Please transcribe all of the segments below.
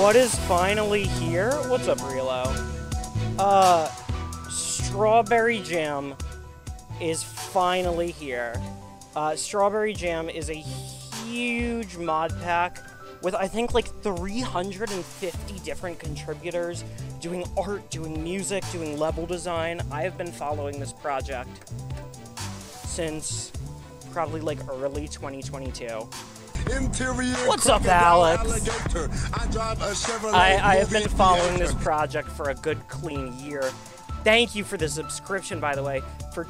What is finally here? What's up, Relo? Uh, Strawberry Jam is finally here. Uh, Strawberry Jam is a huge mod pack with, I think, like 350 different contributors doing art, doing music, doing level design. I have been following this project since probably like early 2022. Interior What's up, Alex? I drive a Chevrolet I, I have been following this project for a good clean year. Thank you for the subscription, by the way, for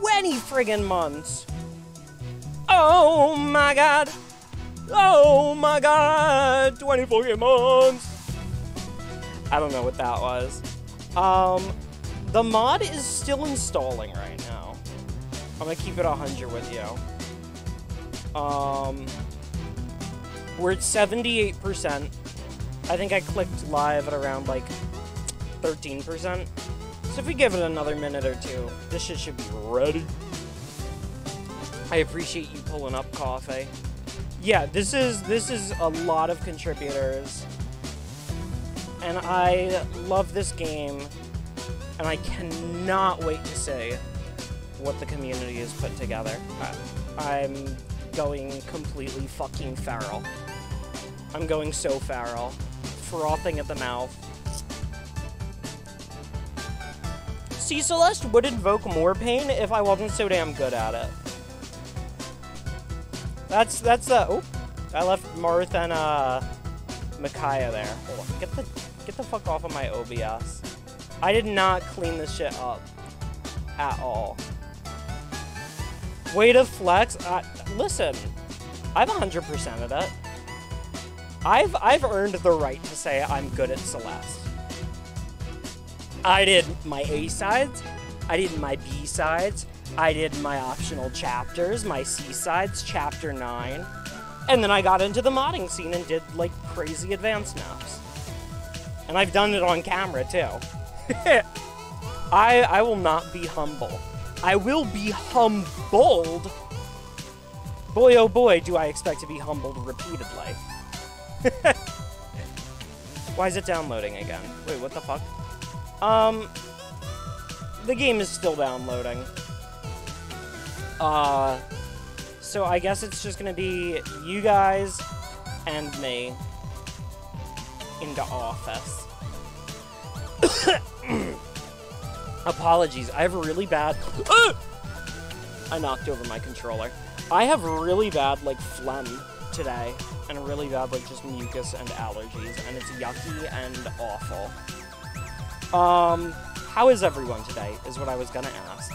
20 friggin' months. Oh my god. Oh my god. 20 fucking months. I don't know what that was. Um, the mod is still installing right now. I'm gonna keep it 100 with you. Um, we're at 78%. I think I clicked live at around like 13%. So if we give it another minute or two, this shit should be ready. I appreciate you pulling up coffee. Yeah, this is this is a lot of contributors. And I love this game. And I cannot wait to see what the community has put together. I'm going completely fucking feral. I'm going so feral. Frothing at the mouth. Sea Celeste would invoke more pain if I wasn't so damn good at it. That's, that's, uh, oh, I left Marth and, uh, Micaiah there. On, get the, get the fuck off of my OBS. I did not clean this shit up. At all. Way to flex. Uh, listen, I've 100% of it. I've I've earned the right to say I'm good at Celeste. I did my A sides, I did my B sides, I did my optional chapters, my C sides, chapter 9, and then I got into the modding scene and did like crazy advanced maps. And I've done it on camera too. I I will not be humble. I will be humbled. Boy oh boy, do I expect to be humbled repeatedly. Why is it downloading again? Wait, what the fuck? Um, the game is still downloading. Uh, so I guess it's just gonna be you guys and me into office. Apologies, I have a really bad. I knocked over my controller. I have really bad like phlegm today, and really bad like just mucus and allergies, and it's yucky and awful. Um, how is everyone today? Is what I was gonna ask.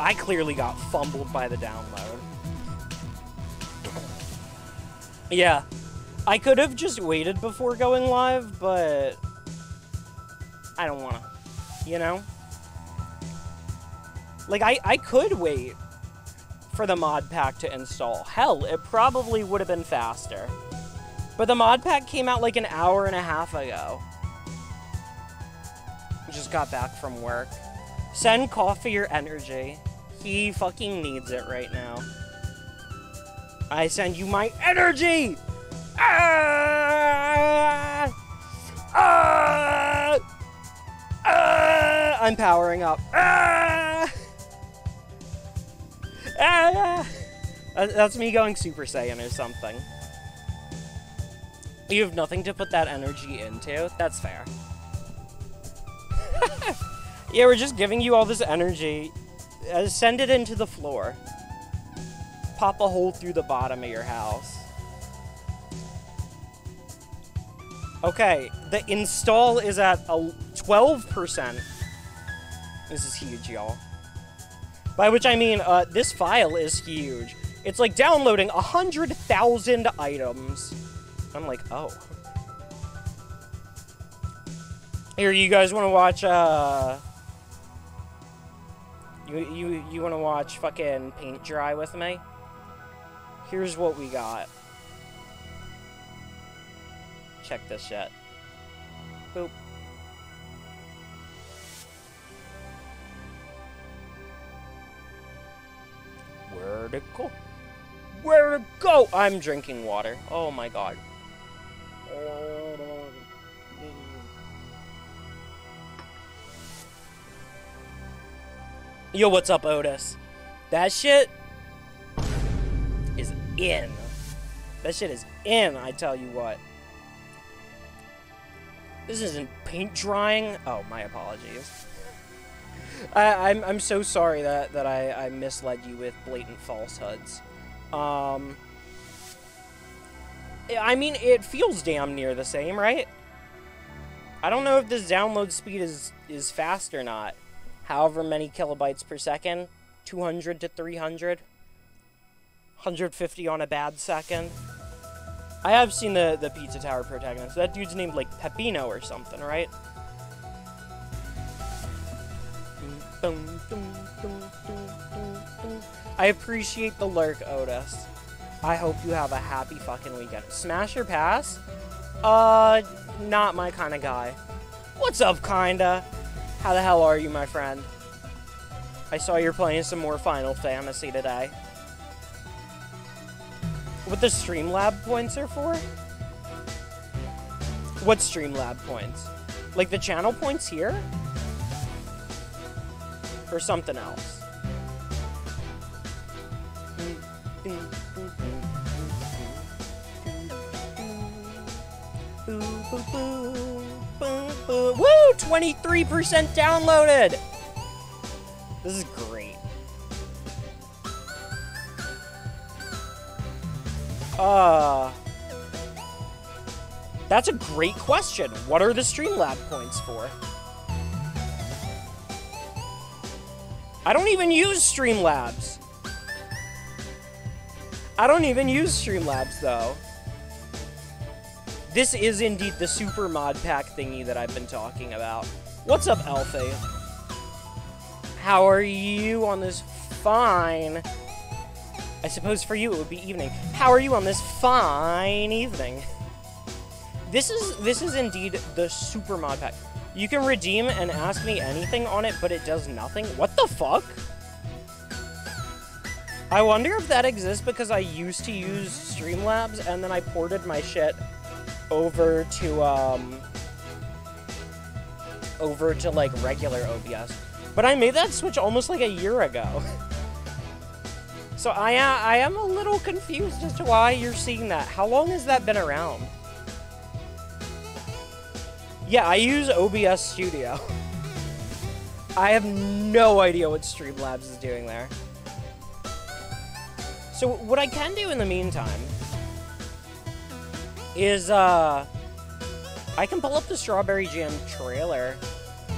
I clearly got fumbled by the download. Yeah, I could have just waited before going live, but I don't wanna, you know? Like, I, I could wait for the mod pack to install. Hell, it probably would have been faster. But the mod pack came out like an hour and a half ago. Just got back from work. Send Coffee your energy. He fucking needs it right now. I send you my energy! Ah! Ah! Ah! I'm powering up. Ah! Ah! That's me going Super Saiyan or something. You have nothing to put that energy into? That's fair. yeah, we're just giving you all this energy. Uh, send it into the floor. Pop a hole through the bottom of your house. Okay, the install is at a 12%. This is huge, y'all. By which I mean, uh, this file is huge. It's like downloading 100,000 items. I'm like, oh. Here, you guys want to watch, uh... You, you, you want to watch fucking paint dry with me? Here's what we got. Check this yet. Boop. Where to go? Where to go? I'm drinking water. Oh my god. Yo, what's up, Otis? That shit is in. That shit is in, I tell you what. This isn't paint drying. Oh, my apologies. I, I'm, I'm so sorry that, that I, I misled you with blatant falsehoods. Um, I mean, it feels damn near the same, right? I don't know if this download speed is, is fast or not. However many kilobytes per second, 200 to 300, 150 on a bad second. I have seen the, the Pizza Tower protagonist. That dude's named, like, Peppino or something, right? I appreciate the lurk, Otis. I hope you have a happy fucking weekend. Smash or pass? Uh, not my kind of guy. What's up, kinda? How the hell are you, my friend? I saw you're playing some more Final Fantasy today. What the Streamlab points are for? What Streamlab points? Like the channel points here? Or something else? Woo! 23% downloaded! This is great. Uh... That's a great question. What are the Streamlab points for? I don't even use Streamlabs. I don't even use Streamlabs, though. This is indeed the super mod pack thingy that I've been talking about. What's up, Alfie? How are you on this fine... I suppose for you it would be evening. How are you on this fine evening? This is this is indeed the super mod pack. You can redeem and ask me anything on it, but it does nothing. What the fuck? I wonder if that exists because I used to use Streamlabs and then I ported my shit over to, um, over to, like, regular OBS. But I made that switch almost, like, a year ago. so I, uh, I am a little confused as to why you're seeing that. How long has that been around? Yeah, I use OBS Studio. I have no idea what Streamlabs is doing there. So what I can do in the meantime is uh, I can pull up the Strawberry Jam trailer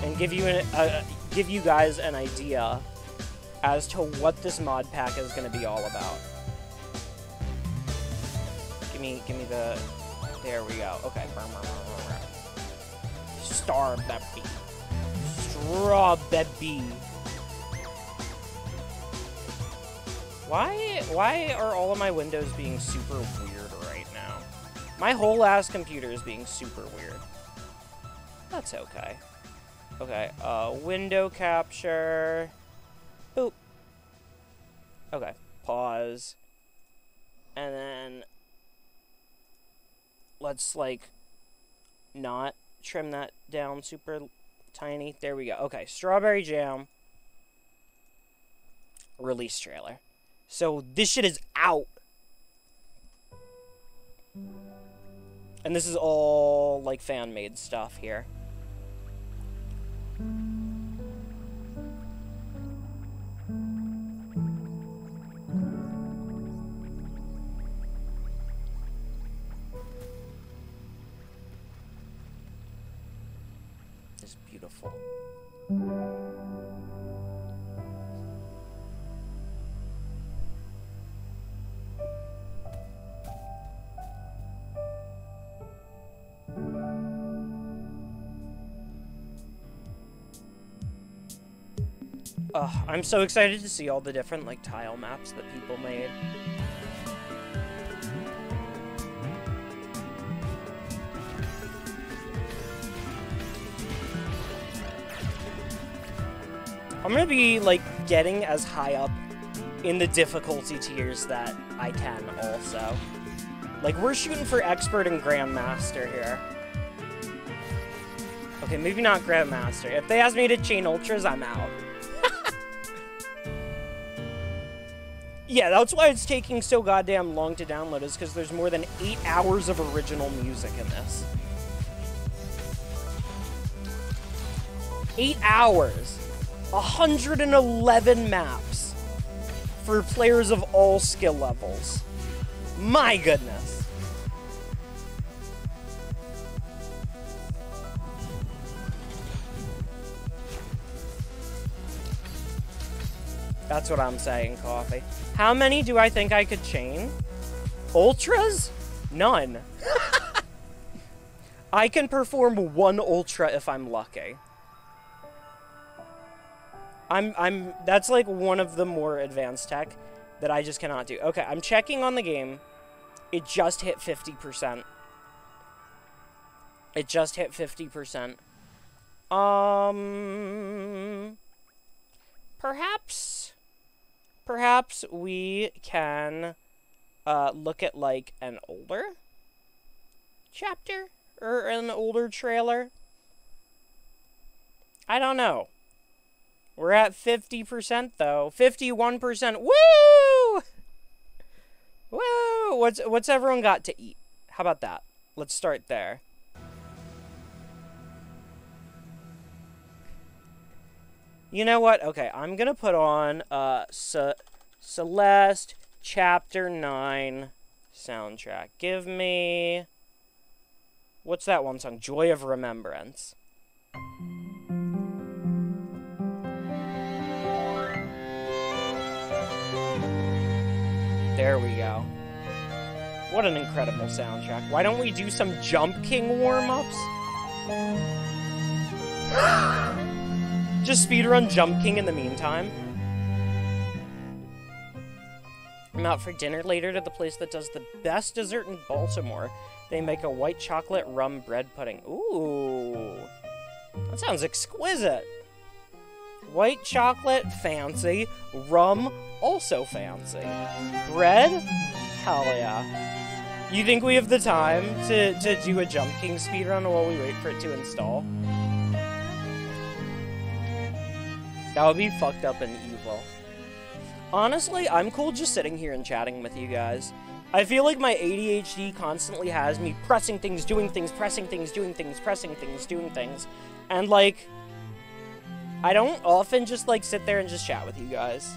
and give you an, uh, give you guys an idea as to what this mod pack is going to be all about. Give me, give me the. There we go. Okay. Star baby. Straw baby. Why, why are all of my windows being super weird right now? My whole ass computer is being super weird. That's okay. Okay, uh, window capture. Okay, pause. And then let's like not trim that down super tiny. There we go. Okay, strawberry jam release trailer. So this shit is out. And this is all like fan made stuff here. I'm so excited to see all the different like tile maps that people made. I'm gonna be like getting as high up in the difficulty tiers that I can also. Like we're shooting for expert and grandmaster here. Okay, maybe not grandmaster. If they ask me to chain ultras, I'm out. yeah, that's why it's taking so goddamn long to download is because there's more than eight hours of original music in this. Eight hours. 111 maps for players of all skill levels. My goodness. That's what I'm saying, Coffee. How many do I think I could chain? Ultras? None. I can perform one ultra if I'm lucky. I'm I'm that's like one of the more advanced tech that I just cannot do. Okay, I'm checking on the game. It just hit 50%. It just hit 50%. Um perhaps perhaps we can uh, look at like an older chapter or an older trailer. I don't know. We're at 50% though. 51%. Woo! Woo! What's what's everyone got to eat? How about that? Let's start there. You know what? Okay, I'm going to put on uh Ce Celeste chapter 9 soundtrack. Give me What's that one song? Joy of Remembrance. There we go. What an incredible soundtrack. Why don't we do some Jump King warm-ups? Just speedrun Jump King in the meantime. I'm out for dinner later to the place that does the best dessert in Baltimore. They make a white chocolate rum bread pudding. Ooh. That sounds exquisite. White chocolate, fancy. Rum, also fancy. Bread? Hell yeah. You think we have the time to, to do a Jump King speedrun while we wait for it to install? That would be fucked up and evil. Honestly, I'm cool just sitting here and chatting with you guys. I feel like my ADHD constantly has me pressing things, doing things, pressing things, doing things, pressing things, doing things. And like, I don't often just like sit there and just chat with you guys.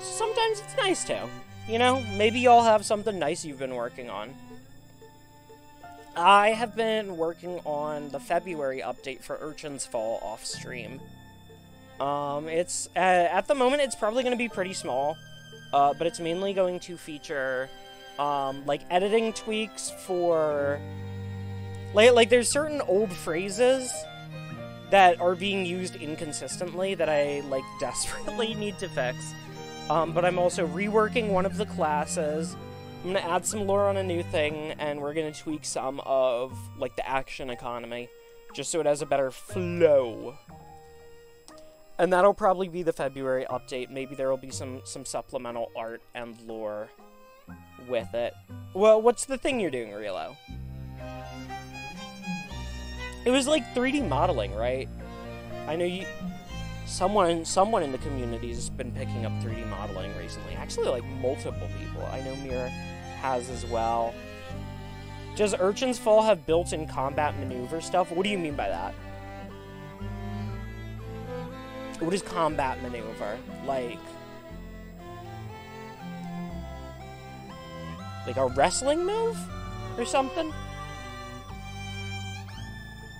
Sometimes it's nice to. You know, maybe y'all have something nice you've been working on. I have been working on the February update for Urchin's Fall off stream. Um, it's, uh, at the moment, it's probably going to be pretty small, uh, but it's mainly going to feature, um, like, editing tweaks for, like, like, there's certain old phrases that are being used inconsistently that I, like, desperately need to fix. Um, but I'm also reworking one of the classes. I'm gonna add some lore on a new thing, and we're gonna tweak some of, like, the action economy, just so it has a better flow. And that'll probably be the February update. Maybe there will be some, some supplemental art and lore with it. Well, what's the thing you're doing, Relo? It was like 3D modeling, right? I know you... Someone, someone in the community has been picking up 3D modeling recently. Actually, like, multiple people. I know Mira has as well. Does Urchin's Fall have built-in combat maneuver stuff? What do you mean by that? What is combat maneuver? Like... Like a wrestling move? Or something?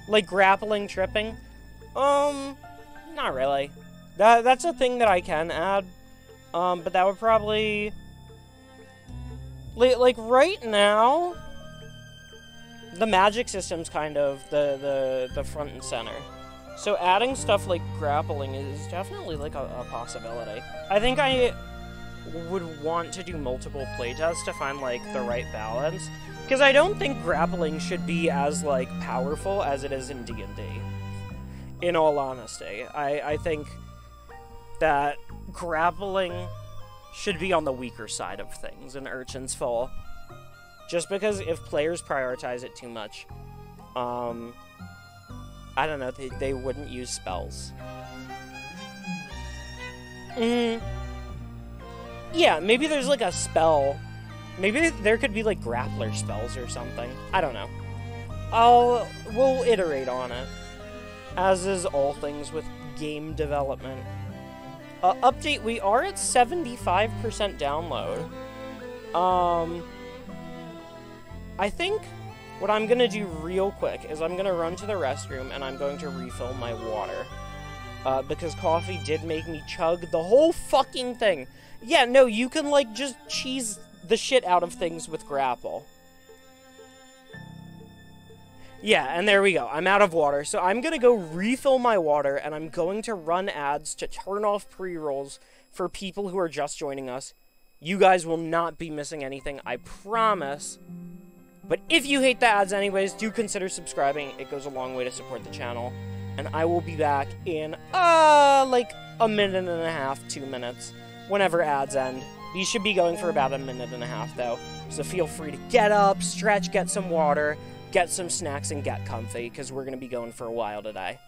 Like grappling, tripping? Um, not really. That that's a thing that I can add. Um, but that would probably like, like right now the magic system's kind of the the the front and center. So adding stuff like grappling is definitely like a, a possibility. I think I would want to do multiple playtests to find like the right balance because I don't think grappling should be as like powerful as it is in D&D. In all honesty, I I think that grappling should be on the weaker side of things in Urchin's Fall. Just because if players prioritize it too much, um, I don't know, they, they wouldn't use spells. Mm. Yeah, maybe there's like a spell. Maybe there could be like grappler spells or something. I don't know. I'll we'll iterate on it. As is all things with game development. Uh, update, we are at 75% download. Um, I think what I'm gonna do real quick is I'm gonna run to the restroom and I'm going to refill my water. Uh, because coffee did make me chug the whole fucking thing. Yeah, no, you can, like, just cheese the shit out of things with grapple. Yeah, and there we go. I'm out of water. So I'm going to go refill my water, and I'm going to run ads to turn off pre-rolls for people who are just joining us. You guys will not be missing anything, I promise. But if you hate the ads anyways, do consider subscribing. It goes a long way to support the channel. And I will be back in, uh, like a minute and a half, two minutes, whenever ads end. These should be going for about a minute and a half, though. So feel free to get up, stretch, get some water, get some snacks, and get comfy, because we're going to be going for a while today.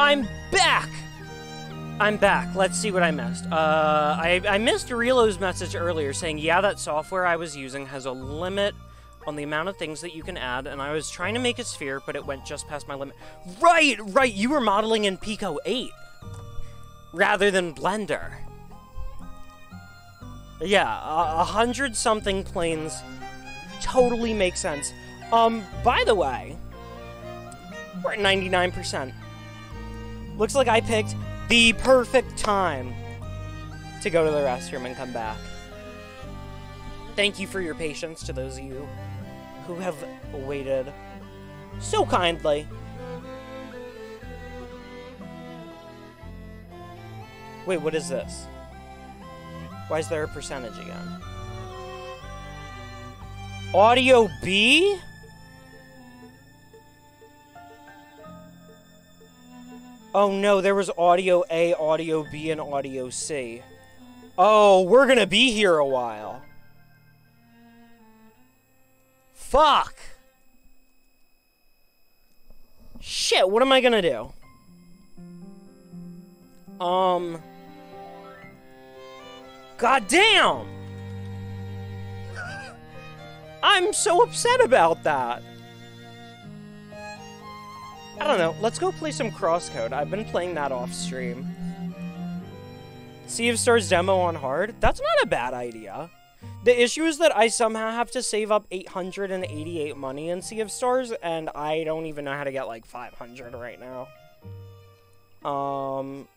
I'm back! I'm back. Let's see what I missed. Uh, I, I missed Relo's message earlier saying, yeah, that software I was using has a limit on the amount of things that you can add, and I was trying to make a sphere, but it went just past my limit. Right, right, you were modeling in Pico 8 rather than Blender. Yeah, a, hundred something planes totally makes sense. Um, by the way, We're at 99%. Looks like I picked the perfect time to go to the restroom and come back. Thank you for your patience to those of you who have waited so kindly. Wait, what is this? Why is there a percentage again? Audio B? Oh no, there was audio A, audio B, and audio C. Oh, we're gonna be here a while. Fuck! Shit, what am I gonna do? Um... God damn! I'm so upset about that. I don't know. Let's go play some CrossCode. I've been playing that off stream. Sea of Stars demo on hard? That's not a bad idea. The issue is that I somehow have to save up 888 money in Sea of Stars, and I don't even know how to get like 500 right now. Um...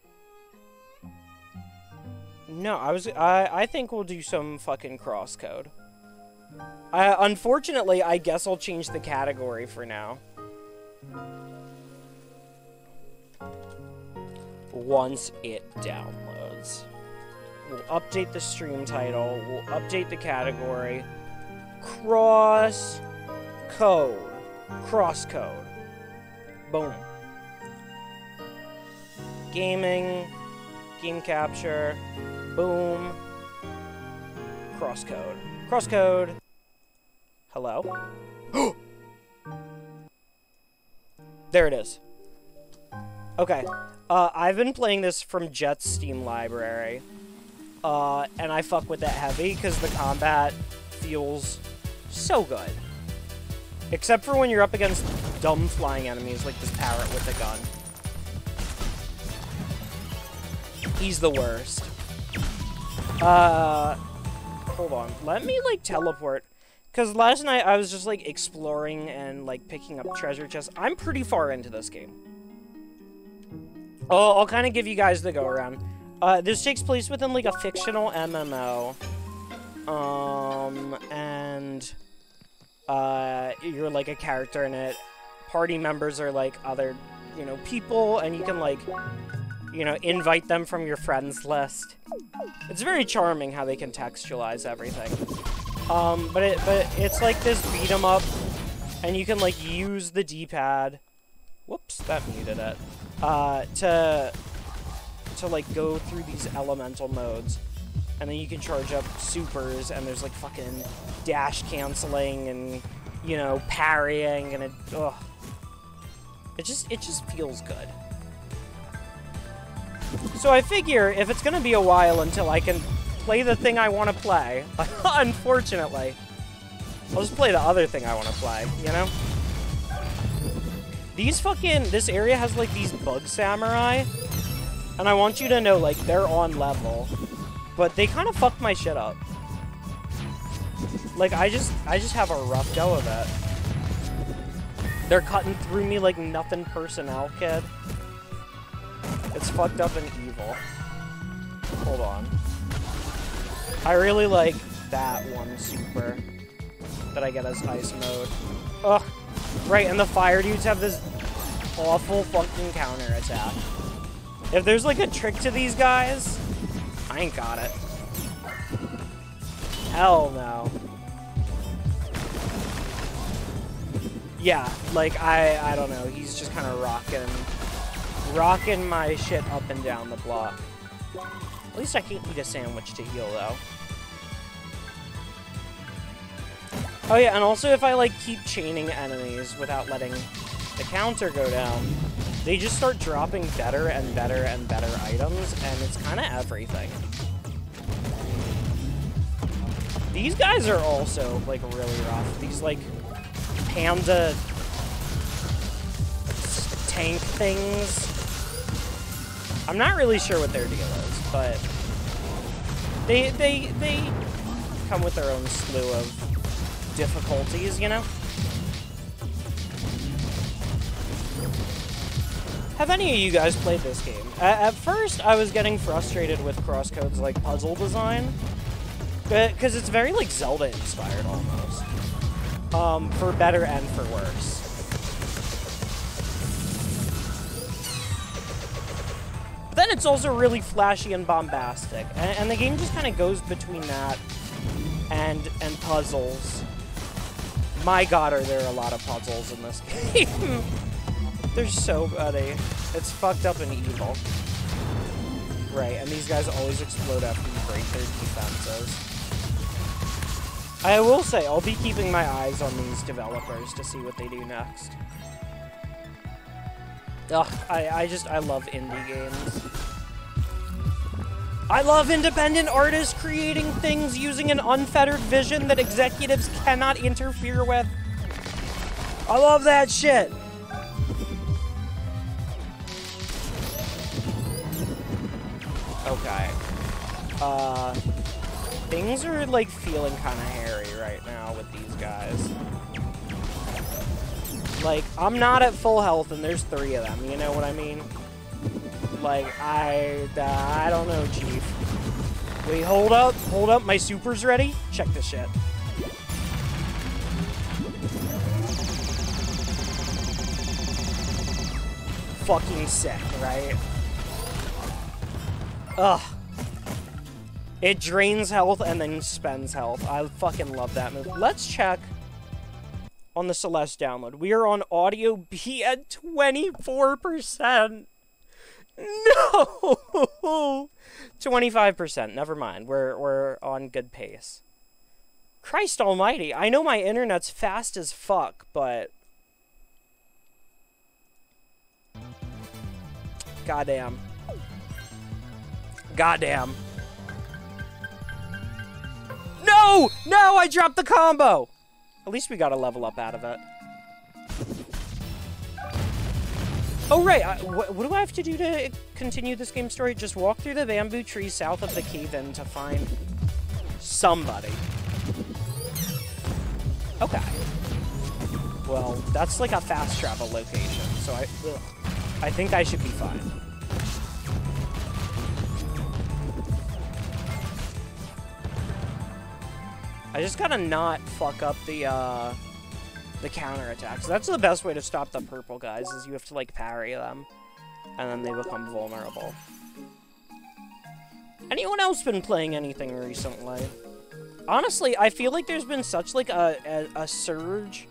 No, I was- I, I think we'll do some fucking CrossCode. Unfortunately, I guess I'll change the category for now. Once it downloads. We'll update the stream title. We'll update the category. Cross code. Cross code. Boom. Gaming. Game capture. Boom. Cross code. Cross code. Hello? there it is. Okay. Uh, I've been playing this from Jet's Steam library. Uh, and I fuck with that heavy because the combat feels so good. Except for when you're up against dumb flying enemies like this parrot with a gun. He's the worst. Uh, hold on. Let me, like, teleport. Because last night I was just, like, exploring and, like, picking up treasure chests. I'm pretty far into this game. Oh, I'll kind of give you guys the go-around. Uh, this takes place within, like, a fictional MMO. Um, and, uh, you're, like, a character in it. Party members are, like, other, you know, people, and you can, like, you know, invite them from your friends list. It's very charming how they contextualize everything. Um, but it, but it's like this beat 'em up, and you can, like, use the D-pad. Whoops, that muted it. Uh, to to like go through these elemental modes. And then you can charge up supers and there's like fucking dash canceling and you know, parrying and it ugh. It just it just feels good. So I figure if it's gonna be a while until I can play the thing I want to play, unfortunately, I'll just play the other thing I want to play, you know? These fucking, this area has like these bug samurai, and I want you to know, like, they're on level, but they kind of fucked my shit up. Like, I just, I just have a rough go of it. They're cutting through me like nothing personnel, kid. It's fucked up and evil. Hold on. I really like that one super that I get as ice mode. Ugh. Right, and the fire dudes have this awful fucking counter attack. If there's like a trick to these guys, I ain't got it. Hell no. Yeah, like I I don't know, he's just kind of rocking rocking my shit up and down the block. At least I can eat a sandwich to heal though. Oh yeah, and also if I like keep chaining enemies without letting the counter go down, they just start dropping better and better and better items, and it's kind of everything. These guys are also, like, really rough. These, like, panda tank things. I'm not really sure what their deal is, but they, they, they come with their own slew of difficulties, you know? Have any of you guys played this game? At, first, I was getting frustrated with CrossCode's like puzzle design, because it's very like Zelda inspired almost. Um, for better and for worse. But then it's also really flashy and bombastic, and, and the game just kind of goes between that and and puzzles. My God, are there a lot of puzzles in this game? They're so buddy. It's fucked up and evil. Right, and these guys always explode after you break their defenses. I will say, I'll be keeping my eyes on these developers to see what they do next. Ugh, I, I just, I love indie games. I love independent artists creating things using an unfettered vision that executives cannot interfere with. I love that shit. Okay. Uh, things are like feeling kind of hairy right now with these guys. Like, I'm not at full health and there's three of them, you know what I mean? Like, I, uh, I don't know, Chief. Wait, hold up, hold up, my super's ready? Check this shit. Fucking sick, right? Ugh. It drains health and then spends health. I fucking love that move. Let's check on the Celeste download. We are on audio B at 24%. No! 25%. Never mind. We're, we're on good pace. Christ almighty. I know my internet's fast as fuck, but... Goddamn. Goddamn. No! No! I dropped the combo! At least we got a level up out of it. Oh, right. I, what, what do I have to do to continue this game story? Just walk through the bamboo tree south of the cave-in to find somebody. Okay. Well, that's like a fast travel location, so I, ugh, I think I should be fine. I just gotta not fuck up the, uh, the counter attacks. That's the best way to stop the purple guys, is you have to, like, parry them. And then they become vulnerable. Anyone else been playing anything recently? Honestly, I feel like there's been such, like, a, a, a surge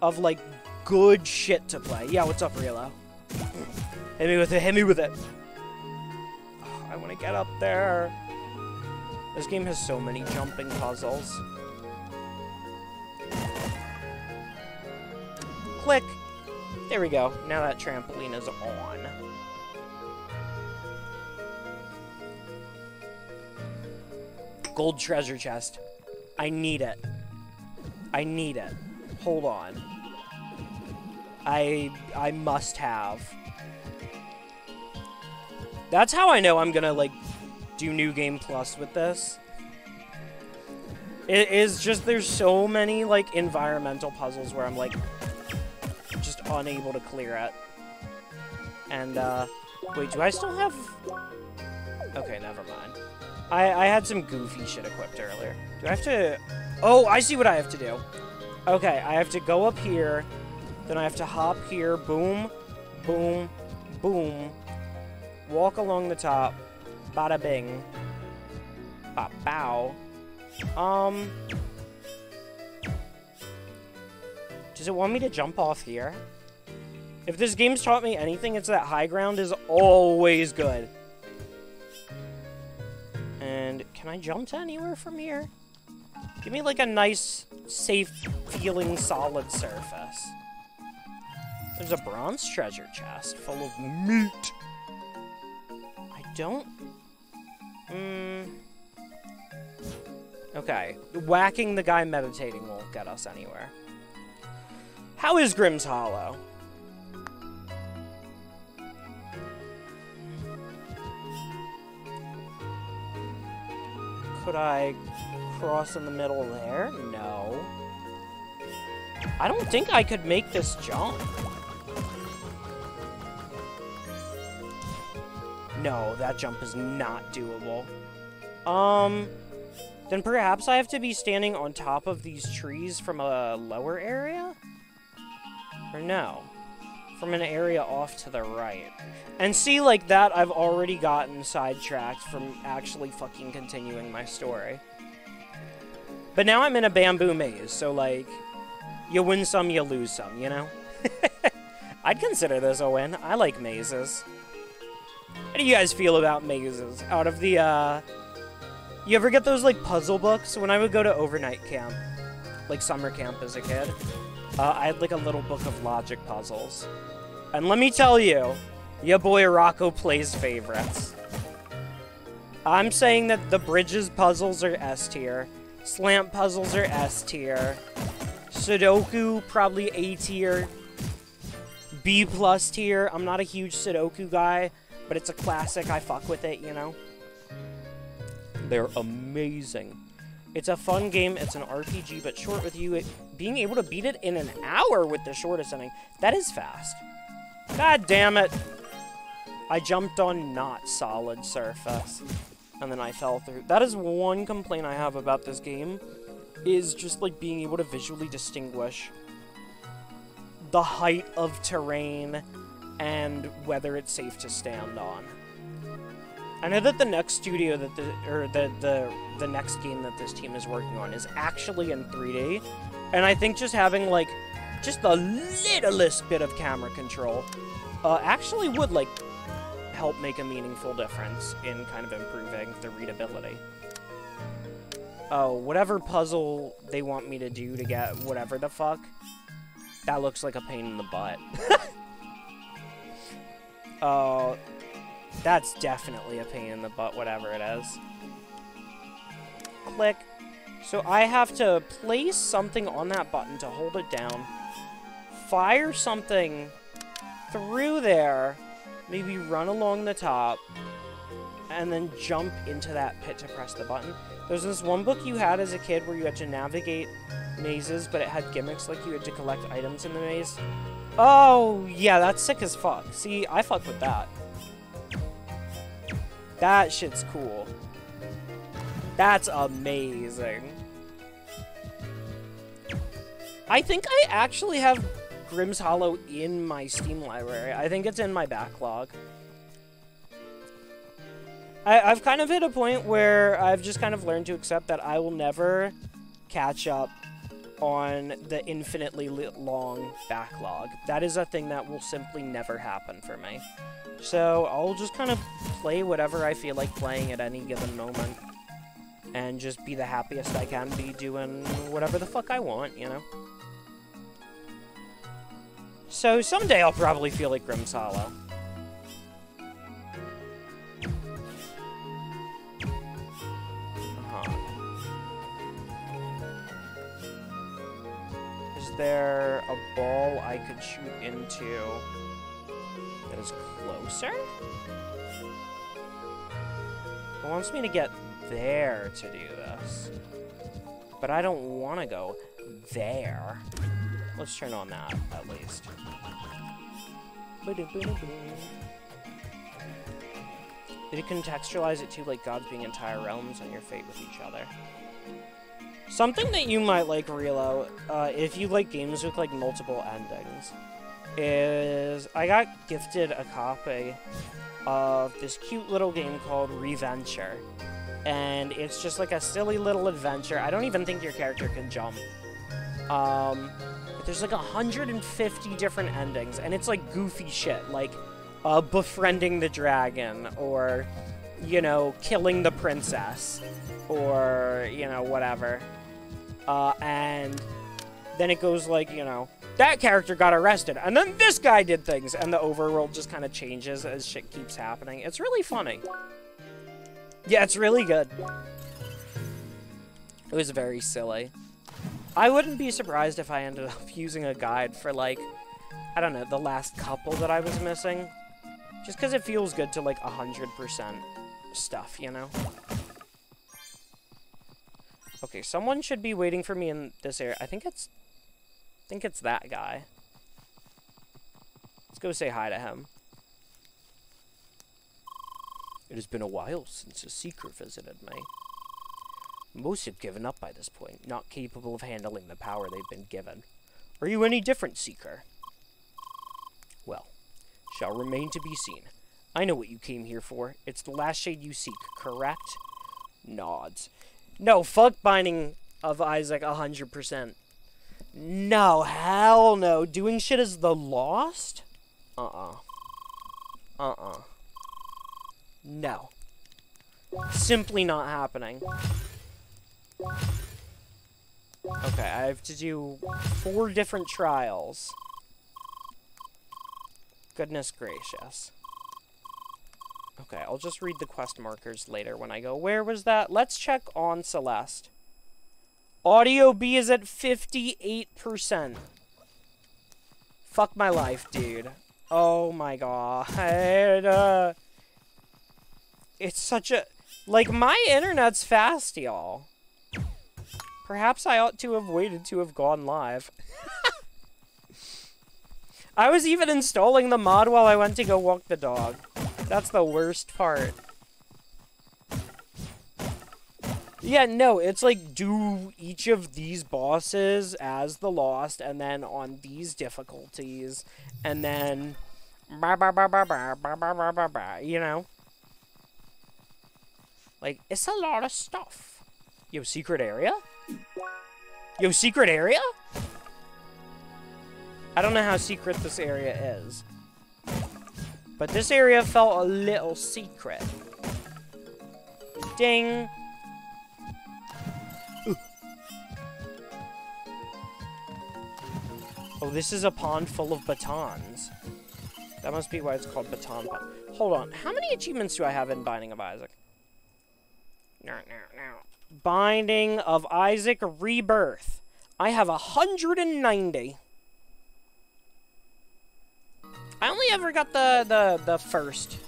of, like, good shit to play. Yeah, what's up, Relo? Hit me with it, hit me with it. Oh, I want to get up there. This game has so many jumping puzzles. Click. There we go. Now that trampoline is on. Gold treasure chest. I need it. I need it. Hold on. I I must have. That's how I know I'm gonna like do New Game Plus with this. It is just there's so many like environmental puzzles where I'm like just unable to clear it. And uh wait, do I still have Okay, never mind. I I had some goofy shit equipped earlier. Do I have to Oh, I see what I have to do. Okay, I have to go up here, then I have to hop here, boom, boom, boom, walk along the top, bada bing, ba bow. Um, does it want me to jump off here? If this game's taught me anything, it's that high ground is always good. And can I jump to anywhere from here? Give me like a nice, safe feeling solid surface. There's a bronze treasure chest full of meat. I don't... Mm. Okay. Whacking the guy meditating won't get us anywhere. How is Grimm's Hollow? Could I cross in the middle there? No. I don't think I could make this jump. No, that jump is not doable. Um, then perhaps I have to be standing on top of these trees from a lower area? Or no? From an area off to the right. And see, like that, I've already gotten sidetracked from actually fucking continuing my story. But now I'm in a bamboo maze, so like, you win some, you lose some, you know? I'd consider this a win. I like mazes. How do you guys feel about mazes? Out of the, uh... You ever get those, like, puzzle books? When I would go to overnight camp, like summer camp as a kid, uh, I had, like, a little book of logic puzzles. And let me tell you, your boy Rocco plays favorites. I'm saying that the bridges puzzles are S tier. Slant puzzles are S tier. Sudoku, probably A tier. B plus tier. I'm not a huge Sudoku guy, but it's a classic. I fuck with it, you know? They're amazing. It's a fun game. It's an RPG, but short with you. It, being able to beat it in an hour with the shortest ending, that is fast. God damn it. I jumped on not solid surface, and then I fell through. That is one complaint I have about this game, is just like being able to visually distinguish the height of terrain and whether it's safe to stand on. I know that the next studio that the or the the the next game that this team is working on is actually in 3D, and I think just having like just the littlest bit of camera control uh, actually would like help make a meaningful difference in kind of improving the readability. Oh, whatever puzzle they want me to do to get whatever the fuck, that looks like a pain in the butt. Oh, uh, that's definitely a pain in the butt, whatever it is. Click. So I have to place something on that button to hold it down, fire something through there, maybe run along the top, and then jump into that pit to press the button. There's this one book you had as a kid where you had to navigate mazes, but it had gimmicks like you had to collect items in the maze. Oh, yeah, that's sick as fuck. See, I fuck with that. That shit's cool. That's amazing. I think I actually have Grimm's Hollow in my Steam library. I think it's in my backlog. I, I've kind of hit a point where I've just kind of learned to accept that I will never catch up on the infinitely long backlog. That is a thing that will simply never happen for me. So I'll just kind of play whatever I feel like playing at any given moment. And just be the happiest I can be doing whatever the fuck I want, you know? So someday I'll probably feel like Hollow. Uh-huh. Is there a ball I could shoot into that is closer? It wants me to get there to do this. But I don't want to go there. Let's turn on that, at least. Did it contextualize it too, like gods being entire realms and your fate with each other? Something that you might like, Relo, uh, if you like games with like multiple endings, is I got gifted a copy of this cute little game called Reventure. And it's just like a silly little adventure. I don't even think your character can jump. Um, there's like 150 different endings, and it's like goofy shit, like uh, befriending the dragon, or, you know, killing the princess, or, you know, whatever. Uh, and then it goes like, you know, that character got arrested, and then this guy did things, and the overworld just kind of changes as shit keeps happening. It's really funny. Yeah, it's really good. It was very silly. I wouldn't be surprised if I ended up using a guide for, like, I don't know, the last couple that I was missing. Just because it feels good to, like, 100% stuff, you know? Okay, someone should be waiting for me in this area. I think it's... I think it's that guy. Let's go say hi to him. It has been a while since a seeker visited me. Most have given up by this point, not capable of handling the power they've been given. Are you any different, Seeker? Well, shall remain to be seen. I know what you came here for. It's the last shade you seek, correct? Nods. No, fuck Binding of Isaac 100%. No, hell no. Doing shit as the Lost? Uh-uh. Uh-uh. No. Simply not happening. Okay, I have to do four different trials. Goodness gracious. Okay, I'll just read the quest markers later when I go. Where was that? Let's check on Celeste. Audio B is at 58%. Fuck my life, dude. Oh my god. Uh, it's such a... Like, my internet's fast, y'all. Perhaps I ought to have waited to have gone live. I was even installing the mod while I went to go walk the dog. That's the worst part. Yeah, no, it's like do each of these bosses as the Lost, and then on these difficulties, and then you know? Like, it's a lot of stuff. Yo, secret area? Yo, secret area? I don't know how secret this area is. But this area felt a little secret. Ding. Ooh. Oh, this is a pond full of batons. That must be why it's called Baton Pond. Hold on. How many achievements do I have in Binding of Isaac? Binding of Isaac Rebirth. I have 190. I only ever got the, the, the first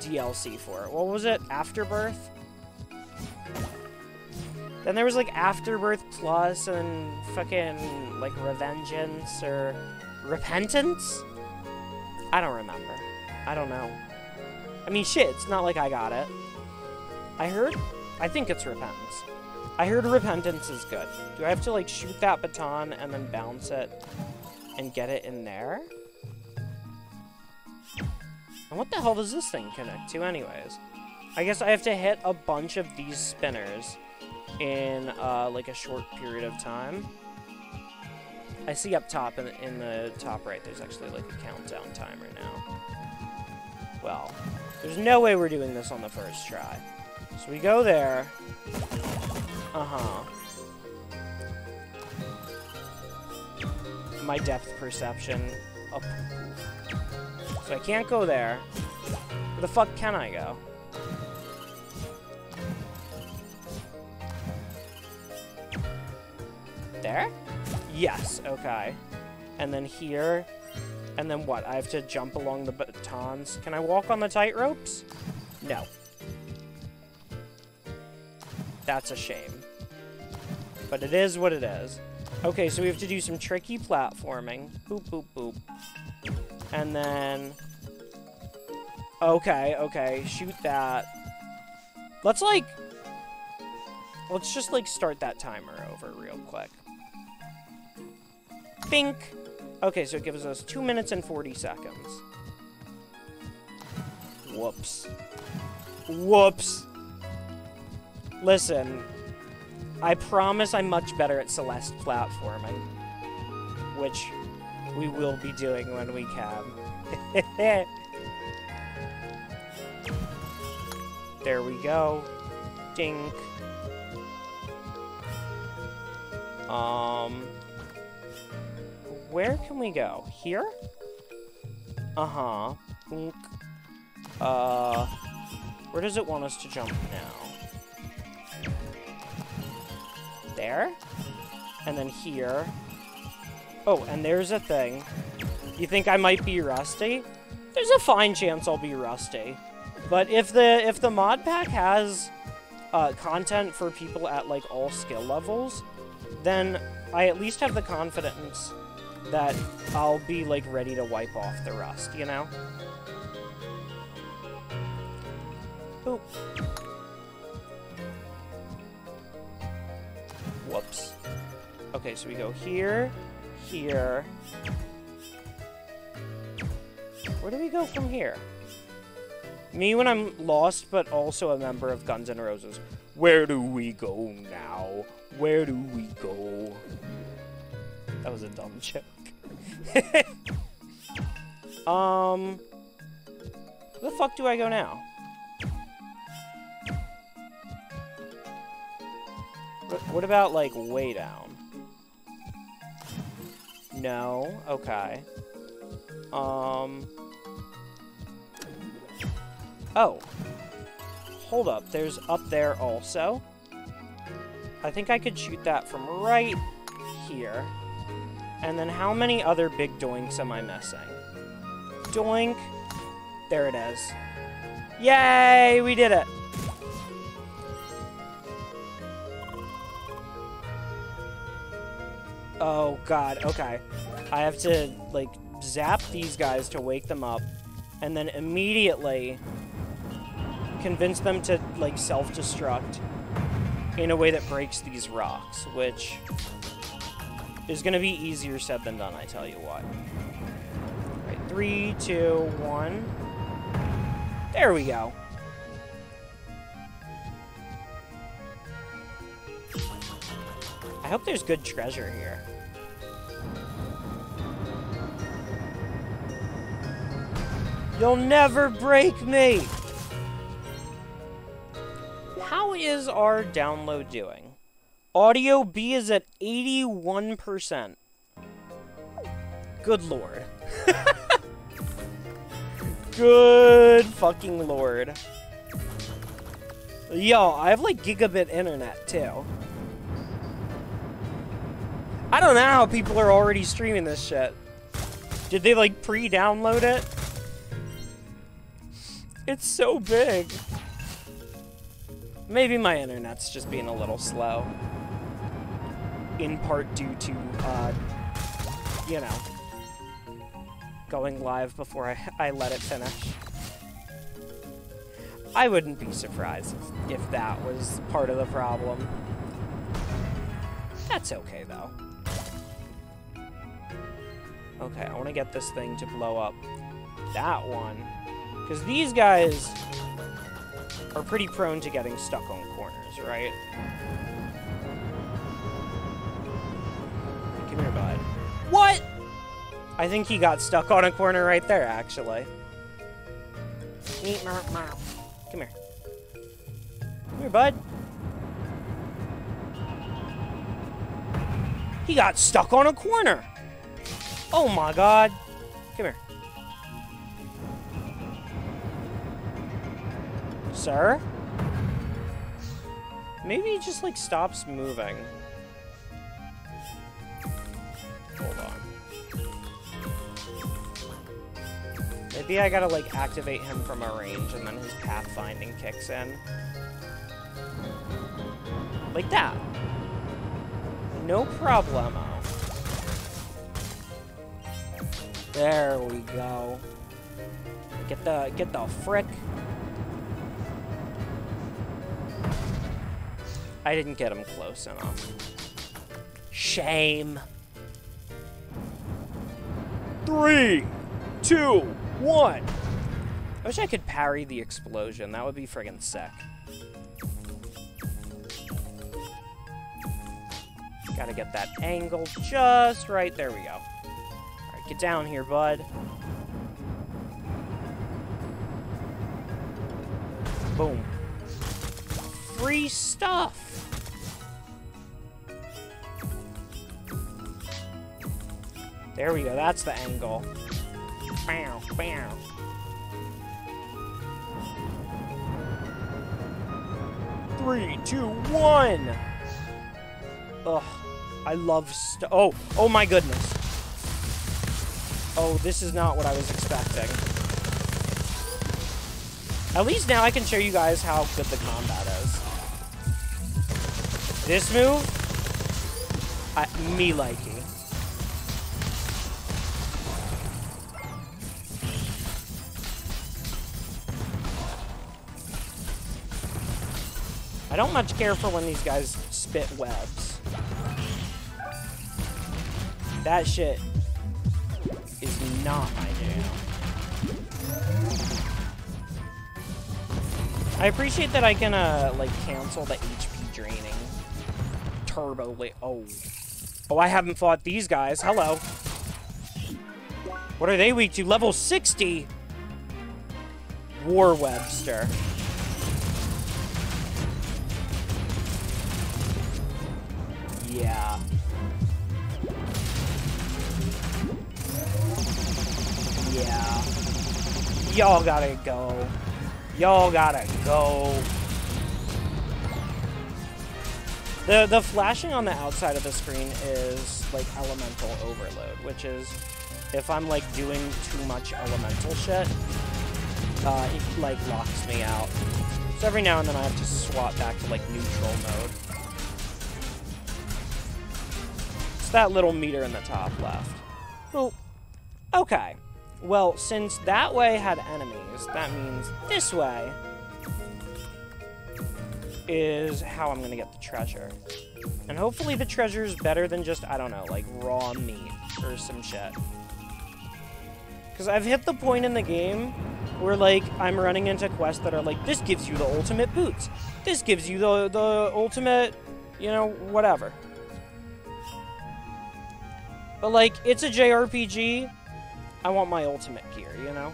DLC for it. What was it? Afterbirth? Then there was like Afterbirth Plus and fucking like Revengeance or Repentance? I don't remember. I don't know. I mean, shit, it's not like I got it. I heard I think it's Repentance. I heard Repentance is good. Do I have to, like, shoot that baton and then bounce it and get it in there? And what the hell does this thing connect to anyways? I guess I have to hit a bunch of these spinners in, uh, like, a short period of time. I see up top, in, in the top right, there's actually, like, a countdown timer now. Well, there's no way we're doing this on the first try. So we go there. Uh-huh. My depth perception. Up. So I can't go there. Where the fuck can I go? There? Yes, okay. And then here. And then what? I have to jump along the batons. Can I walk on the tight ropes? No. That's a shame. But it is what it is. Okay, so we have to do some tricky platforming. Boop, boop, boop. And then... Okay, okay, shoot that. Let's, like... Let's just, like, start that timer over real quick. Bink! Okay, so it gives us 2 minutes and 40 seconds. Whoops. Whoops! Listen, I promise I'm much better at Celeste platforming. Which we will be doing when we can. there we go. Dink. Um... Where can we go? Here? Uh-huh. Uh... Where does it want us to jump now? There. And then here. Oh, and there's a thing. You think I might be rusty? There's a fine chance I'll be rusty. But if the if the mod pack has uh, content for people at like all skill levels, then I at least have the confidence that I'll be like ready to wipe off the rust, you know? Boop. Whoops. Okay, so we go here, here. Where do we go from here? Me when I'm lost, but also a member of Guns N' Roses. Where do we go now? Where do we go? That was a dumb joke. um, where the fuck do I go now? What, what about, like, way down? No? Okay. Um... Oh. Hold up, there's up there also. I think I could shoot that from right here. And then how many other big doinks am I missing? Doink. There it is. Yay! We did it! Oh god, okay. I have to, like, zap these guys to wake them up, and then immediately convince them to, like, self-destruct in a way that breaks these rocks, which is going to be easier said than done, I tell you what. All right, three, two, one. There we go. I hope there's good treasure here. You'll never break me! How is our download doing? Audio B is at 81%. Good lord. Good fucking lord. Yo, I have like gigabit internet too. I don't know how people are already streaming this shit. Did they like pre-download it? It's so big. Maybe my internet's just being a little slow. In part due to, uh, you know, going live before I, I let it finish. I wouldn't be surprised if, if that was part of the problem. That's okay, though. Okay, I want to get this thing to blow up that one. Because these guys are pretty prone to getting stuck on corners, right? Come here, bud. What? I think he got stuck on a corner right there, actually. Come here. Come here, bud. He got stuck on a corner. Oh my god. Come here. Sir? Maybe he just, like, stops moving. Hold on. Maybe I gotta, like, activate him from a range and then his pathfinding kicks in. Like that. No problemo. There we go. Get the get the frick. I didn't get him close enough. Shame. Three, two, one. I wish I could parry the explosion. That would be friggin' sick. Gotta get that angle just right. There we go. Get down here, bud. Boom. Free stuff! There we go, that's the angle. Bow, bow. Three, two, one! Ugh. I love st- Oh, oh my goodness. Oh, this is not what I was expecting. At least now I can show you guys how good the combat is. This move, I, me liking. I don't much care for when these guys spit webs. That shit not my jam. I appreciate that I can, uh, like, cancel the HP draining turbo Oh. Oh, I haven't fought these guys. Hello. What are they weak to? Level 60? War Webster. Yeah. Y'all gotta go. Y'all gotta go. The, the flashing on the outside of the screen is like elemental overload, which is if I'm like doing too much elemental shit, uh, it like locks me out. So every now and then I have to swap back to like neutral mode. It's that little meter in the top left. Well, okay. Well, since that way had enemies, that means this way is how I'm gonna get the treasure. And hopefully the treasure is better than just, I don't know, like raw meat or some shit. Because I've hit the point in the game where, like, I'm running into quests that are like, this gives you the ultimate boots. This gives you the, the ultimate, you know, whatever. But, like, it's a JRPG. I want my ultimate gear, you know?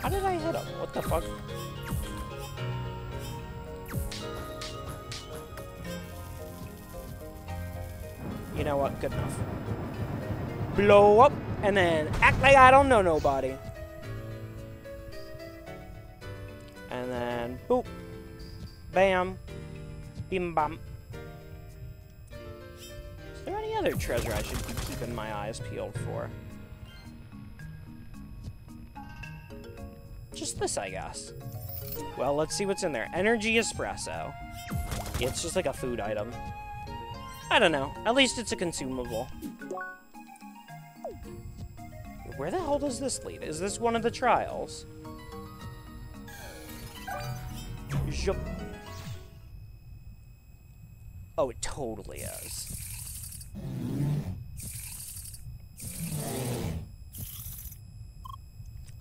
How did I hit him? What the fuck? You know what? Good enough. Blow up, and then act like I don't know nobody. And then, boop. Bam. Bim bam. Is there any other treasure I should be keeping my eyes peeled for? Just this, I guess. Well, let's see what's in there. Energy espresso. It's just like a food item. I don't know. At least it's a consumable. Where the hell does this lead? Is this one of the trials? Oh, it totally is.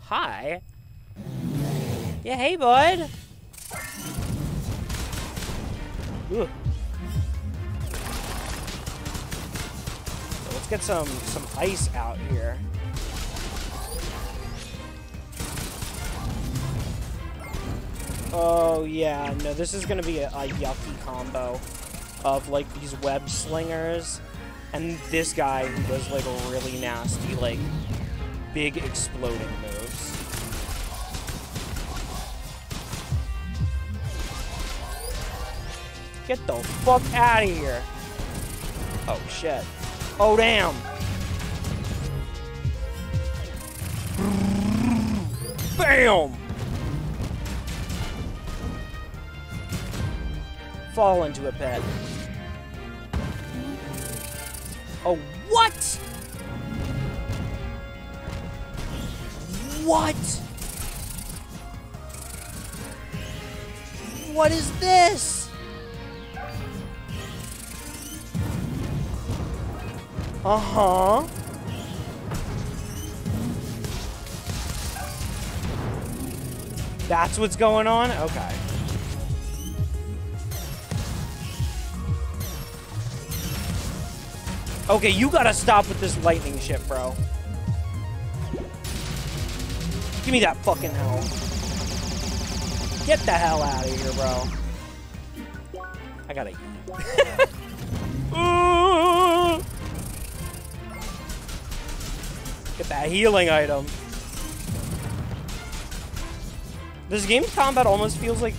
Hi. Yeah, hey, bud. Ugh. Let's get some some ice out here. Oh yeah, no, this is gonna be a, a yucky combo of like these web slingers and this guy who does like really nasty like big exploding moves. Get the fuck out of here. Oh shit. Oh damn. Bam! Fall into a pit. Oh, what? What? What is this? Uh-huh. That's what's going on? Okay. Okay, you gotta stop with this lightning shit, bro. Give me that fucking hell. Get the hell out of here, bro. I gotta. Get that healing item. This game's combat almost feels like,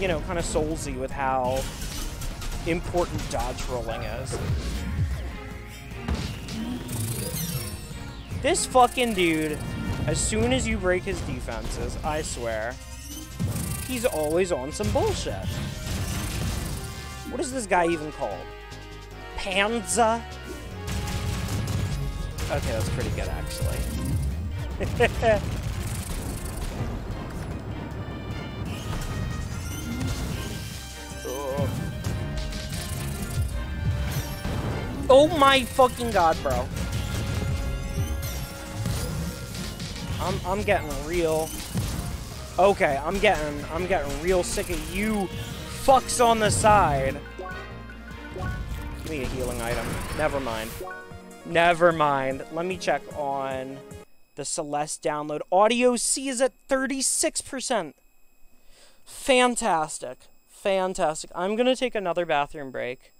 you know, kind of soulsy with how important dodge rolling is. This fucking dude, as soon as you break his defenses, I swear, he's always on some bullshit. What is this guy even called? Panza? Okay, that's pretty good, actually. Ugh. oh my fucking god, bro. I'm I'm getting real. Okay, I'm getting I'm getting real sick of you fucks on the side. Give me a healing item. Never mind. Never mind. Let me check on the Celeste download. Audio C is at 36%. Fantastic. Fantastic. I'm going to take another bathroom break.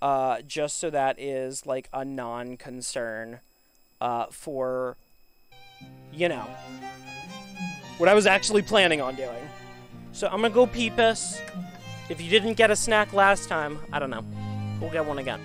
Uh, just so that is like a non-concern uh, for, you know, what I was actually planning on doing. So I'm to go pee piss. If you didn't get a snack last time, I don't know. We'll get one again.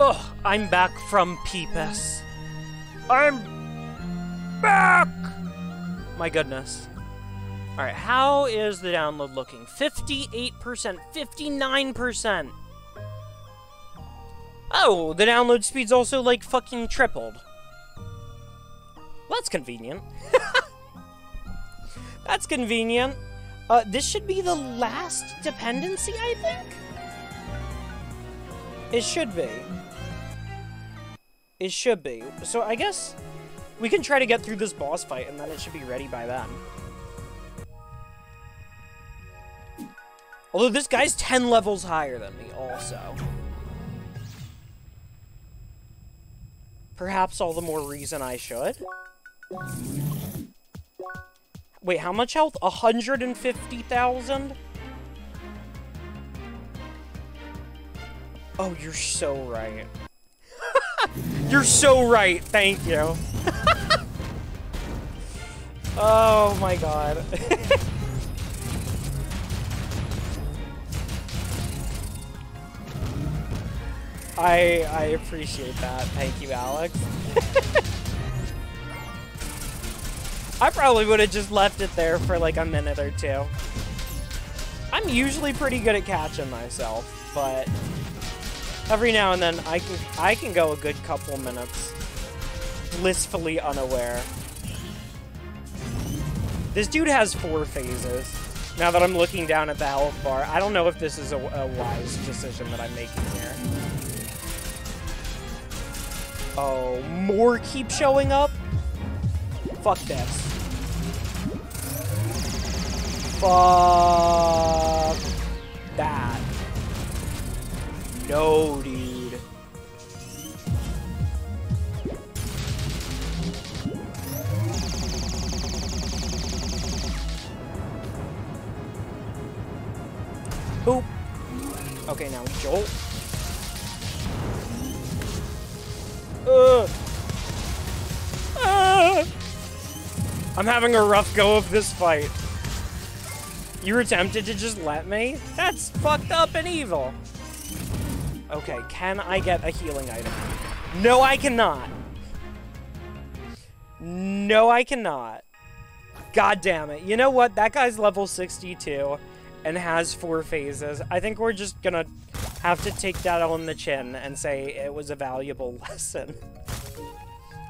Oh, I'm back from Peepus. I'm back! My goodness. Alright, how is the download looking? 58%, 59%. Oh, the download speed's also like fucking tripled. Well, that's convenient. that's convenient. Uh, this should be the last dependency, I think? It should be. It should be. So I guess we can try to get through this boss fight and then it should be ready by then. Although this guy's 10 levels higher than me also. Perhaps all the more reason I should. Wait, how much health? 150,000? Oh, you're so right. you're so right. Thank you. oh my god. I I appreciate that. Thank you, Alex. I probably would have just left it there for like a minute or two. I'm usually pretty good at catching myself, but every now and then I can I can go a good couple minutes blissfully unaware. This dude has four phases. Now that I'm looking down at the health bar, I don't know if this is a, a wise decision that I'm making here. Oh, more keep showing up? Fuck this. Fuck that. No, dude. Boop. Okay, now jolt. Uh. Ah. I'm having a rough go of this fight. You were tempted to just let me? That's fucked up and evil. Okay, can I get a healing item? No, I cannot. No, I cannot. God damn it. You know what? That guy's level 62 and has four phases. I think we're just gonna have to take that on the chin and say it was a valuable lesson.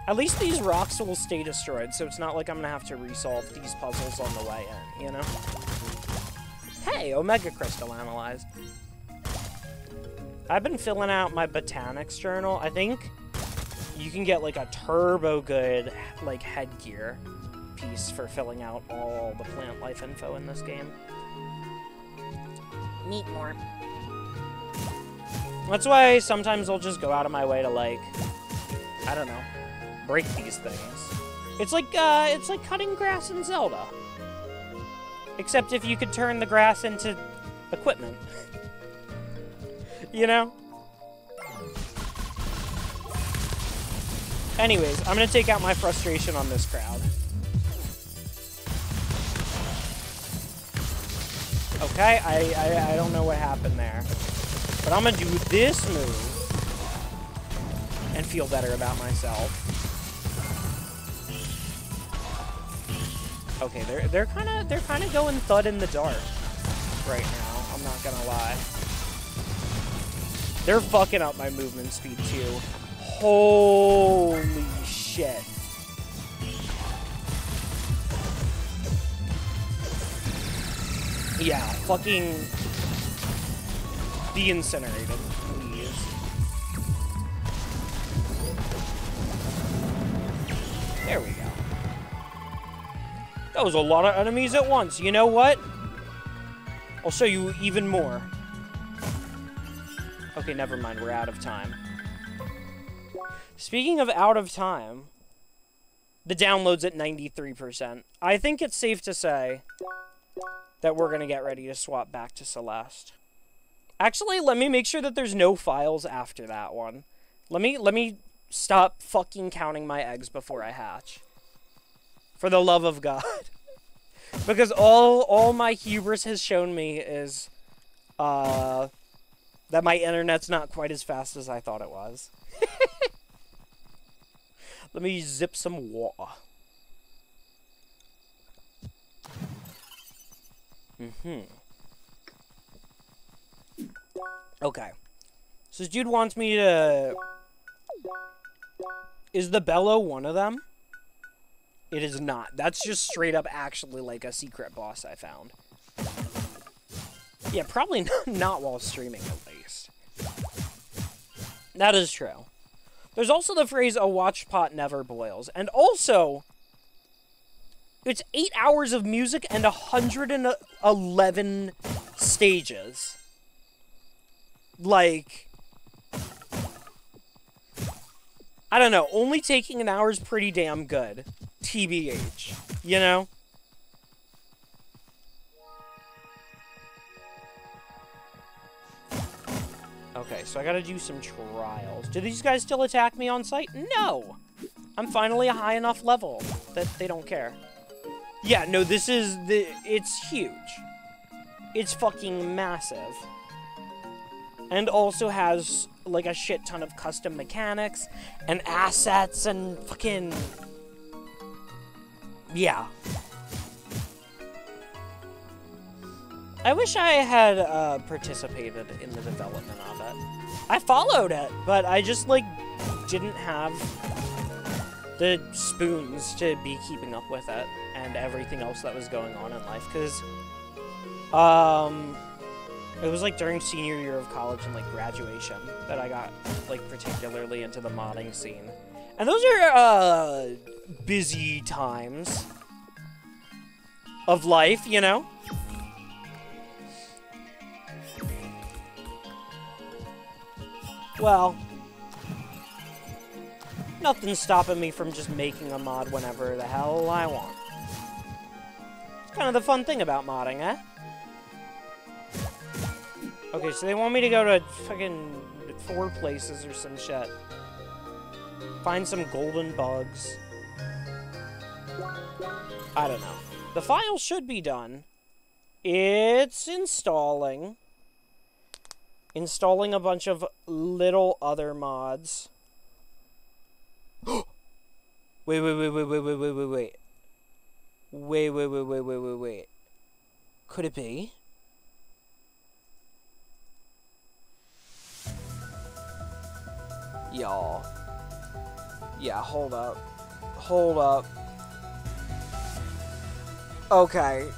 At least these rocks will stay destroyed, so it's not like I'm gonna have to resolve these puzzles on the way in, you know? Hey, Omega Crystal analyzed. I've been filling out my botanics journal. I think you can get like a turbo good like headgear piece for filling out all the plant life info in this game. Meet more. That's why sometimes I'll just go out of my way to like, I don't know, break these things. It's like uh, it's like cutting grass in Zelda. Except if you could turn the grass into equipment. you know? Anyways, I'm gonna take out my frustration on this crowd. Okay, I, I, I don't know what happened there. But I'm gonna do this move and feel better about myself. Okay, they're they're kind of they're kind of going thud in the dark right now. I'm not gonna lie. They're fucking up my movement speed too. Holy shit! Yeah, fucking be incinerated, please. There we go. That was a lot of enemies at once. You know what? I'll show you even more. Okay, never mind. We're out of time. Speaking of out of time, the download's at 93%. I think it's safe to say that we're going to get ready to swap back to Celeste. Actually, let me make sure that there's no files after that one. Let me let me stop fucking counting my eggs before I hatch. For the love of God. because all all my hubris has shown me is uh that my internet's not quite as fast as I thought it was. Let me zip some water. Mm-hmm. Okay. So dude wants me to... Is the Bellow one of them? It is not. That's just straight up actually like a secret boss I found. Yeah, probably not while streaming at least. That is true. There's also the phrase, a watch pot never boils. And also, it's eight hours of music and 111 stages. Like, I don't know, only taking an hour is pretty damn good. TBH, you know? Okay, so I gotta do some trials. Do these guys still attack me on sight? No! I'm finally a high enough level that they don't care. Yeah, no, this is the... It's huge. It's fucking massive. And also has, like, a shit ton of custom mechanics and assets and fucking... Yeah. I wish I had uh, participated in the development of it. I followed it, but I just, like, didn't have the spoons to be keeping up with it and everything else that was going on in life, because, um, it was, like, during senior year of college and, like, graduation that I got, like, particularly into the modding scene. And those are, uh, busy times of life, you know? Well, nothing's stopping me from just making a mod whenever the hell I want. It's kind of the fun thing about modding, eh? Okay, so they want me to go to fucking four places or some shit. Find some golden bugs. I don't know. The file should be done. It's installing. Installing a bunch of little other mods. wait, wait, wait, wait, wait, wait, wait, wait, wait. Wait, wait, wait, wait, wait, wait, wait. Could it be? Y'all. Yeah, hold up. Hold up. Okay.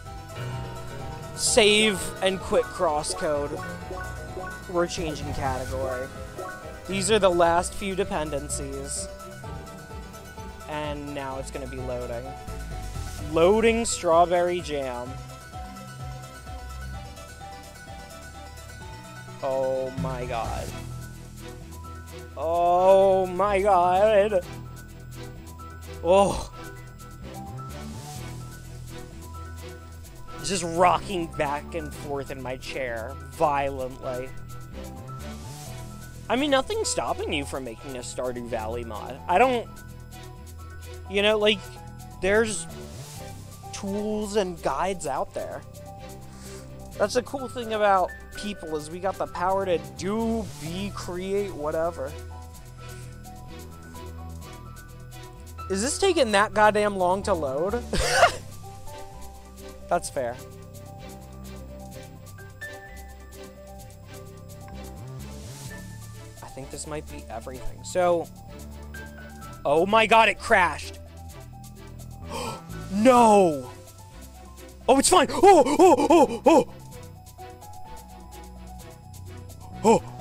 Save and quit CrossCode. We're changing category. These are the last few dependencies. And now it's going to be loading. Loading strawberry jam. Oh my god. Oh my god. Oh. Just rocking back and forth in my chair violently. I mean, nothing's stopping you from making a Stardew Valley mod. I don't. You know, like, there's tools and guides out there. That's the cool thing about people is we got the power to do, be, create, whatever. Is this taking that goddamn long to load? That's fair. Think this might be everything. So, oh my god, it crashed. no! Oh, it's fine. Oh, oh, oh, oh. Oh. oh.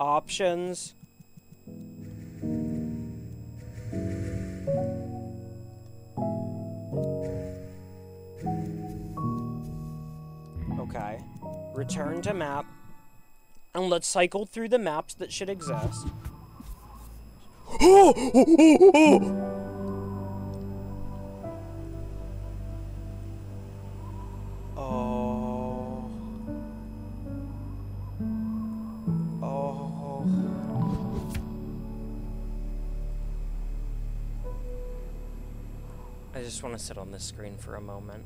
Options. Okay. Return to map. And let's cycle through the maps that should exist. Just want to sit on this screen for a moment.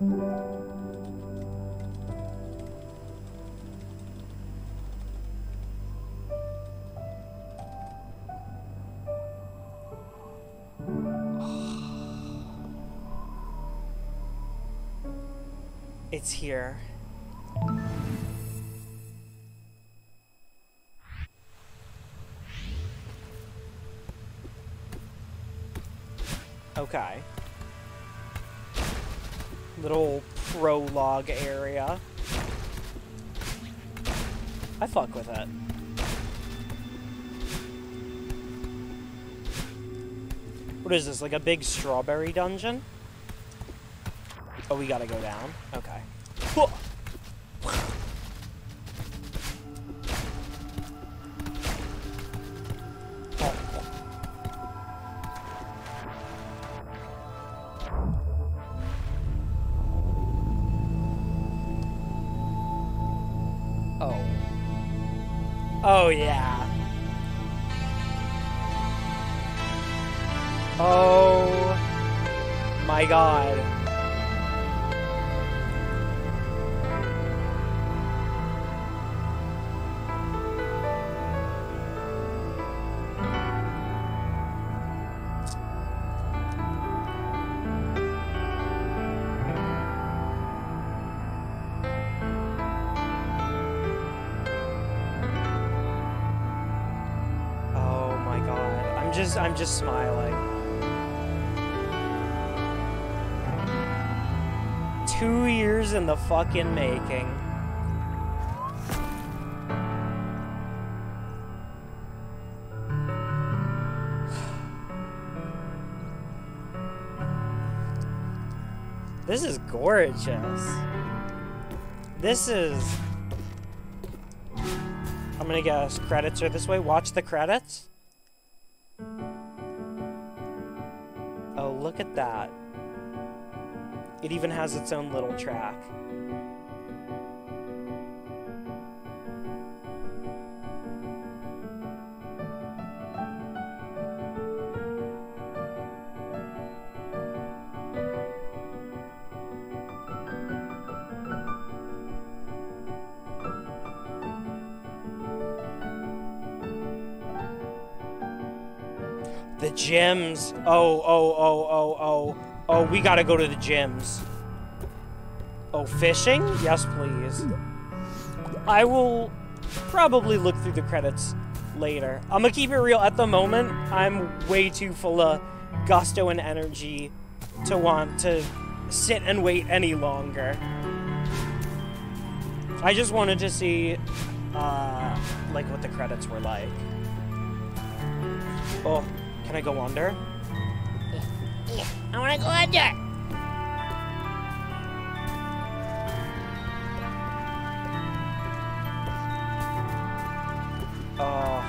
It's here. Okay. Little prologue area. I fuck with it. What is this, like a big strawberry dungeon? Oh, we gotta go down? Okay. Oh. I'm just smiling. Two years in the fucking making. This is gorgeous. This is... I'm gonna guess credits are this way. Watch the credits. It even has its own little track. The gyms. Oh, oh, oh, oh, oh. Oh, we gotta go to the gyms. Oh, fishing? Yes, please. I will probably look through the credits later. I'm gonna keep it real. At the moment, I'm way too full of gusto and energy to want to sit and wait any longer. I just wanted to see, uh, like, what the credits were like. Oh, can I go under? Go under. Oh,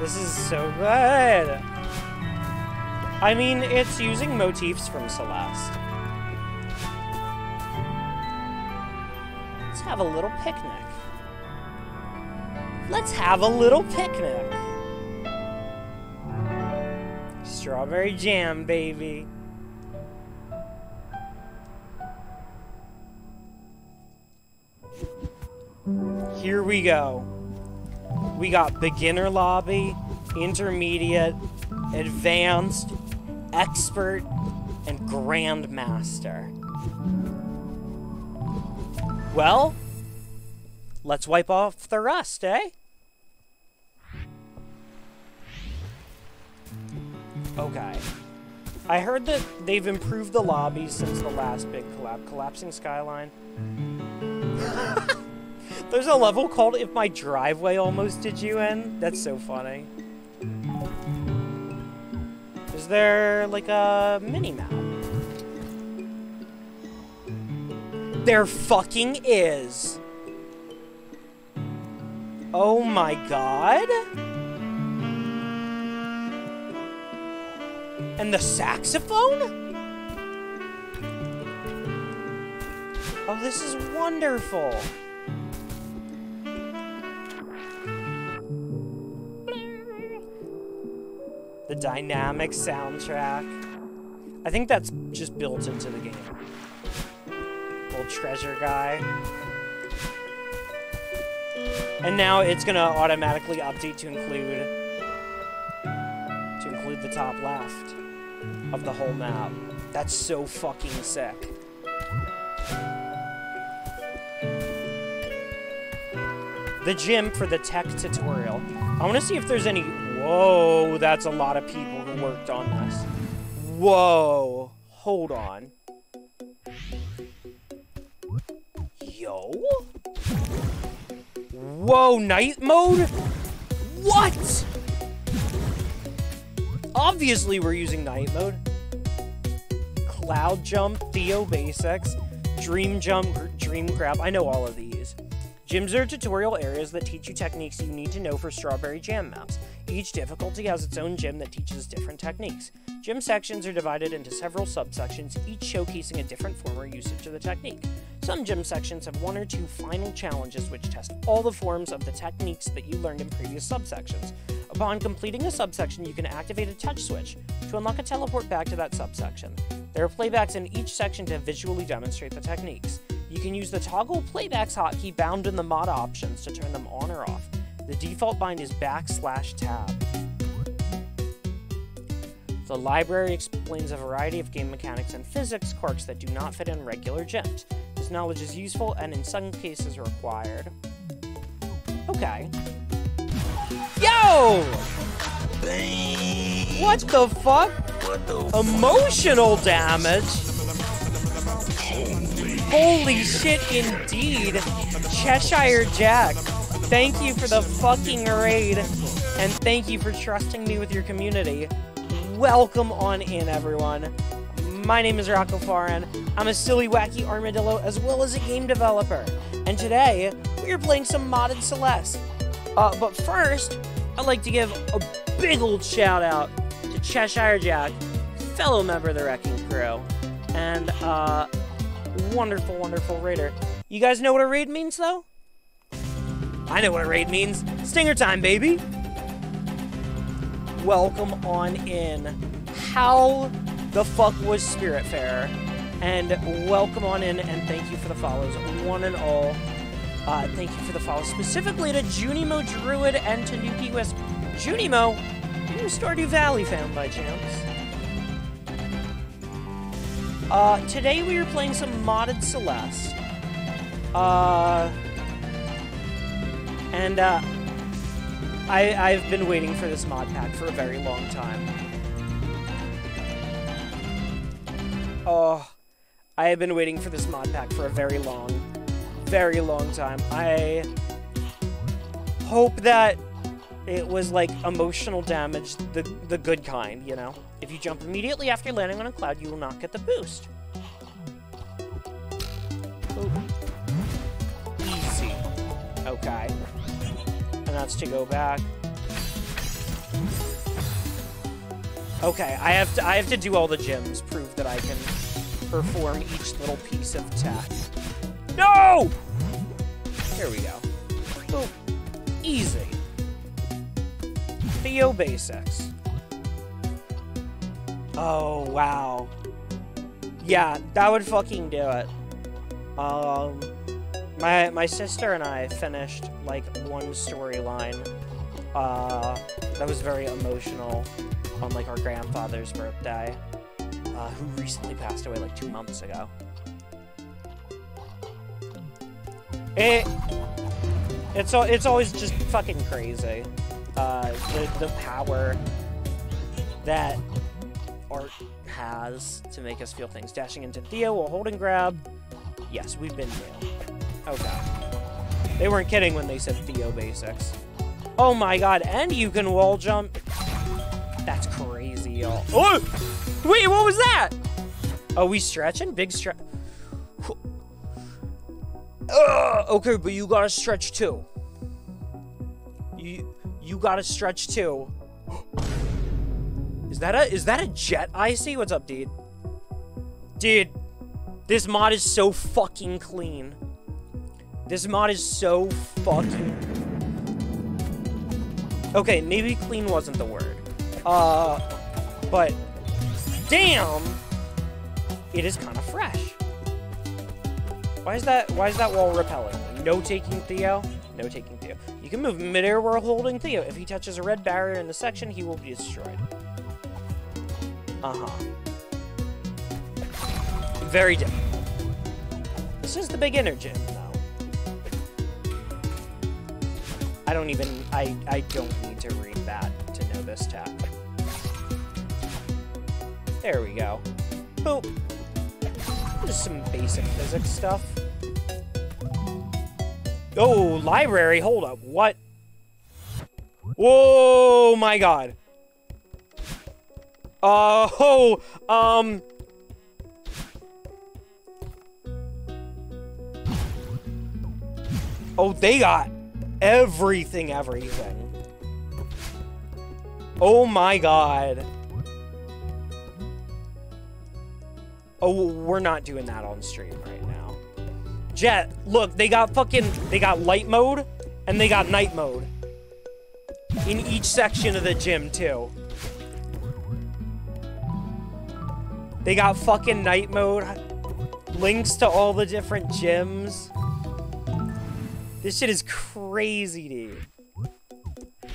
this is so good. I mean, it's using motifs from Celeste. Let's have a little picnic. Let's have a little picnic. Strawberry jam, baby. Here we go. We got beginner lobby, intermediate, advanced, expert, and grandmaster. Well, let's wipe off the rust, eh? Okay. I heard that they've improved the lobby since the last big collab. Collapsing skyline. There's a level called If My Driveway Almost Did You In. That's so funny. Is there like a mini map? There fucking is. Oh my god. And the saxophone? Oh, this is wonderful. The dynamic soundtrack. I think that's just built into the game. Little treasure guy. And now it's gonna automatically update to include to include the top left of the whole map. That's so fucking sick. The gym for the tech tutorial. I want to see if there's any... Whoa, that's a lot of people who worked on this. Whoa. Hold on. Yo? Whoa, night mode? What? Obviously, we're using night mode. Cloud Jump, Theo Basics, Dream Jump, Dream Grab. I know all of these. Gyms are tutorial areas that teach you techniques you need to know for Strawberry Jam maps. Each difficulty has its own gym that teaches different techniques. Gym sections are divided into several subsections, each showcasing a different form or usage of the technique. Some gym sections have one or two final challenges which test all the forms of the techniques that you learned in previous subsections. Upon completing a subsection, you can activate a touch switch to unlock a teleport back to that subsection. There are playbacks in each section to visually demonstrate the techniques. You can use the toggle playbacks hotkey bound in the mod options to turn them on or off. The default bind is backslash tab. The library explains a variety of game mechanics and physics quirks that do not fit in regular gyms. This knowledge is useful and in some cases required. Okay. Yo! What the fuck? Emotional damage? Holy shit, indeed. Cheshire Jack, thank you for the fucking raid, and thank you for trusting me with your community. Welcome on in, everyone. My name is Rocco Farend. I'm a silly, wacky armadillo as well as a game developer. And today, we are playing some modded Celeste. Uh, but first, I'd like to give a big old shout out to Cheshire Jack, fellow member of the Wrecking Crew, and uh, wonderful, wonderful raider. You guys know what a raid means, though? I know what a raid means. Stinger time, baby! Welcome on in. How the fuck was Spiritfarer? And welcome on in, and thank you for the follows, one and all. Uh, thank you for the follow, specifically to Junimo Druid and Tanuki Wisp. Junimo, are you Stardew Valley fan by chance? Uh, today we are playing some modded Celeste. Uh, and uh, I, I've been waiting for this mod pack for a very long time. Oh, I have been waiting for this mod pack for a very long, very long time. I hope that it was like emotional damage, the the good kind, you know. If you jump immediately after landing on a cloud, you will not get the boost. Easy. Okay. And that's to go back. Okay, I have to I have to do all the gyms, prove that I can perform each little piece of tech. No! Here we go. Boom. Easy. Theo Basics. Oh, wow. Yeah, that would fucking do it. Um, my, my sister and I finished, like, one storyline, uh, that was very emotional on, like, our grandfather's birthday, uh, who recently passed away, like, two months ago. It, it's, it's always just fucking crazy uh, the, the power that art has to make us feel things. Dashing into Theo while holding grab. Yes, we've been new. Okay. They weren't kidding when they said Theo basics. Oh my god, and you can wall jump. That's crazy, y'all. Oh! Wait, what was that? Oh, we stretching? Big stretch. Ugh, okay, but you gotta stretch too. You you gotta stretch too. Is that a is that a jet I see? What's up, dude? Dude, this mod is so fucking clean. This mod is so fucking Okay, maybe clean wasn't the word. Uh but damn it is kind of fresh. Why is that why is that wall repelling? No taking Theo? No taking Theo. You can move midair while holding Theo. If he touches a red barrier in the section, he will be destroyed. Uh-huh. Very different. This is the beginner gym, though. I don't even... I, I don't need to read that to know this tech. There we go. Boop. Just some basic physics stuff. Oh, library. Hold up. What? Whoa, my god. Uh, oh, um... Oh, they got everything, everything. Oh my god. Oh, we're not doing that on stream right now. Jet, look, they got fucking, they got light mode, and they got night mode. In each section of the gym, too. They got fucking night mode, links to all the different gyms. This shit is crazy, dude.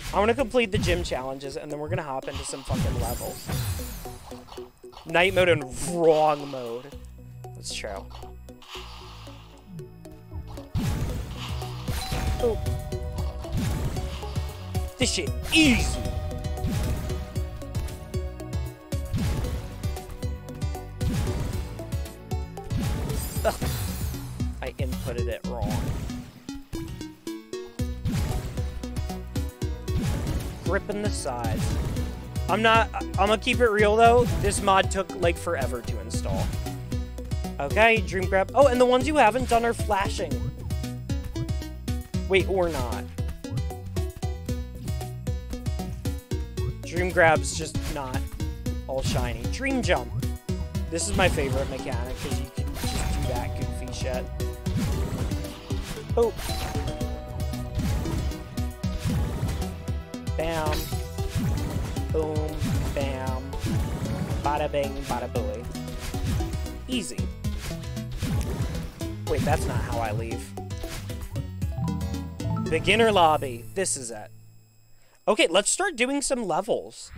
I'm gonna complete the gym challenges, and then we're gonna hop into some fucking levels. Night mode and wrong mode. That's true. Oh. This shit easy. I inputted it wrong. Grip in the sides. I'm not, I'm gonna keep it real though. This mod took like forever to install. Okay, Dream Grab. Oh, and the ones you haven't done are flashing. Wait, or not. Dream Grab's just not all shiny. Dream Jump. This is my favorite mechanic because you can just do that goofy shit. Oh. Bam. Boom. Bam. Bada bing, bada booey. Easy. Wait, that's not how I leave. Beginner lobby. This is it. Okay, let's start doing some levels.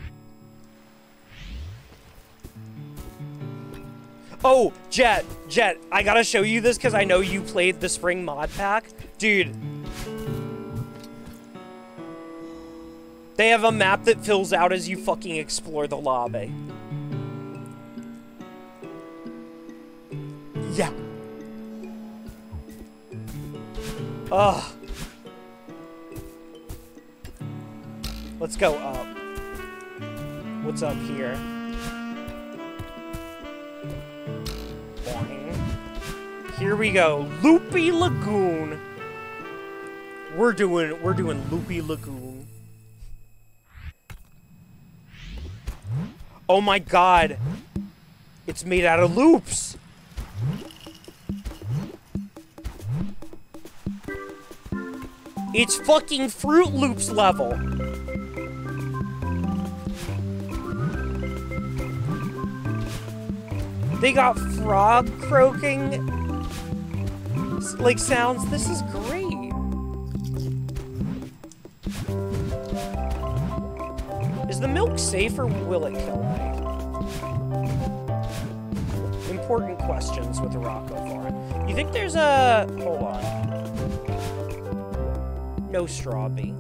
Oh, Jet, Jet, I gotta show you this because I know you played the spring mod pack. Dude. They have a map that fills out as you fucking explore the lobby. Yeah. Ugh. Let's go up. What's up here? Here we go. Loopy Lagoon. We're doing we're doing Loopy Lagoon. Oh my god. It's made out of loops. It's fucking Fruit Loops level. They got frog croaking like sounds. This is great. Is the milk safe or will it kill me? Important questions with the Rocco Farend. You think there's a hold on. No strawberry.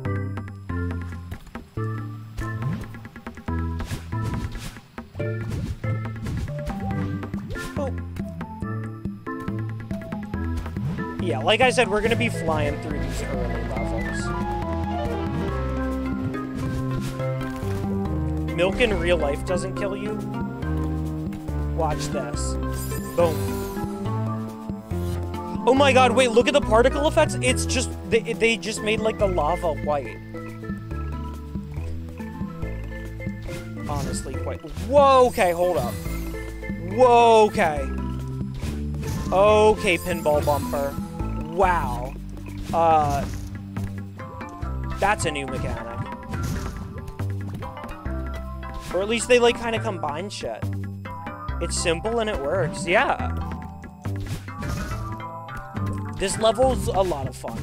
Oh. Yeah, like I said, we're gonna be flying through these early Milk in real life doesn't kill you? Watch this. Boom. Oh my god, wait, look at the particle effects. It's just, they, they just made like the lava white. Honestly, quite. Whoa, okay, hold up. Whoa, okay. Okay, pinball bumper. Wow. Uh, that's a new mechanic. Or at least they like kind of combine shit. It's simple and it works. Yeah. This level's a lot of fun.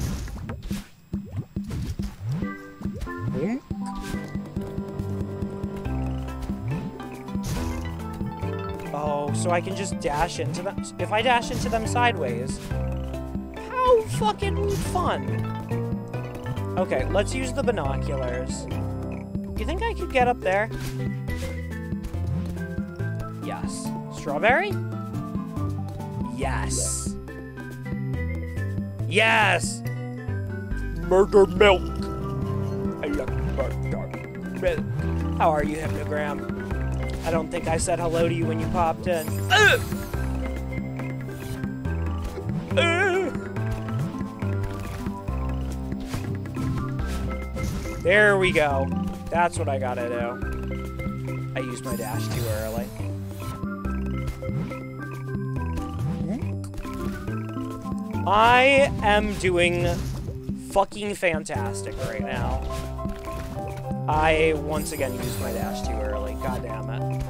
Oh, so I can just dash into them. If I dash into them sideways, how fucking fun. Okay, let's use the binoculars. You think I could get up there? Yes. Strawberry? Yes. Yes! Murder milk! I love murder milk. How are you, Hypnogram? I don't think I said hello to you when you popped in. There we go. That's what I gotta do. I used my dash too early. I am doing fucking fantastic right now. I once again used my dash too early. God damn it.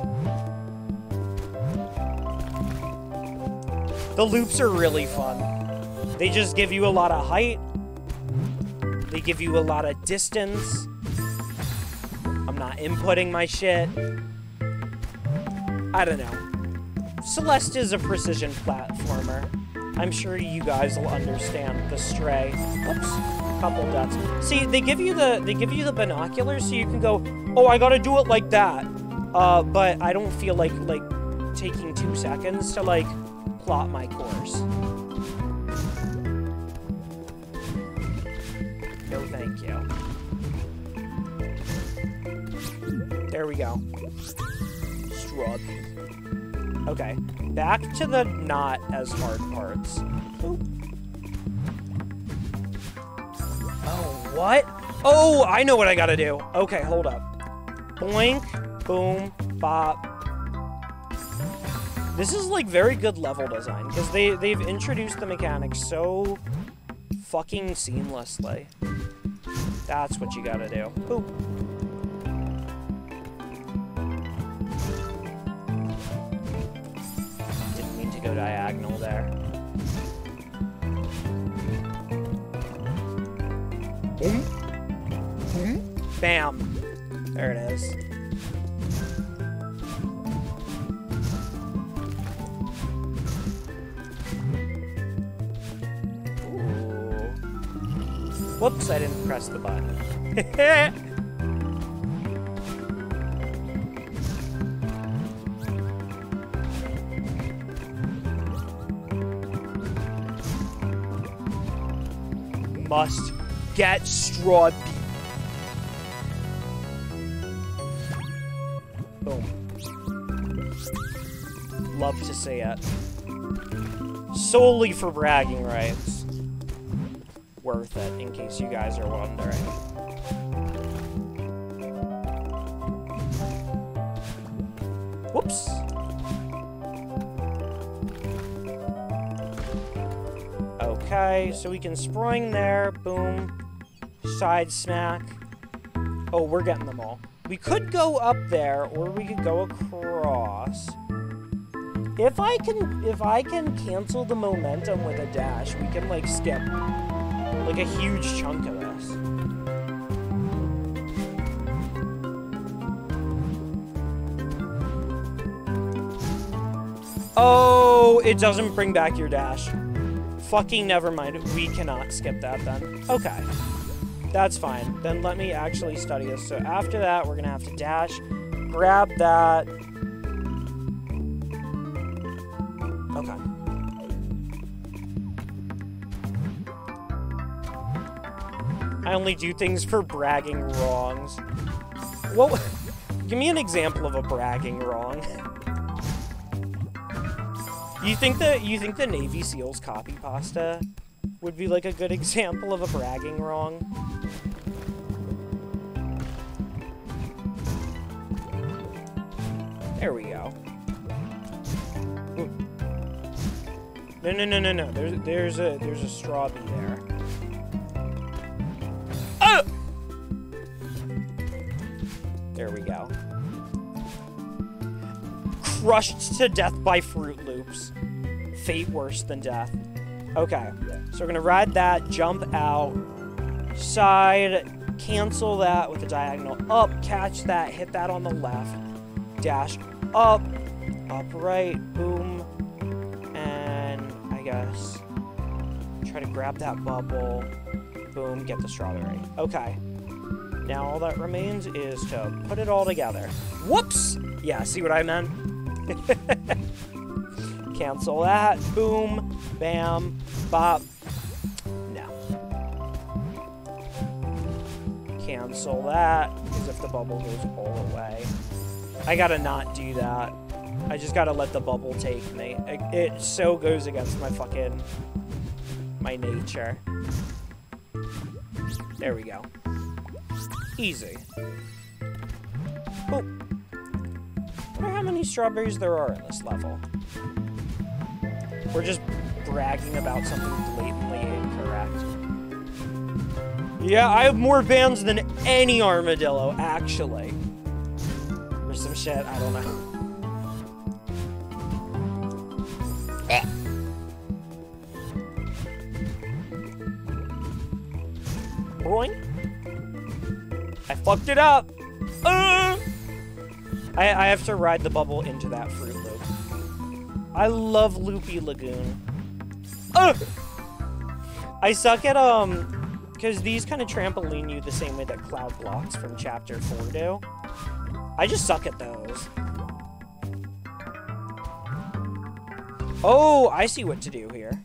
The loops are really fun. They just give you a lot of height. They give you a lot of distance. I'm not inputting my shit. I don't know. Celeste is a precision platformer. I'm sure you guys will understand the stray. Oops, couple deaths. See, they give you the they give you the binoculars so you can go, oh, I gotta do it like that. Uh, but I don't feel like like taking two seconds to like plot my course. No, thank you. There we go. Straw bead. Okay, back to the not as hard parts. Oop. Oh, what? Oh, I know what I gotta do. Okay, hold up. Boink, boom, bop. This is like very good level design because they they've introduced the mechanics so fucking seamlessly. That's what you gotta do. Boop. Go diagonal there. Bam. There it is. Ooh. Whoops, I didn't press the button. Must get straw. Boom. Love to see it. Solely for bragging rights. Worth it, in case you guys are wondering. Whoops. Okay, so we can spring there. Boom. Side smack. Oh, we're getting them all. We could go up there, or we could go across. If I can, if I can cancel the momentum with a dash, we can like skip like a huge chunk of this. Oh, it doesn't bring back your dash. Fucking never mind. We cannot skip that then. Okay. That's fine. Then let me actually study this. So after that, we're gonna have to dash, grab that. Okay. I only do things for bragging wrongs. What? Give me an example of a bragging wrong. You think that you think the Navy SEALs copy pasta would be like a good example of a bragging wrong? There we go. No, no, no, no, no. There's there's a there's a straw bee there. Oh! There we go. Crushed to death by Fruit Loops. Fate worse than death. Okay, so we're gonna ride that, jump out, side, cancel that with a diagonal up, catch that, hit that on the left, dash up, upright, boom, and I guess try to grab that bubble, boom, get the strawberry. Okay. Now all that remains is to put it all together. Whoops! Yeah, see what I meant? Cancel that. Boom. Bam. Bop. No. Cancel that. If the bubble goes all the way. I gotta not do that. I just gotta let the bubble take me. It, it so goes against my fucking... My nature. There we go. Easy. Oh. Wonder how many strawberries there are in this level. We're just bragging about something blatantly incorrect. Yeah, I have more bands than any armadillo, actually. Or some shit, I don't know. Boing. I fucked it up. Uh! I, I have to ride the bubble into that Fruit Loop. I love Loopy Lagoon. Ugh! I suck at, um, because these kind of trampoline you the same way that Cloud Blocks from Chapter 4 do. I just suck at those. Oh, I see what to do here.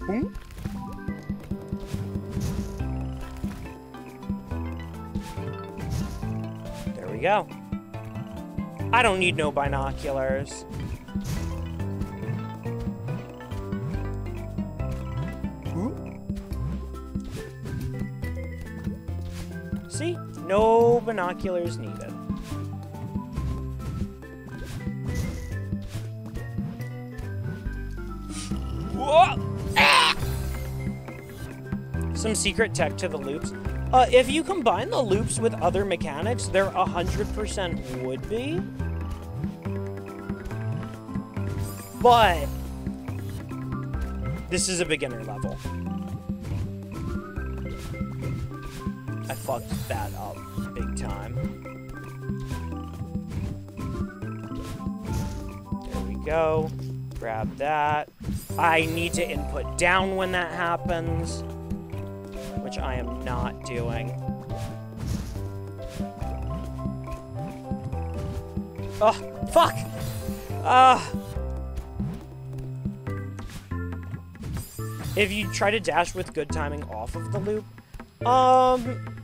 Hmm? We go. I don't need no binoculars. See? No binoculars needed. Whoa! Ah! Some secret tech to the loops. Uh, if you combine the loops with other mechanics, there 100% would be. But this is a beginner level. I fucked that up big time. There we go. Grab that. I need to input down when that happens, which I am not doing. Oh, fuck! Ah. if you try to dash with good timing off of the loop, um,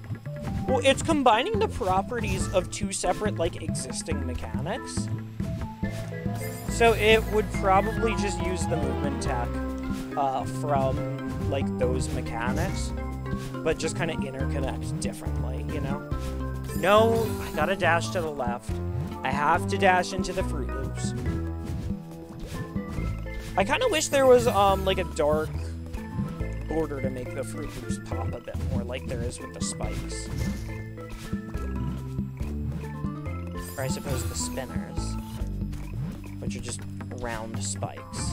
well, it's combining the properties of two separate, like, existing mechanics. So it would probably just use the movement tech uh, from, like, those mechanics, but just kind of interconnect differently, you know? No, I gotta dash to the left. I have to dash into the Fruit Loops. I kind of wish there was, um, like, a dark border to make the Fruit Loops pop a bit more like there is with the spikes. Or I suppose the spinners, which are just round spikes.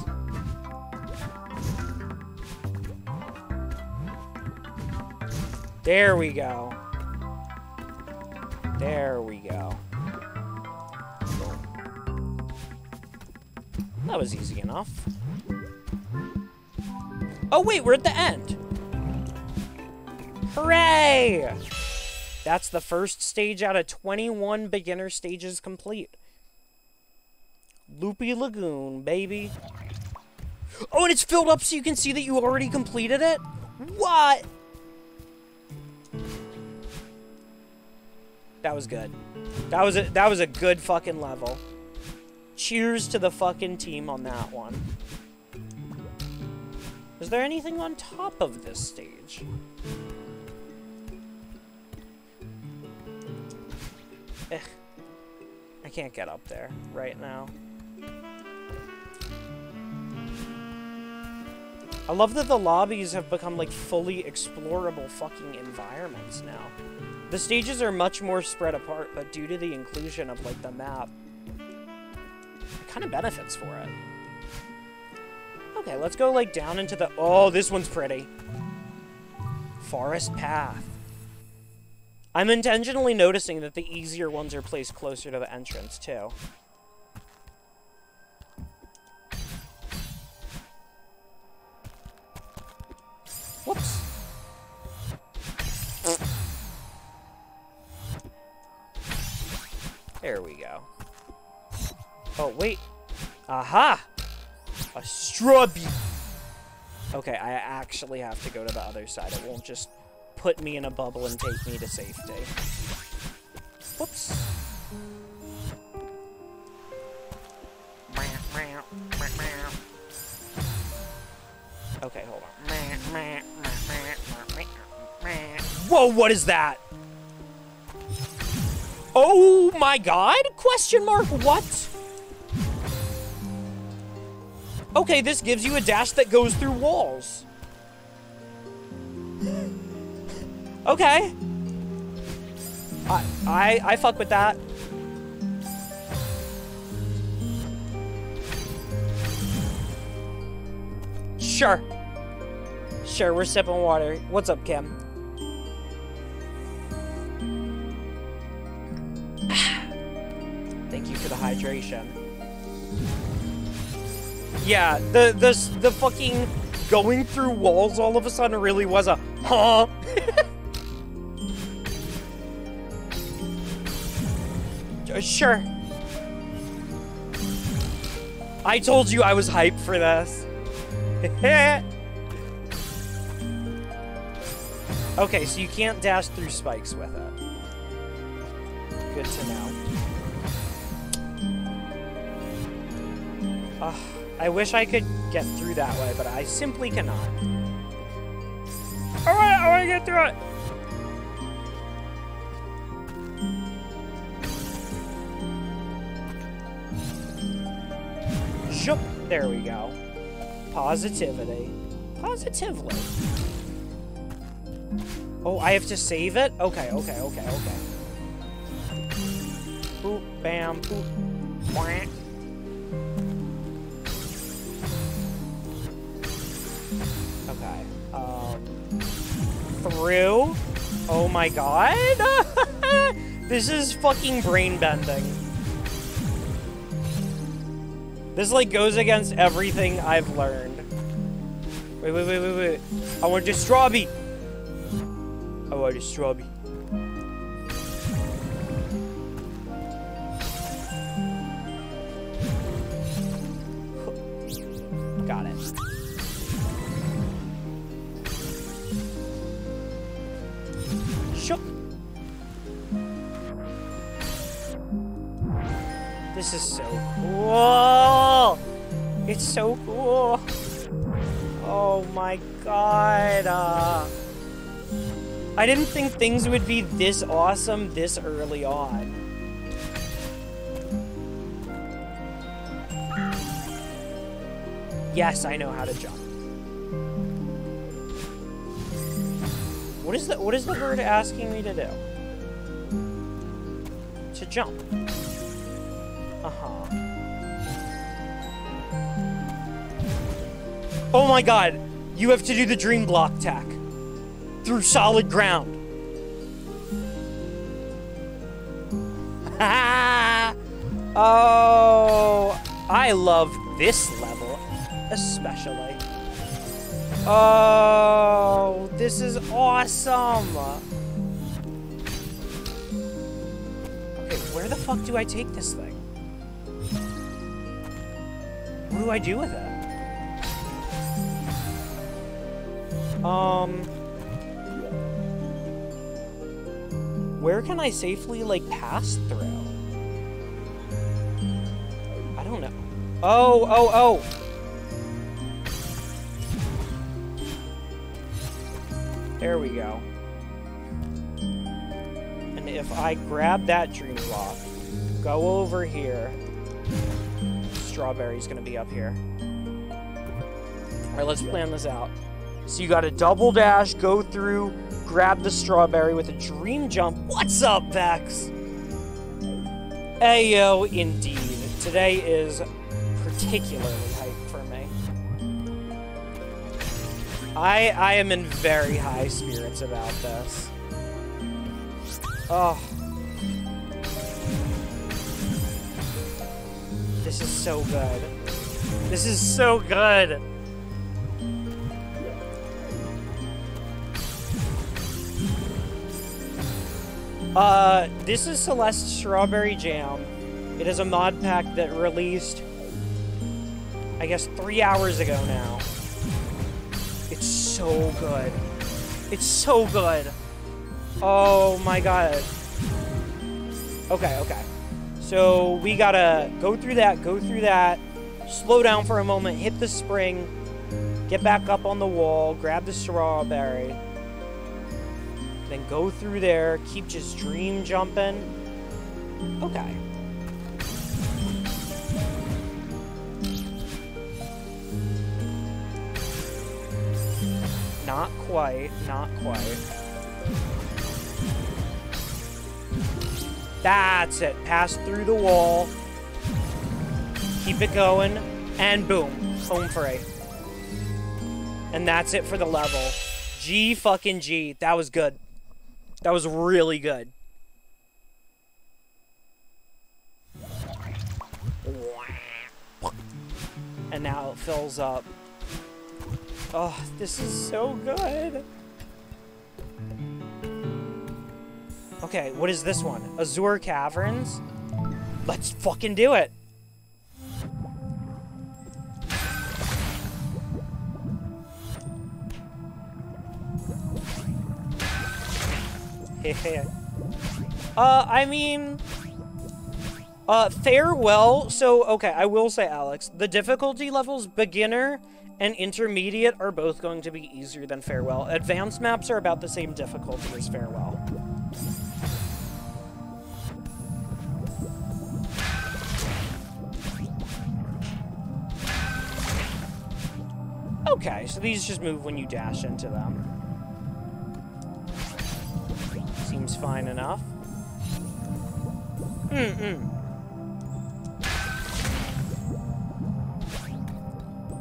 There we go. There we go. That was easy enough. Oh, wait, we're at the end. Hooray! That's the first stage out of 21 beginner stages complete. Loopy Lagoon, baby. Oh, and it's filled up so you can see that you already completed it? What? That was good. That was a that was a good fucking level. Cheers to the fucking team on that one. Is there anything on top of this stage? Eh. I can't get up there right now. I love that the lobbies have become like fully explorable fucking environments now. The stages are much more spread apart, but due to the inclusion of like the map, it kind of benefits for it. Okay, let's go like down into the... Oh, this one's pretty. Forest Path. I'm intentionally noticing that the easier ones are placed closer to the entrance, too. Whoops. There we go. Oh, wait. Aha! A strawberry. Okay, I actually have to go to the other side. It won't just put me in a bubble and take me to safety. Whoops. Okay, hold on. Whoa, what is that? Oh my god? Question mark, what? Okay, this gives you a dash that goes through walls. Okay. I, I, I fuck with that. Sure. Sure, we're sipping water. What's up, Kim? Thank you for the hydration. Yeah, the the the fucking going through walls all of a sudden really was a huh. Uh, sure. I told you I was hyped for this. okay, so you can't dash through spikes with it. good to know. I wish I could get through that way, but I simply cannot. Alright, I want to get through it! Shook. There we go. Positivity. Positively. Oh, I have to save it? Okay, okay, okay, okay. Boop, bam, boop, whack. Um, through? Oh my god? this is fucking brain bending. This like goes against everything I've learned. Wait, wait, wait, wait, wait. I want to strawberry. I want a strawberry. Things would be this awesome this early on. Yes, I know how to jump. What is the what is the bird asking me to do? To jump. Uh-huh. Oh my god! You have to do the dream block tech. Through solid ground. oh, I love this level, especially. Oh, this is awesome. Okay, where the fuck do I take this thing? What do I do with it? Um... Where can I safely, like, pass through? I don't know. Oh, oh, oh! There we go. And if I grab that dream block, go over here, strawberry's gonna be up here. Alright, let's plan this out. So you gotta double dash, go through, grab the strawberry with a dream jump. What's up, Vex? Ayo, indeed. Today is particularly hype for me. I I am in very high spirits about this. Oh. This is so good. This is so good. Uh, this is Celeste Strawberry Jam. It is a mod pack that released, I guess, three hours ago now. It's so good. It's so good. Oh my god. Okay, okay. So we gotta go through that, go through that, slow down for a moment, hit the spring, get back up on the wall, grab the strawberry, then go through there, keep just dream jumping. Okay. Not quite, not quite. That's it. Pass through the wall. Keep it going. And boom. Home free. And that's it for the level. G fucking G. That was good. That was really good. And now it fills up. Oh, this is so good. Okay, what is this one? Azure Caverns? Let's fucking do it. Uh, I mean, uh, farewell. So, okay, I will say, Alex, the difficulty levels beginner and intermediate are both going to be easier than farewell. Advanced maps are about the same difficulty as farewell. Okay, so these just move when you dash into them. Seems fine enough. Mm-mm.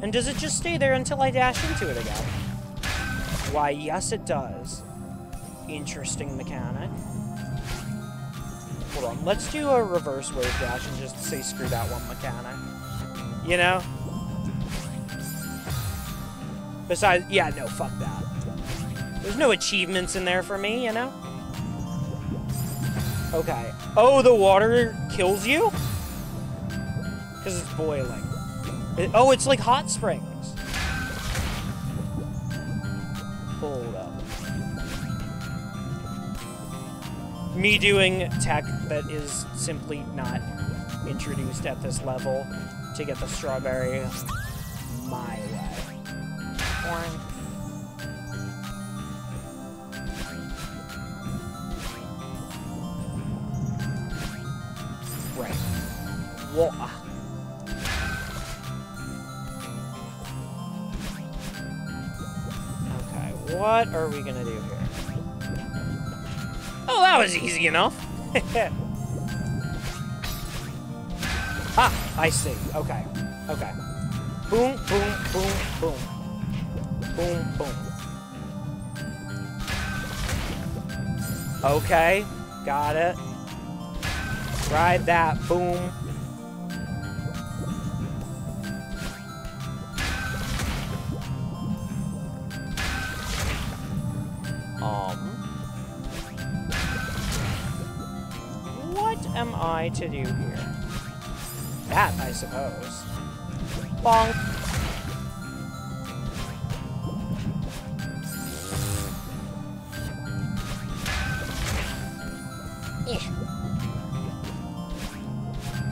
And does it just stay there until I dash into it again? Why, yes it does. Interesting mechanic. Hold on, let's do a reverse wave dash and just say screw that one mechanic. You know? Besides, yeah, no, fuck that. There's no achievements in there for me, you know? Okay. Oh, the water kills you? Because it's boiling. It- oh, it's like hot springs. Hold up. Me doing tech that is simply not introduced at this level to get the strawberry my way. Water. Okay, what are we gonna do here? Oh, that was easy enough. ah, I see. Okay, okay. Boom, boom, boom, boom. Boom, boom. Okay, got it. Ride that, boom. Um. What am I to do here? That, I suppose. Bonk. Yeah.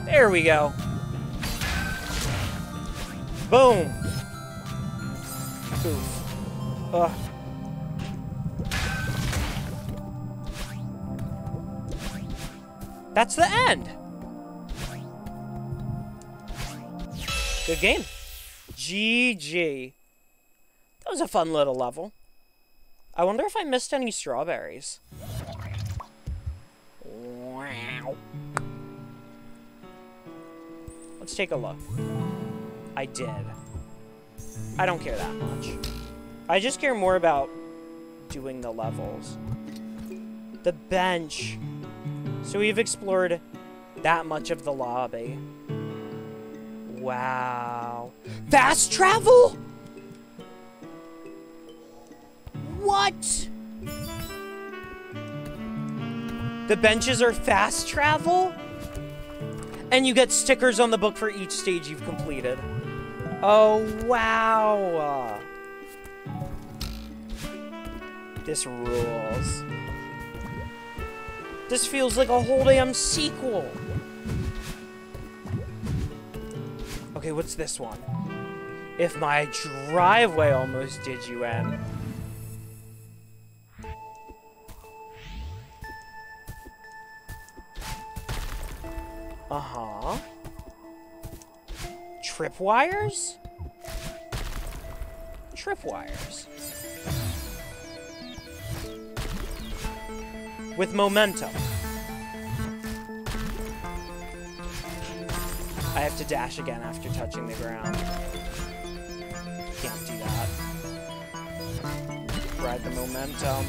There we go. Boom. Oof. Ugh. That's the end. Good game. GG. That was a fun little level. I wonder if I missed any strawberries. Wow. Let's take a look. I did. I don't care that much. I just care more about doing the levels. The bench. So we've explored that much of the lobby. Wow. Fast travel? What? The benches are fast travel? And you get stickers on the book for each stage you've completed. Oh, wow. This rules. This feels like a whole damn sequel. Okay, what's this one? If my driveway almost did you in. Uh-huh. Tripwires? Tripwires. With momentum. I have to dash again after touching the ground. Can't do that. Ride the momentum.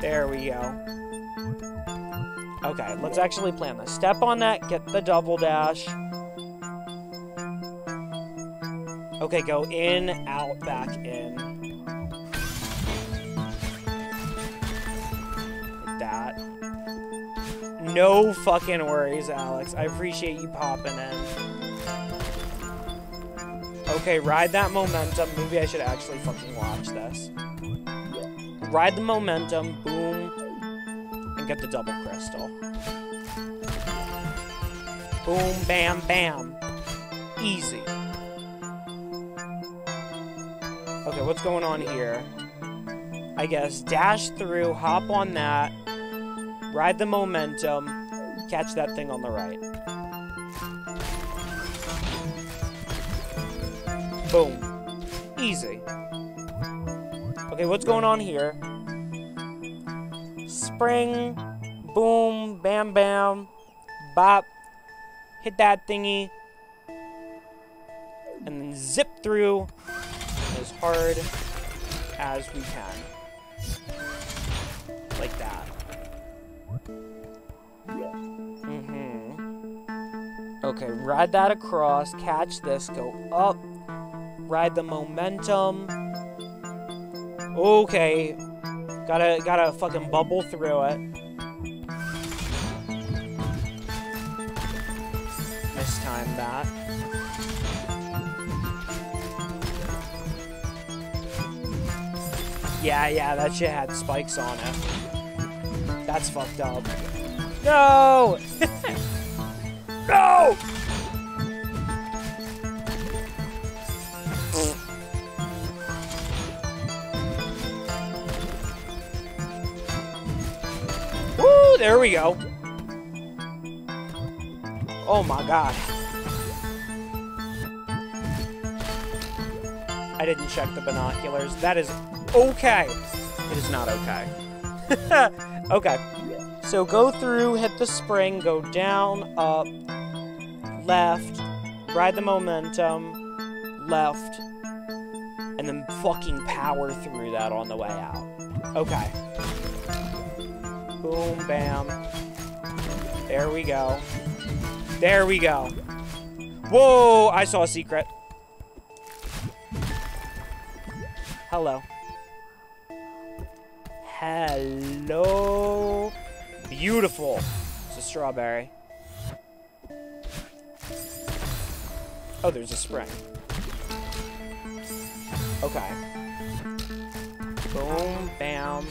There we go. Okay, let's actually plan this. Step on that, get the double dash. Okay, go in, out, back in. That. No fucking worries, Alex. I appreciate you popping in. Okay, ride that momentum. Maybe I should actually fucking watch this. ride the momentum, boom, and get the double crystal. Boom, bam, bam. Easy. Okay, what's going on here? I guess dash through, hop on that, ride the momentum, catch that thing on the right. Boom. Easy. Okay, what's going on here? Spring, boom, bam, bam, bop, hit that thingy, and then zip through as hard as we can. Like that. Mm-hmm. Okay, ride that across, catch this, go up, ride the momentum. Okay. Gotta gotta fucking bubble through it. Mistime that. Yeah, yeah, that shit had spikes on it. That's fucked up. No! no! Woo! There we go. Oh my god. I didn't check the binoculars. That is okay. It is not okay. okay. So go through, hit the spring, go down, up, left, ride the momentum, left, and then fucking power through that on the way out. Okay. Boom, bam. There we go. There we go. Whoa, I saw a secret. Hello. Hello. Beautiful. It's a strawberry. Oh, there's a spring. Okay. Boom, bam.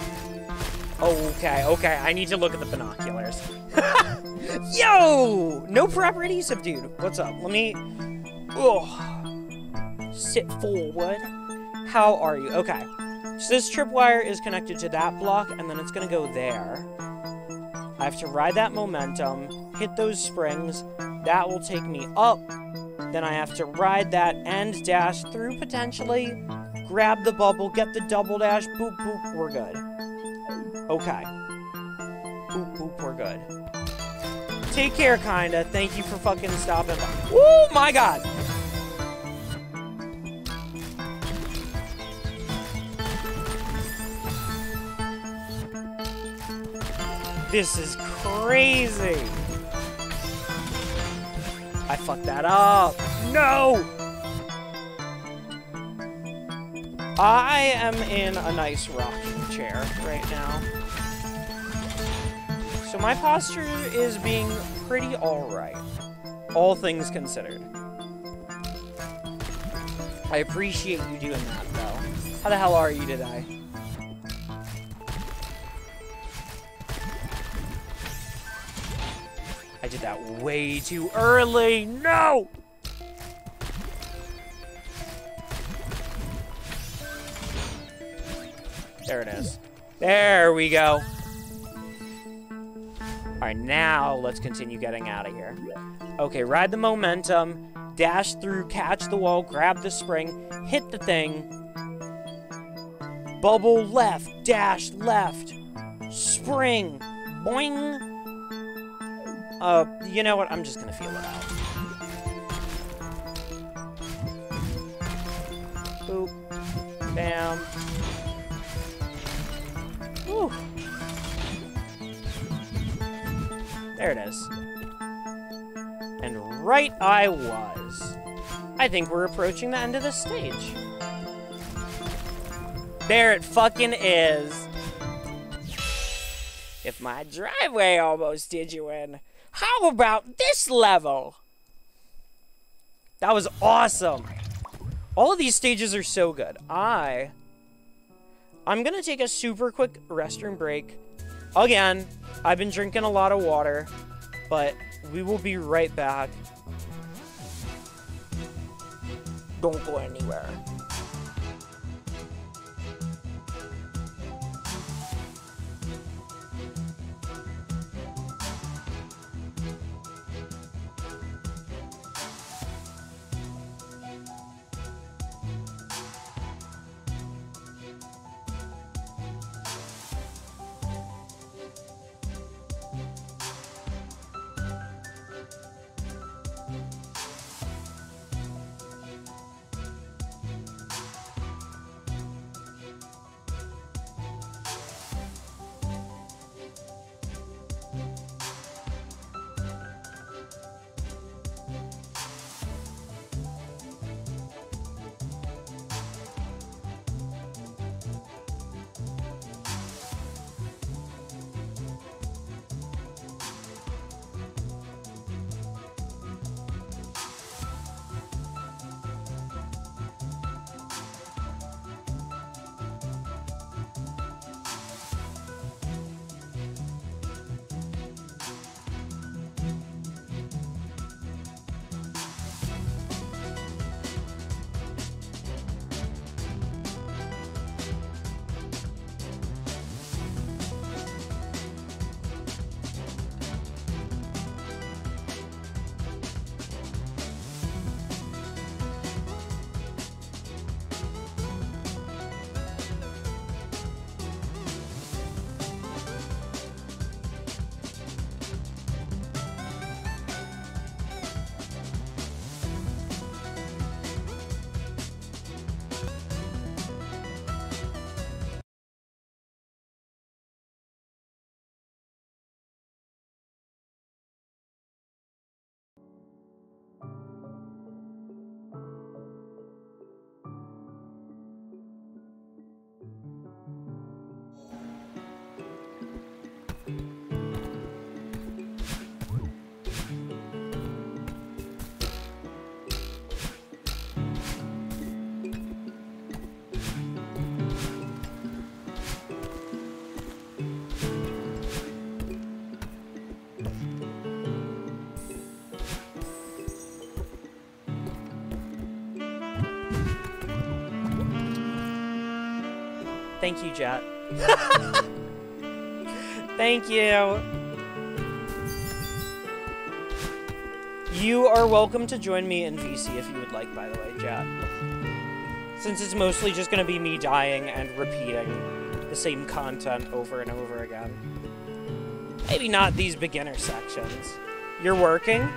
Okay, okay, I need to look at the binoculars. Yo! No proper dude. What's up? Let me... Oh. Sit forward. How are you? Okay. So this tripwire is connected to that block, and then it's gonna go there. I have to ride that momentum, hit those springs. That will take me up. Then I have to ride that and dash through, potentially. Grab the bubble, get the double dash, boop, boop, we're good. Okay. Boop, boop, we're good. Take care, kinda. Thank you for fucking stopping by. Oh my god! This is crazy! I fucked that up! No! I am in a nice rocking chair right now. So my posture is being pretty alright. All things considered. I appreciate you doing that, though. How the hell are you today? I did that way too early! No! There it is. There we go. Alright, now let's continue getting out of here. Okay, ride the momentum, dash through, catch the wall, grab the spring, hit the thing, bubble left, dash left, spring, boing. Uh, you know what? I'm just gonna feel it out. Boop. Bam. Whew. There it is. And right I was. I think we're approaching the end of the stage. There it fucking is. If my driveway almost did you in, how about this level? That was awesome. All of these stages are so good. I I'm gonna take a super quick restroom break. Again, I've been drinking a lot of water, but we will be right back. Don't go anywhere. Thank you, Jet. Thank you. You are welcome to join me in VC if you would like, by the way, Jet. Since it's mostly just going to be me dying and repeating the same content over and over again. Maybe not these beginner sections. You're working?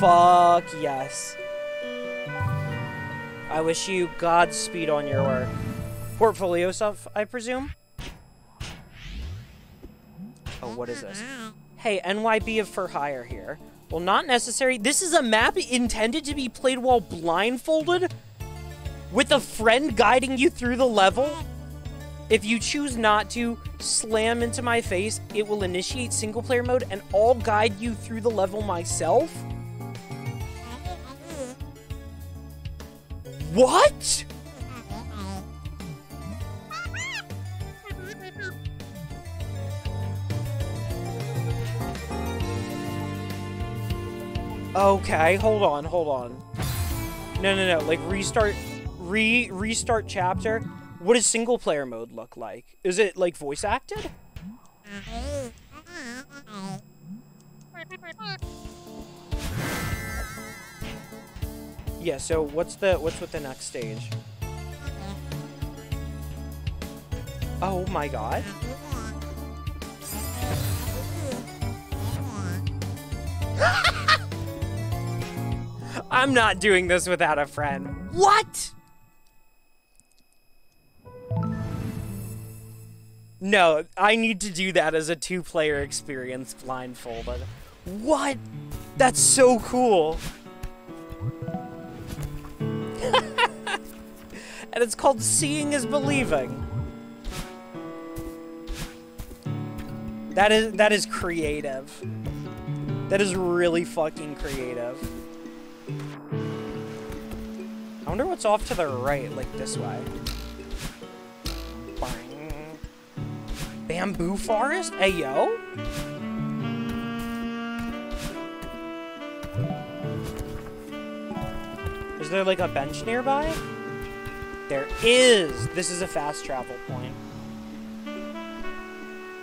Fuck yes. I wish you Godspeed on your work. Portfolio stuff, I presume? Oh, what is this? Hey, NYB of for hire here. Well, not necessary. This is a map intended to be played while blindfolded? With a friend guiding you through the level? If you choose not to slam into my face, it will initiate single player mode and I'll guide you through the level myself? What? Okay, hold on, hold on. No, no, no, like restart, re restart chapter. What does single player mode look like? Is it like voice acted? Yeah, so what's the what's with the next stage? Oh my god. I'm not doing this without a friend. What? No, I need to do that as a two-player experience blindfolded. What? That's so cool. and it's called Seeing is Believing. That is that is creative. That is really fucking creative. I wonder what's off to the right, like this way. Bang. Bamboo forest? Hey, yo? Is there like a bench nearby? There is! This is a fast travel point.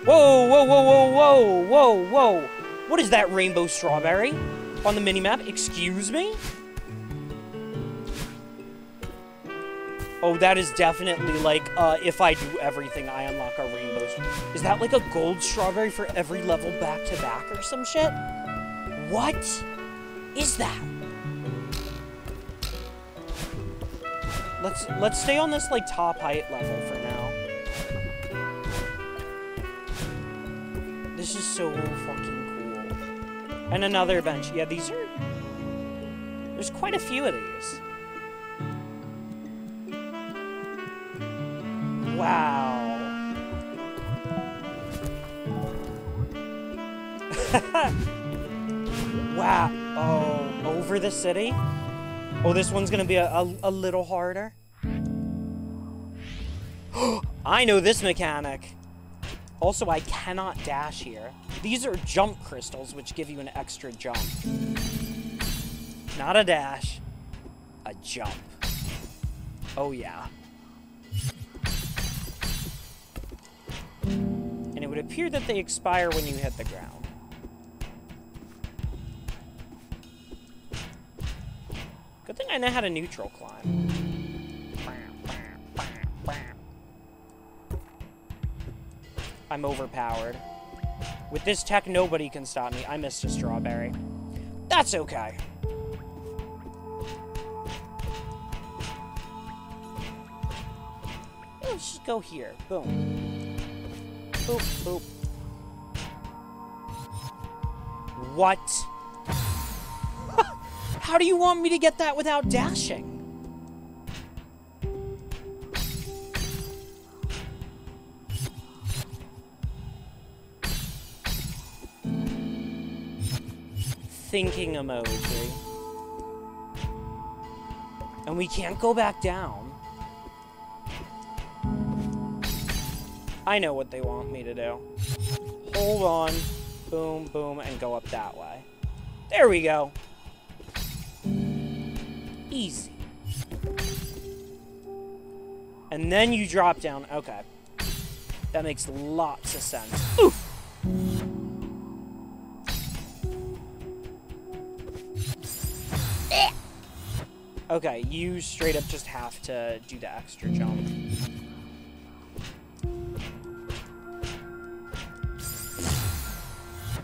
Whoa, whoa, whoa, whoa, whoa, whoa, whoa! What is that rainbow strawberry on the minimap? Excuse me? Oh, that is definitely like, uh, if I do everything, I unlock a rainbow. Is that like a gold strawberry for every level back to back or some shit? What is that? Let's let's stay on this like top height level for now. This is so fucking cool. And another bench. Yeah, these are There's quite a few of these. Wow. wow. Oh, over the city? Oh, this one's gonna be a, a, a little harder. I know this mechanic. Also, I cannot dash here. These are jump crystals, which give you an extra jump. Not a dash, a jump. Oh, yeah. And it would appear that they expire when you hit the ground. Good thing I know how to neutral climb. I'm overpowered. With this tech, nobody can stop me. I missed a strawberry. That's okay. Let's just go here. Boom. Boop, boop. What? How do you want me to get that without dashing? Thinking emoji. And we can't go back down. I know what they want me to do. Hold on. Boom, boom, and go up that way. There we go. Easy. And then you drop down. Okay. That makes lots of sense. Oof! Okay, you straight up just have to do the extra jump.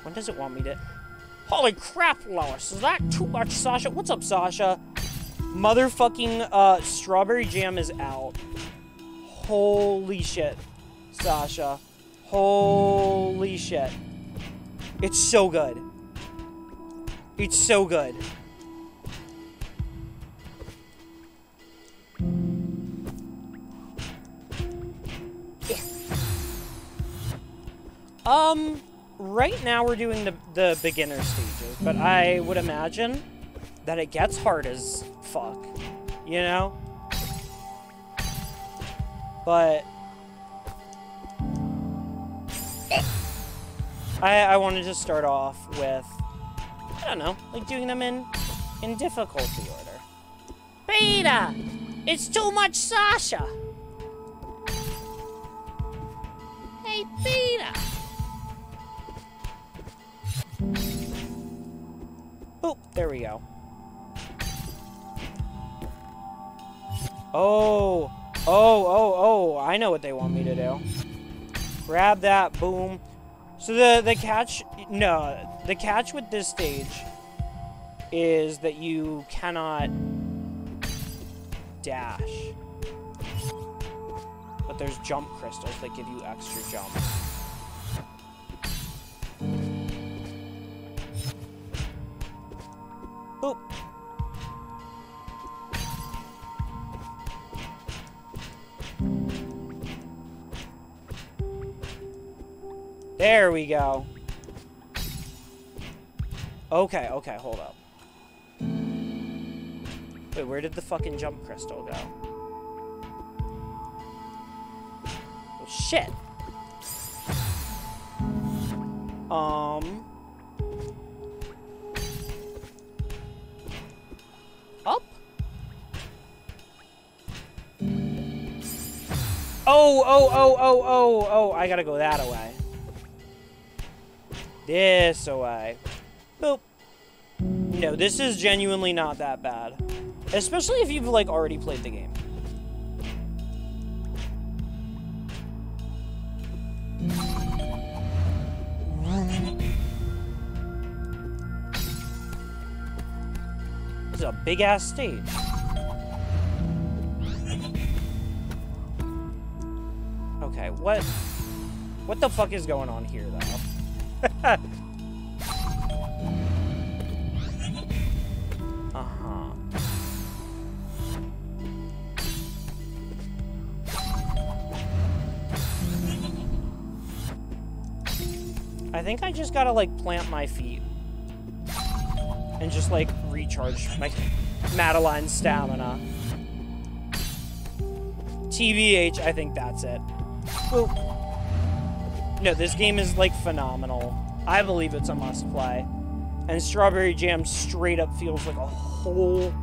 When does it want me to... Holy crap, Lois. Is that too much, Sasha? What's up, Sasha? Motherfucking uh, strawberry jam is out. Holy shit, Sasha. Holy shit. It's so good. It's so good. Um, right now we're doing the, the beginner stages, but I would imagine that it gets hard as fuck, you know? But... I, I wanted to start off with, I don't know, like doing them in, in difficulty order. Peter! It's too much Sasha! Hey, Peter! Boop, there we go. Oh, oh, oh, oh, I know what they want me to do. Grab that, boom. So the, the catch, no, the catch with this stage is that you cannot dash. But there's jump crystals that give you extra jumps. Boop. There we go. Okay, okay, hold up. Wait, where did the fucking jump crystal go? Oh, shit. Um. Up? Oh, oh, oh, oh, oh, oh, I gotta go that way. This way. Boop. No, this is genuinely not that bad. Especially if you've, like, already played the game. This is a big-ass stage. Okay, what... What the fuck is going on here, though? uh-huh. I think I just gotta, like, plant my feet. And just, like, recharge my Madeline stamina. TBH, I think that's it. Boop. No, this game is, like, phenomenal. I believe it's a must-play. And Strawberry Jam straight up feels like a whole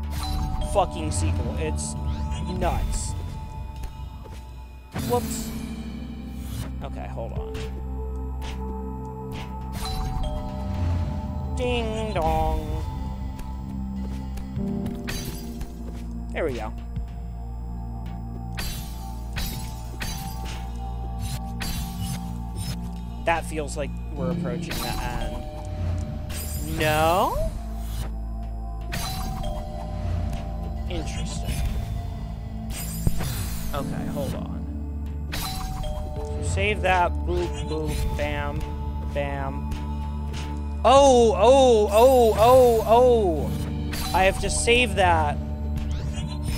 fucking sequel. It's nuts. Whoops. Okay, hold on. Ding dong. There we go. That feels like we're approaching the end. No? Interesting. Okay, hold on. So save that. Boop, boop, bam, bam. Oh, oh, oh, oh, oh. I have to save that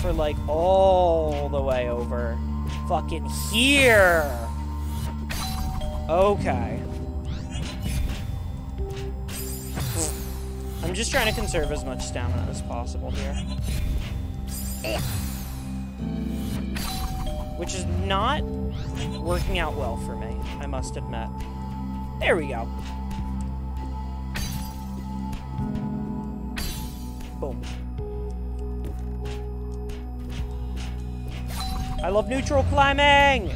for like all the way over. Fucking here. Okay. I'm just trying to conserve as much stamina as possible here. Which is not working out well for me, I must admit. There we go. Boom. I love neutral climbing!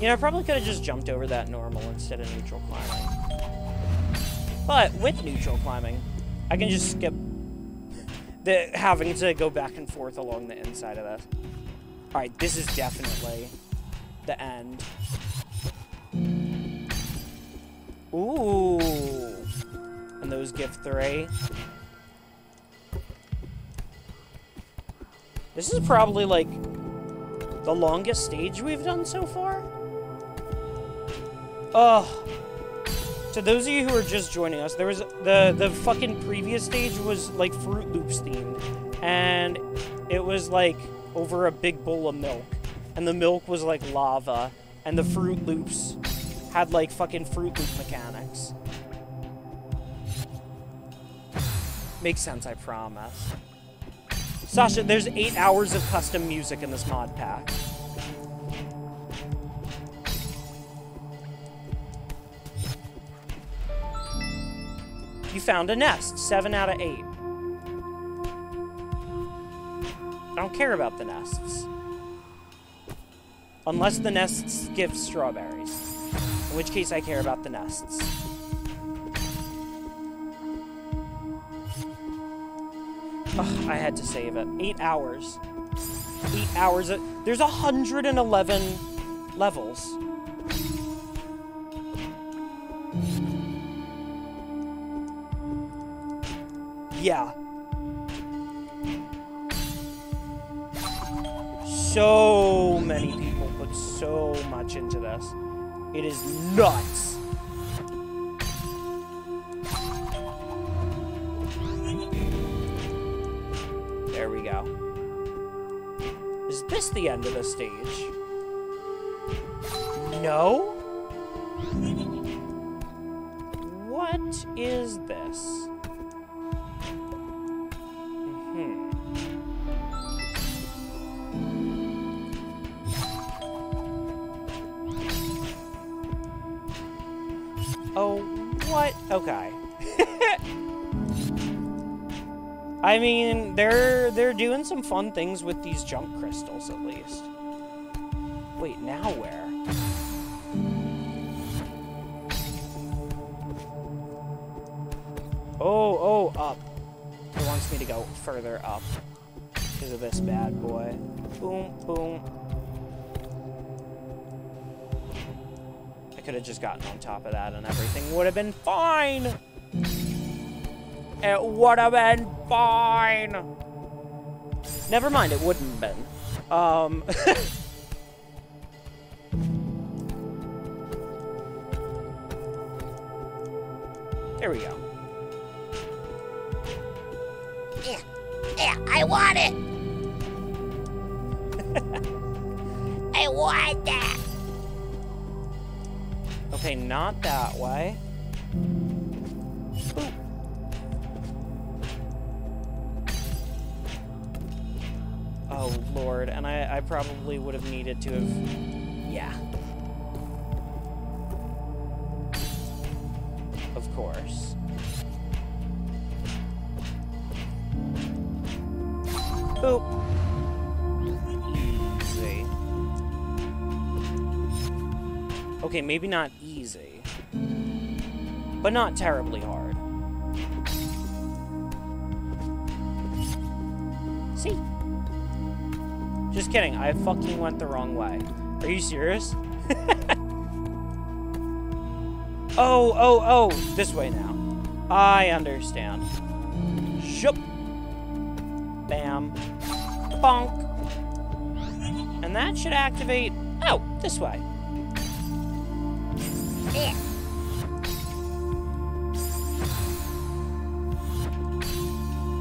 You know, I probably could have just jumped over that normal instead of neutral climbing. But with neutral climbing, I can just skip the having to go back and forth along the inside of this. Alright, this is definitely the end. Ooh. And those give three. This is probably like the longest stage we've done so far. Oh. To those of you who are just joining us, there was the the fucking previous stage was like Fruit Loops themed, and it was like over a big bowl of milk, and the milk was like lava, and the Fruit Loops had like fucking Fruit Loop mechanics. Makes sense, I promise. Sasha, there's eight hours of custom music in this mod pack. You found a nest. Seven out of eight. I don't care about the nests. Unless the nests give strawberries. In which case I care about the nests. Ugh, I had to save it. Eight hours. Eight hours. Of, there's 111 levels. Yeah. So many people put so much into this. It is nuts. There we go. Is this the end of the stage? No? What is this? Hmm. Oh, what? Okay. I mean, they're they're doing some fun things with these jump crystals at least. Wait, now where? Oh, oh, up. It wants me to go further up because of this bad boy. Boom, boom. I could have just gotten on top of that and everything would have been fine. It would have been fine. Never mind, it wouldn't have been. Um. there we go. Yeah, yeah, I want it. I want that. Okay, not that way. Oh, Lord. And I, I probably would have needed to have... Yeah. Of course. Boop. Easy. Okay, maybe not easy. But not terribly hard. Just kidding, I fucking went the wrong way. Are you serious? oh, oh, oh, this way now. I understand. Shoop. Bam. Bonk. And that should activate... Oh, this way.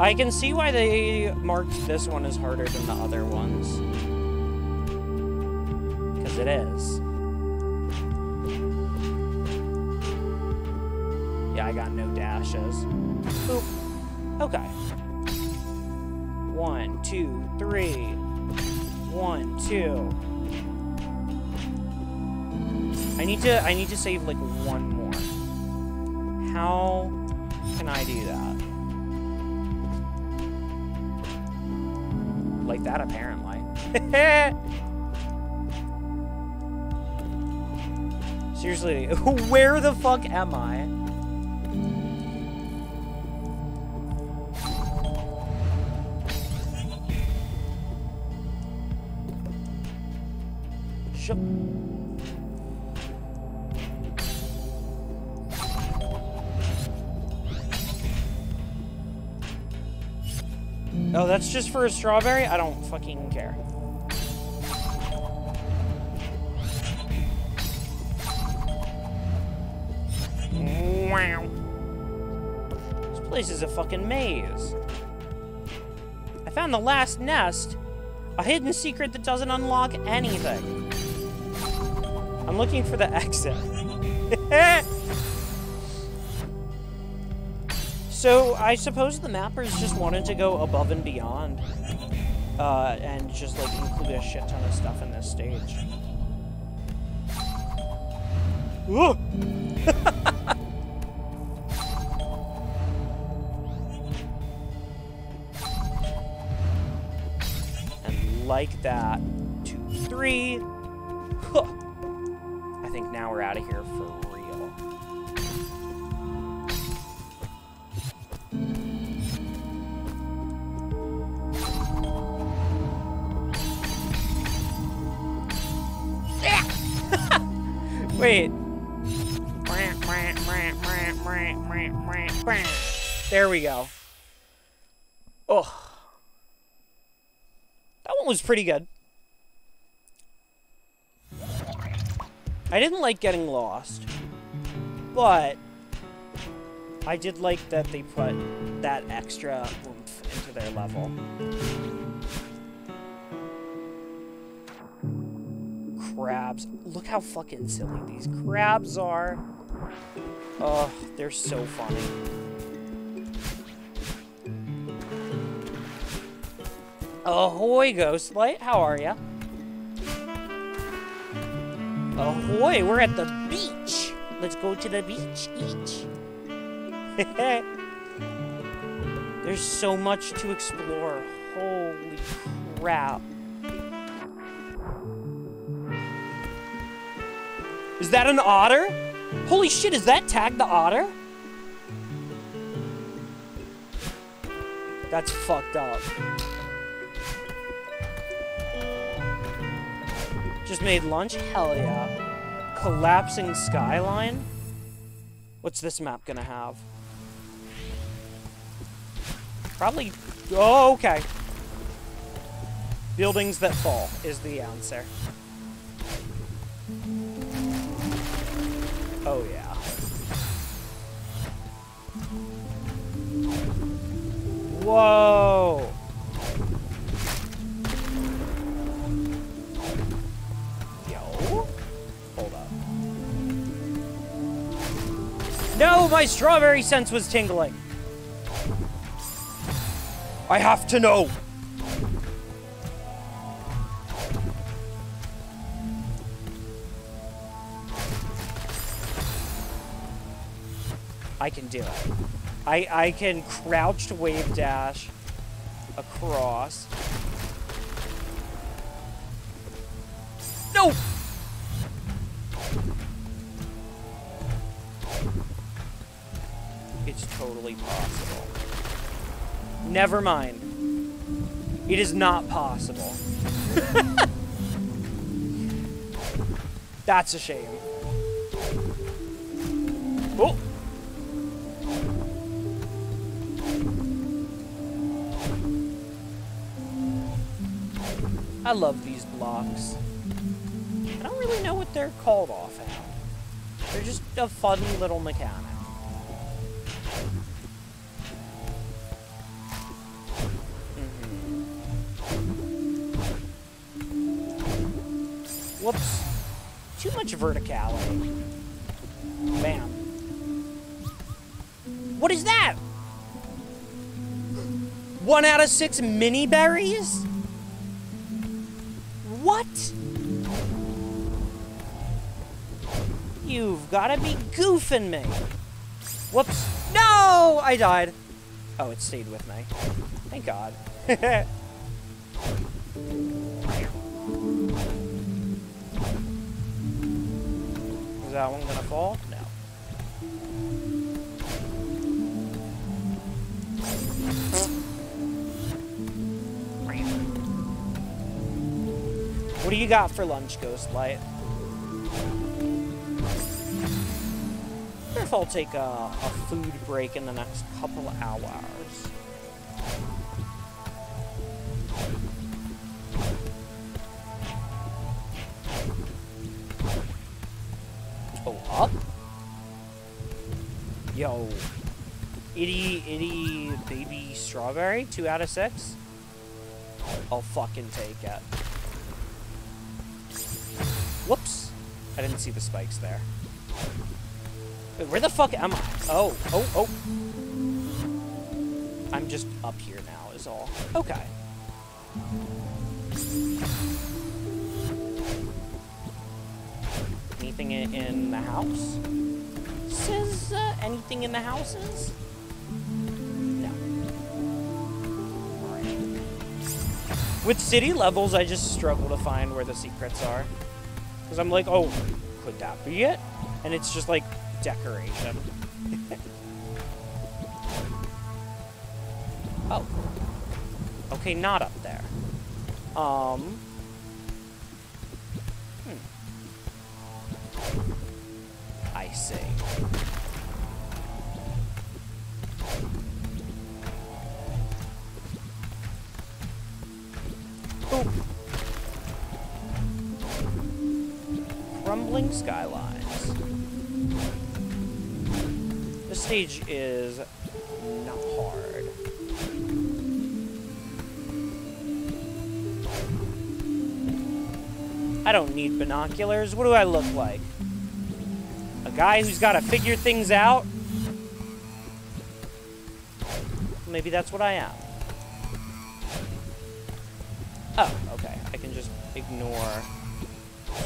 I can see why they marked this one as harder than the other ones. Because it is. Yeah, I got no dashes. Boop. Okay. One, two, three. One, two. I need to I need to save like one more. How can I do that? Like that apparently. Seriously, where the fuck am I? Shup. Oh, that's just for a strawberry? I don't fucking care. Wow. This place is a fucking maze. I found the last nest. A hidden secret that doesn't unlock anything. I'm looking for the exit. So I suppose the mappers just wanted to go above and beyond, uh, and just like include a shit ton of stuff in this stage. Ooh. and like that, two, three. Huh. I think now we're out of here There we go. Oh. That one was pretty good. I didn't like getting lost, but I did like that they put that extra oomph into their level. crabs. Look how fucking silly these crabs are. Oh, they're so funny. Ahoy, Ghostlight. How are ya? Ahoy, we're at the beach. Let's go to the beach. Each. There's so much to explore. Holy crap. Is that an otter? Holy shit, is that Tag the otter? That's fucked up. Just made lunch? Hell yeah. Collapsing skyline? What's this map gonna have? Probably... Oh, okay. Buildings that fall is the answer. Oh, yeah. Whoa! No, my strawberry sense was tingling. I have to know. I can do it. I I can crouched wave dash across. No. It's totally possible. Never mind. It is not possible. That's a shame. Oh. I love these blocks. I don't really know what they're called offhand. They're just a fun little mechanic. Whoops. Too much verticality. Bam. What is that? One out of six mini berries? What? You've gotta be goofing me. Whoops. No! I died. Oh, it stayed with me. Thank God. Is that one gonna fall? No. What do you got for lunch, Ghost Light? wonder if I'll take a, a food break in the next couple hours. Oh, up? Yo. Itty, itty baby strawberry? Two out of six? I'll fucking take it. Whoops. I didn't see the spikes there. Wait, where the fuck am I? Oh, oh, oh. I'm just up here now is all. Okay. Anything in, the house? Says uh, anything in the houses? No. With city levels, I just struggle to find where the secrets are. Because I'm like, oh, could that be it? And it's just like decoration. oh. Okay, not up there. Um. I. Oop. Crumbling skylines. This stage is not hard. I don't need binoculars. What do I look like? A guy who's got to figure things out? Maybe that's what I am. Oh, okay. I can just ignore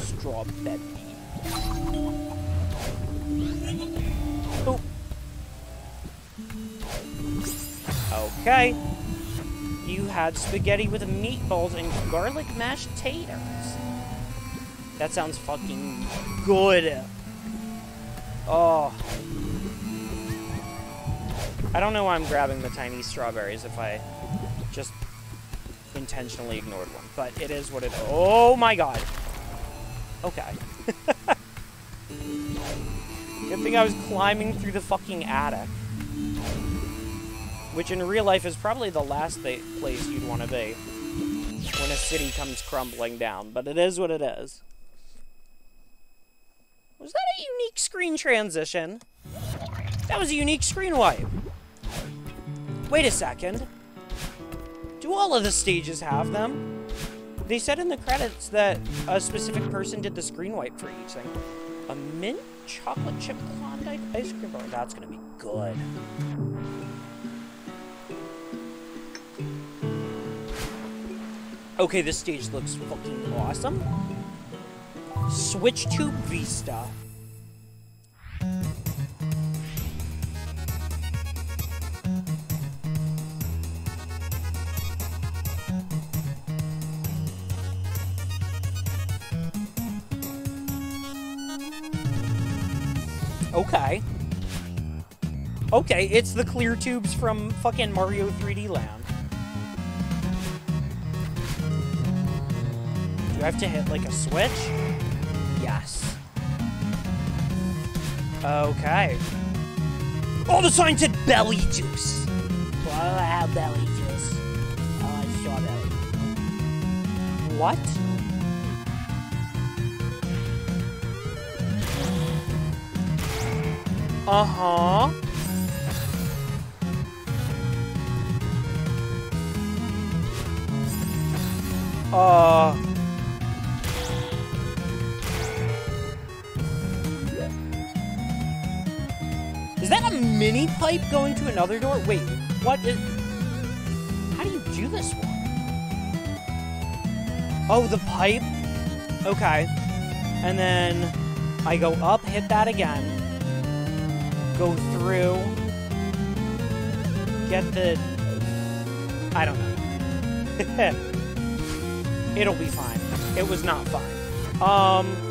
straw bed Oh. Okay. You had spaghetti with meatballs and garlic mashed taters. That sounds fucking good. Oh. I don't know why I'm grabbing the tiny strawberries if I just intentionally ignored one, but it is what it Oh my god. Okay. Good thing I was climbing through the fucking attic. Which in real life is probably the last place you'd want to be when a city comes crumbling down, but it is what it is. Was that a unique screen transition? That was a unique screen wipe. Wait a second. Do all of the stages have them? They said in the credits that a specific person did the screen wipe for each thing. A mint chocolate chip Klondike ice cream bar. That's gonna be good. Okay, this stage looks fucking awesome. Switch to Vista. Okay. Okay, it's the clear tubes from fucking Mario 3D Land. Do I have to hit, like, a switch? Yes. Okay. Oh, the sign said belly juice! Well, I have belly juice. I want strawberry. What? Uh-huh. Uh... Is a mini pipe going to another door? Wait, what is... How do you do this one? Oh, the pipe? Okay. And then I go up, hit that again. Go through. Get the... I don't know. It'll be fine. It was not fine. Um...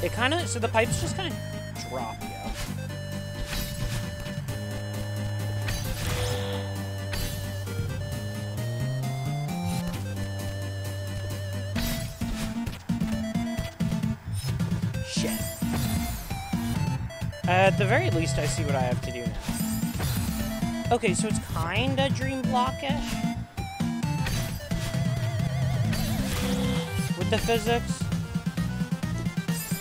It kind of... So the pipes just kind of drop you. Shit. At the very least, I see what I have to do now. Okay, so it's kinda dream blockish. With the physics.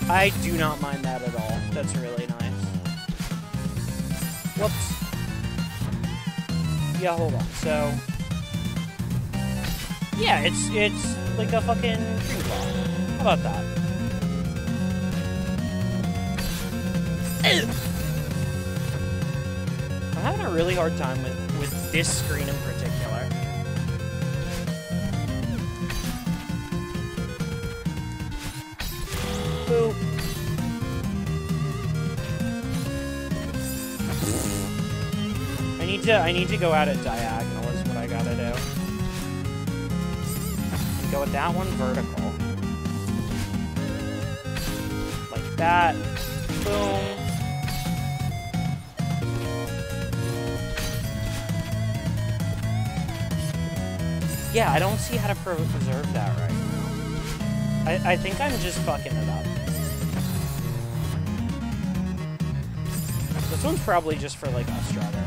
I do not mind that at all. That's really nice. Whoops. Yeah, hold on. So, yeah, it's it's like a fucking dream block. How about that? I'm having a really hard time with, with this screen in particular. I need to I need to go at it diagonal is what I gotta do. Go with that one vertical. Like that. Boom. Yeah, I don't see how to preserve that right now. I, I think I'm just fucking it up. This one's probably just for, like, a strawberry.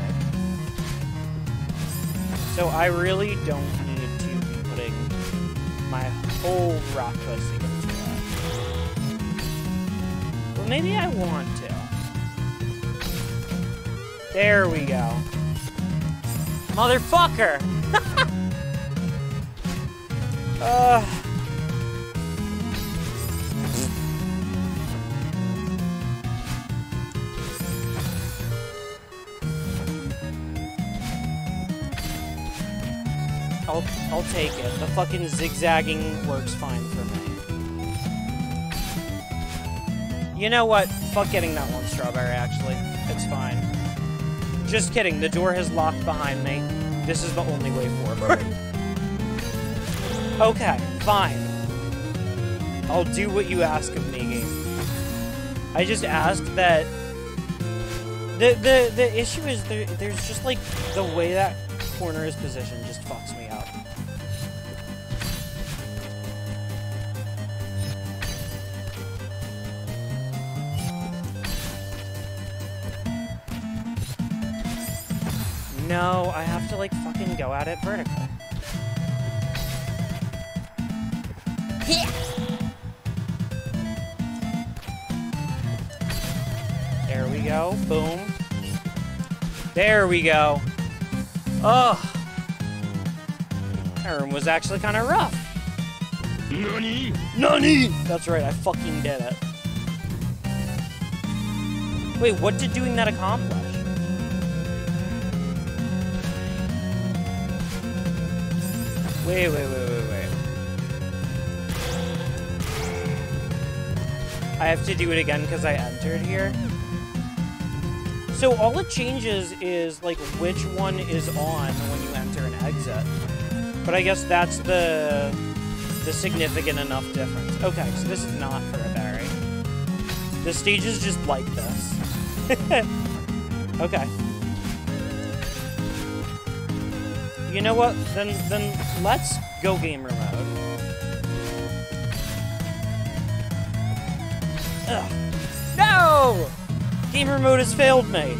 So I really don't need to be putting my whole rock pussy into that. Well, maybe I want to. There we go. Motherfucker! uh... I'll, take it. The fucking zigzagging works fine for me. You know what? Fuck getting that one strawberry, actually. It's fine. Just kidding. The door has locked behind me. This is the only way forward. okay, fine. I'll do what you ask of me, game. I just ask that... The, the, the issue is there, there's just, like, the way that corner is positioned just fucks me No, I have to, like, fucking go at it vertical. There we go. Boom. There we go. Ugh. That room was actually kind of rough. Nani? Nani! That's right, I fucking did it. Wait, what did doing that accomplish? Wait, wait, wait, wait, wait. I have to do it again because I entered here. So all it changes is like which one is on when you enter and exit. But I guess that's the the significant enough difference. Okay, so this is not for a berry. The stage is just like this. okay. You know what? Then then let's go gamer mode. Ugh. No! Gamer mode has failed me.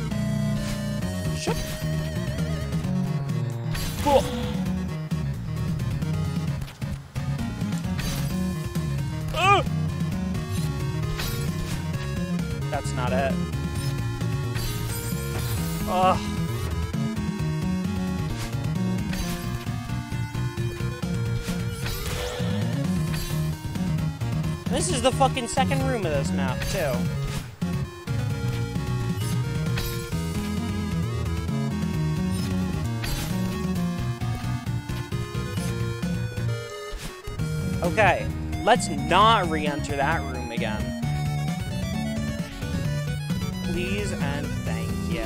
Shut. Cool. That's not it. Ugh. This is the fucking second room of this map, too. Okay, let's not re-enter that room again. Please and thank you.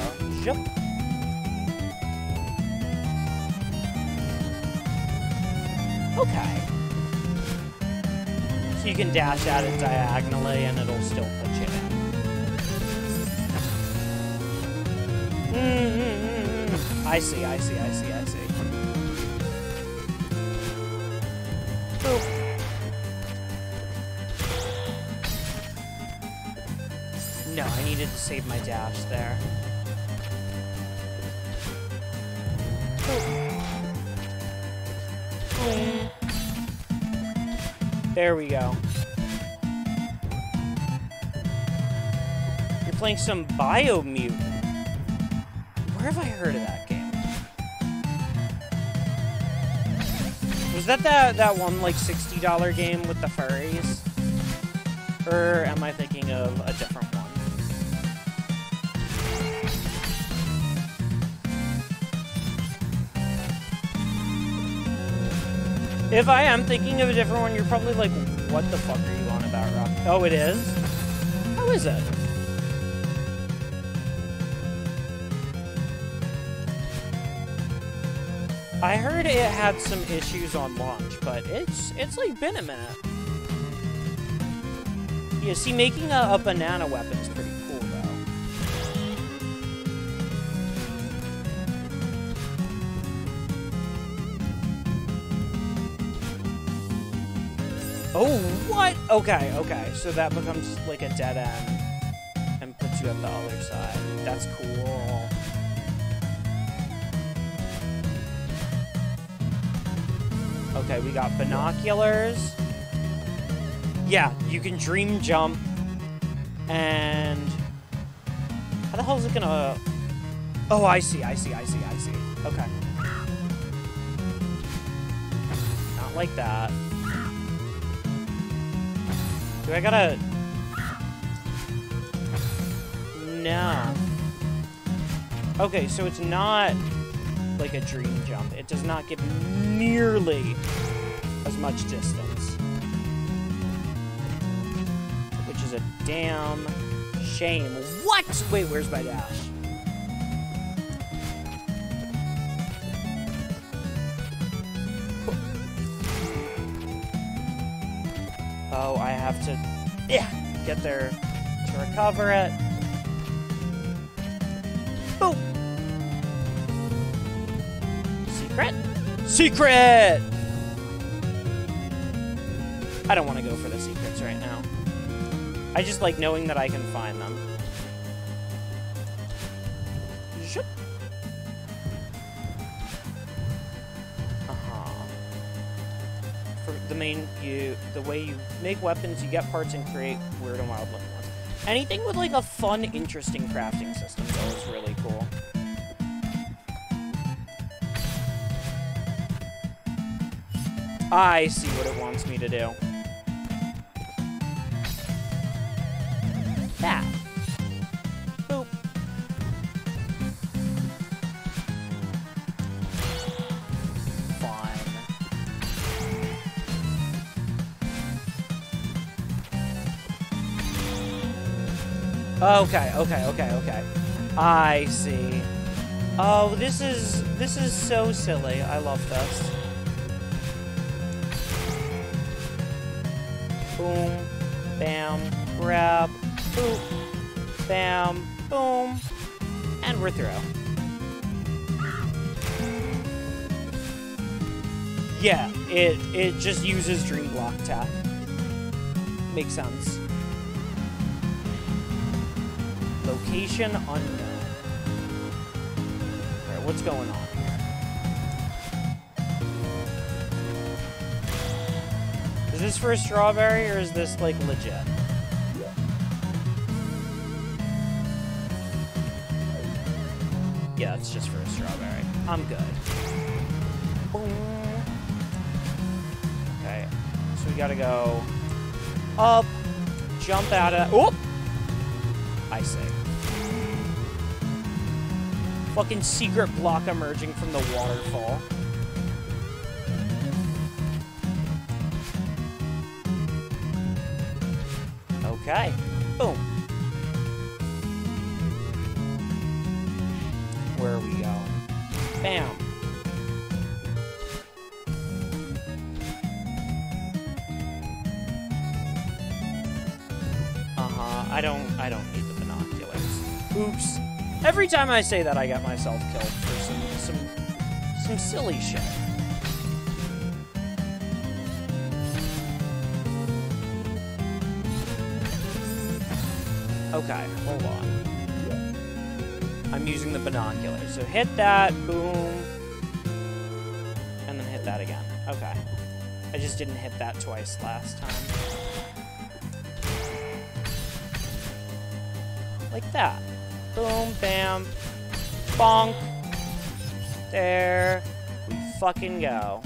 Okay. You can dash at it diagonally and it'll still put you in. Mm, mm, mm, mm. I see, I see, I see, I see. Boop. No, I needed to save my dash there. There we go. You're playing some Biomutant. Where have I heard of that game? Was that that, that one, like, $60 game with the furries? Or am I thinking of a If I am thinking of a different one, you're probably like, what the fuck are you on about, Rock? Oh, it is? How is it? I heard it had some issues on launch, but it's it's like been a minute. Yeah, see, making a, a banana weapon is pretty what? Okay, okay. So that becomes like a dead end and puts you at the other side. That's cool. Okay, we got binoculars. Yeah, you can dream jump. And how the hell is it gonna? Oh, I see, I see, I see, I see. Okay. Not like that. Do I gotta... No. Okay, so it's not like a dream jump. It does not give nearly as much distance. Which is a damn shame. What? Wait, where's my dash? Have to, yeah, get there to recover it. Boom. Secret? Secret! I don't want to go for the secrets right now. I just like knowing that I can find them. You, the way you make weapons, you get parts and create weird and wild looking ones. Anything with like a fun, interesting crafting system is always really cool. I see what it wants me to do. Okay, okay, okay, okay. I see. Oh, this is this is so silly. I love this. Boom, bam, grab, boop, bam, boom, and we're through. Yeah, it it just uses Dream Block tap. Makes sense. Location unknown. Alright, what's going on here? Is this for a strawberry or is this like legit? Yeah, it's just for a strawberry. I'm good. Okay, so we gotta go up, jump out of. Oop! I. Fucking secret block emerging from the waterfall. Every time I say that I get myself killed for some some some silly shit. Okay, hold on. I'm using the binoculars. So hit that, boom, and then hit that again. Okay. I just didn't hit that twice last time. Like that. Boom, bam, bonk. There we fucking go.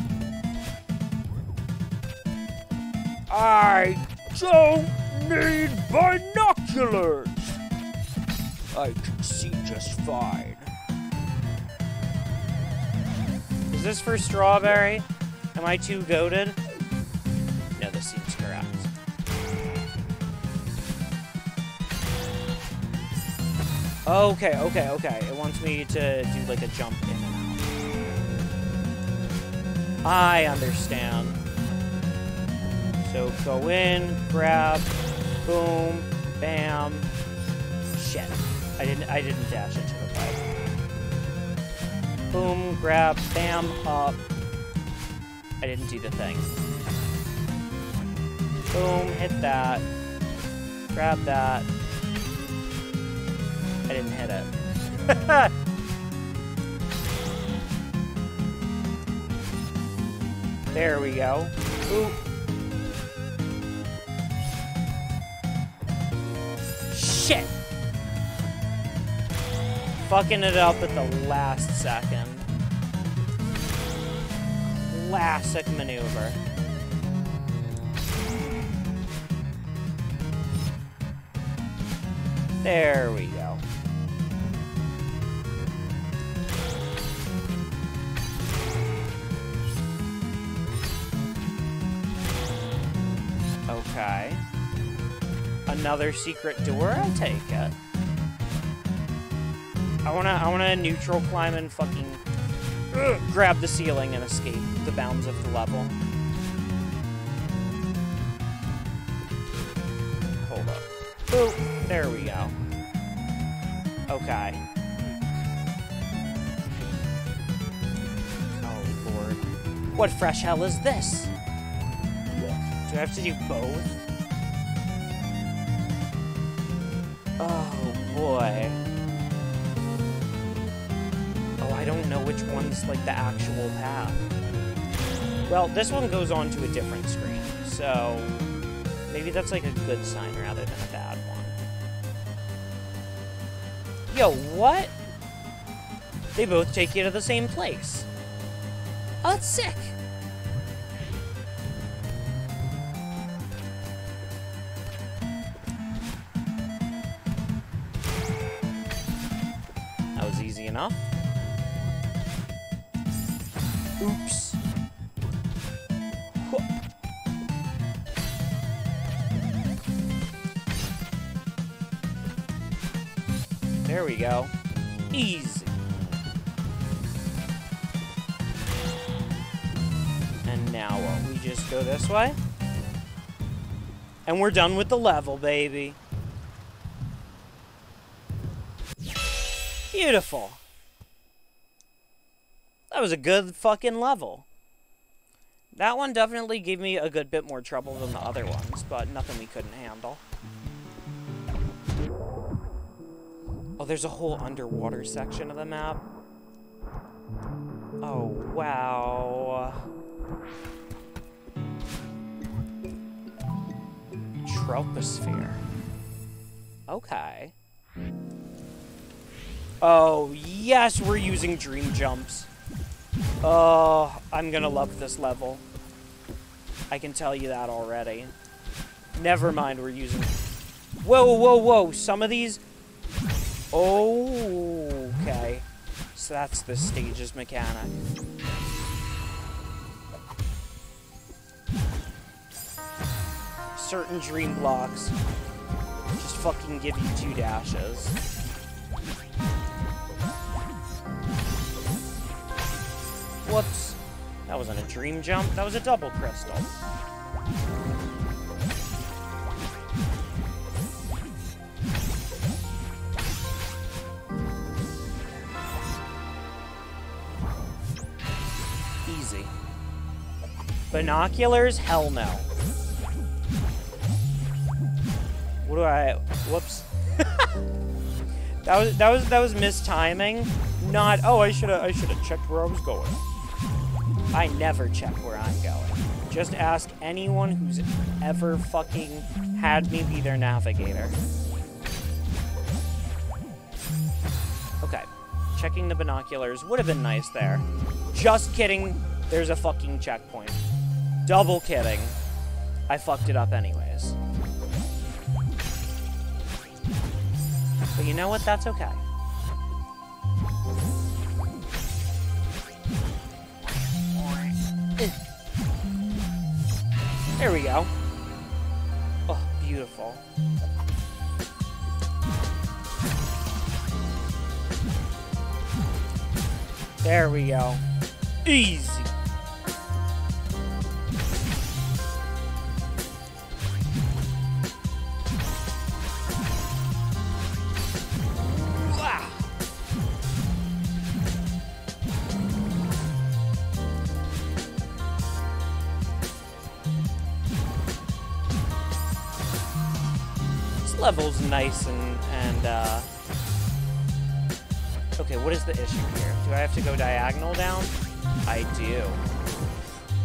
I don't need binoculars. I can see just fine. Is this for strawberry? Am I too goaded? Oh, okay, okay, okay. It wants me to do like a jump in and out. I understand. So go in, grab, boom, bam. Shit. I didn't I didn't dash into the pipe. Boom, grab, bam, up. I didn't do the thing. Boom, hit that. Grab that. I didn't hit it. there we go. Ooh. Shit! Fucking it up at the last second. Classic maneuver. There we go. Another secret door? I'll take it. I wanna, I wanna neutral climb and fucking ugh, grab the ceiling and escape the bounds of the level. Hold up. There we go. Okay. Oh, Lord. What fresh hell is this? Do I have to do both? Oh, boy. Oh, I don't know which one's, like, the actual path. Well, this one goes on to a different screen, so... Maybe that's, like, a good sign rather than a bad one. Yo, what? They both take you to the same place. Oh, that's sick. And we're done with the level, baby. Beautiful. That was a good fucking level. That one definitely gave me a good bit more trouble than the other ones, but nothing we couldn't handle. Oh, there's a whole underwater section of the map. Oh, wow. Troposphere. Okay. Oh, yes, we're using dream jumps. Oh, I'm gonna love this level. I can tell you that already. Never mind, we're using... Whoa, whoa, whoa, some of these... Oh, okay. So that's the stage's mechanic. Certain dream blocks just fucking give you two dashes. Whoops. That wasn't a dream jump, that was a double crystal. Easy. Binoculars? Hell no. What do I... Whoops. that was that was that was mistiming. Not oh I should have I should have checked where I was going. I never check where I'm going. Just ask anyone who's ever fucking had me be their navigator. Okay. Checking the binoculars would have been nice there. Just kidding. There's a fucking checkpoint. Double kidding. I fucked it up anyways. But you know what? That's okay. There we go. Oh, beautiful. There we go. Easy. Level's nice and and uh Okay, what is the issue here? Do I have to go diagonal down? I do.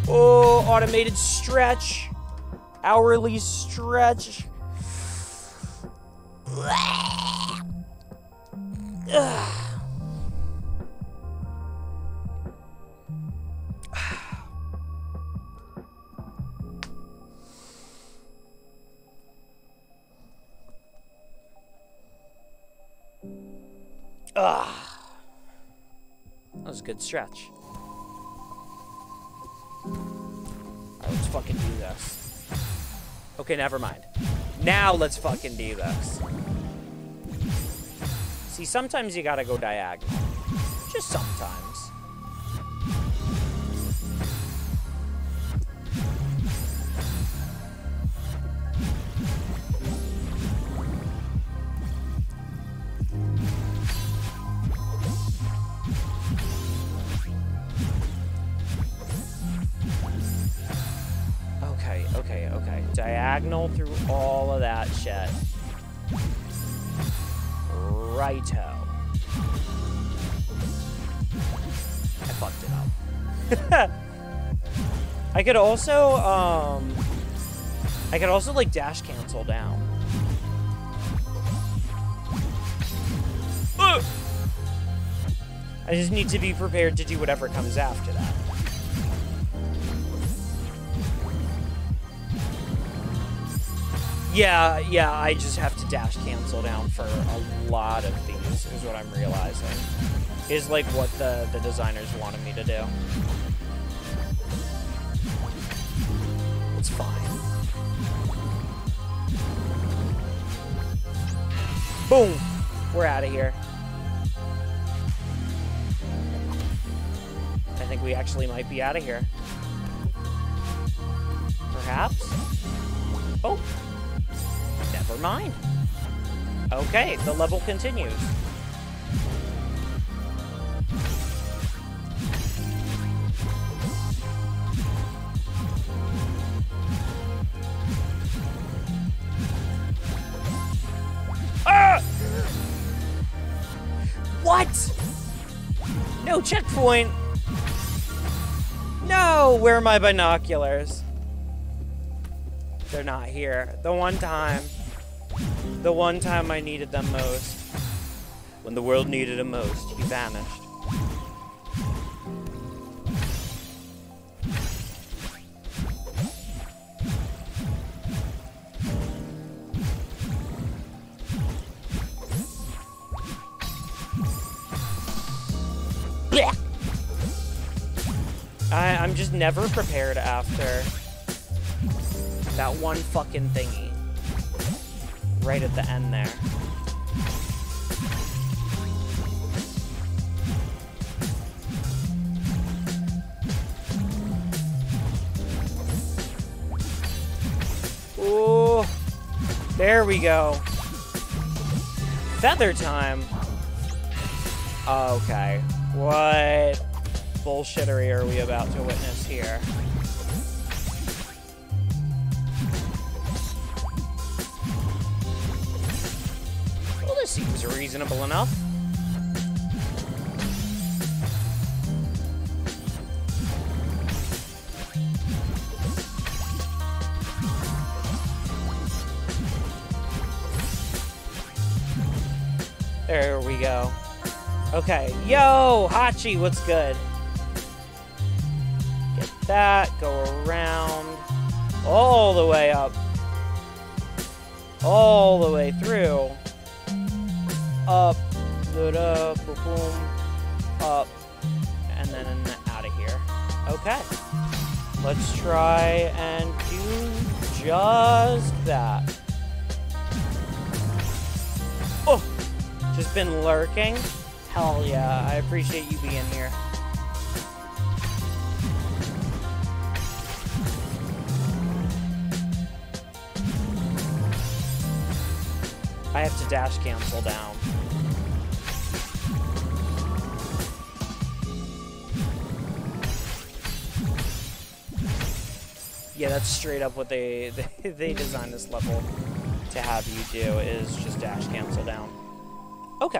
Oh, automated stretch. Hourly stretch. Ugh. Ah. That was a good stretch. Let's fucking do this. Okay, never mind. Now let's fucking do this. See, sometimes you gotta go diagonal. Just sometimes. Okay, okay. Diagonal through all of that shit. Righto. I fucked it up. I could also, um... I could also, like, dash cancel down. Ugh! I just need to be prepared to do whatever comes after that. Yeah, yeah, I just have to dash cancel down for a lot of these, is what I'm realizing. Is like what the, the designers wanted me to do. It's fine. Boom! We're out of here. I think we actually might be out of here. Perhaps? Oh! Never mind. Okay, the level continues. Ah! What? No checkpoint. No, where are my binoculars? They're not here. The one time. The one time I needed them most. When the world needed him most, he vanished. I, I'm just never prepared after that one fucking thingy right at the end there. Ooh, there we go. Feather time. Okay, what bullshittery are we about to witness here? Reasonable enough. There we go. Okay, yo, Hachi, what's good? Get that, go around, all the way up, all the way through, up, da boom, boom, up, and then out of here. Okay, let's try and do just that. Oh, just been lurking. Hell yeah, I appreciate you being here. I have to dash cancel down. Yeah, that's straight up what they, they, they designed this level to have you do, is just dash cancel down. Okay.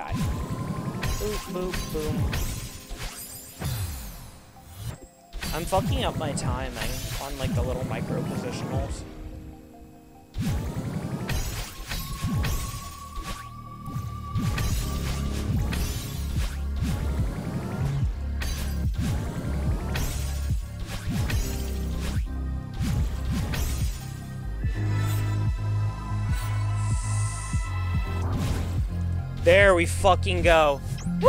Boop, boop, boom. I'm fucking up my timing on, like, the little micro positionals. We fucking go. Woo!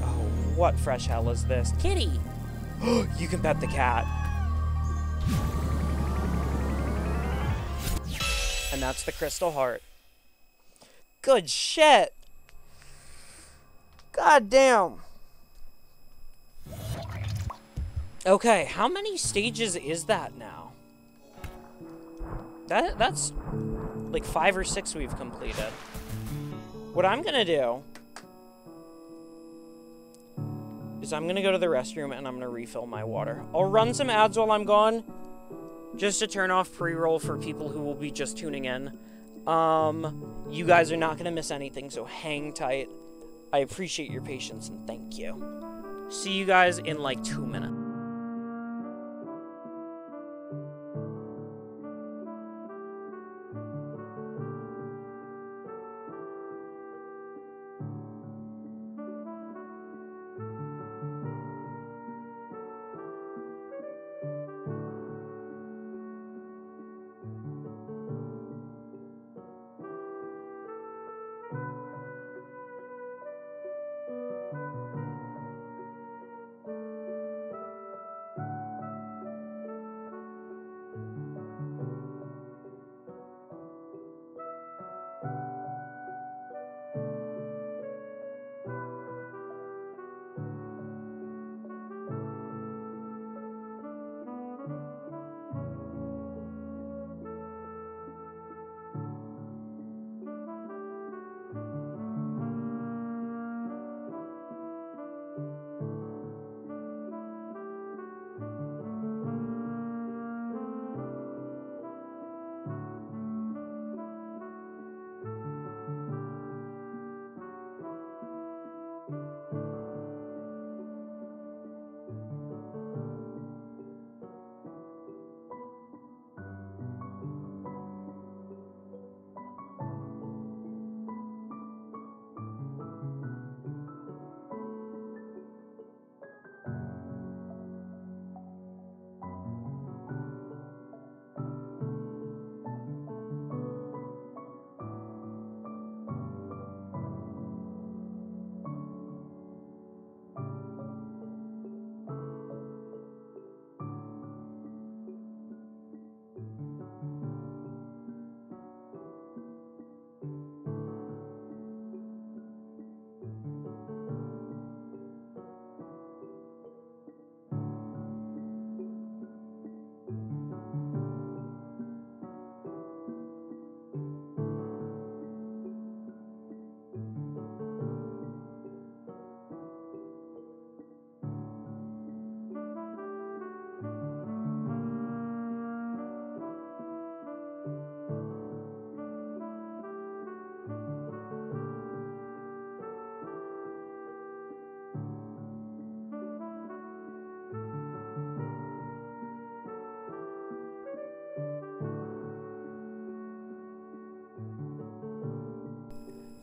Oh, what fresh hell is this? Kitty! you can pet the cat. And that's the crystal heart. Good shit. God damn. Okay, how many stages is that now? That that's like five or six we've completed. What I'm gonna do is I'm gonna go to the restroom and I'm gonna refill my water. I'll run some ads while I'm gone, just to turn off pre-roll for people who will be just tuning in. Um, you guys are not gonna miss anything, so hang tight. I appreciate your patience and thank you. See you guys in like two minutes.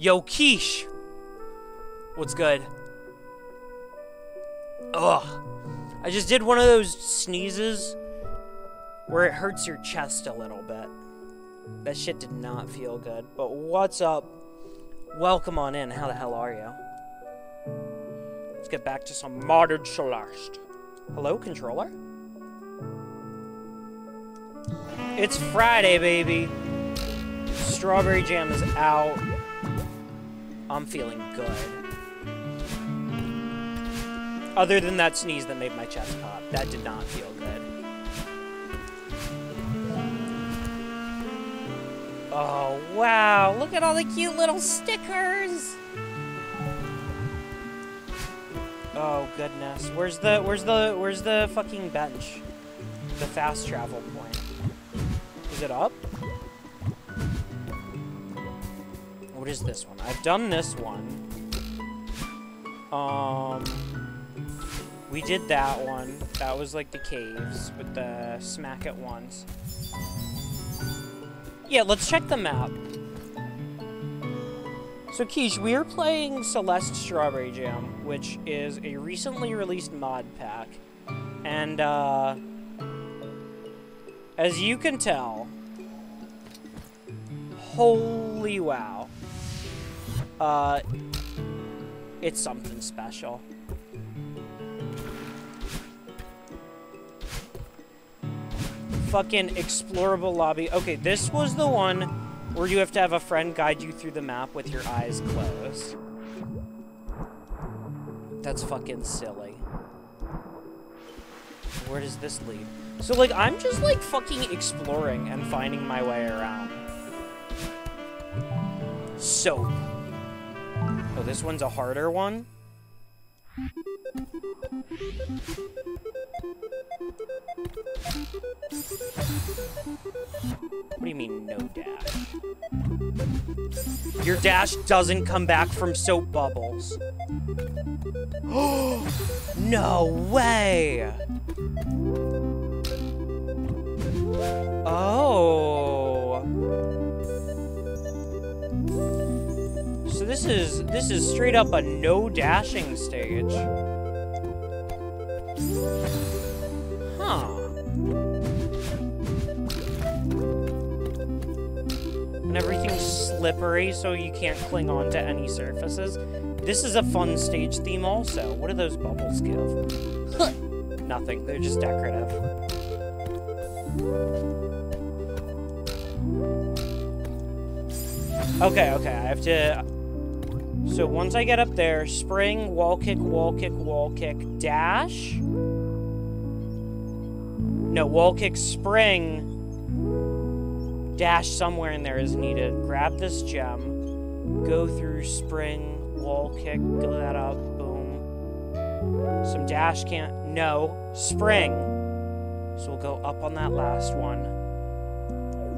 Yo, Quiche! What's good? Ugh. I just did one of those sneezes where it hurts your chest a little bit. That shit did not feel good. But what's up? Welcome on in. How the hell are you? Let's get back to some modded Celeste. Hello, controller? It's Friday, baby. Strawberry jam is out. I'm feeling good. Other than that sneeze that made my chest pop. That did not feel good. Oh, wow. Look at all the cute little stickers. Oh, goodness. Where's the, where's the, where's the fucking bench? The fast travel point. Is it up? Is this one? I've done this one. Um, we did that one. That was like the caves with the smack at once. Yeah, let's check the map. So, Quiche, we are playing Celeste Strawberry Jam, which is a recently released mod pack. And, uh, as you can tell, holy wow. Uh, it's something special. fucking explorable lobby. Okay, this was the one where you have to have a friend guide you through the map with your eyes closed. That's fucking silly. Where does this lead? So, like, I'm just, like, fucking exploring and finding my way around. Soap. Oh, this one's a harder one? What do you mean, no dash? Your dash doesn't come back from soap bubbles. no way! Oh. So this is this is straight up a no dashing stage. Huh. And everything's slippery so you can't cling on to any surfaces. This is a fun stage theme also. What do those bubbles give? Nothing. They're just decorative. Okay, okay, I have to... So once I get up there, spring, wall kick, wall kick, wall kick, dash. No, wall kick, spring. Dash somewhere in there is needed. Grab this gem. Go through spring, wall kick, go that up, boom. Some dash can't... No, spring. So we'll go up on that last one.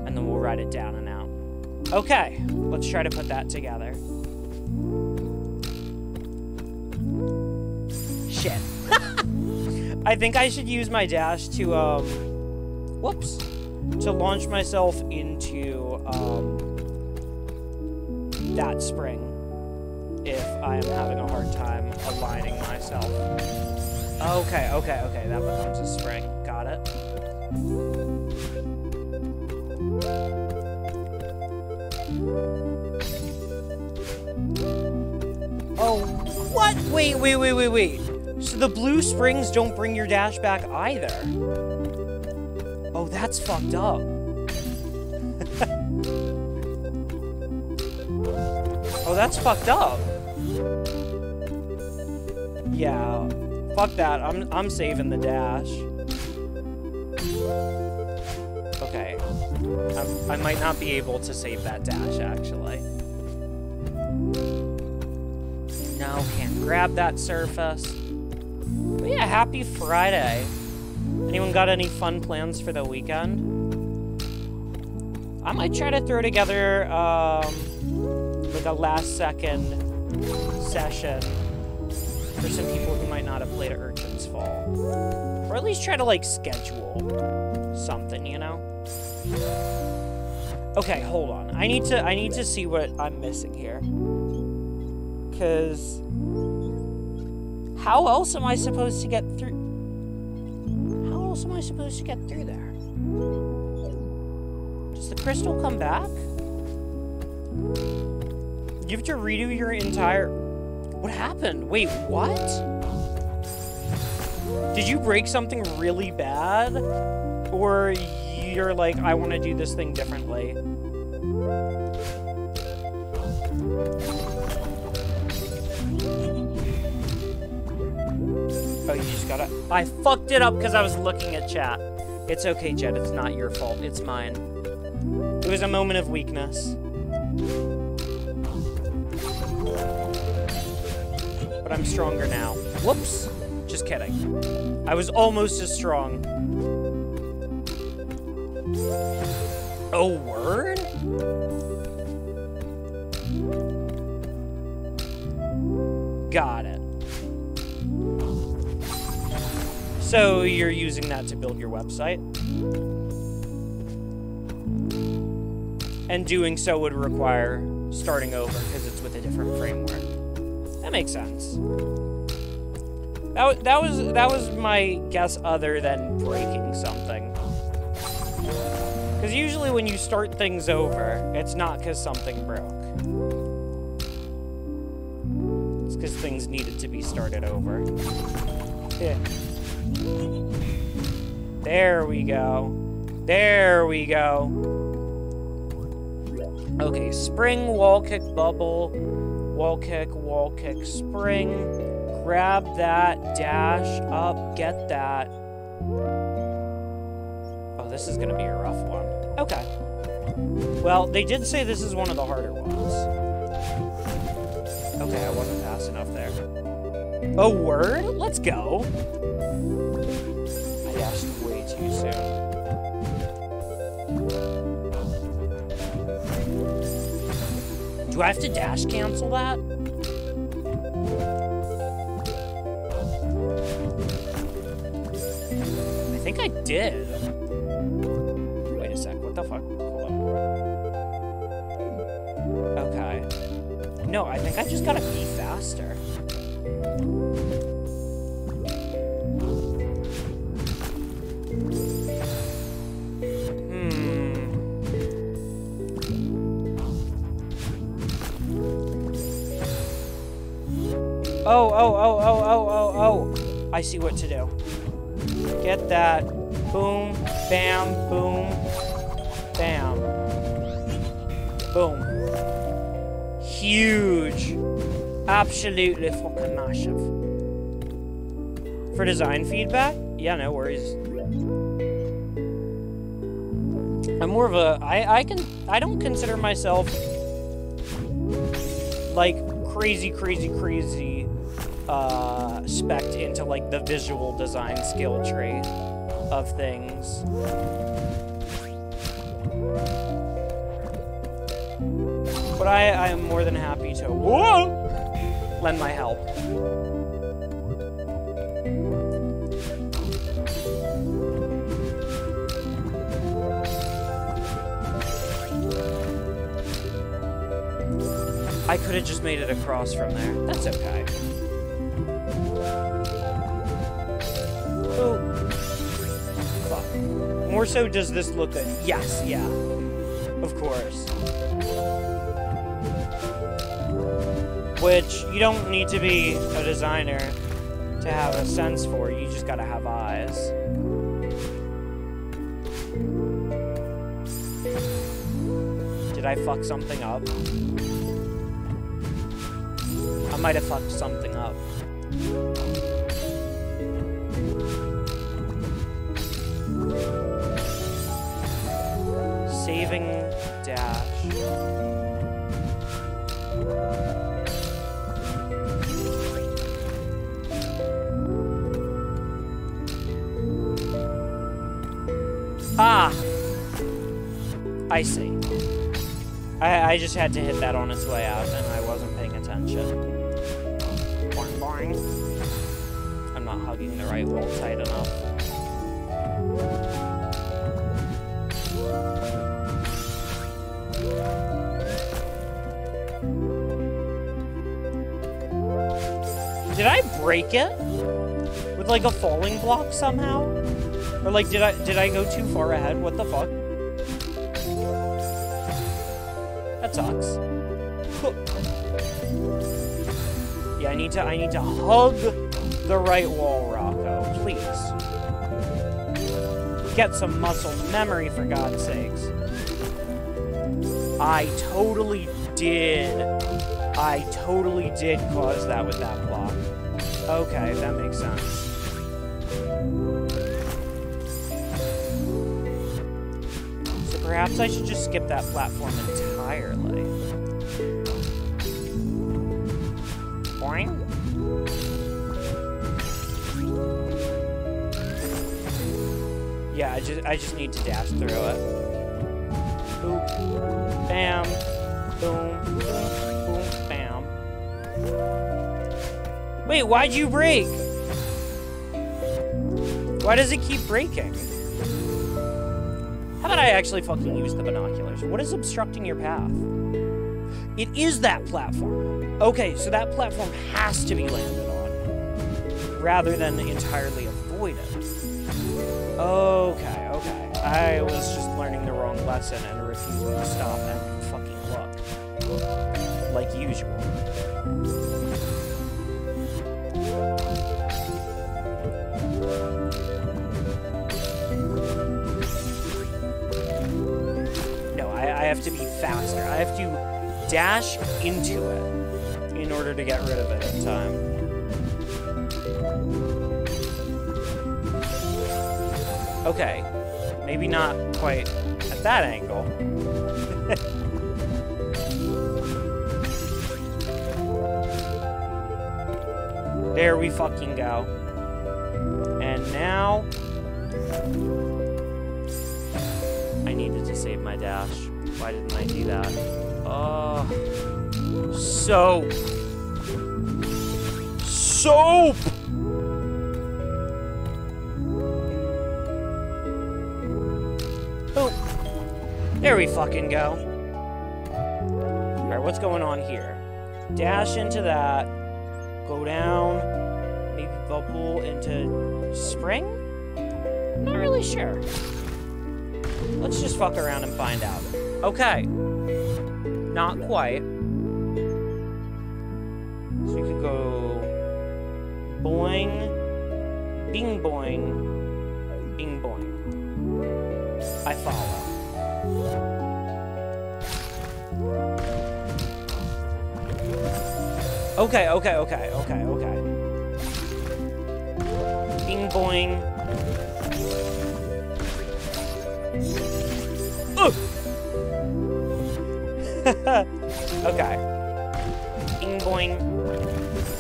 And then we'll write it down and out. Okay, let's try to put that together. Shit. I think I should use my dash to, um... Whoops. To launch myself into, um... That spring. If I am having a hard time aligning myself. Okay, okay, okay. That becomes a spring. Got it. What? Wait, wait, wait, wait, wait. So the blue springs don't bring your dash back either. Oh, that's fucked up. oh, that's fucked up. Yeah, fuck that. I'm I'm saving the dash. Okay. I'm, I might not be able to save that dash, actually. No, can't grab that surface. But yeah, happy Friday. Anyone got any fun plans for the weekend? I might try to throw together, um, like a last second session for some people who might not have played Urchin's Fall. Or at least try to, like, schedule something, you know? Okay, hold on. I need to I need to see what I'm missing here. Cause how else am I supposed to get through How else am I supposed to get through there? Does the crystal come back? You have to redo your entire What happened? Wait, what? Did you break something really bad? Or you're like, I want to do this thing differently. Oh, you just gotta... I fucked it up because I was looking at chat. It's okay, Jed. It's not your fault. It's mine. It was a moment of weakness. But I'm stronger now. Whoops. Just kidding. I was almost as strong. Oh, word? Got it. So you're using that to build your website? And doing so would require starting over because it's with a different framework. That makes sense. That, that was that was my guess other than breaking something. Because usually when you start things over, it's not because something broke. It's because things needed to be started over. Yeah. There we go. There we go. Okay, spring, wall kick, bubble, wall kick, wall kick, spring. Grab that, dash up, get that. Oh, this is gonna be a rough one. Okay. Well, they did say this is one of the harder ones. Okay, I wasn't fast enough there. A word? Let's go. I dashed way too soon. Do I have to dash cancel that? I think I did. Wait a sec, what the fuck? Okay. No, I think I just gotta be faster. Hmm. Oh, oh, oh, oh, oh, oh, oh. I see what to do. Get that. Boom, bam, boom, bam. Boom. Huge. Absolutely fucking massive. For design feedback? Yeah, no worries. I'm more of a I I can I don't consider myself like crazy crazy crazy uh spec into like the visual design skill tree of things. But I I am more than happy to whoa, lend my help. I could have just made it across from there. That's okay. Oh. Fuck. More so does this look good. Yes, yeah. Of course. Which you don't need to be a designer to have a sense for. You just gotta have eyes. Did I fuck something up? I might have fucked something up. Saving dash. I see. I, I just had to hit that on its way out, and I wasn't paying attention. Boing, boing. I'm not hugging the right wall tight enough. Did I break it? With like a falling block somehow? Or like did I did I go too far ahead? What the fuck? Need to I need to hug the right wall, Rocco. Please. Get some muscle memory for God's sakes. I totally did. I totally did cause that with that block. Okay, that makes sense. So perhaps I should just skip that platform entirely. Yeah, I just I just need to dash through it. Boop. Bam. Boom. Boom. Bam. Wait, why'd you break? Why does it keep breaking? How about I actually fucking use the binoculars? What is obstructing your path? It is that platform. Okay, so that platform has to be landed on, rather than entirely avoided. Okay, okay. I was just learning the wrong lesson and refusing to stop and fucking look. Like usual. No, I, I have to be faster. I have to dash into it in order to get rid of it in time. Okay, maybe not quite at that angle. there we fucking go. And now... I needed to save my dash. Why didn't I do that? Oh... Soap! Soap! We fucking go. Alright, what's going on here? Dash into that. Go down. Maybe bubble into spring? Not really sure. Let's just fuck around and find out. Okay. Not quite. So we could go boing, bing boing, Okay, okay, okay, okay, okay. Bing boing. Okay. Bing boing.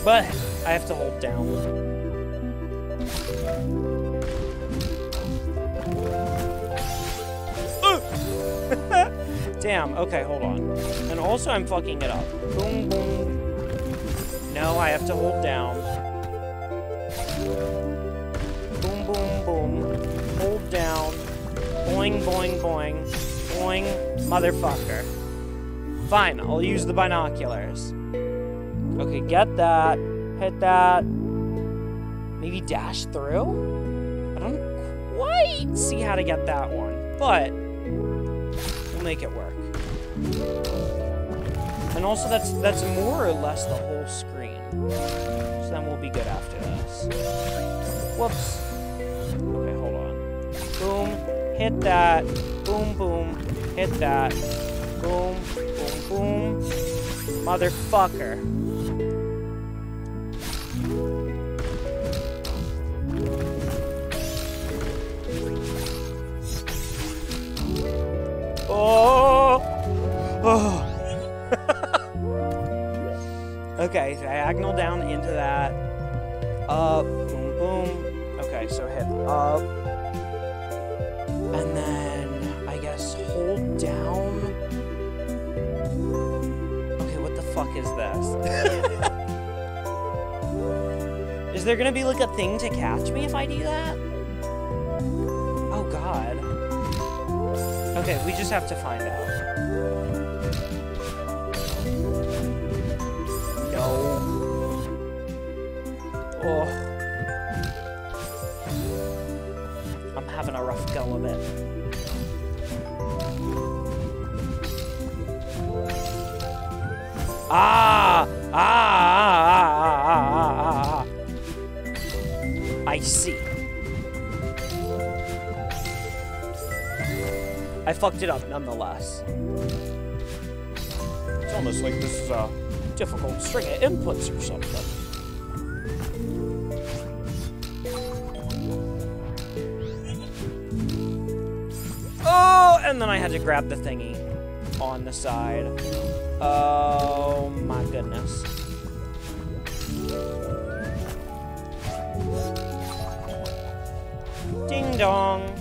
But I have to hold down. Damn, okay, hold on. And also I'm fucking it up. Boom, boom. No, I have to hold down. Boom, boom, boom. Hold down. Boing, boing, boing. Boing, motherfucker. Fine, I'll use the binoculars. Okay, get that. Hit that. Maybe dash through? I don't quite see how to get that one, but we'll make it work. And also, that's that's more or less the whole screen. So then we'll be good after this. Whoops. Okay, hold on. Boom. Hit that. Boom, boom. Hit that. Boom, boom, boom. Motherfucker. Oh! Oh! Okay, diagonal down into that. Up, boom, boom. Okay, so hit up. And then, I guess, hold down. Okay, what the fuck is this? is there gonna be like a thing to catch me if I do that? Oh god. Okay, we just have to find out. Oh. I'm having a rough go of it. Ah! Ah! Ah! Ah! Ah! Ah! ah, ah. I see. I fucked it up nonetheless. It's almost like this is a difficult string of inputs or something. And then I had to grab the thingy on the side. Oh my goodness. Ding dong.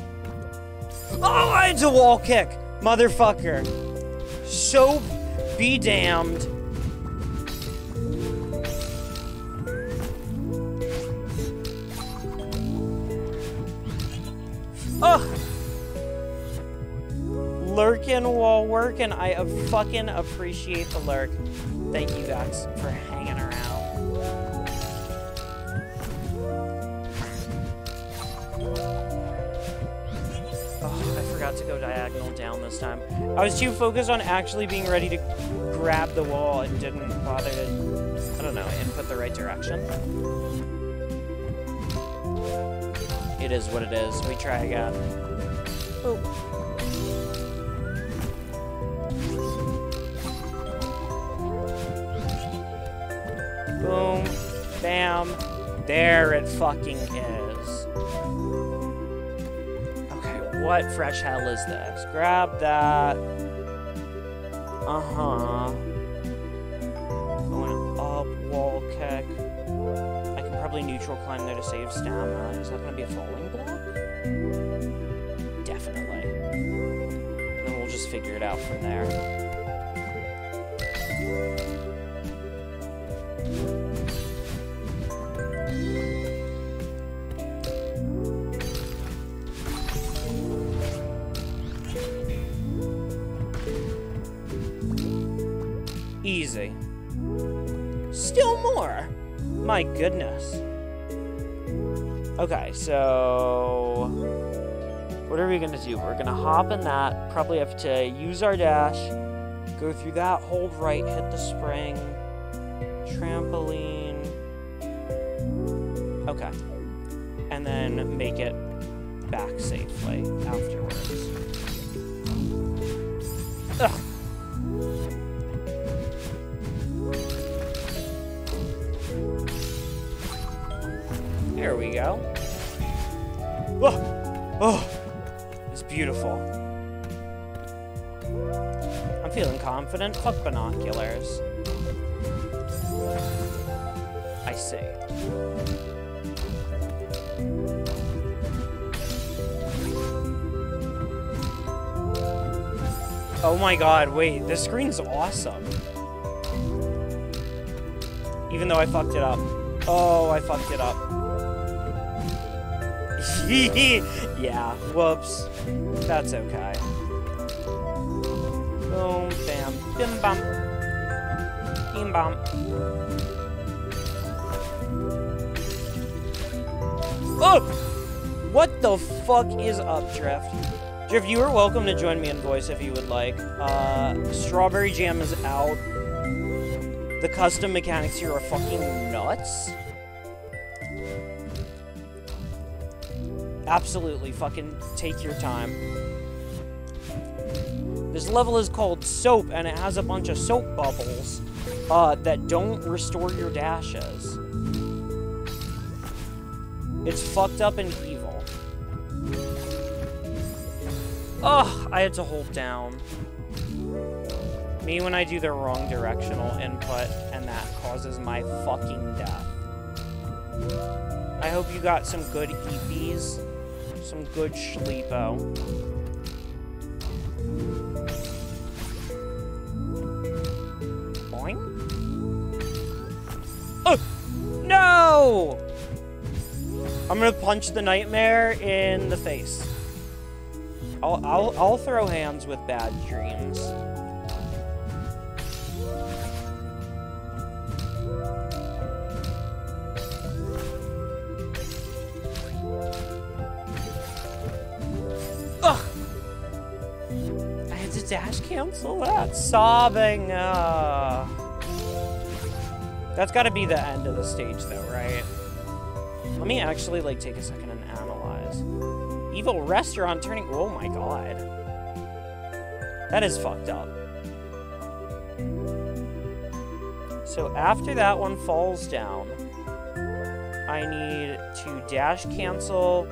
Oh, I had to wall kick, motherfucker. Soap be damned. Lurking while working. I uh, fucking appreciate the lurk. Thank you guys for hanging around. Oh, I forgot to go diagonal down this time. I was too focused on actually being ready to grab the wall and didn't bother to, I don't know, input the right direction. It is what it is. We try again. Oh. Bam. There it fucking is. Okay, what fresh hell is this? Grab that. Uh-huh. Going up, wall kick. I can probably neutral climb there to save stamina. Is that gonna be a falling block? Definitely. Then we'll just figure it out from there. Okay, so... What are we gonna do? We're gonna hop in that, probably have to use our dash, go through that, hold right, hit the spring, trampoline. Okay. And then make it back safely afterwards. Oh, it's beautiful. I'm feeling confident. Fuck binoculars. I see. Oh my god, wait, this screen's awesome. Even though I fucked it up. Oh, I fucked it up. yeah, whoops. That's okay. Boom, bam, bim bum. Bim bum. Oh! What the fuck is up, Drift? Drift, you are welcome to join me in voice if you would like. Uh, Strawberry Jam is out. The custom mechanics here are fucking nuts. Absolutely, fucking take your time. This level is called Soap, and it has a bunch of soap bubbles uh, that don't restore your dashes. It's fucked up and evil. Ugh, I had to hold down. Me when I do the wrong directional input, and that causes my fucking death. I hope you got some good EPs, some good sleepo. Boing. Oh! No! I'm gonna punch the nightmare in the face. I'll, I'll, I'll throw hands with bad dreams. Dash cancel that. Sobbing. Uh... That's gotta be the end of the stage though, right? Let me actually like take a second and analyze. Evil restaurant turning. Oh my god. That is fucked up. So after that one falls down, I need to dash cancel.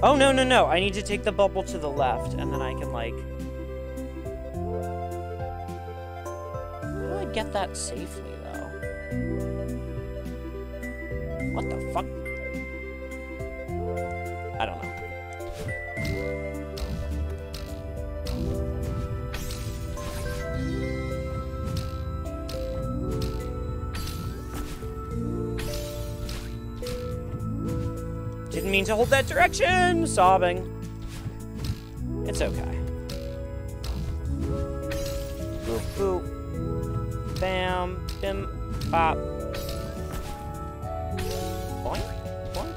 Oh, no, no, no. I need to take the bubble to the left, and then I can, like... Get that safely, though? What the fuck? I don't know. Didn't mean to hold that direction! Sobbing. It's okay. Boop, boop. Bam, bim, bop. Boing, boing.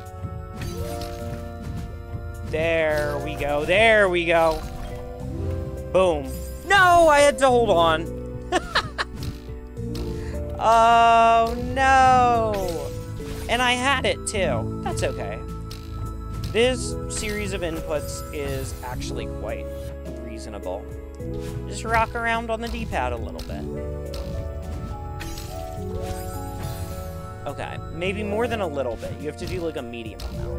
There we go, there we go. Boom. No, I had to hold on. oh, no. And I had it, too. That's okay. This series of inputs is actually quite reasonable. Just rock around on the D-pad a little bit. Okay, maybe more than a little bit. You have to do like a medium amount.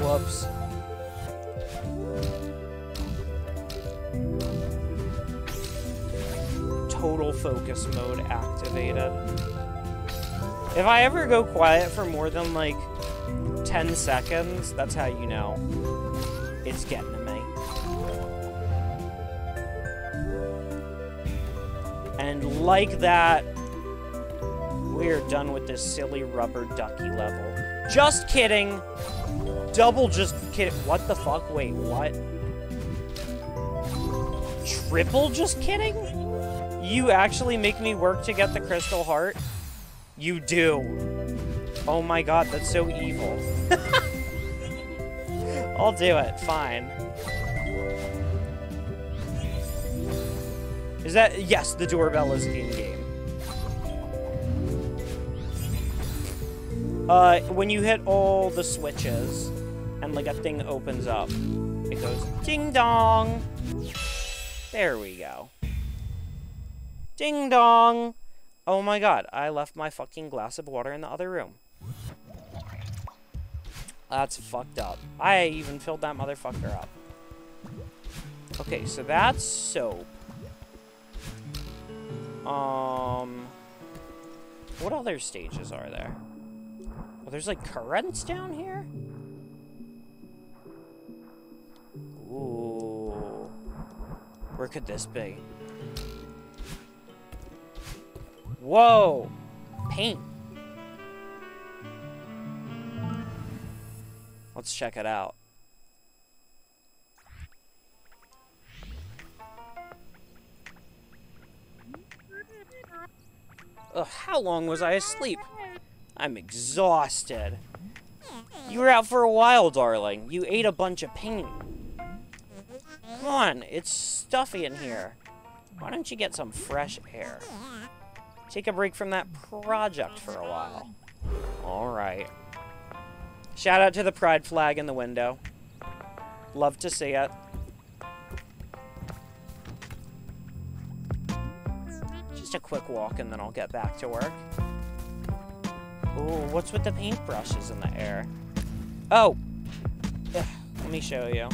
Whoops. Total focus mode activated. If I ever go quiet for more than like 10 seconds, that's how you know it's getting And like that, we're done with this silly rubber ducky level. Just kidding. Double just kidding. What the fuck? Wait, what? Triple just kidding? You actually make me work to get the crystal heart? You do. Oh my god, that's so evil. I'll do it, fine. Is that... Yes, the doorbell is in-game. Uh, when you hit all the switches, and like a thing opens up, it goes ding dong. There we go. Ding dong. Oh my god, I left my fucking glass of water in the other room. That's fucked up. I even filled that motherfucker up. Okay, so that's soap. Um, what other stages are there? Well, there's like currents down here? Ooh. Where could this be? Whoa! Paint. Let's check it out. Ugh, how long was I asleep? I'm exhausted. You were out for a while, darling. You ate a bunch of paint. Come on, it's stuffy in here. Why don't you get some fresh air? Take a break from that project for a while. Alright. Shout out to the pride flag in the window. Love to see it. Just a quick walk and then I'll get back to work. Ooh, what's with the paintbrushes in the air? Oh! Ugh, let me show you.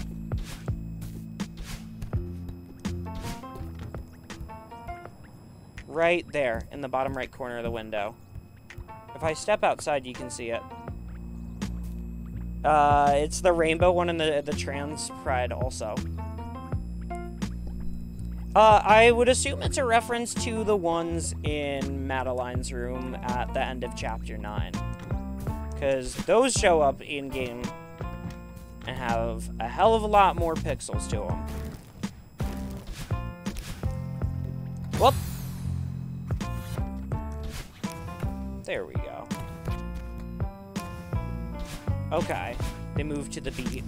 Right there, in the bottom right corner of the window. If I step outside, you can see it. Uh, it's the rainbow one and the, the trans pride also. Uh, I would assume it's a reference to the ones in Madeline's room at the end of Chapter 9. Because those show up in-game and have a hell of a lot more pixels to them. Whoop! There we go. Okay. They move to the beat.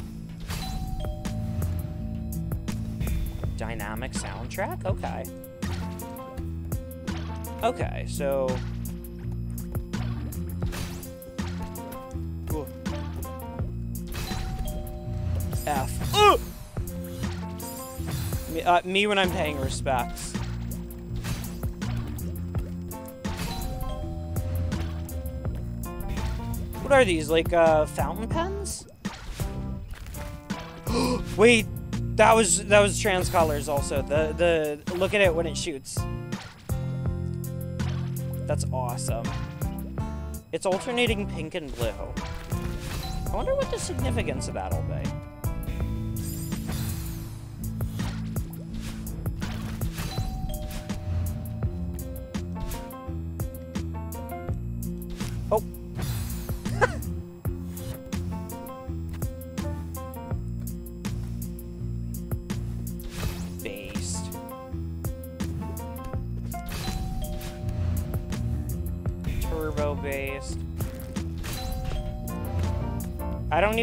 Dynamic soundtrack? Okay. Okay, so... F. Ooh! Me, uh, me when I'm paying respects. What are these, like, uh, fountain pens? Wait, that was, that was trans colors also. The, the, look at it when it shoots. That's awesome. It's alternating pink and blue. I wonder what the significance of that'll be.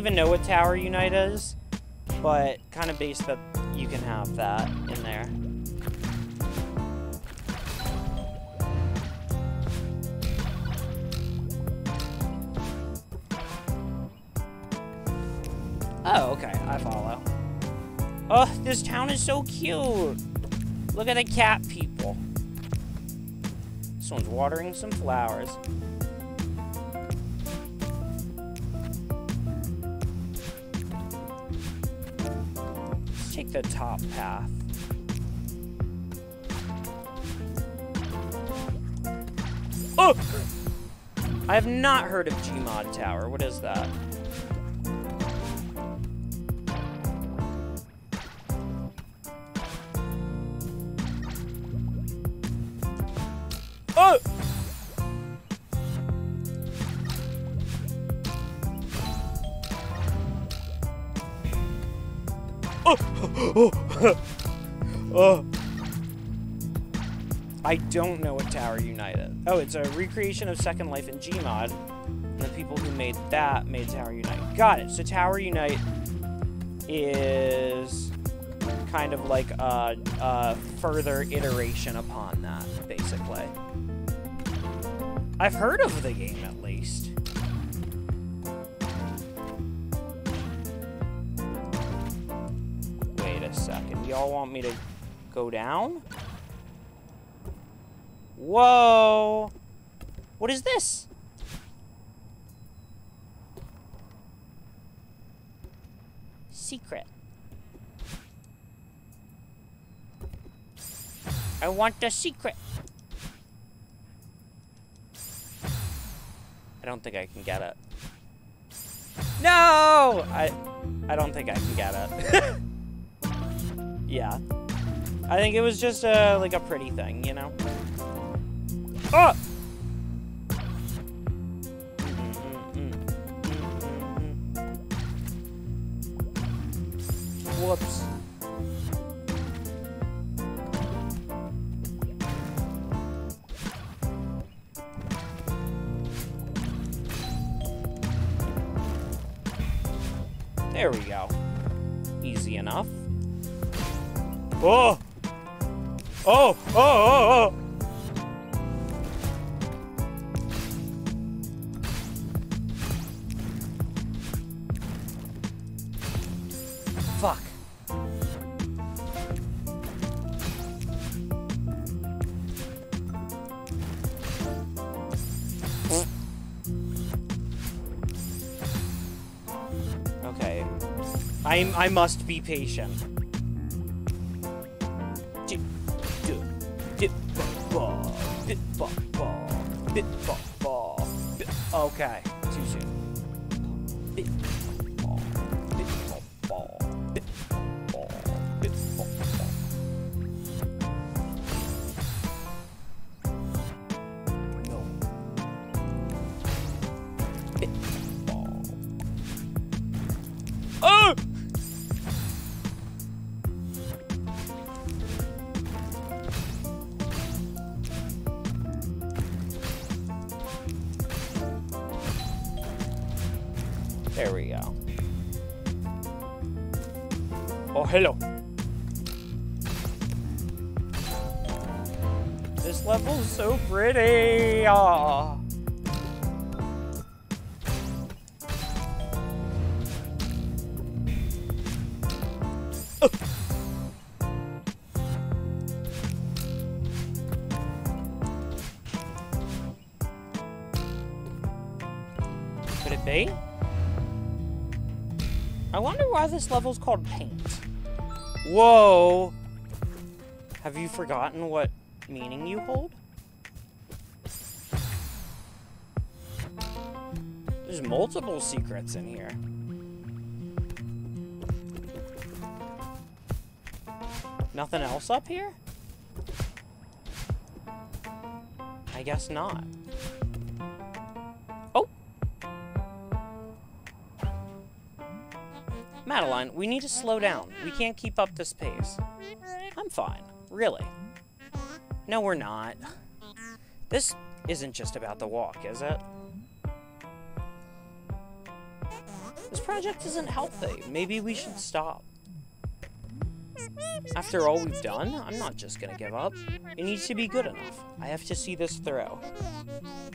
Even know what Tower Unite is, but kind of based that you can have that in there. Oh, okay, I follow. Oh, this town is so cute. Look at the cat people. Someone's watering some flowers. The top path. Oh! I have not heard of Gmod Tower. What is that? I don't know what Tower Unite is. Oh, it's a recreation of Second Life in Gmod. And the people who made that made Tower Unite. Got it. So Tower Unite is kind of like a, a further iteration upon that, basically. I've heard of the game, at least. Wait a second. Y'all want me to go down? Whoa! What is this? Secret. I want the secret. I don't think I can get it. No! I I don't think I can get it. yeah. I think it was just a, like a pretty thing, you know? Oh! Whoops. There we go. Easy enough. Oh! Oh! Oh! Oh! Oh! I'm I must be patient. Dip, level's called paint. Whoa! Have you forgotten what meaning you hold? There's multiple secrets in here. Nothing else up here? I guess not. Madeline, we need to slow down. We can't keep up this pace. I'm fine. Really. No, we're not. This isn't just about the walk, is it? This project isn't healthy. Maybe we should stop. After all we've done, I'm not just gonna give up. It needs to be good enough. I have to see this through.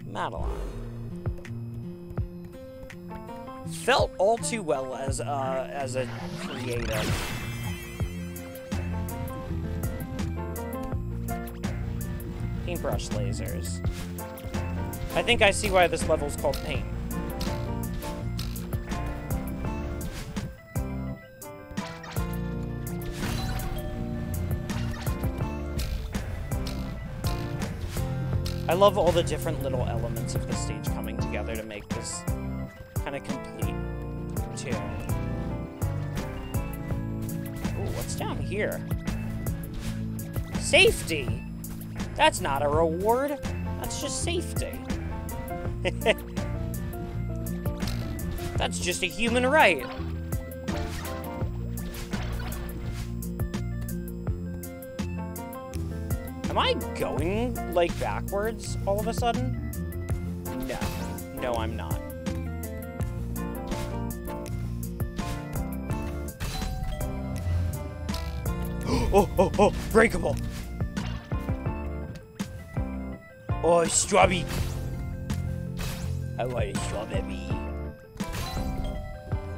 Madeline. Felt all too well as uh, as a creator. Paintbrush lasers. I think I see why this level's called paint. I love all the different little elements of the stage coming together to make this kind of complete tune. Ooh, what's down here? Safety? That's not a reward. That's just safety. That's just a human right. Am I going, like, backwards all of a sudden? No. No, I'm not. Oh, oh, oh, breakable. Oh, strawberry. I want strawberry.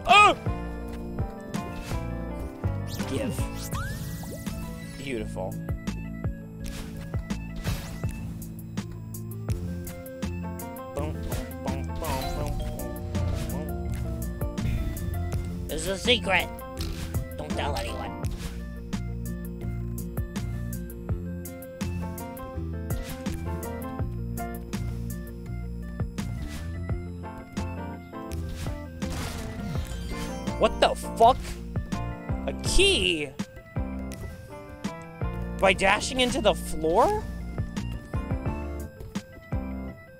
Oh! Give. Beautiful. Is a secret. Don't tell anyone. What the fuck? A key? By dashing into the floor?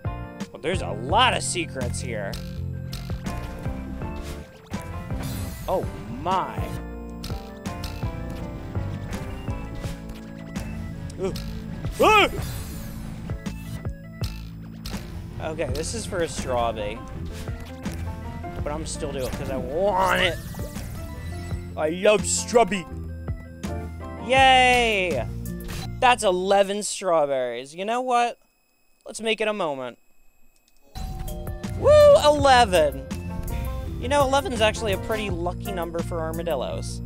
Well, there's a lot of secrets here. Oh my. Ooh. Ah! Okay, this is for a strawberry but I'm still doing it because I want it. I love strawberry. Yay! That's 11 strawberries. You know what? Let's make it a moment. Woo, 11! You know, 11 is actually a pretty lucky number for armadillos.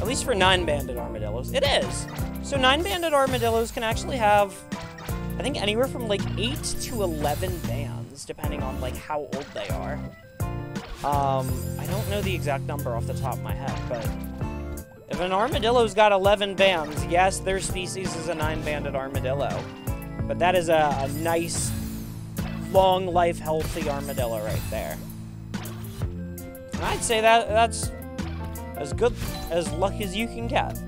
At least for nine-banded armadillos. It is! So nine-banded armadillos can actually have I think anywhere from like 8 to 11 bands, depending on like how old they are. Um, I don't know the exact number off the top of my head, but if an armadillo's got 11 bands, yes, their species is a 9-banded armadillo. But that is a, a nice, long life, healthy armadillo right there. And I'd say that that's as good as luck as you can get.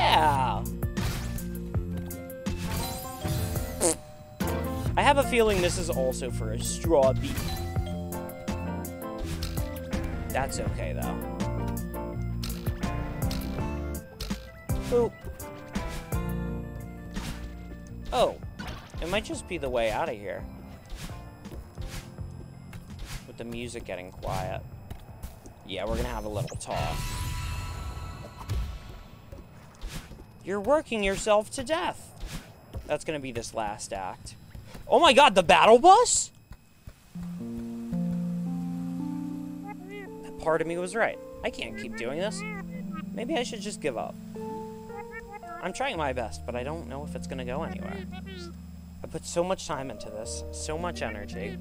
Yeah. I have a feeling this is also for a straw beat. That's okay, though. Boop. Oh. It might just be the way out of here. With the music getting quiet. Yeah, we're gonna have a little talk. You're working yourself to death. That's gonna be this last act. Oh my god, the battle bus? Part of me was right. I can't keep doing this. Maybe I should just give up. I'm trying my best, but I don't know if it's gonna go anywhere. I put so much time into this, so much energy,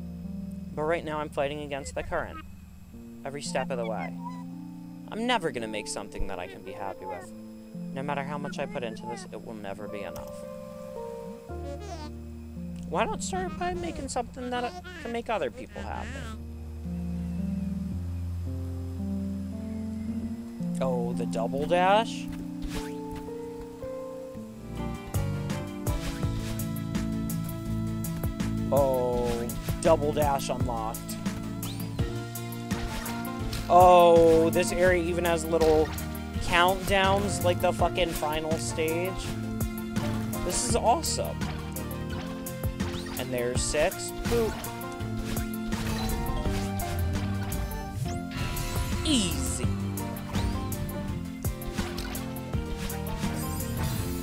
but right now I'm fighting against the current. Every step of the way. I'm never gonna make something that I can be happy with. No matter how much I put into this, it will never be enough. Why not start by making something that can make other people happy? Oh, the double dash? Oh, double dash unlocked. Oh, this area even has little countdowns like the fucking final stage. This is awesome. And there's six. Boop. Easy.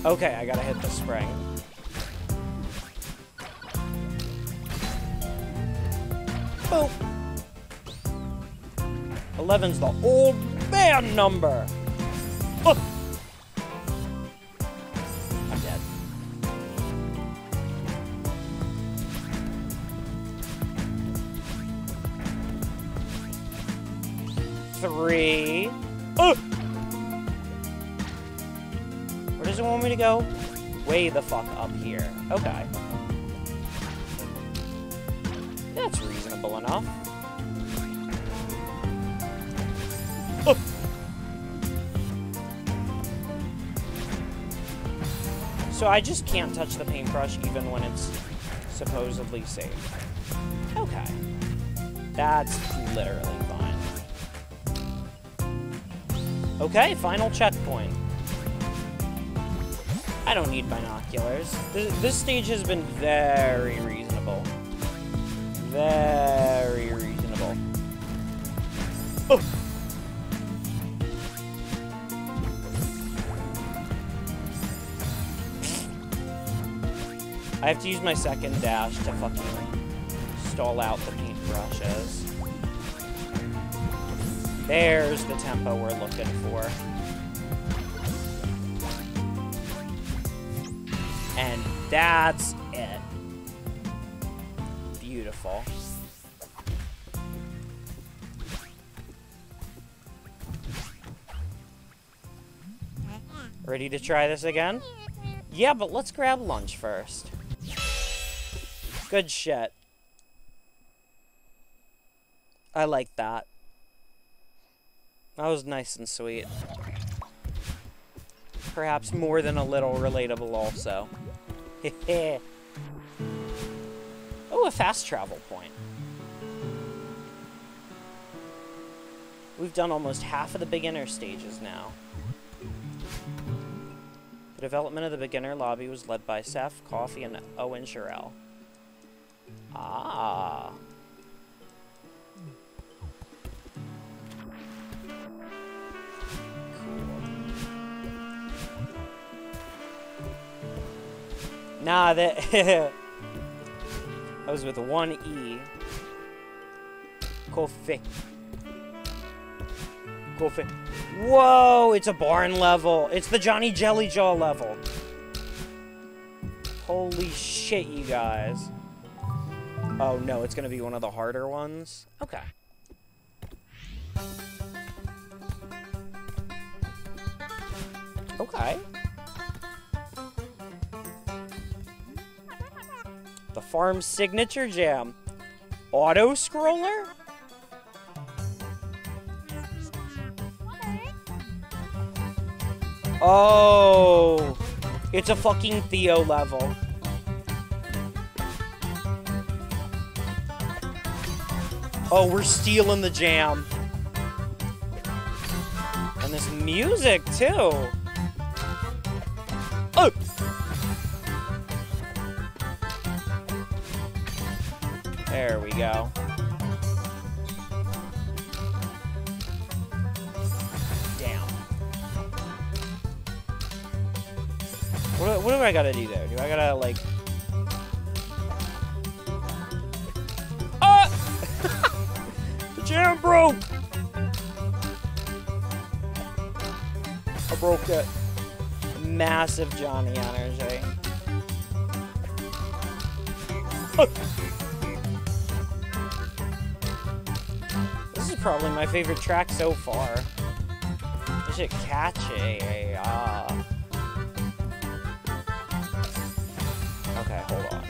Okay, I gotta hit the spring. Boop. 11's the old man number. Oh. I'm dead. Three. Where does it want me to go? Way the fuck up here. Okay. That's reasonable enough. Oh. So I just can't touch the paintbrush even when it's supposedly safe. Okay. That's literally fine. Okay, final checkpoint. I don't need binoculars. This, this stage has been very reasonable. Very reasonable. Oh! I have to use my second dash to fucking stall out the paintbrushes. There's the tempo we're looking for. And that's it. Beautiful. Ready to try this again? Yeah, but let's grab lunch first. Good shit. I like that. That was nice and sweet. Perhaps more than a little relatable also. oh, a fast travel point. We've done almost half of the beginner stages now. The development of the beginner lobby was led by Seth, Coffee, and Owen Sherrill. Ah. Nah, that... that was with one E. Kofi. Kofi. Whoa, it's a barn level. It's the Johnny Jellyjaw level. Holy shit, you guys. Oh, no, it's gonna be one of the harder ones? Okay. Okay. The farm signature jam. Auto scroller? Oh, it's a fucking Theo level. Oh, we're stealing the jam. And this music, too. Oh! There we go. Damn. What, what do I gotta do there? Do I gotta, like... jam broke! I broke it. Massive Johnny energy. This is probably my favorite track so far. This shit catchy. Ah. Okay, hold on.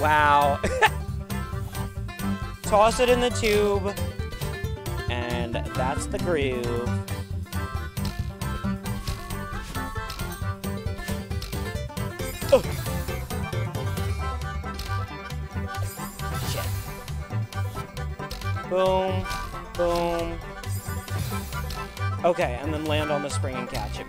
Wow. Toss it in the tube. And that's the groove. Oh. Shit. Boom. Boom. Okay, and then land on the spring and catch it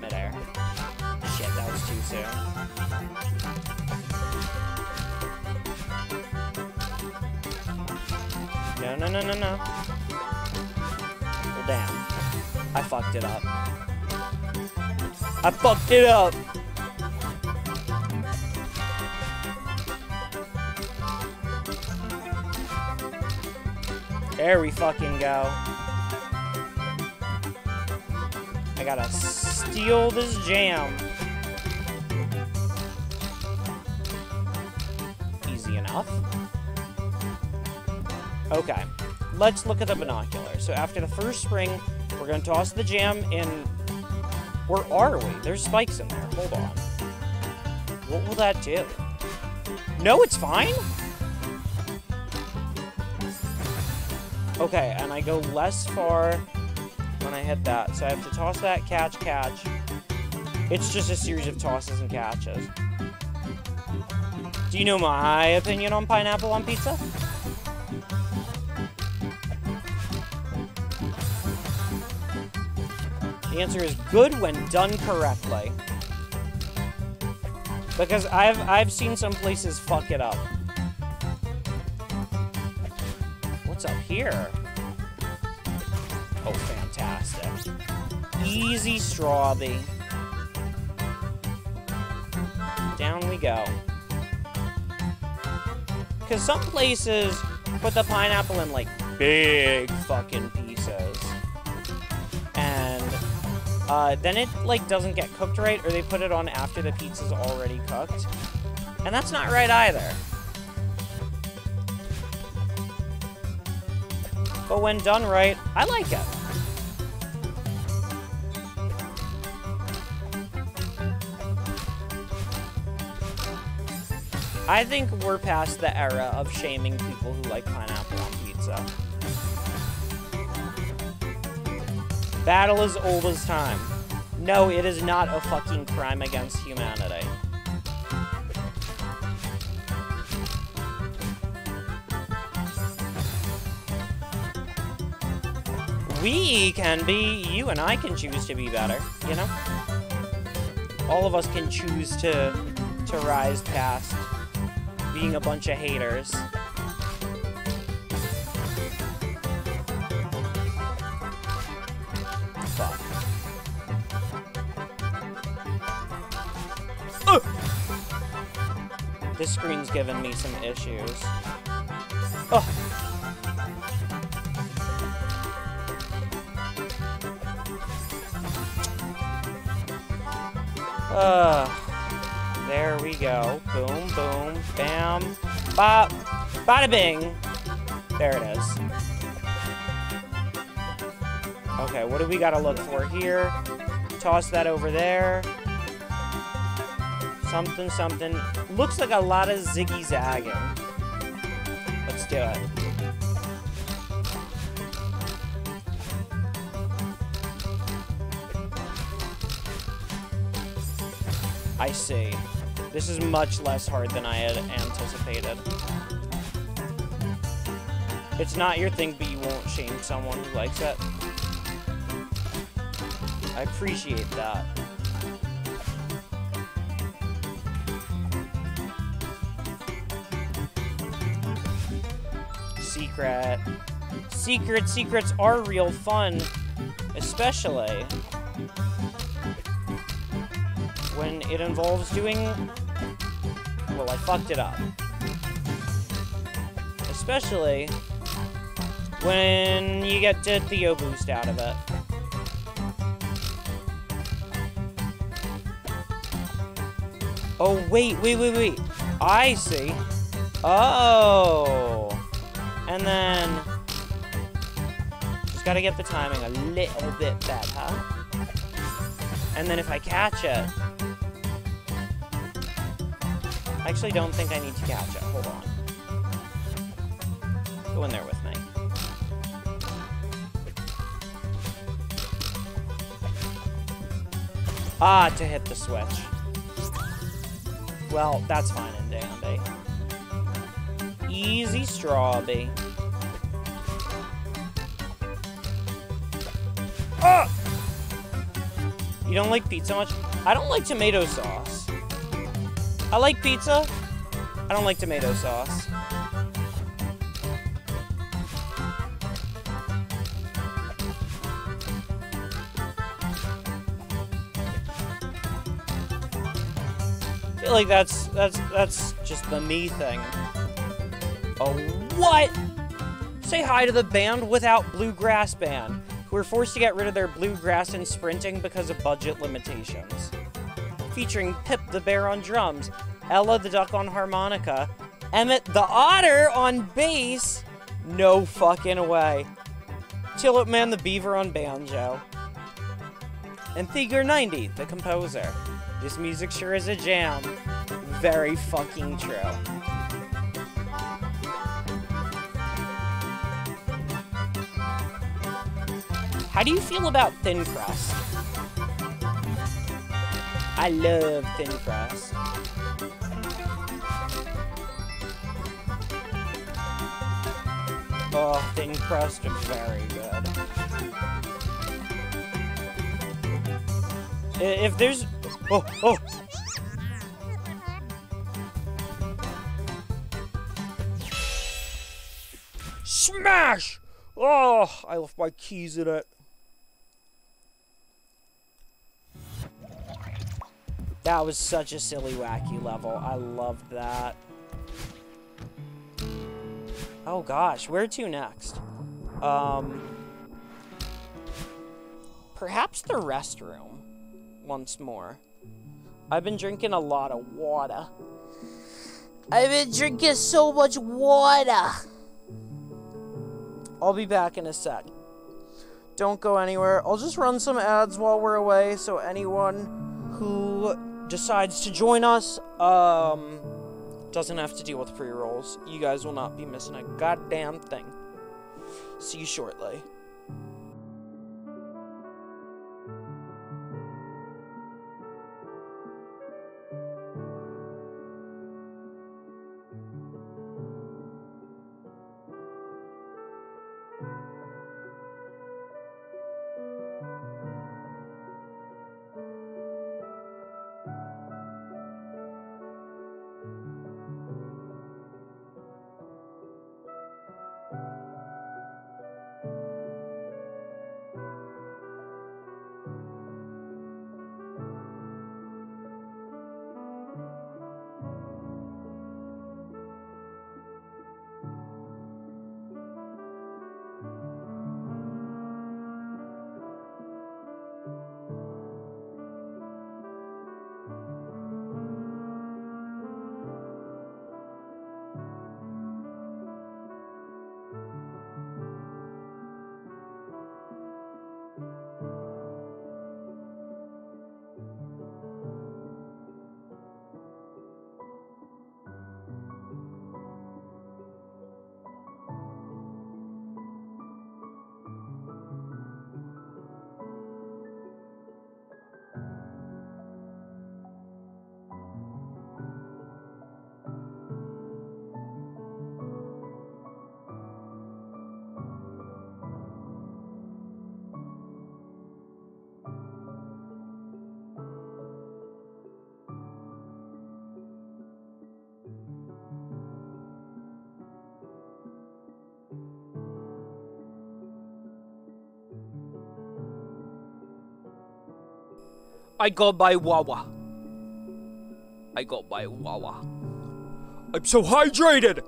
No, no, no. Well, damn. I fucked it up. I fucked it up! There we fucking go. I gotta steal this jam. Easy enough. Okay, let's look at the binocular. So after the first spring, we're gonna toss the jam in... Where are we? There's spikes in there. Hold on. What will that do? No, it's fine? Okay, and I go less far when I hit that. So I have to toss that, catch, catch. It's just a series of tosses and catches. Do you know my opinion on pineapple on pizza? Answer is good when done correctly. Because I've I've seen some places fuck it up. What's up here? Oh, fantastic. Easy strawberry. Down we go. Because some places put the pineapple in, like, big fucking uh, then it, like, doesn't get cooked right, or they put it on after the pizza's already cooked. And that's not right either. But when done right, I like it. I think we're past the era of shaming people who like pineapple on pizza. Battle is old as time. No, it is not a fucking crime against humanity. We can be, you and I can choose to be better, you know? All of us can choose to to rise past being a bunch of haters. This screen's giving me some issues. Ugh. Uh, there we go. Boom, boom, bam, bop, bada bing. There it is. Okay, what do we gotta look for here? Toss that over there. Something, something. Looks like a lot of ziggy-zagging. Let's do it. I see. This is much less hard than I had anticipated. It's not your thing, but you won't shame someone who likes it. I appreciate that. Secret. Secret secrets are real fun, especially when it involves doing... Well, I fucked it up. Especially when you get the Theo boost out of it. Oh, wait, wait, wait, wait. I see. Oh. And then... Just gotta get the timing a little bit better. And then if I catch it... I actually don't think I need to catch it. Hold on. Go in there with me. Ah, to hit the switch. Well, that's fine and dandy. Easy strawberry. You don't like pizza much? I don't like tomato sauce. I like pizza. I don't like tomato sauce. I feel like that's that's that's just the me thing. Oh what? Say hi to the band without Bluegrass Band, were forced to get rid of their bluegrass and sprinting because of budget limitations. Featuring Pip the Bear on drums, Ella the Duck on harmonica, Emmett the Otter on bass, no fucking way. Chillip Man the Beaver on banjo. And Thiger 90, the composer. This music sure is a jam. Very fucking true. How do you feel about thin crust? I love thin crust. Oh, thin crust is very good. If there's... Oh, oh! Smash! Oh, I left my keys in it. That was such a silly, wacky level. I loved that. Oh gosh, where to next? Um, perhaps the restroom once more. I've been drinking a lot of water. I've been drinking so much water. I'll be back in a sec. Don't go anywhere. I'll just run some ads while we're away so anyone who decides to join us um doesn't have to deal with pre-rolls. You guys will not be missing a goddamn thing. See you shortly. I got by Wawa. I got by Wawa. I'm so hydrated!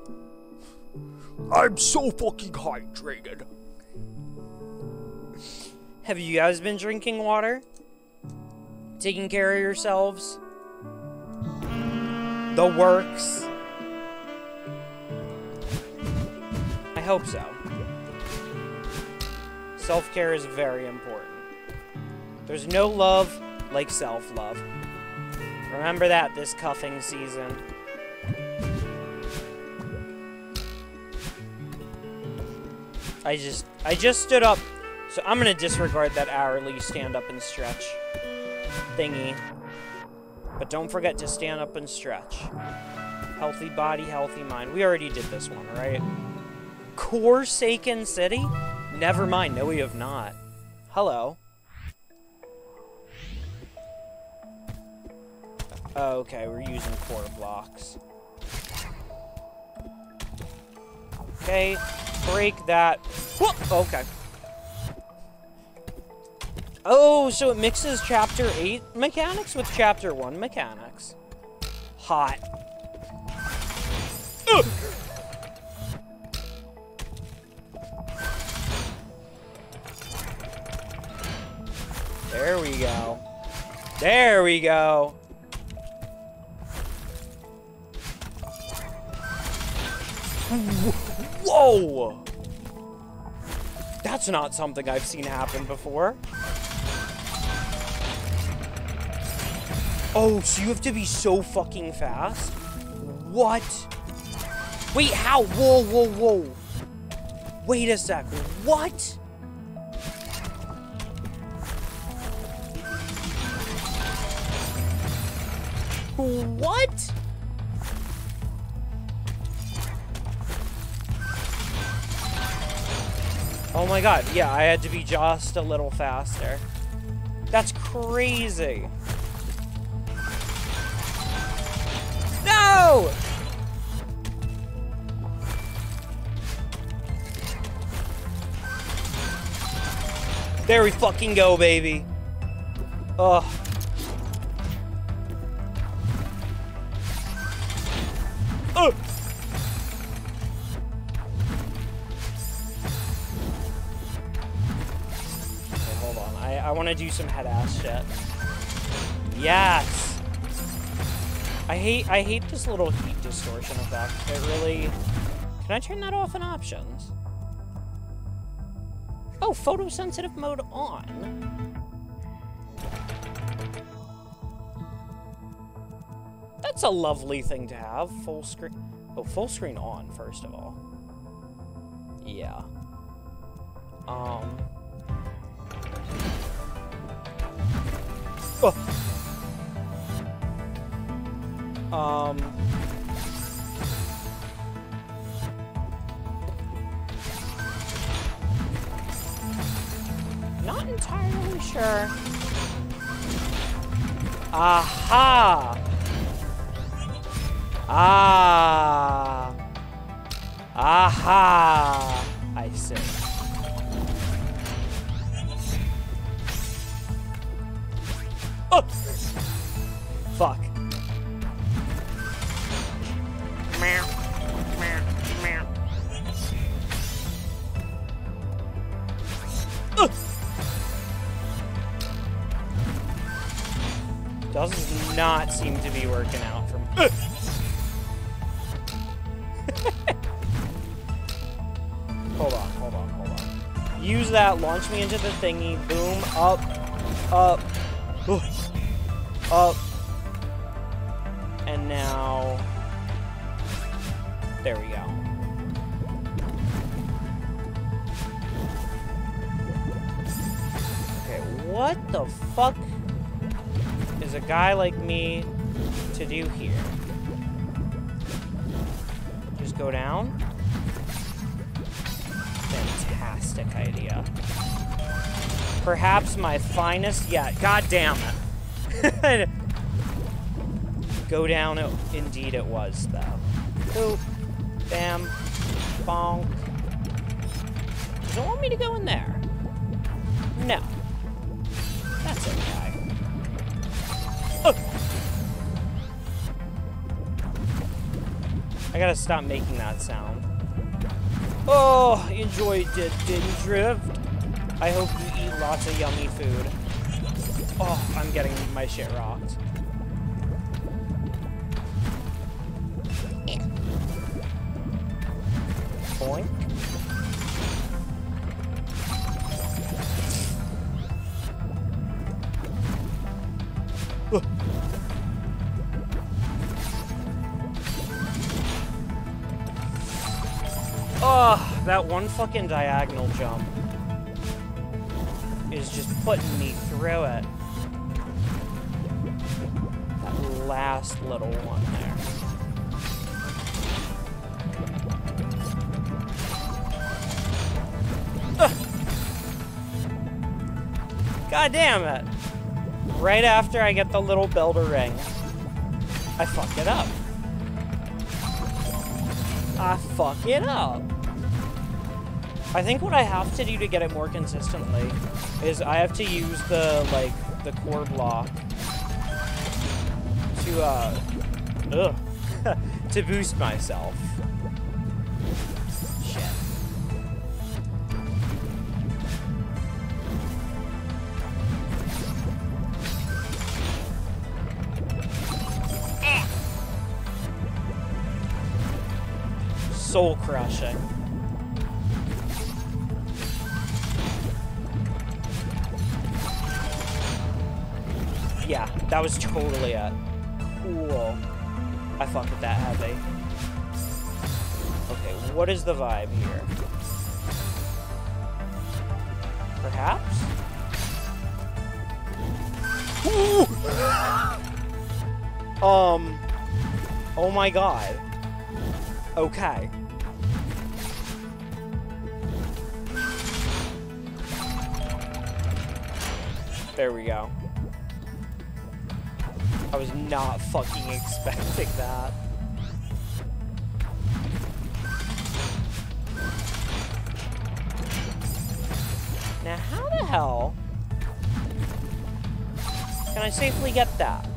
I'm so fucking hydrated. Have you guys been drinking water? Taking care of yourselves? The works? I hope so. Self care is very important. There's no love like self love. Remember that this cuffing season. I just I just stood up, so I'm gonna disregard that hourly stand up and stretch thingy. But don't forget to stand up and stretch. Healthy body, healthy mind. We already did this one, right? Coresaken City? Never mind, no we have not. Hello. Oh, okay, we're using core blocks. Okay, break that. Whoa! Oh, okay. Oh, so it mixes Chapter 8 mechanics with Chapter 1 mechanics. Hot. Ugh. There we go. There we go. Whoa! That's not something I've seen happen before. Oh, so you have to be so fucking fast? What? Wait, how? Whoa, whoa, whoa. Wait a sec. What? What? Oh my god, yeah, I had to be just a little faster. That's crazy. No! There we fucking go, baby. Ugh. Want to do some head ass shit. Yes. I hate I hate this little heat distortion effect. It really. Can I turn that off in options? Oh, photosensitive mode on. That's a lovely thing to have. Full screen. Oh, full screen on, first of all. Yeah. Um. Oh. Um. Not entirely sure. Aha! Ah! Aha! I see. Fuck. Does not seem to be working out for me. Hold on, hold on, hold on. Use that, launch me into the thingy, boom, up, up, ugh, up, and now, there we go. Okay, what the fuck is a guy like me to do here? Just go down? Fantastic idea. Perhaps my finest yet. God damn it. go down, it, indeed it was, though. Boop. Bam. Bonk. Does it want me to go in there? No. That's okay. Ugh. I gotta stop making that sound. Oh, enjoy the din drift. I hope you eat lots of yummy food. Oh, I'm getting my shit rocked. Boink. Oh, that one fucking diagonal jump is just putting me through it. Last little one there. God damn it. Right after I get the little builder ring, I fuck it up. I fuck it up. I think what I have to do to get it more consistently is I have to use the, like, the core block to, uh, ugh, to boost myself. Shit. Ah. Soul crushing. Yeah, that was totally it. With that heavy. Okay, what is the vibe here? Perhaps? um. Oh my god. Okay. There we go. Was not fucking expecting that. Now, how the hell can I safely get that?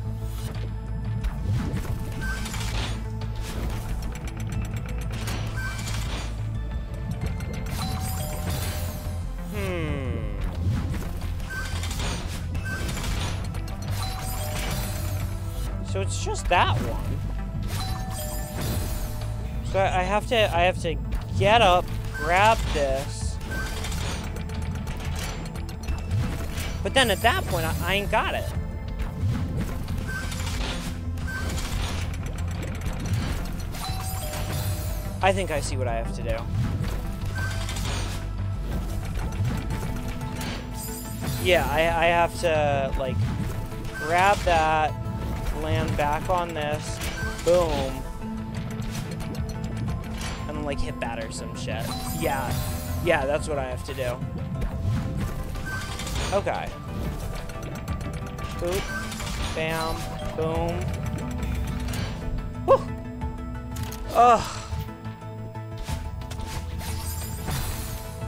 That one. So I have to I have to get up, grab this. But then at that point I, I ain't got it. I think I see what I have to do. Yeah, I, I have to, like, grab that, land back on this, boom, and like, hit that or some shit. Yeah, yeah, that's what I have to do. Okay. Boop, bam, boom. Whew! Ugh.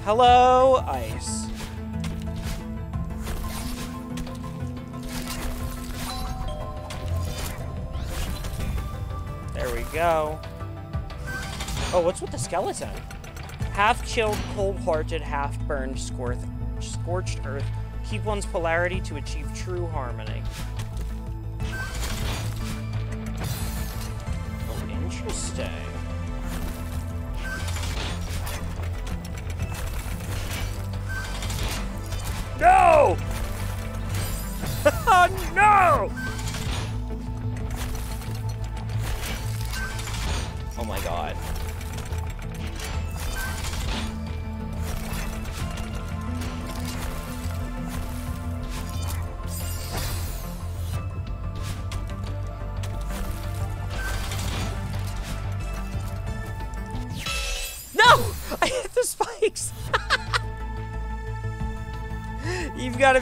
Hello, ice. Go. Oh, what's with the skeleton? Half chilled, cold hearted, half burned, scorched, scorched earth. Keep one's polarity to achieve true harmony. Oh, interesting.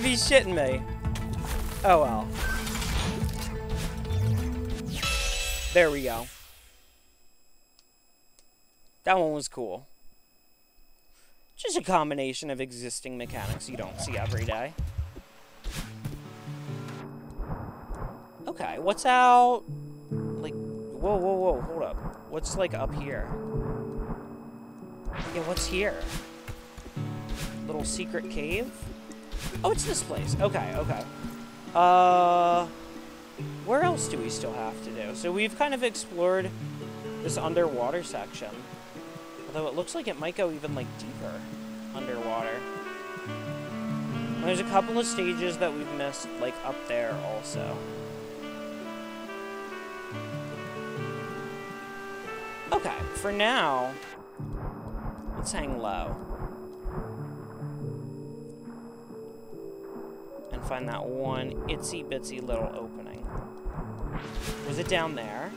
Be shitting me. Oh well. There we go. That one was cool. Just a combination of existing mechanics you don't see every day. Okay, what's out? Like, whoa, whoa, whoa, hold up. What's, like, up here? Yeah, what's here? Little secret cave? Oh, it's this place. Okay, okay. Uh, where else do we still have to do? So we've kind of explored this underwater section. Although it looks like it might go even, like, deeper underwater. And there's a couple of stages that we've missed, like, up there also. Okay, for now, let's hang low. And find that one itsy bitsy little opening. Was it down there?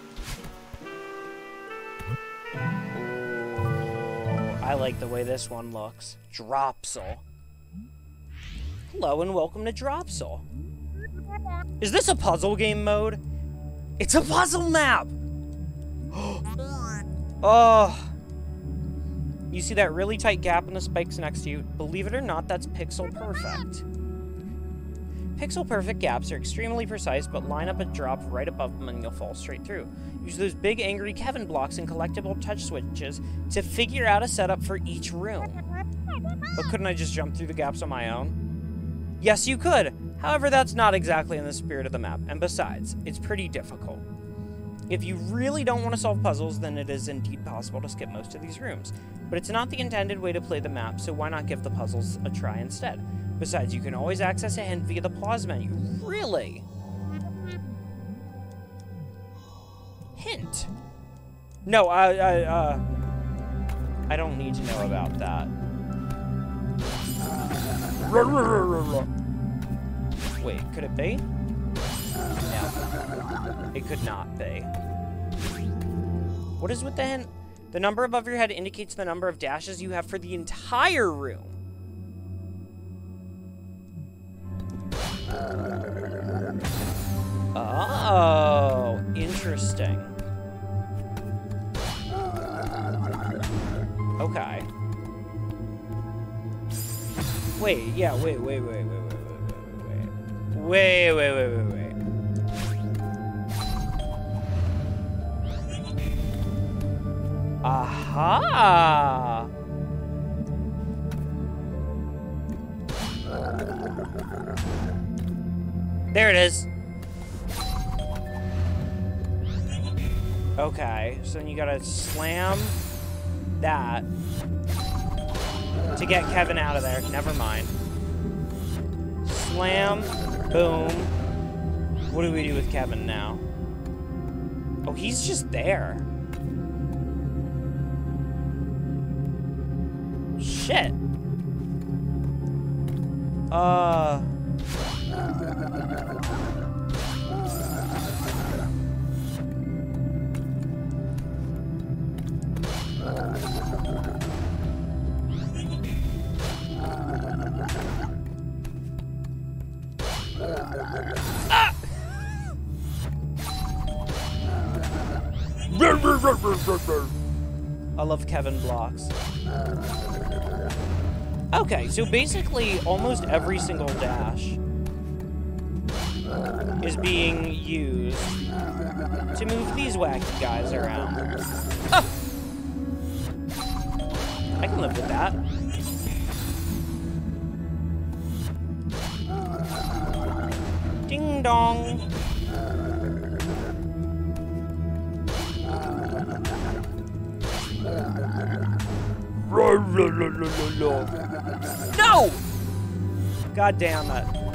Ooh, I like the way this one looks. Dropsel. Hello and welcome to Dropsel. Is this a puzzle game mode? It's a puzzle map! oh. You see that really tight gap in the spikes next to you? Believe it or not, that's pixel perfect. Pixel perfect gaps are extremely precise, but line up a drop right above them and you'll fall straight through. Use those big angry Kevin blocks and collectible touch switches to figure out a setup for each room. But couldn't I just jump through the gaps on my own? Yes, you could. However, that's not exactly in the spirit of the map, and besides, it's pretty difficult. If you really don't want to solve puzzles, then it is indeed possible to skip most of these rooms. But it's not the intended way to play the map, so why not give the puzzles a try instead? Besides, you can always access a hint via the pause menu. Really? Hint? No, I, I, uh... I don't need to know about that. Wait, could it be? No. It could not be. What is with the hint? The number above your head indicates the number of dashes you have for the entire room. Oh, interesting. Okay. Wait, yeah, wait, wait, wait, wait, wait, wait, wait, wait, wait, wait, wait, wait, wait. Aha! There it is. Okay, so then you gotta slam that to get Kevin out of there. Never mind. Slam, boom. What do we do with Kevin now? Oh, he's just there. Shit. Uh... I love Kevin blocks. Okay, so basically almost every single dash is being used to move these wacky guys around. Ah! I can live with that. Ding dong. No! God damn it.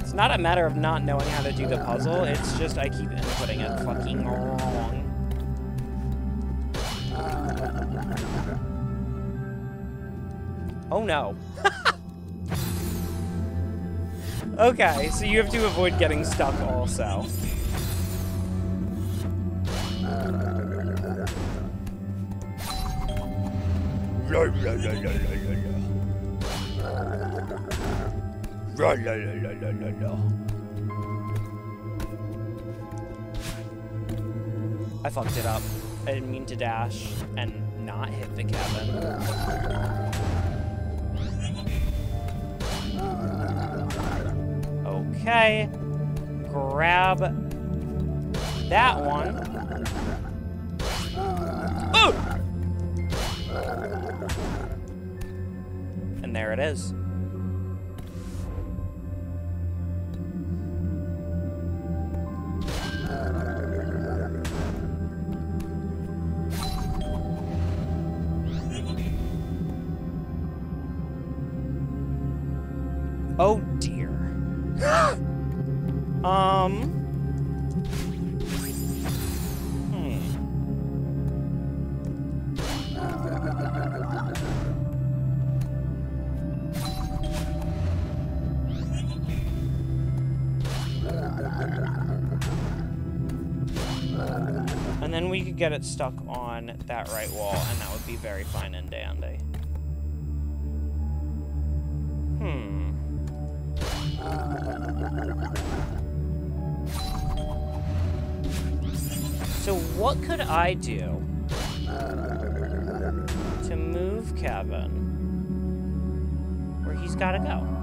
It's not a matter of not knowing how to do the puzzle, it's just I keep inputting it fucking wrong. Oh no. okay, so you have to avoid getting stuck also. La la la la la la la. La la la la la la. I fucked it up. I didn't mean to dash and not hit the Kevin. Okay. Grab that one. And there it is. Oh dear. um. Get it stuck on that right wall, and that would be very fine and dandy. Hmm. So what could I do to move Kevin where he's got to go?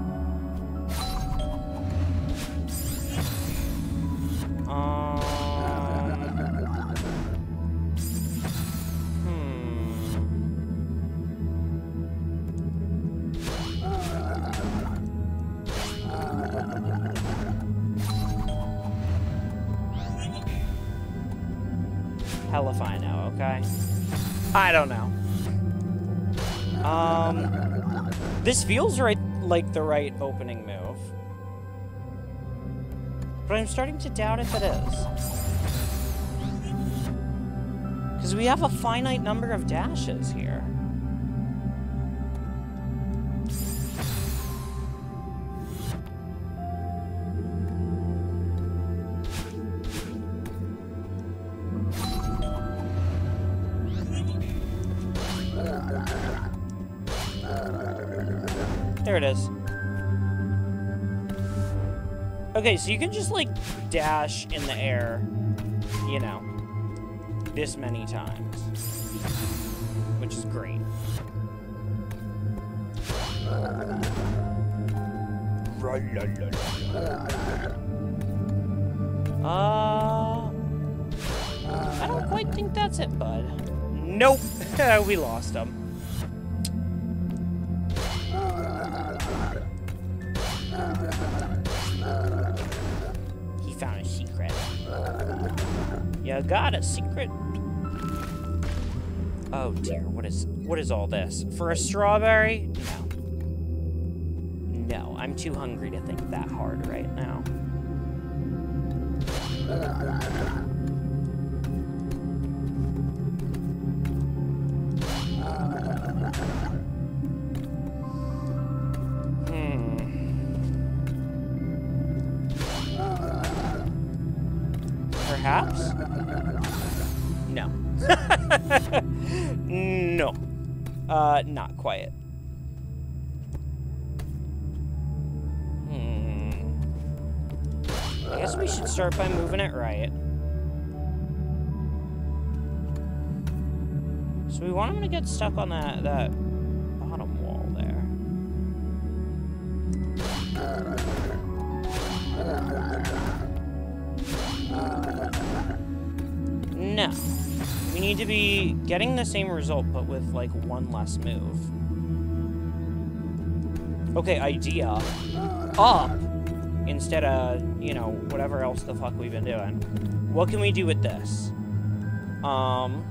This feels right like the right opening move. But I'm starting to doubt if it is. Because we have a finite number of dashes here. Okay, so you can just, like, dash in the air, you know, this many times. Which is great. Uh... I don't quite think that's it, bud. Nope. we lost him. You got a secret? Oh dear, what is what is all this? For a strawberry? No. No, I'm too hungry to think that hard right now. Uh, not quite. Hmm. I guess we should start by moving it right. So we want him to get stuck on that, that to be getting the same result, but with, like, one less move. Okay, idea. Up! Instead of, you know, whatever else the fuck we've been doing. What can we do with this? Um...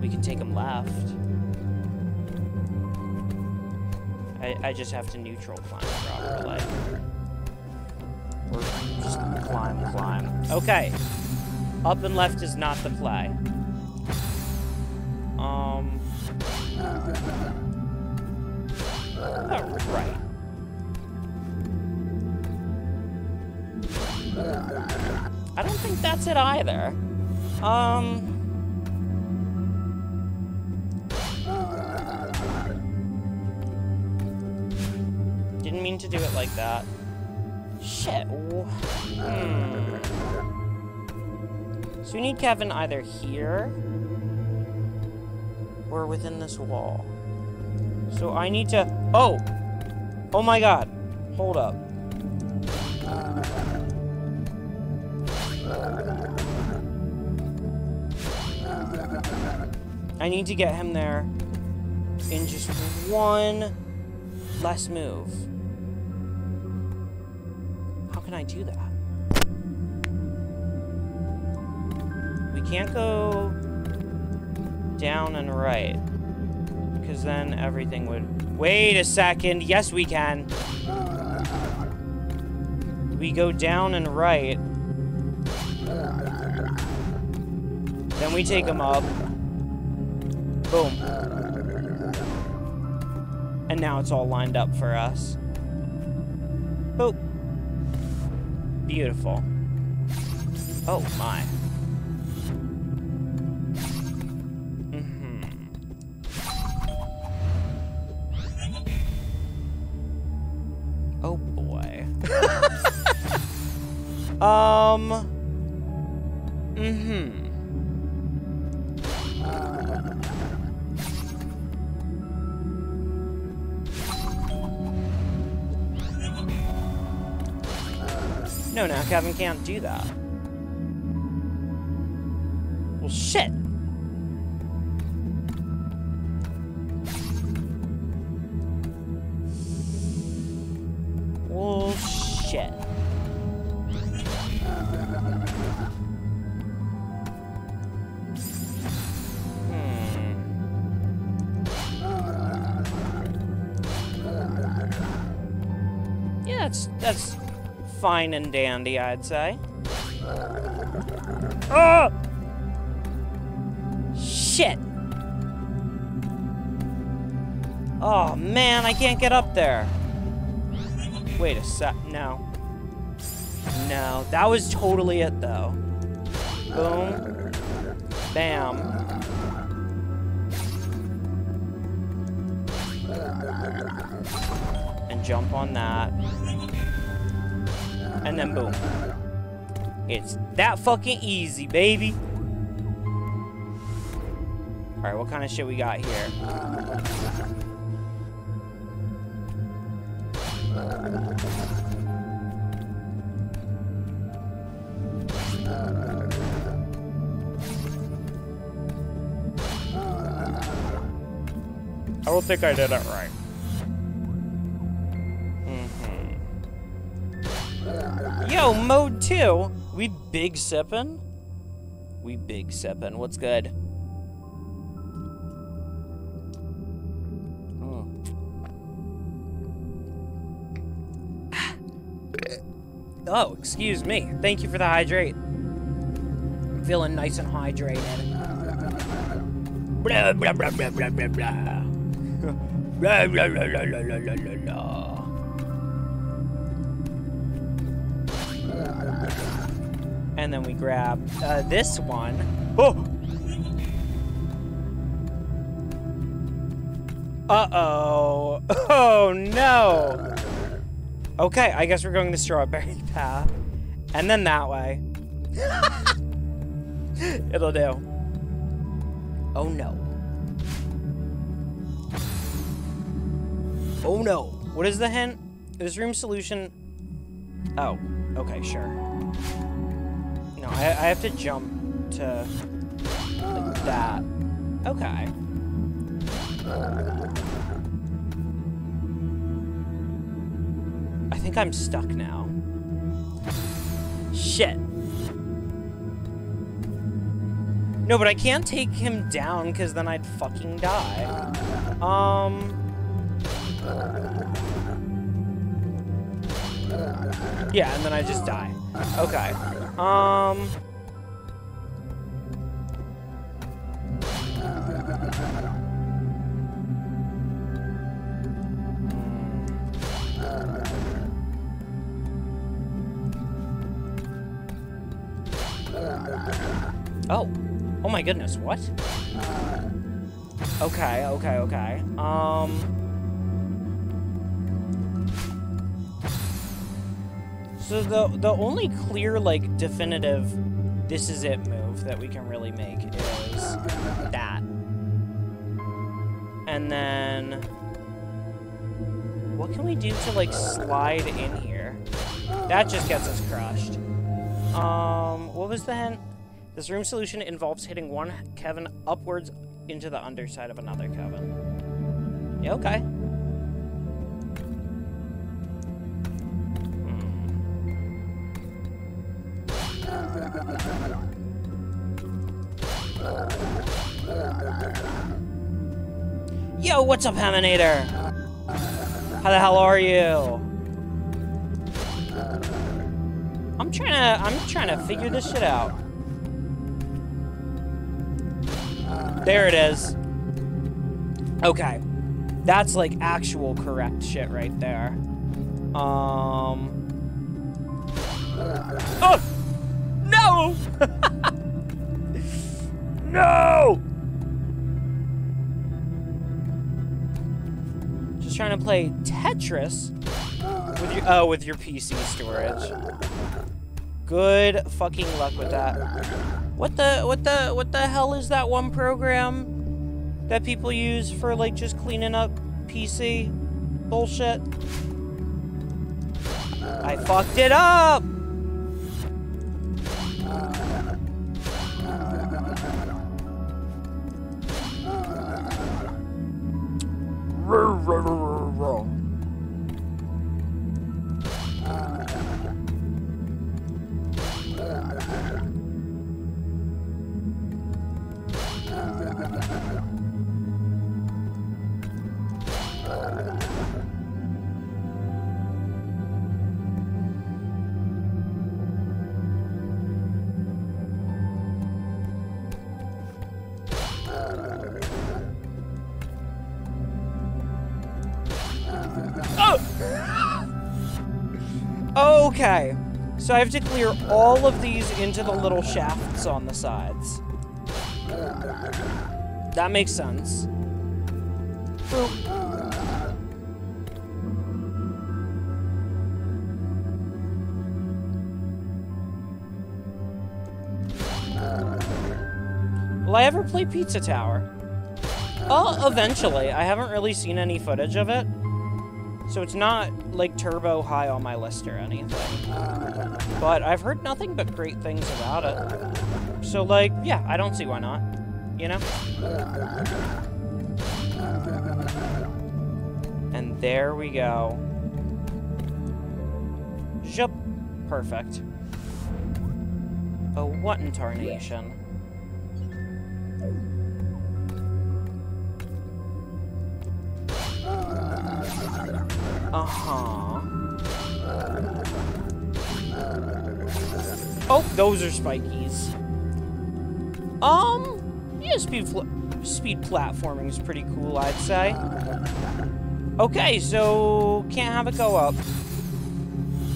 We can take him left. I, I just have to neutral climb properly. Or just climb, climb. Okay. Up and left is not the play. Um. Alright. I don't think that's it either. Um. Didn't mean to do it like that. Shit. Hmm. So we need Kevin either here or within this wall. So I need to... Oh! Oh my god. Hold up. I need to get him there in just one less move. Can I do that? We can't go down and right. Because then everything would... Wait a second. Yes, we can. We go down and right. Then we take them up. Boom. And now it's all lined up for us. Boop. Beautiful. Oh my. Kevin can't do that. Fine and dandy, I'd say. Ah! Shit! Oh man, I can't get up there. Wait a sec. No. No, that was totally it though. Boom. Bam. And jump on that. And then boom. It's that fucking easy, baby. Alright, what kind of shit we got here? I don't think I did it right. Yo, mode two. We big sippin'? We big sippin'. What's good? Mm. Oh, excuse me. Thank you for the hydrate. I'm feeling nice and hydrated. Blah, blah, blah, blah, blah, blah, blah. blah, blah, blah, blah, blah, blah, blah, And then we grab uh, this one. Oh! Uh-oh. Oh, no. Okay, I guess we're going the strawberry path. And then that way. It'll do. Oh, no. Oh, no. What is the hint? This room solution... Oh, okay, sure. No, I, I have to jump to like that. Okay. I think I'm stuck now. Shit. No, but I can't take him down because then I'd fucking die. Um... Yeah, and then I just die. Okay. Um... Oh. Oh my goodness, what? Okay, okay, okay. Um... So the, the only clear, like, definitive this is it move that we can really make is that. And then... What can we do to, like, slide in here? That just gets us crushed. Um, what was the hint? This room solution involves hitting one Kevin upwards into the underside of another Kevin. Yeah, okay. Yo, what's up, Haminator? How the hell are you? I'm trying to I'm trying to figure this shit out. There it is. Okay. That's like actual correct shit right there. Um. Oh! No! no! Just trying to play Tetris with your oh with your PC storage. Good fucking luck with that. What the what the what the hell is that one program that people use for like just cleaning up PC bullshit? I fucked it up. rrr, rrr, rrr. So I have to clear all of these into the little shafts on the sides. That makes sense. Boop. Will I ever play Pizza Tower? Oh, eventually. I haven't really seen any footage of it. So it's not, like, turbo high on my list or anything. But I've heard nothing but great things about it. So, like, yeah, I don't see why not. You know? And there we go. Zhup. Perfect. Oh, what in tarnation? Uh-huh. Oh, those are spikies. Um, yeah, speed speed platforming is pretty cool, I'd say. Okay, so can't have it go up.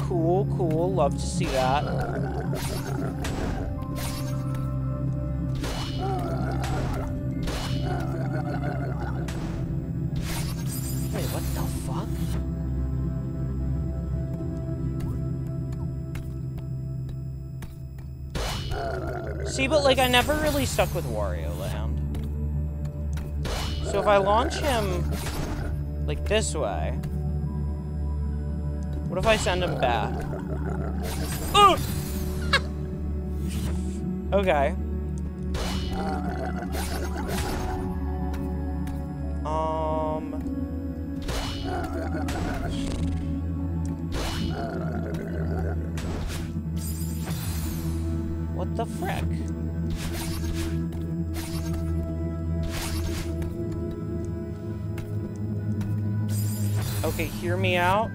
Cool, cool. Love to see that. See, but like I never really stuck with Wario Land. So if I launch him like this way, what if I send him back? Ugh! okay. Um. The frick? Okay, hear me out.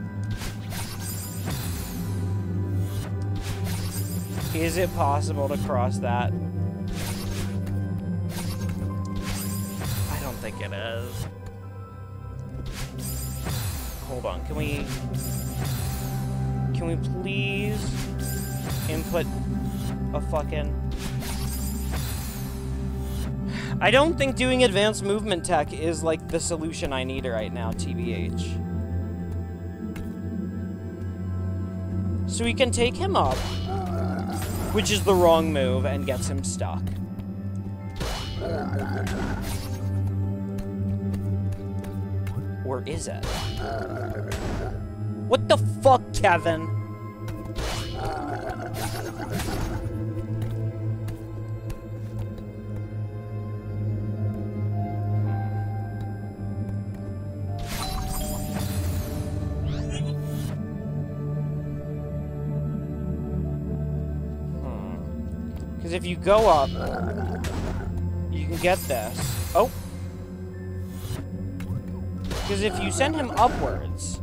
Is it possible to cross that? I don't think it is. Hold on, can we... Can we please input a fucking... I don't think doing advanced movement tech is, like, the solution I need right now, TBH. So we can take him up, which is the wrong move, and gets him stuck. Or is it? What the fuck, Kevin? Because if you go up, you can get this. Oh. Because if you send him upwards,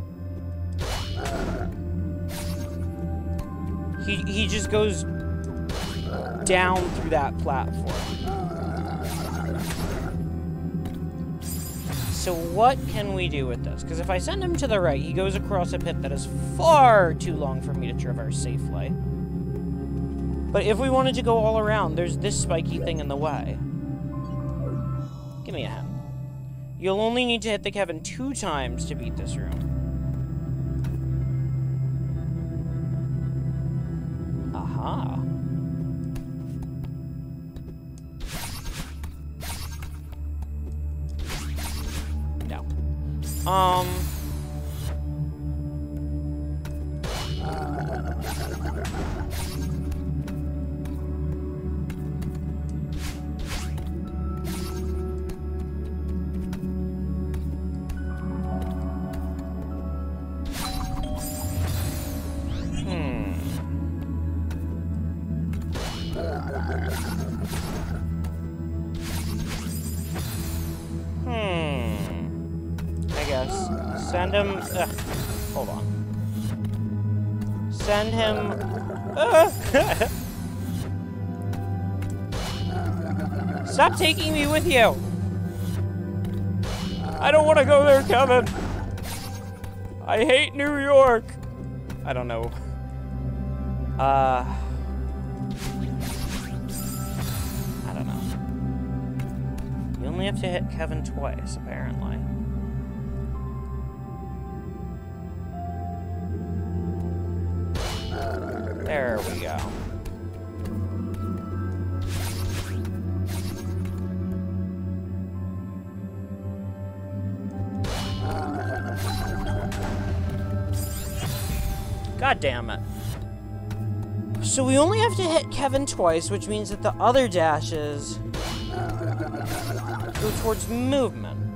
he, he just goes down through that platform. So what can we do with this? Because if I send him to the right, he goes across a pit that is far too long for me to traverse safely. But if we wanted to go all around, there's this spiky thing in the way. Give me a hand. You'll only need to hit the Kevin two times to beat this room. Aha. No. Um... him. Stop taking me with you. I don't want to go there, Kevin. I hate New York. I don't know. Uh. I don't know. You only have to hit Kevin twice, apparently. There we go. God damn it. So we only have to hit Kevin twice, which means that the other dashes go towards movement.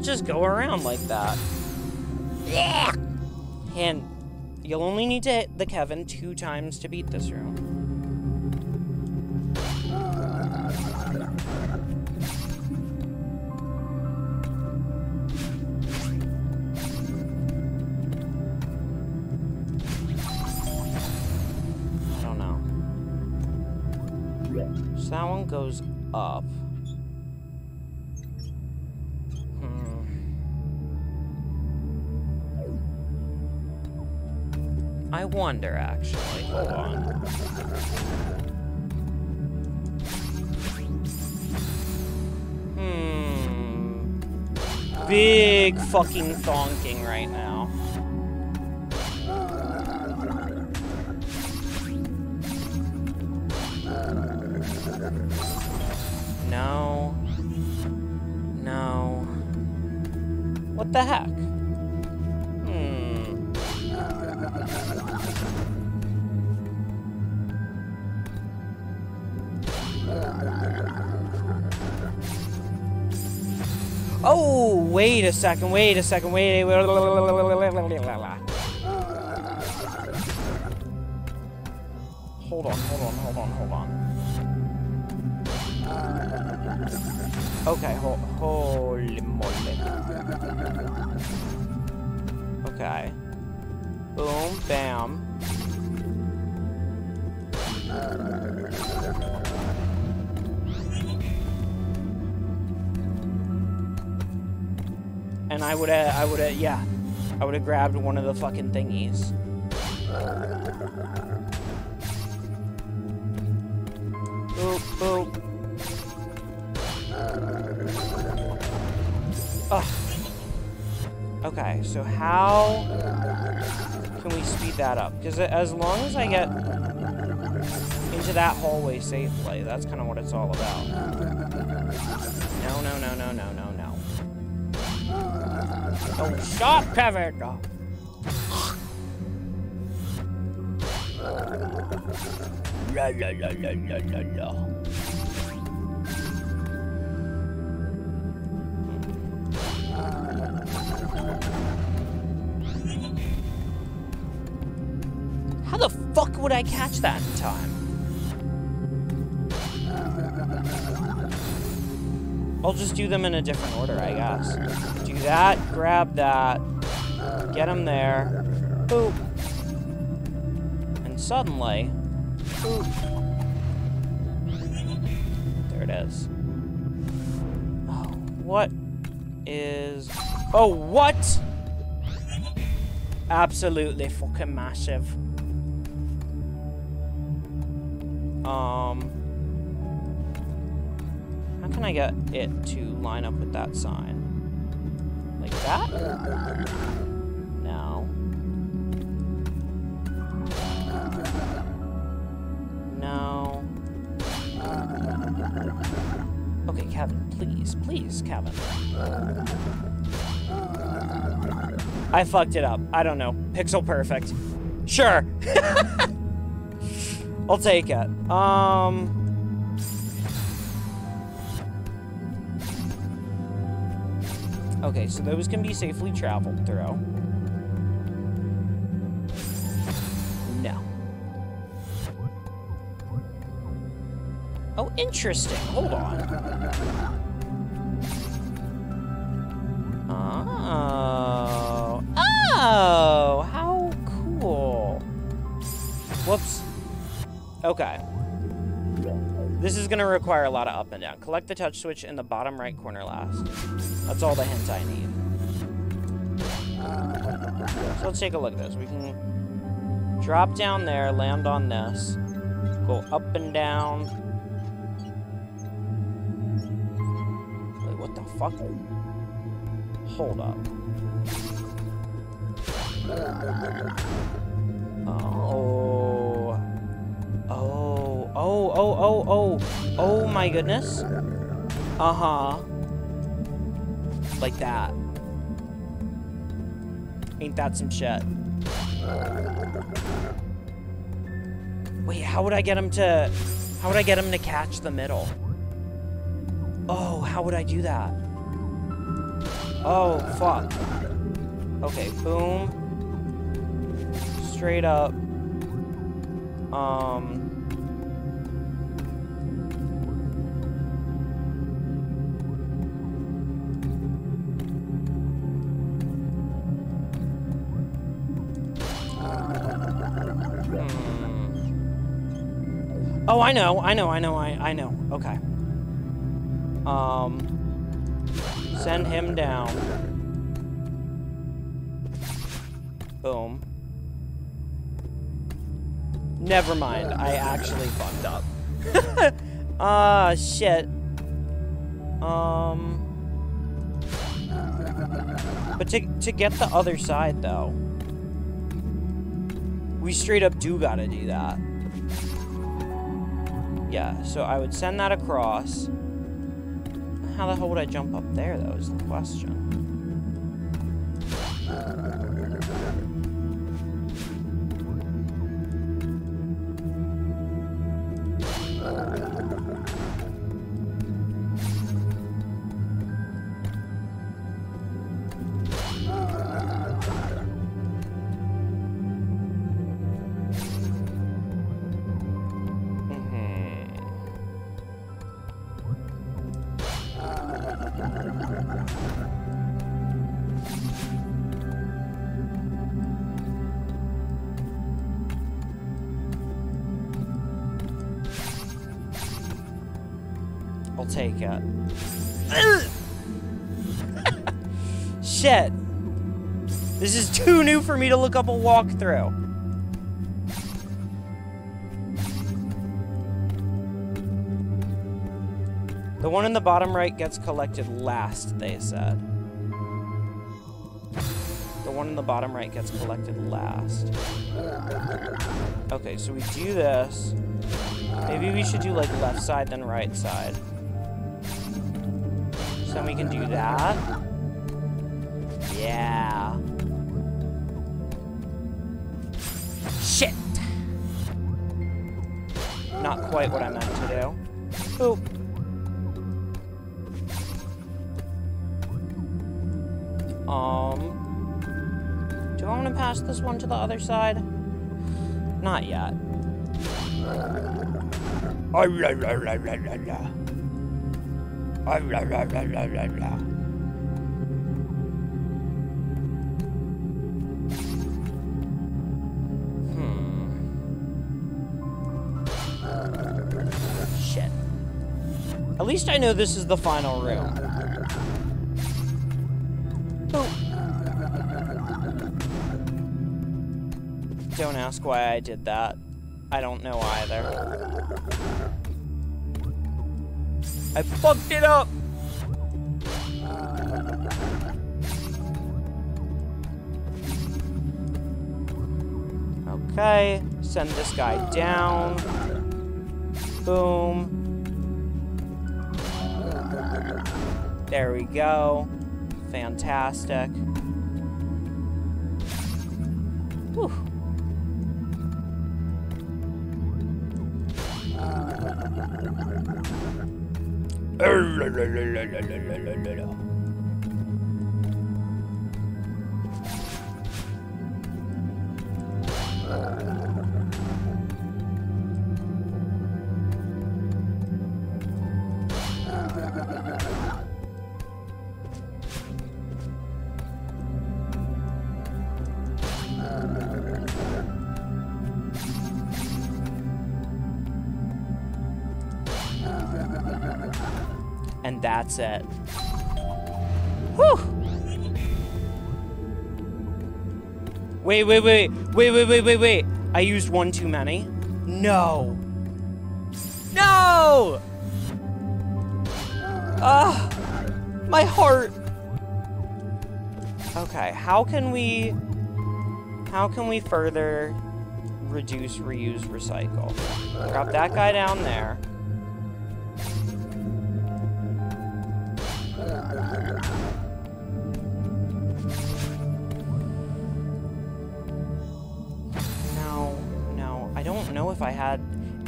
Can't just go around like that. And you'll only need to hit the Kevin two times to beat this room. Wonder, actually. Hold on. Hmm. Big fucking thonking right now. Wait a second, wait a second, wait. wait Hold on, hold on, hold on, hold on. Okay, ho holy moly. Okay. Boom, bam. Would have, I would have, yeah. I would have grabbed one of the fucking thingies. Boop, boop. Ugh. Okay, so how can we speed that up? Because as long as I get into that hallway safely, that's kind of what it's all about. No, no, no, no, no, no, Oh, stop, Kevin! La la la la la la la. How the fuck would I catch that in time? I'll just do them in a different order, I guess. That, grab that, get him there, boop. And suddenly, boop. There it is. Oh, what is... Oh, what? Absolutely fucking massive. Um, how can I get it to line up with that sign? That? No. No. Okay, Kevin, please, please, Kevin. I fucked it up. I don't know. Pixel perfect. Sure. I'll take it. Um. Okay, so those can be safely traveled through. No. Oh, interesting. Hold on. Oh. Oh, how cool. Whoops. Okay. This is going to require a lot of up and down. Collect the touch switch in the bottom right corner last. That's all the hints I need. So let's take a look at this. We can drop down there, land on this, go up and down. Wait, what the fuck? Hold up. Oh. Oh, oh, oh, oh, oh. Oh my goodness. Uh-huh. Like that. Ain't that some shit? Wait, how would I get him to... How would I get him to catch the middle? Oh, how would I do that? Oh, fuck. Okay, boom. Straight up. Um... Oh, I know, I know, I know, I, I know. Okay. Um, send him down. Boom. Never mind, I actually fucked up. Ah, shit. Um... But to, to get the other side, though, we straight up do gotta do that. Yeah, so I would send that across. How the hell would I jump up there, though, is the question. Uh, me to look up a walkthrough. The one in the bottom right gets collected last, they said. The one in the bottom right gets collected last. Okay, so we do this. Maybe we should do like left side then right side. So then we can do that. Yeah. Not quite what I meant to do. Oop. Um, do I want to pass this one to the other side? Not yet. Ah, la, la, la, la, la, la. Ah, la, la, la, la, la, la. Least I know this is the final room. Don't ask why I did that. I don't know either. I fucked it up! Okay, send this guy down. Boom. There we go. Fantastic. Whew. Wait, wait, wait, wait, wait, wait, wait, wait. I used one too many? No. No! Ah, my heart. Okay, how can we, how can we further reduce, reuse, recycle? Drop that guy down there.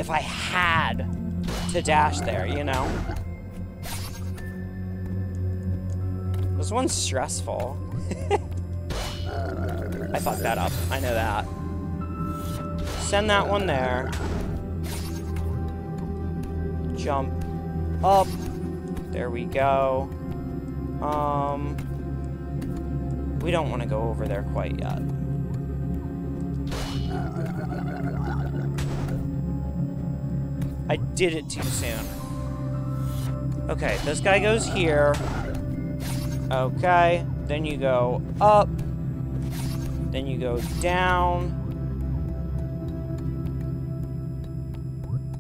If I had to dash there, you know? This one's stressful. I fucked that up. I know that. Send that one there. Jump up. There we go. Um, we don't want to go over there quite yet. I did it too soon. Okay, this guy goes here. Okay, then you go up. Then you go down.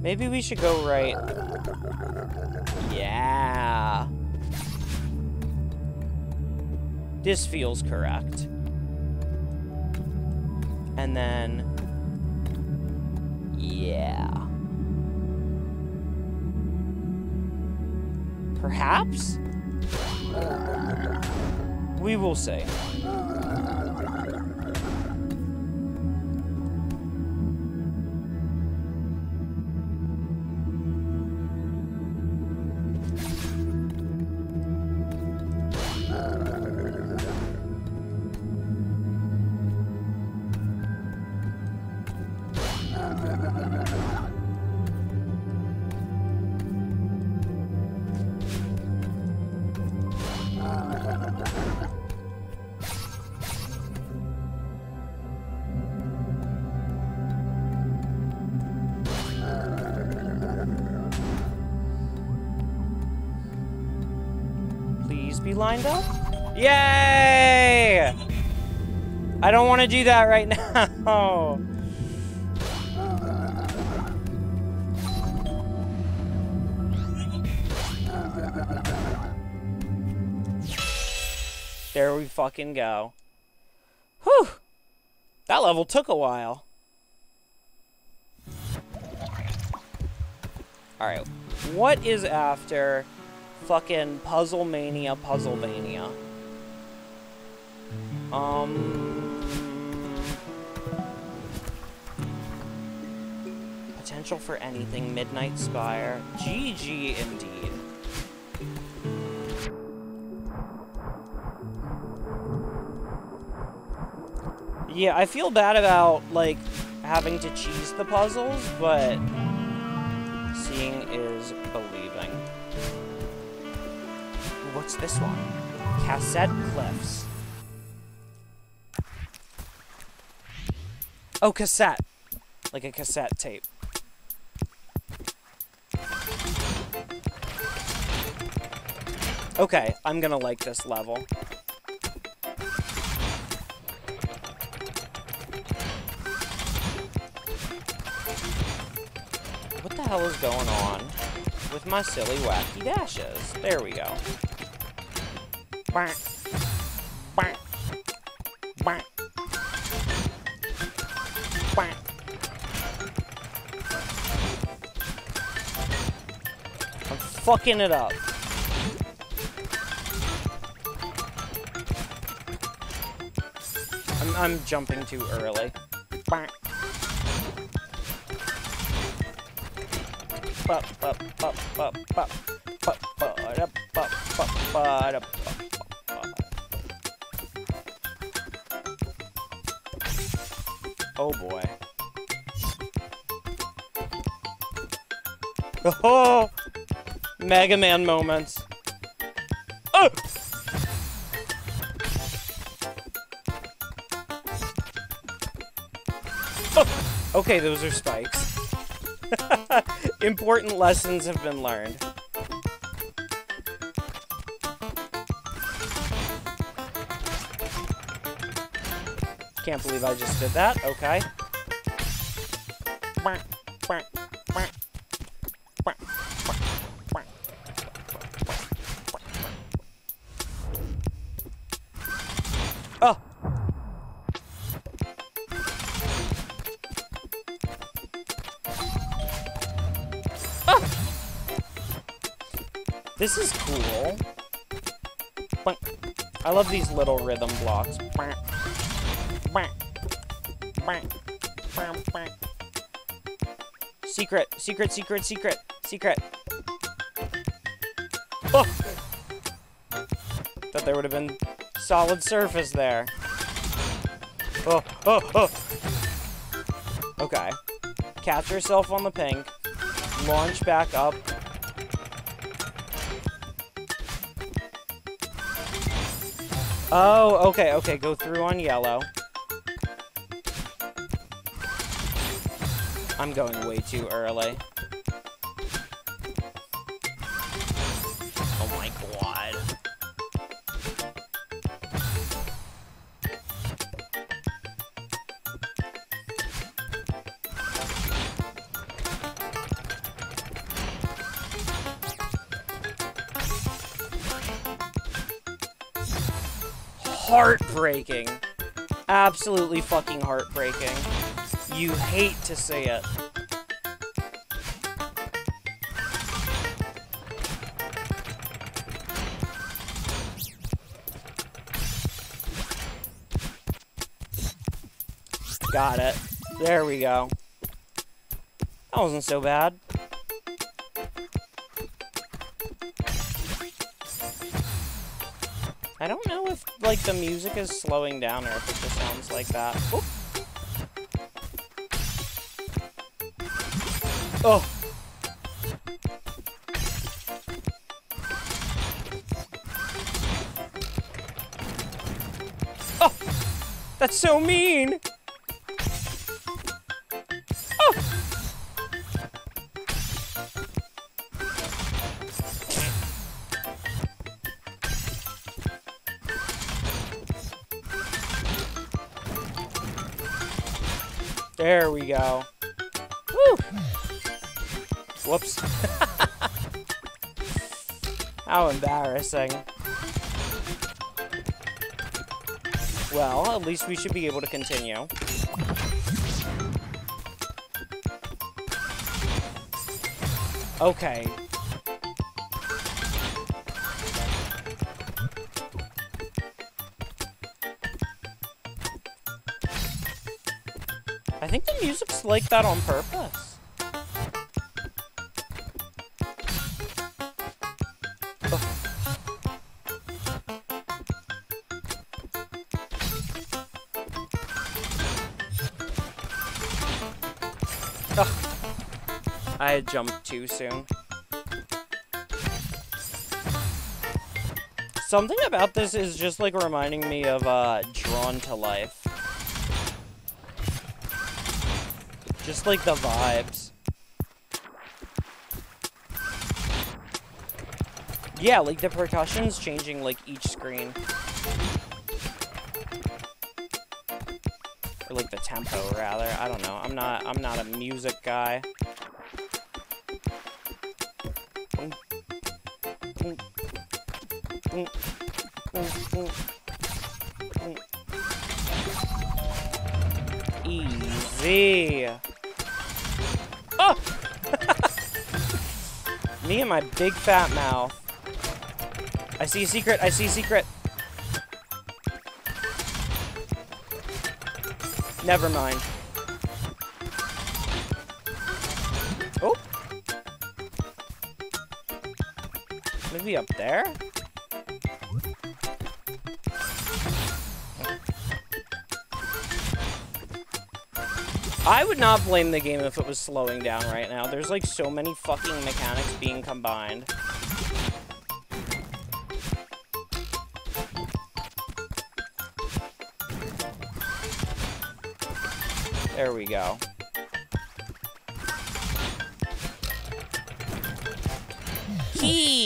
Maybe we should go right. Yeah. This feels correct. And then... Yeah. Perhaps? We will see. To do that right now. There we fucking go. Whew! That level took a while. Alright, what is after fucking Puzzle Mania, Puzzle Mania? Um. Potential for anything, Midnight Spire. GG indeed. Yeah, I feel bad about, like, having to cheese the puzzles, but seeing is believing. What's this one? Cassette Cliffs. Oh, cassette. Like a cassette tape. Okay, I'm gonna like this level. What the hell is going on with my silly wacky dashes? There we go. I'm fucking it up. I'm, jumping too early. Oh boy. Oh! Mega Man moments. Oh! Okay, those are spikes. Important lessons have been learned. Can't believe I just did that. Okay. This is cool. I love these little rhythm blocks. Secret, secret, secret, secret, secret. Oh! Thought there would have been solid surface there. Oh, oh, oh! Okay. Catch yourself on the pink. Launch back up. Oh, okay, okay. Go through on yellow. I'm going way too early. Heartbreaking. Absolutely fucking heartbreaking. You hate to see it. Got it. There we go. That wasn't so bad. Like, the music is slowing down or if it just sounds like that. Oop. Oh. Oh! That's so mean! How embarrassing. Well, at least we should be able to continue. Okay. I think the music's like that on purpose. I jumped too soon. Something about this is just like reminding me of uh, Drawn to Life. Just like the vibes. Yeah, like the percussion's changing like each screen. Or like the tempo rather. I don't know. I'm not I'm not a music guy. Easy. Oh! Me and my big fat mouth. I see a secret. I see a secret. Never mind. Up there? I would not blame the game if it was slowing down right now. There's like so many fucking mechanics being combined. There we go. Key!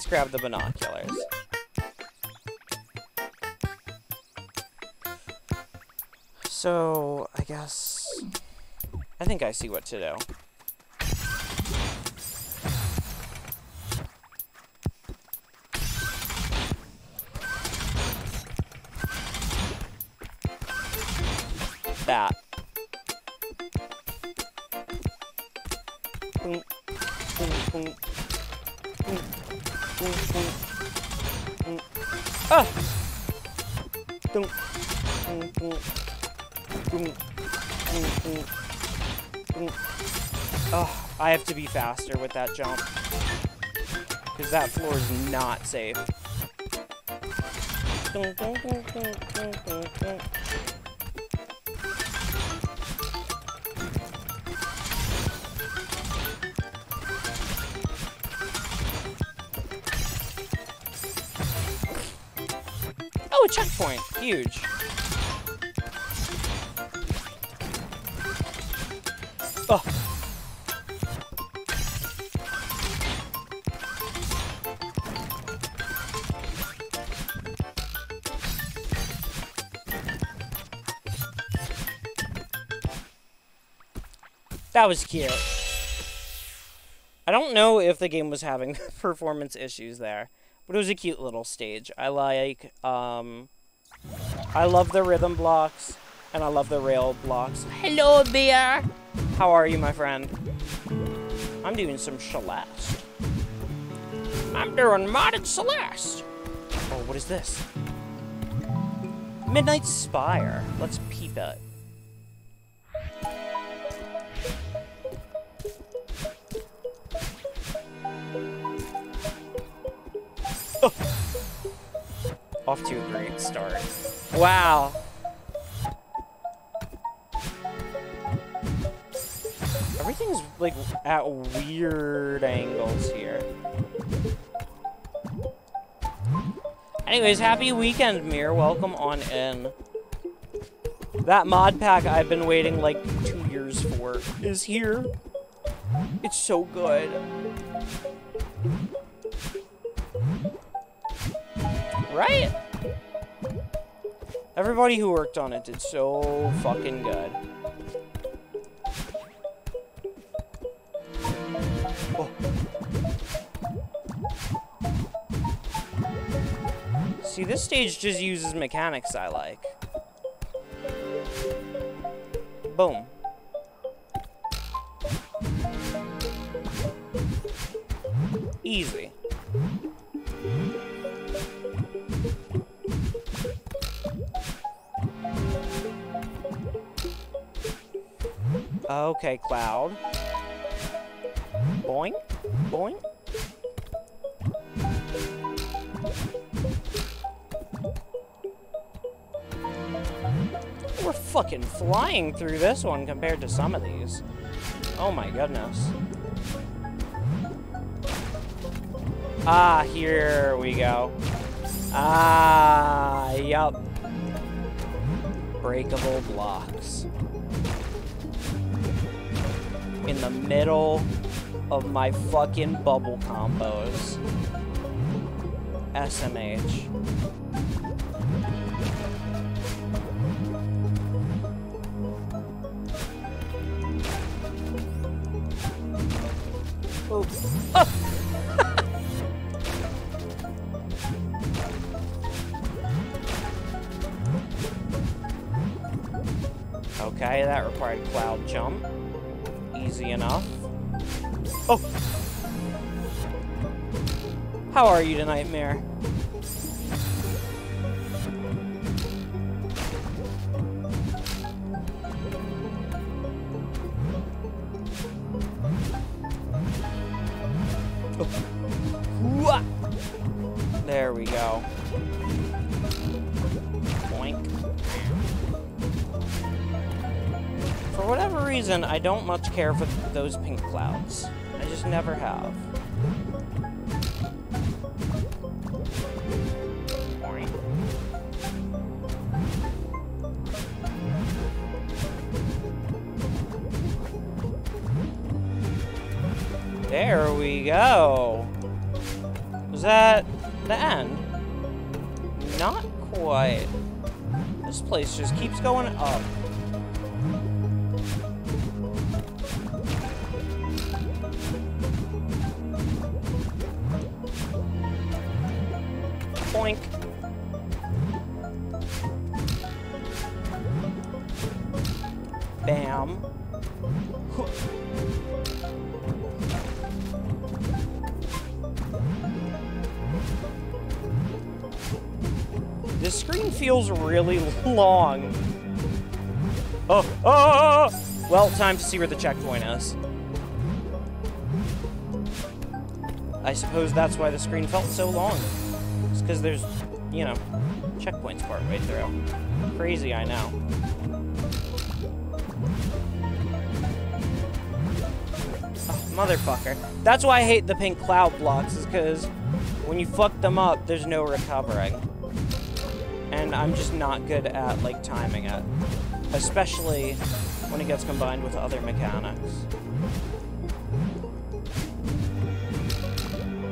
Let's grab the binoculars. So, I guess I think I see what to do. Faster with that jump. Because that floor is not safe. Oh, a checkpoint. Huge. That was cute. I don't know if the game was having performance issues there, but it was a cute little stage. I like, um, I love the rhythm blocks, and I love the rail blocks. Hello, bear. How are you, my friend? I'm doing some Celeste. I'm doing modded Celeste. Oh, what is this? Midnight Spire. Let's peep it. Off to a great start. Wow. Everything's like at weird angles here. Anyways, happy weekend, Mir. Welcome on in. That mod pack I've been waiting like two years for is here. It's so good. Right? Everybody who worked on it did so fucking good. Oh. See, this stage just uses mechanics I like. Boom. Easy. Okay, Cloud. Boing, boing. We're fucking flying through this one compared to some of these. Oh my goodness. Ah, here we go. Ah, yup. Breakable blocks. In the middle of my fucking bubble combos. SMH. Oh. Ah! okay, that required cloud jump. Easy enough. Oh! How are you tonight, Mare? Reason, I don't much care for those pink clouds. I just never have. There we go. Was that the end? Not quite. This place just keeps going up. Long. Oh oh, oh, oh, oh! Well, time to see where the checkpoint is. I suppose that's why the screen felt so long. It's because there's, you know, checkpoints part partway through. Crazy, I know. Oh, motherfucker. That's why I hate the pink cloud blocks, is because when you fuck them up, there's no recovering. And I'm just not good at, like, timing it. Especially when it gets combined with other mechanics.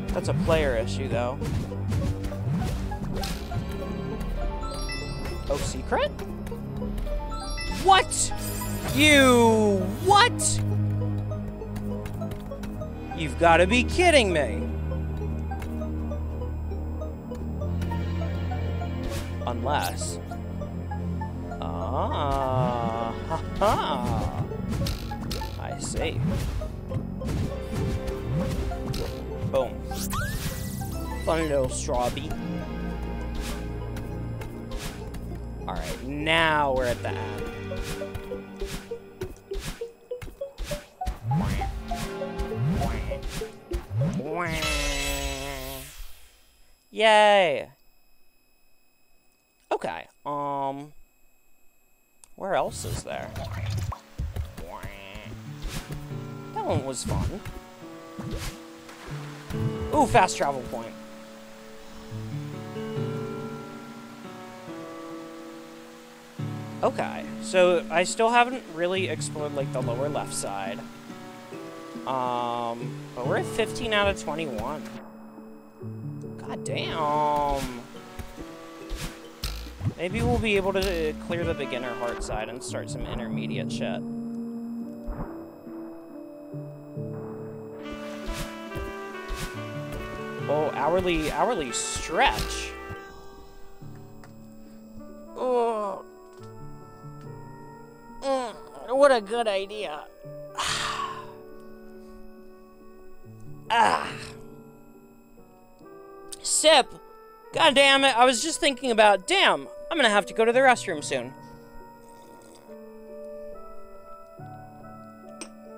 That's a player issue, though. Oh, secret? What? You... What? You've got to be kidding me. Unless... Ah, ha ha. I see. Boom. Fun little strawberry. Alright, now we're at the end. Yay! Okay, um... Where else is there? That one was fun. Ooh, fast travel point. Okay, so I still haven't really explored, like, the lower left side. Um, but we're at 15 out of 21. God damn. Maybe we'll be able to clear the beginner heart side and start some intermediate shit. Oh, hourly, hourly stretch. Oh. Mm, what a good idea. ah. Sip. God damn it. I was just thinking about, damn, I'm gonna have to go to the restroom soon.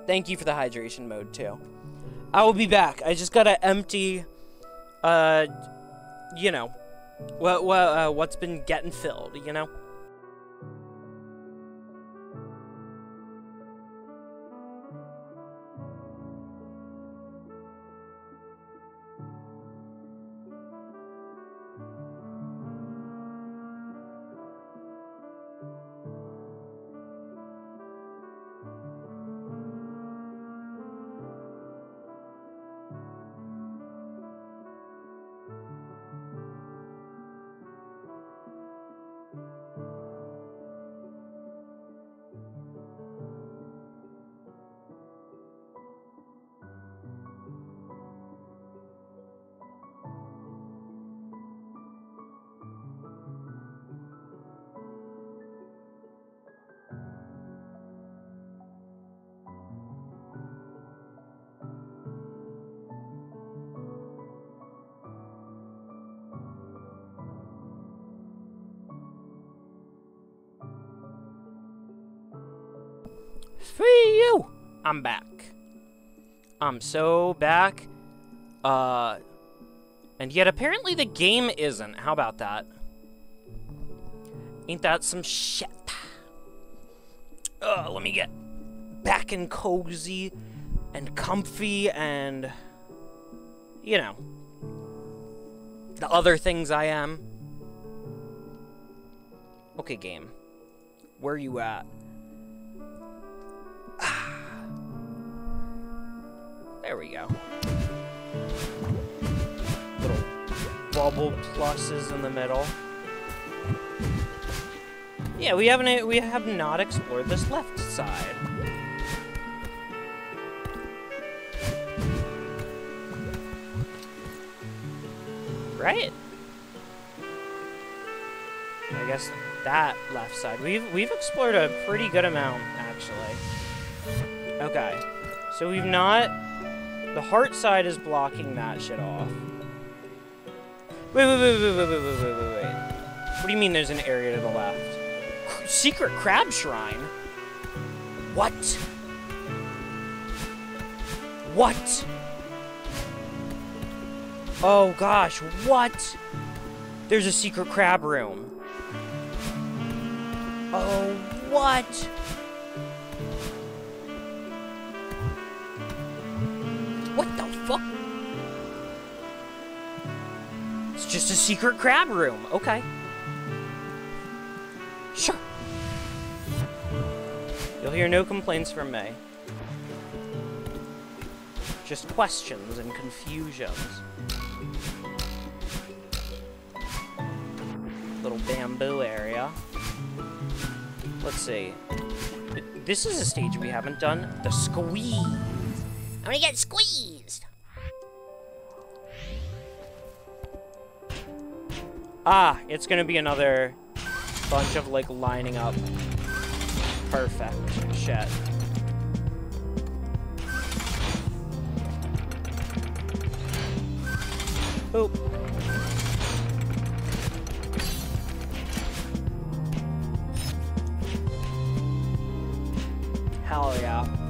Thank you for the hydration mode, too. I will be back. I just gotta empty, uh, you know, what, what, uh, what's been getting filled, you know? I'm back. I'm so back. Uh, and yet apparently the game isn't. How about that? Ain't that some shit? Uh, let me get back and cozy and comfy and, you know, the other things I am. Okay, game. Where you at? Bubble pluses in the middle. Yeah, we haven't we have not explored this left side. Right? I guess that left side. We've we've explored a pretty good amount actually. Okay. So we've not the heart side is blocking that shit off. Wait, wait, wait, wait, wait, wait, wait, wait, wait. What do you mean there's an area to the left? Secret crab shrine? What? What? Oh gosh, what? There's a secret crab room. Oh? What just a secret crab room. Okay. Sure. You'll hear no complaints from me. Just questions and confusions. Little bamboo area. Let's see. This is a stage we haven't done. The squeeze. I'm gonna get squeezed. Ah, it's gonna be another bunch of like lining up. Perfect shit. Oop. Hell yeah.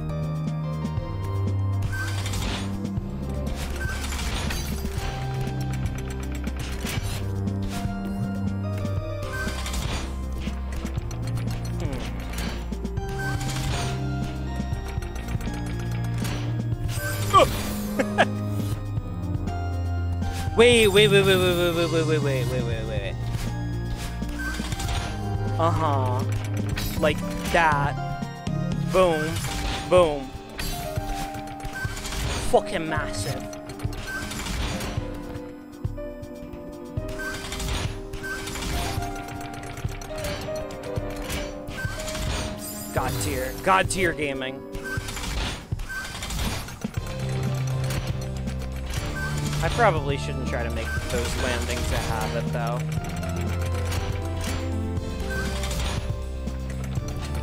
Wait, wait, wait, wait, wait, wait, wait, wait, wait, wait, wait, wait. Uh-huh. Like that. Boom. Boom. Fucking massive. God tier. God tier gaming. I probably shouldn't try to make those landings a habit, though.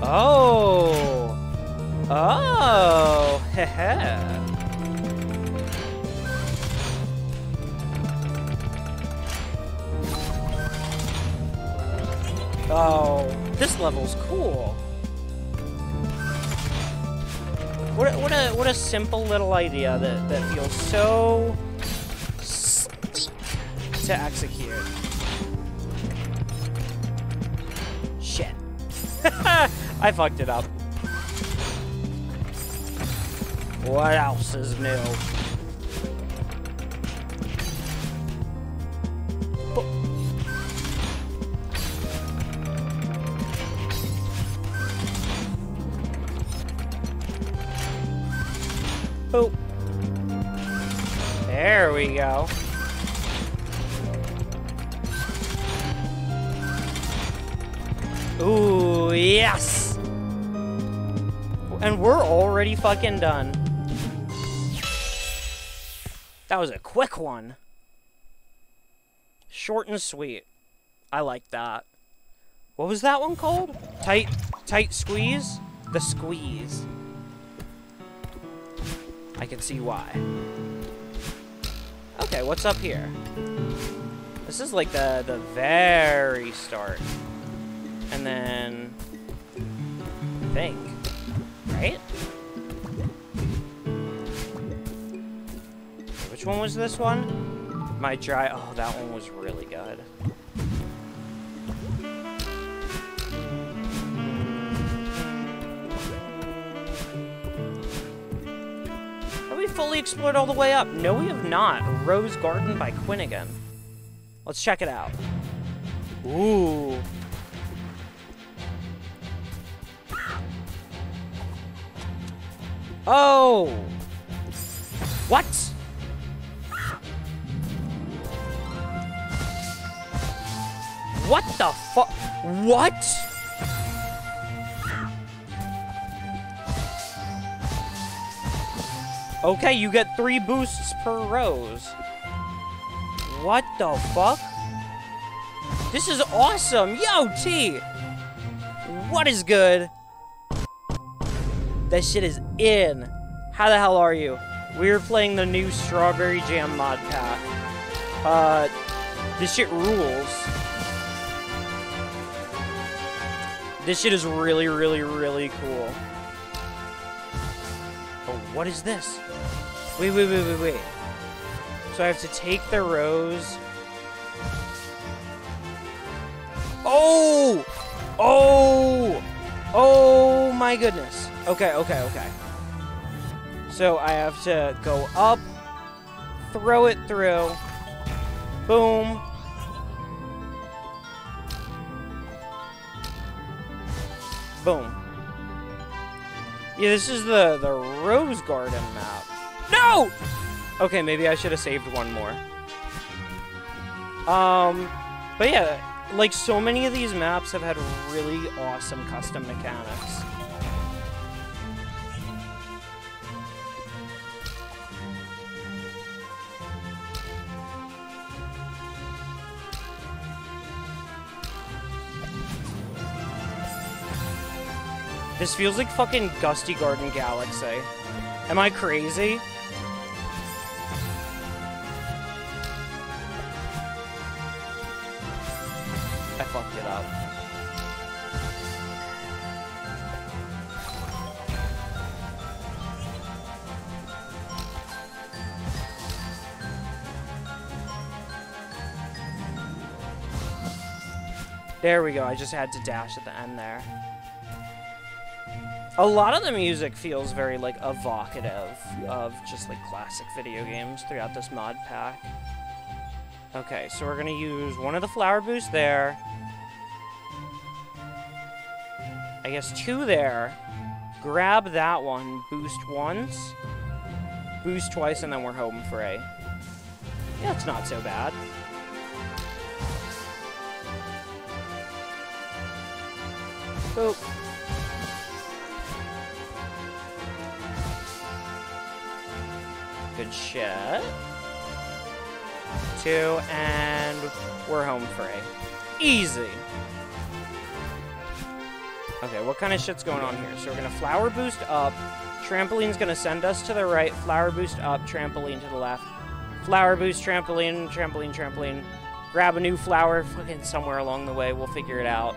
Oh! Oh! Heh Oh, this level's cool. What a, what a what a simple little idea that that feels so to execute. Shit. I fucked it up. What else is new? Boop. There we go. Ooh, yes! And we're already fucking done. That was a quick one. Short and sweet. I like that. What was that one called? Tight, tight squeeze? The squeeze. I can see why. Okay, what's up here? This is like the, the very start. And then... I think. Right? Which one was this one? My dry... Oh, that one was really good. Fully explored all the way up? No, we have not. Rose Garden by Quinnigan. Let's check it out. Ooh. Oh! What? What the fuck? What? Okay, you get three boosts per rose. What the fuck? This is awesome! Yo, T! What is good? That shit is in. How the hell are you? We're playing the new Strawberry Jam mod pack. Uh, this shit rules. This shit is really, really, really cool. Oh, what is this? Wait, wait, wait, wait, wait. So I have to take the rose. Oh! Oh! Oh my goodness. Okay, okay, okay. So I have to go up, throw it through, boom. Boom. Yeah, this is the, the Rose Garden map. No! Okay, maybe I should have saved one more. Um, but yeah, like so many of these maps have had really awesome custom mechanics. This feels like fucking Gusty Garden Galaxy. Am I crazy? I fucked it up. There we go, I just had to dash at the end there. A lot of the music feels very, like, evocative of just, like, classic video games throughout this mod pack. Okay, so we're gonna use one of the flower boosts there. I guess two there. Grab that one, boost once, boost twice, and then we're home free. Yeah, it's not so bad. Boop. Good shit. Two, and we're home free. Easy. Okay, what kind of shit's going on here? So we're gonna flower boost up. Trampoline's gonna send us to the right. Flower boost up, trampoline to the left. Flower boost, trampoline, trampoline, trampoline. Grab a new flower fucking somewhere along the way. We'll figure it out.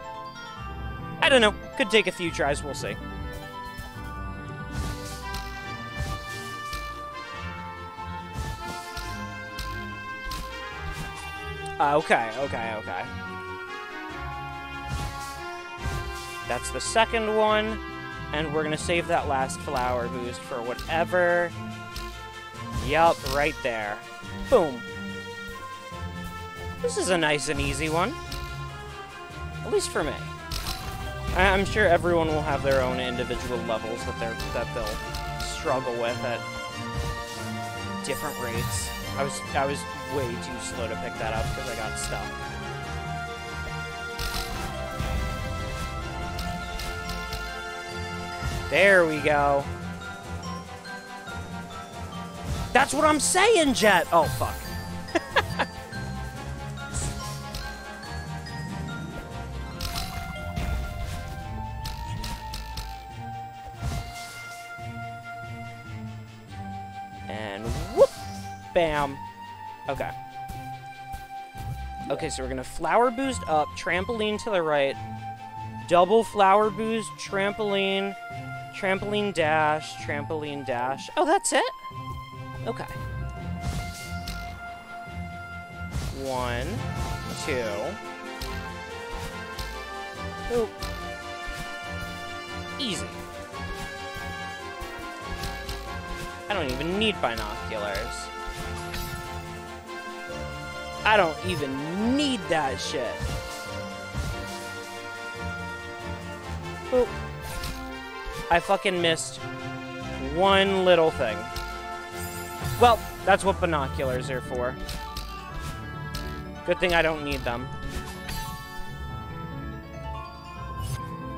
I don't know. Could take a few tries. We'll see. Uh, okay, okay, okay. That's the second one. And we're going to save that last flower boost for whatever. Yup, right there. Boom. This is a nice and easy one. At least for me. I I'm sure everyone will have their own individual levels that they're that they'll struggle with at different rates. I was I was way too slow to pick that up because I got stuck. There we go. That's what I'm saying, Jet! Oh, fuck. and whoop! Bam. Okay. Okay, so we're gonna flower boost up, trampoline to the right, double flower boost, trampoline, trampoline dash, trampoline dash. Oh, that's it? Okay. One, two. Boop. Easy. I don't even need binoculars. I don't even need that shit. Boop. I fucking missed one little thing. Well, that's what binoculars are for. Good thing I don't need them.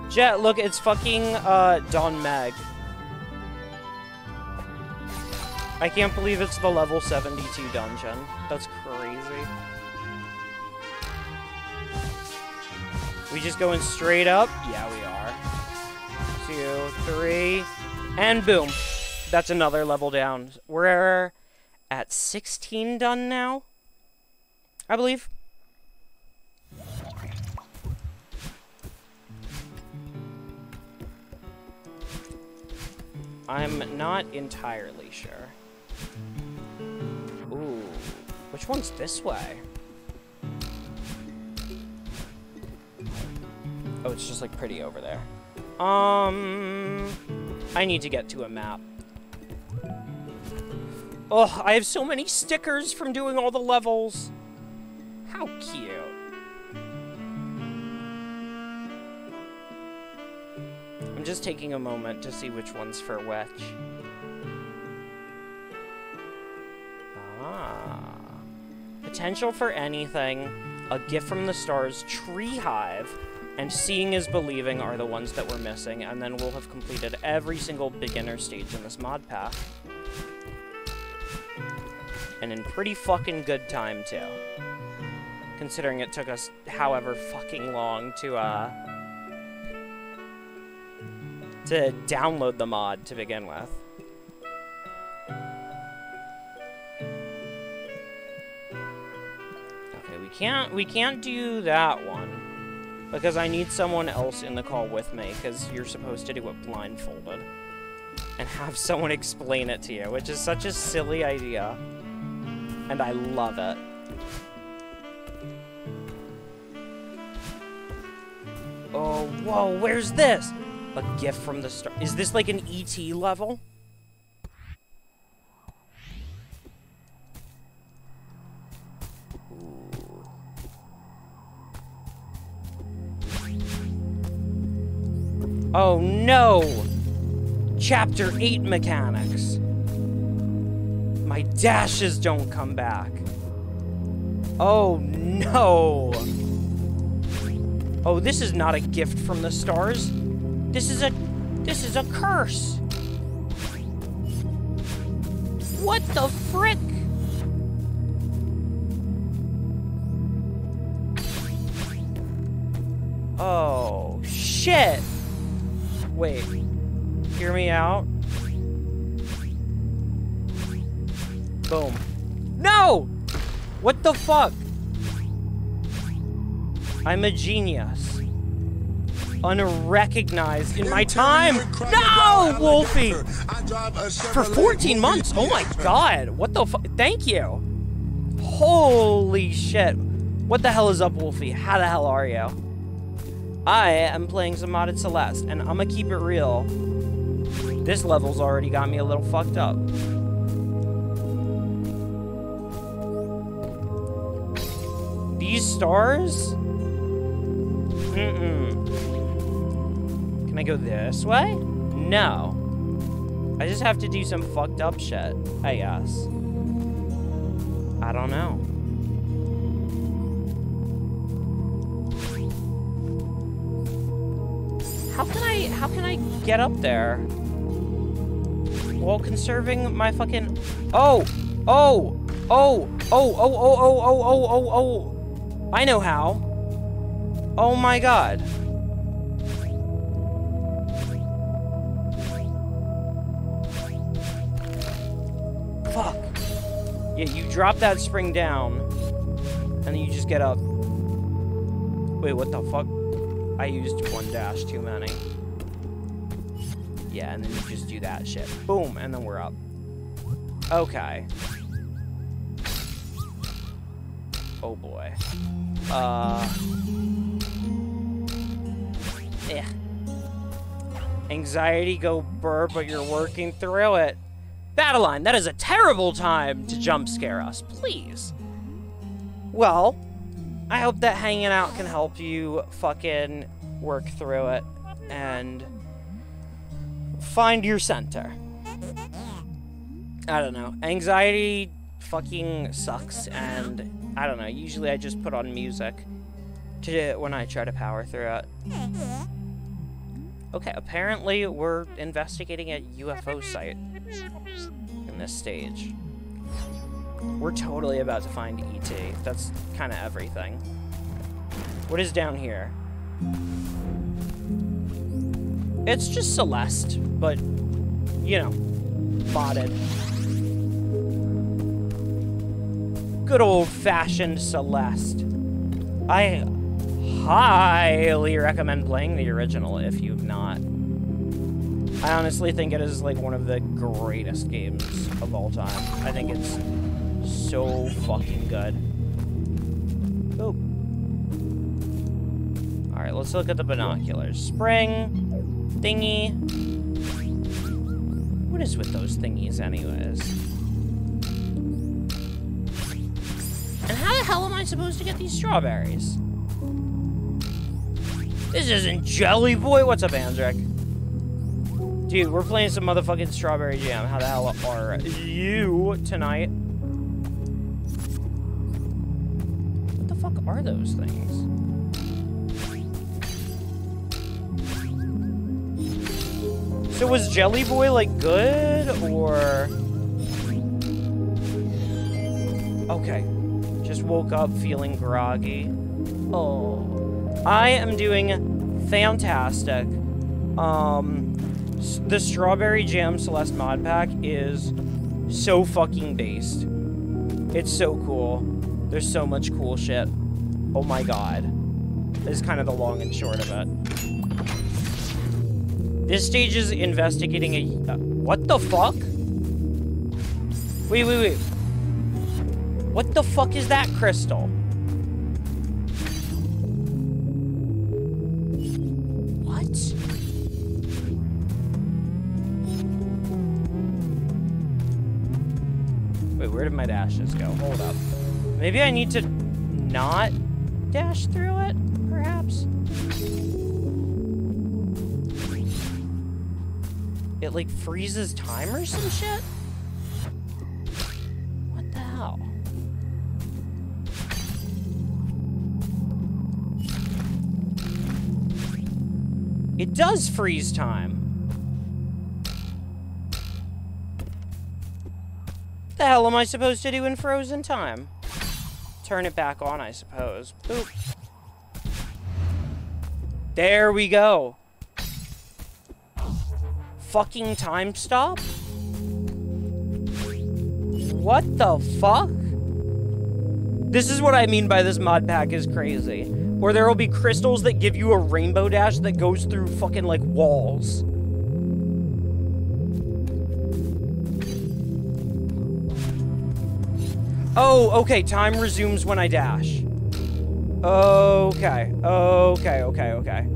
Jet, look, it's fucking uh, Dohn Mheg. I can't believe it's the level 72 dungeon. That's crazy. We just going straight up? Yeah, we are. Two, three, and boom. That's another level down. We're at 16 done now, I believe. I'm not entirely sure. Ooh, which one's this way? Oh, it's just like pretty over there. Um, I need to get to a map. Oh, I have so many stickers from doing all the levels. How cute. I'm just taking a moment to see which one's for which. Ah. Potential for anything, a gift from the stars, tree hive, and seeing is believing are the ones that we're missing, and then we'll have completed every single beginner stage in this mod path. And in pretty fucking good time, too. Considering it took us however fucking long to, uh... to download the mod to begin with. Okay, we can't, we can't do that one. Because I need someone else in the call with me, because you're supposed to do it blindfolded. And have someone explain it to you, which is such a silly idea. And I love it. Oh, whoa, where's this? A gift from the star. Is this like an ET level? Oh no! Chapter 8 mechanics. My dashes don't come back. Oh no! Oh, this is not a gift from the stars. This is a... This is a curse. What the frick? Oh, shit. Wait. Hear me out. Boom. No! What the fuck? I'm a genius. Unrecognized in my time. No, Wolfie! For 14 months? Oh my god. What the fuck? Thank you. Holy shit. What the hell is up, Wolfie? How the hell are you? I am playing some modded Celeste, and I'm gonna keep it real. This level's already got me a little fucked up. These stars? Mm-mm. Can I go this way? No. I just have to do some fucked up shit, I guess. I don't know. How can I get up there? While conserving my fucking, oh, oh, oh, oh, oh, oh, oh, oh, oh, oh, oh, I know how. Oh my god. Fuck. Yeah, you drop that spring down, and then you just get up. Wait, what the fuck? I used one dash too many. Yeah, and then you just do that shit. Boom, and then we're up. Okay. Oh boy. Uh... Yeah. Anxiety go burr, but you're working through it. Battleline, that is a terrible time to jump scare us, please. Well, I hope that hanging out can help you fucking work through it and find your center. I don't know. Anxiety fucking sucks, and I don't know. Usually I just put on music to when I try to power through it. Okay, apparently we're investigating a UFO site in this stage. We're totally about to find ET. That's kind of everything. What is down here? It's just Celeste, but, you know, modded. Good old-fashioned Celeste. I highly recommend playing the original if you've not. I honestly think it is like one of the greatest games of all time. I think it's so fucking good. Oh. Alright, let's look at the binoculars. Spring, thingy. What is with those thingies anyways? And how the hell am I supposed to get these strawberries? This isn't Jelly Boy. What's up, Andric? Dude, we're playing some motherfucking Strawberry Jam. How the hell are you tonight? What the fuck are those things? So was Jelly Boy, like, good, or... Okay. Just woke up feeling groggy. Oh. I am doing fantastic. Um, the Strawberry Jam Celeste mod pack is so fucking based. It's so cool. There's so much cool shit. Oh my god. This Is kind of the long and short of it. This stage is investigating a... Uh, what the fuck? Wait, wait, wait. What the fuck is that crystal? What? Wait, where did my dashes go? Hold up. Maybe I need to not dash through it, perhaps? It, like, freezes time or some shit? What the hell? It does freeze time. The hell am I supposed to do in frozen time? Turn it back on, I suppose. Boop. There we go. Fucking time stop? What the fuck? This is what I mean by this mod pack is crazy. Or there will be crystals that give you a rainbow dash that goes through fucking like walls. Oh, okay, time resumes when I dash. Okay, okay, okay, okay.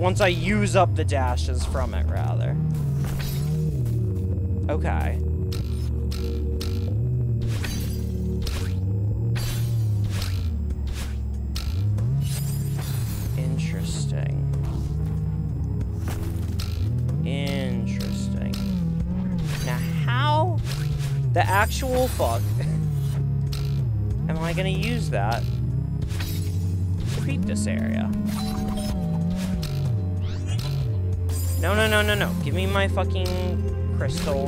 Once I use up the dashes from it, rather. Okay. Interesting. Interesting. Now, how the actual fuck am I gonna use that to beat this area? No, no, no, no, no. Give me my fucking crystal.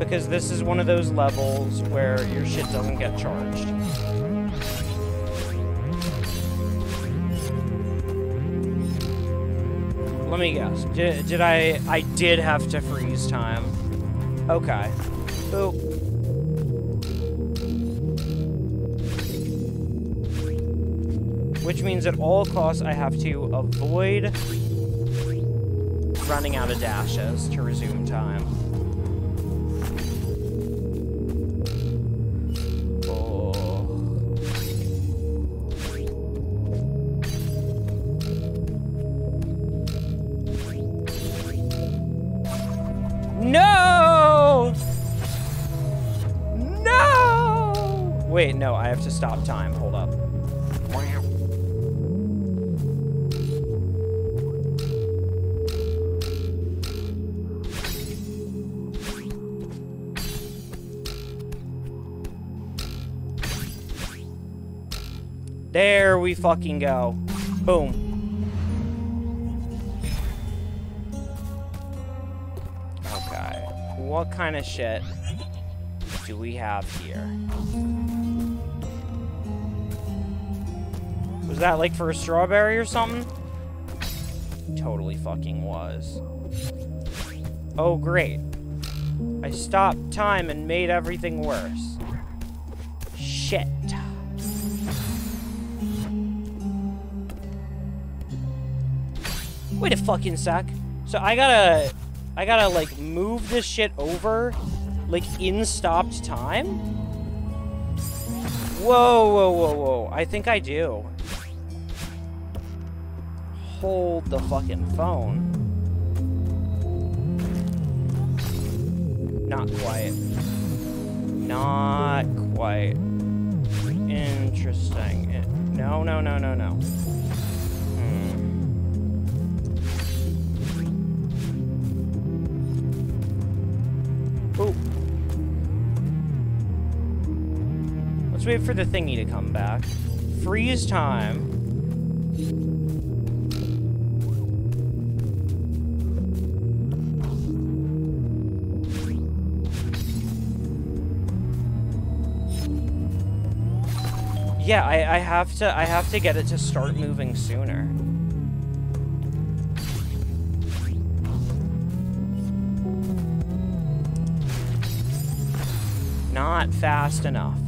Because this is one of those levels where your shit doesn't get charged. Let me guess. Did, did I... I did have to freeze time. Okay. Boop. Which means at all costs I have to avoid running out of dashes to resume time. Fucking go. Boom. Okay. What kind of shit do we have here? Was that like for a strawberry or something? Totally fucking was. Oh, great. I stopped time and made everything worse. Wait a fucking sec. So I gotta... I gotta, like, move this shit over, like, in stopped time? Whoa, whoa, whoa, whoa. I think I do. Hold the fucking phone. Not quite. Not quite. Interesting. Eh, No, no, no, no, no. Wait for the thingy to come back. Freeze time. Yeah, I, I have to I have to get it to start moving sooner. Not fast enough.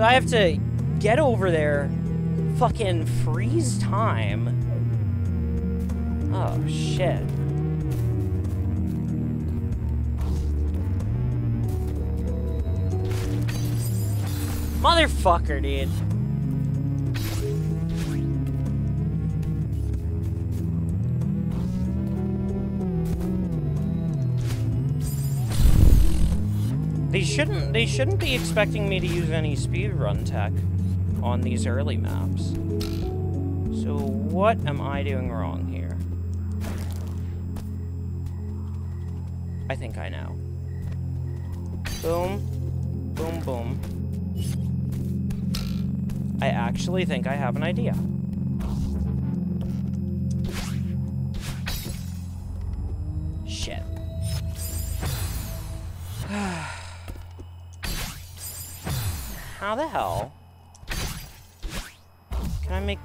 So I have to get over there, fucking freeze time. Oh shit. Motherfucker, dude. Shouldn't they shouldn't be expecting me to use any speedrun tech on these early maps. So what am I doing wrong here? I think I know. Boom. Boom boom. I actually think I have an idea.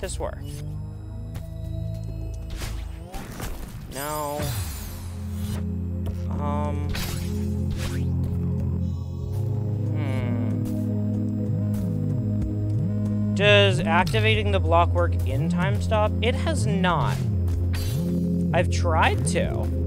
This work? No. Um. Hmm. Does activating the block work in time stop? It has not. I've tried to.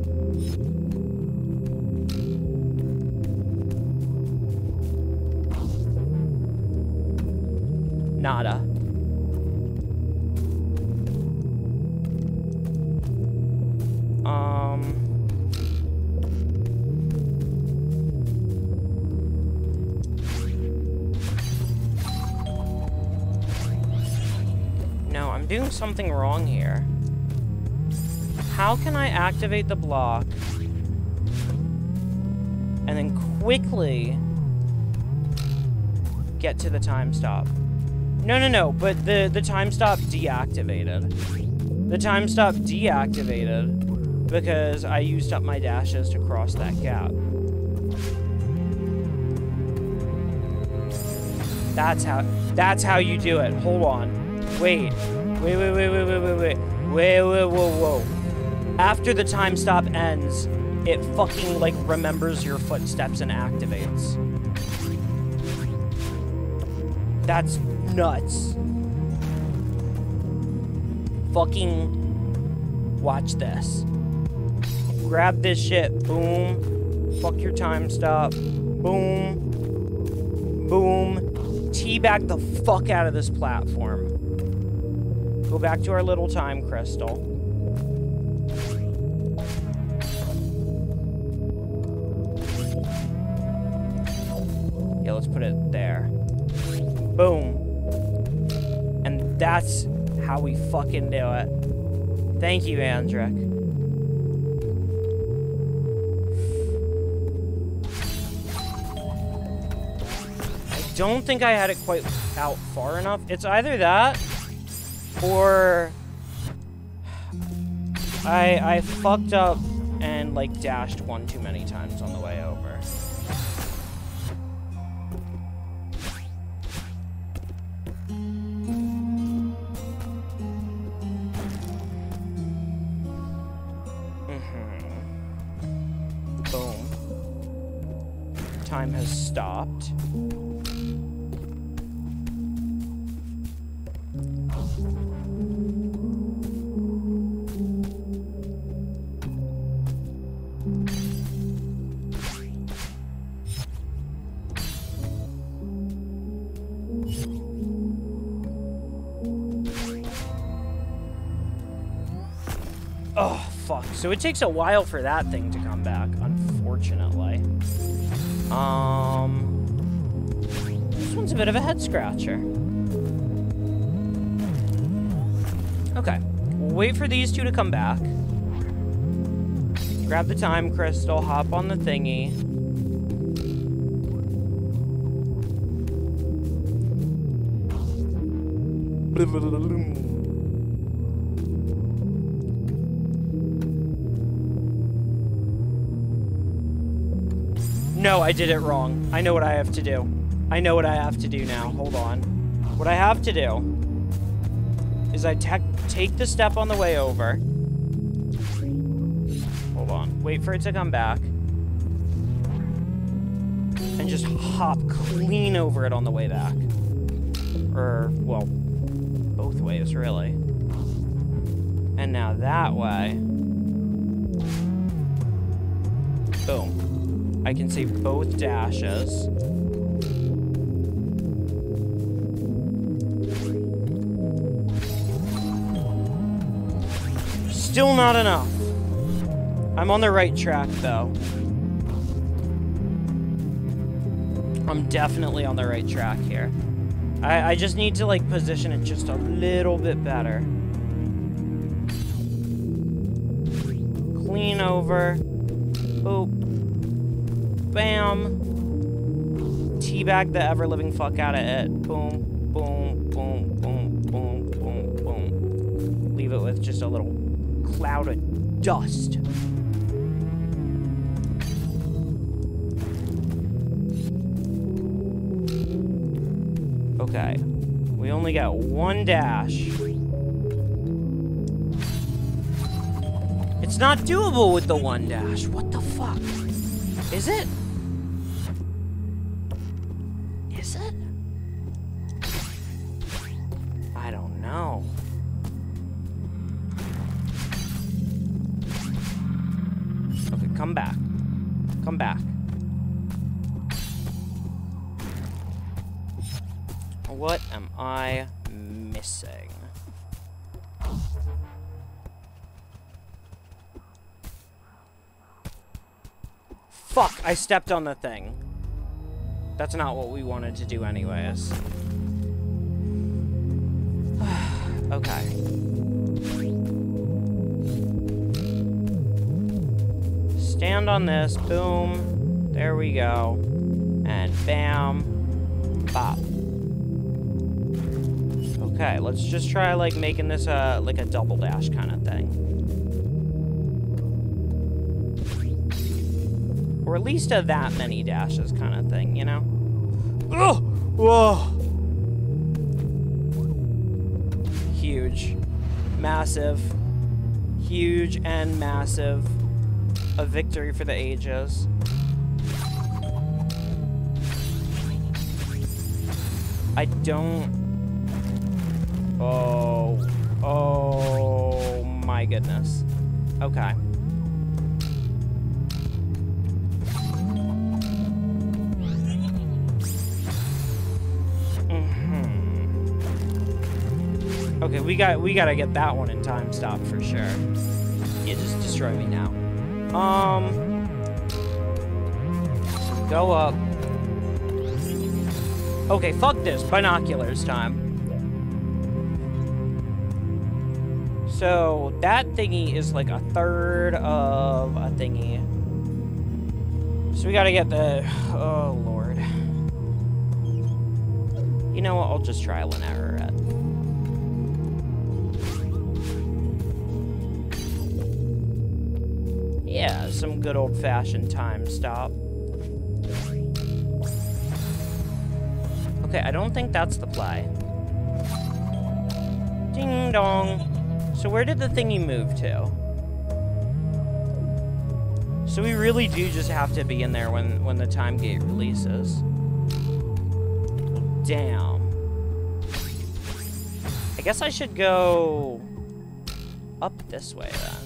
Something wrong here. How can I activate the block and then quickly get to the time stop? No, no, no, but the, the time stop deactivated. The time stop deactivated because I used up my dashes to cross that gap. That's how that's how you do it. Hold on. Wait. Wait, wait, wait, wait, wait, wait, wait. Wait, wait, whoa, whoa. After the time stop ends, it fucking like remembers your footsteps and activates. That's nuts. Fucking watch this. Grab this shit. Boom. Fuck your time stop. Boom. Boom. Teabag the fuck out of this platform. Go back to our little time crystal. Yeah, let's put it there. Boom. And that's how we fucking do it. Thank you, Andric. I don't think I had it quite out far enough. It's either that or I I fucked up and like dashed one too many times on the way over. So it takes a while for that thing to come back, unfortunately. Um... This one's a bit of a head scratcher. Okay. We'll wait for these two to come back. Grab the time crystal, hop on the thingy. No, I did it wrong. I know what I have to do. I know what I have to do now. Hold on. What I have to do is I take the step on the way over. Hold on. Wait for it to come back. And just hop clean over it on the way back. Or, well, both ways, really. And now that way. Boom. I can save both dashes. Still not enough. I'm on the right track, though. I'm definitely on the right track here. I, I just need to, like, position it just a little bit better. Clean over. Bam. Teabag the ever-living fuck out of it. Boom, boom, boom, boom, boom, boom, boom. Leave it with just a little cloud of dust. Okay. We only got one dash. It's not doable with the one dash. What the fuck? Is it? I stepped on the thing. That's not what we wanted to do anyways. okay. Stand on this, boom. There we go. And bam. Bop. Okay, let's just try like making this a like a double dash kind of thing. Or at least a that many dashes kind of thing, you know? Oh! Whoa! Huge. Massive. Huge and massive. A victory for the ages. I don't... Oh. Oh my goodness. Okay. We got we gotta get that one in time stop for sure. Yeah, just destroy me now. Um, go up. Okay, fuck this. Binoculars time. So that thingy is like a third of a thingy. So we gotta get the. Oh lord. You know what? I'll just trial and some good old fashioned time stop. Okay, I don't think that's the play. Ding dong. So where did the thingy move to? So we really do just have to be in there when, when the time gate releases. Damn. I guess I should go up this way then.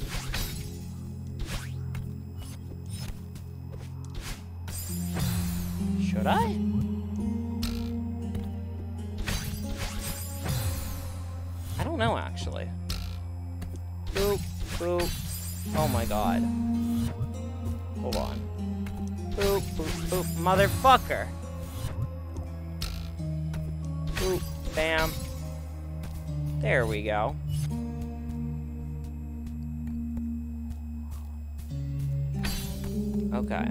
Should I? I don't know, actually. Boop, boop. Oh my god. Hold on. Boop, boop, boop. Motherfucker! Boop, bam. There we go. Okay.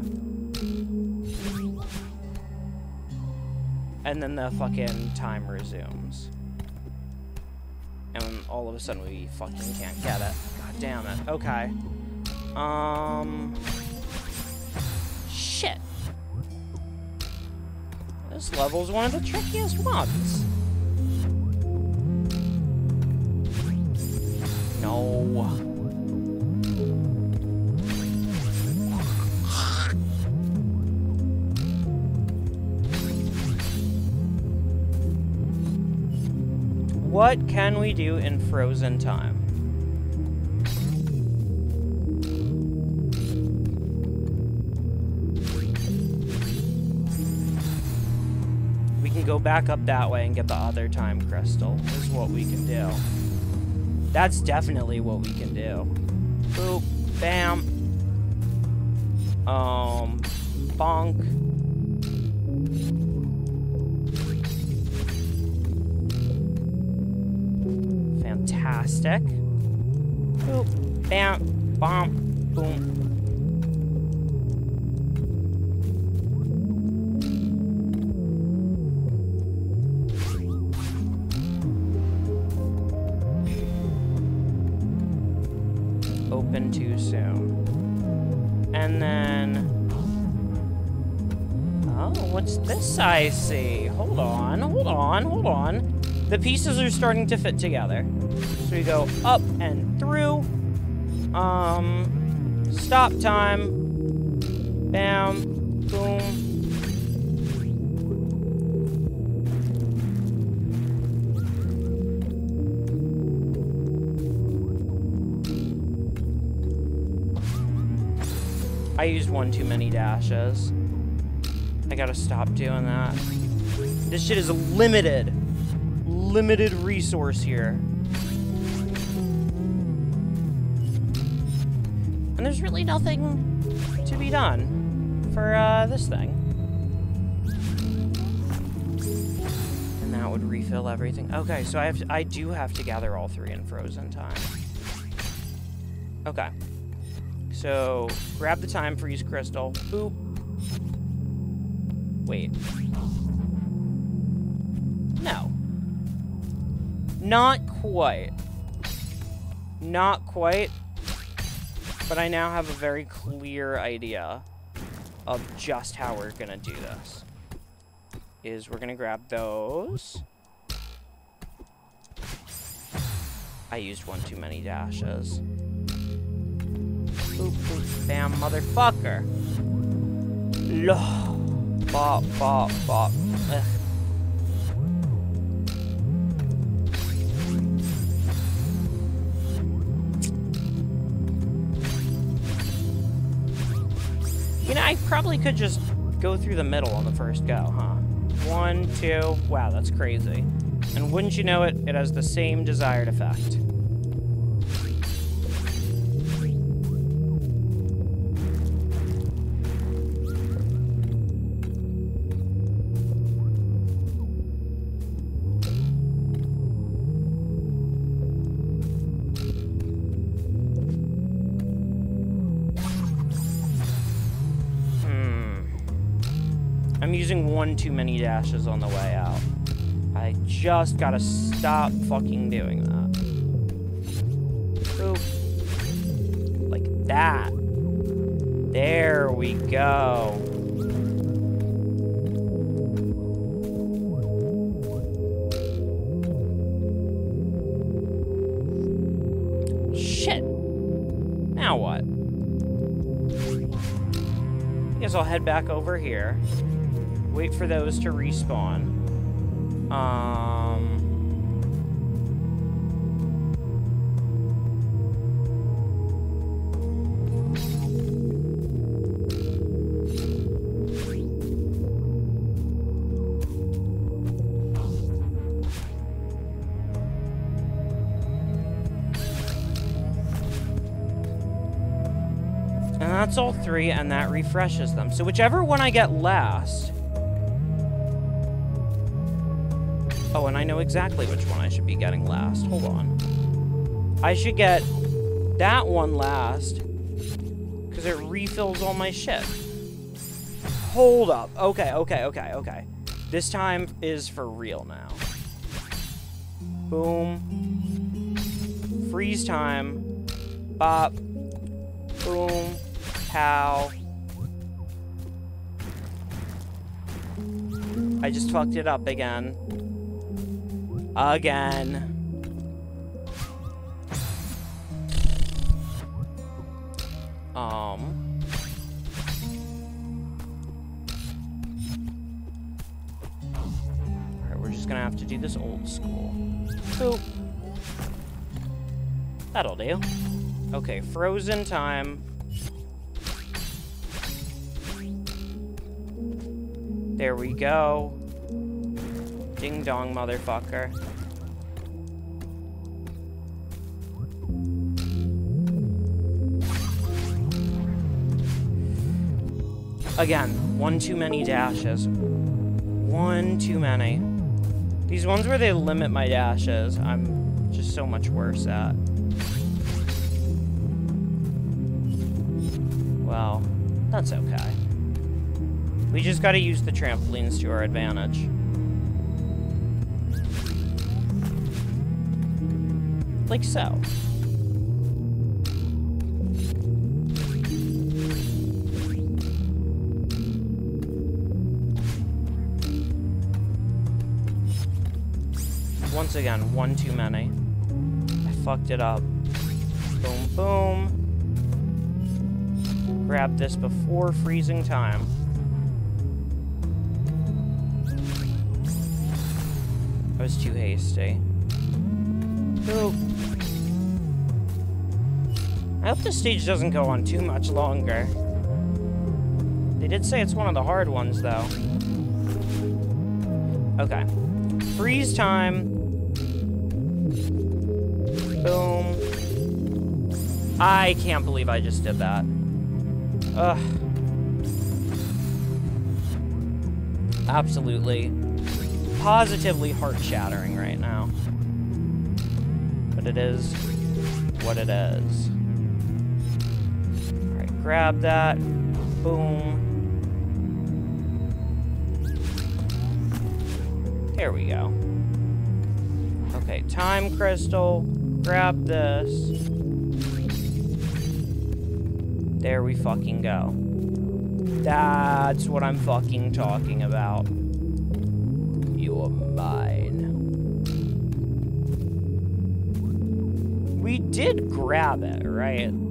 And then the fucking time resumes. And all of a sudden we fucking can't get it. God damn it. Okay. Um... Shit. This level's one of the trickiest ones. No. What can we do in frozen time? We can go back up that way and get the other time crystal, is what we can do. That's definitely what we can do. Boop, bam. Um, bonk. Fantastic. Boop, bam, bomb, boom. Open too soon. And then... Oh, what's this I see? Hold on, hold on, hold on. The pieces are starting to fit together. So we go up and through. Um, stop time. Bam, boom. I used one too many dashes. I gotta stop doing that. This shit is limited. Limited resource here. And there's really nothing to be done for uh, this thing. And that would refill everything. Okay, so I have to, I do have to gather all three in frozen time. Okay. So, grab the time freeze crystal. Boop. Wait. No. Not quite. Not quite. But I now have a very clear idea of just how we're gonna do this. Is we're gonna grab those. I used one too many dashes. Boop, boop, bam, motherfucker. Lo. Bop, bop, bop. Ugh. You know, I probably could just go through the middle on the first go, huh? One, two. Wow, that's crazy. And wouldn't you know it, it has the same desired effect. Too many dashes on the way out. I just gotta stop fucking doing that. Boop. Like that. There we go. Shit. Now what? Guess I'll head back over here. Wait for those to respawn. Um. And that's all three, and that refreshes them. So whichever one I get last, I know exactly which one I should be getting last. Hold on. I should get that one last because it refills all my shit. Hold up. Okay, okay, okay, okay. This time is for real now. Boom. Freeze time. Bop. Boom. Pow. I just fucked it up again. Again. Um. Alright, we're just gonna have to do this old school. Boop. That'll do. Okay, frozen time. There we go. Ding dong, motherfucker. Again, one too many dashes. One too many. These ones where they limit my dashes, I'm just so much worse at. Well, that's okay. We just gotta use the trampolines to our advantage. Like so. Once again, one too many. I fucked it up. Boom, boom. Grab this before freezing time. I was too hasty. Boop. Hope this stage doesn't go on too much longer. They did say it's one of the hard ones, though. Okay. Freeze time. Boom. I can't believe I just did that. Ugh. Absolutely. Positively heart-shattering right now. But it is what it is. Grab that. Boom. There we go. Okay, time crystal. Grab this. There we fucking go. That's what I'm fucking talking about. You're mine. We did grab it, right?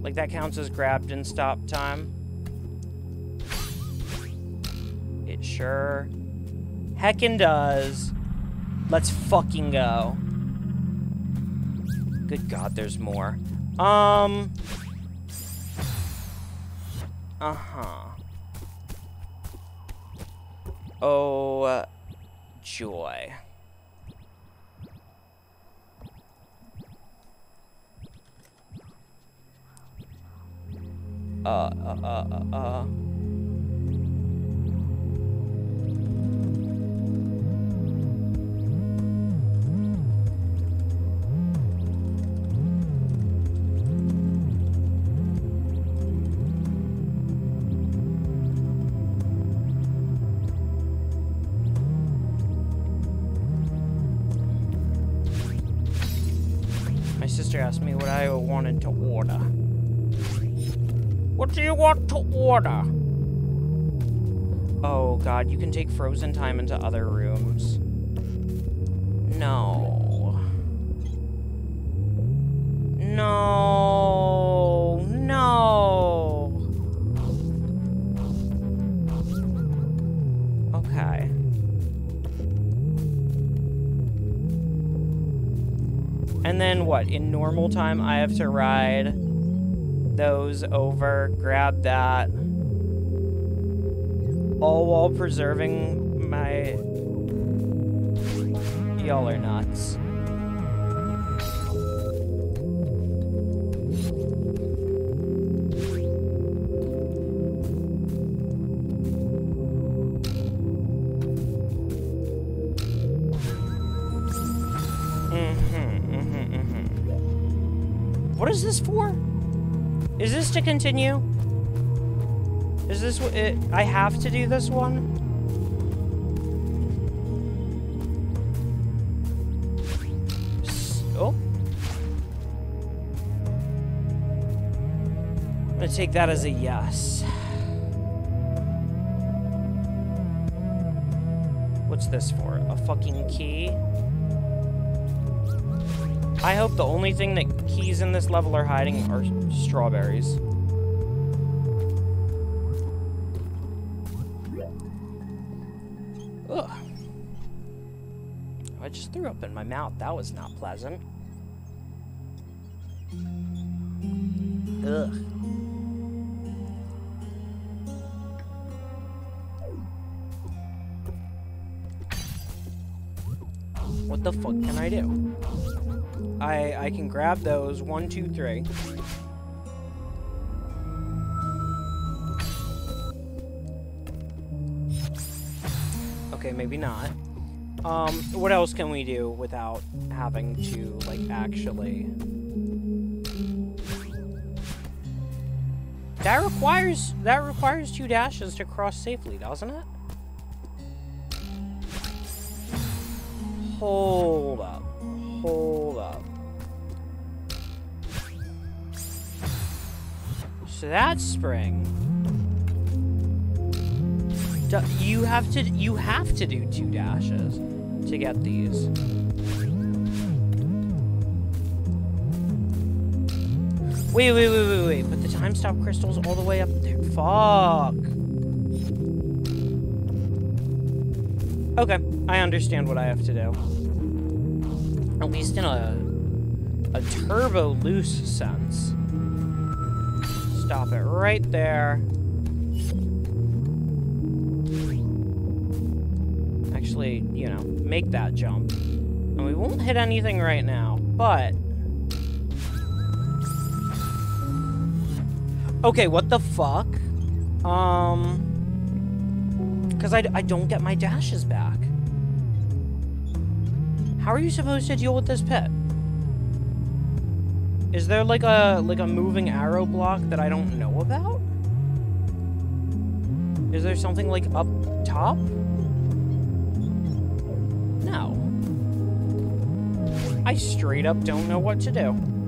Like that counts as grabbed in stop time? It sure heckin' does. Let's fucking go. Good God, there's more. Um. Uh-huh. Oh, joy. Uh, uh, uh, uh. My sister asked me what I wanted to order. What do you want to order? Oh god, you can take frozen time into other rooms. No. No. No. Okay. And then what? In normal time, I have to ride those over, grab that, all while preserving my. Y'all are nuts. Continue? Is this what it, I have to do this one? Oh. I'm gonna take that as a yes. What's this for? A fucking key? I hope the only thing that keys in this level are hiding are strawberries. Up in my mouth. That was not pleasant. Ugh. What the fuck can I do? I I can grab those. One, two, three. Okay, maybe not. Um, what else can we do without having to, like, actually... That requires, that requires two dashes to cross safely, doesn't it? Hold up. Hold up. So that's spring. Du- you have to you have to do two dashes to get these. Wait, wait, wait, wait, wait. Put the time stop crystal's all the way up there. Fuck. Okay, I understand what I have to do. At least in a a turbo loose sense. Stop it right there. Actually, you know, make that jump. And we won't hit anything right now, but... Okay, what the fuck? Um... Because I, I don't get my dashes back. How are you supposed to deal with this pit? Is there like a like a moving arrow block that I don't know about? Is there something like up top? I straight up don't know what to do. Hmm.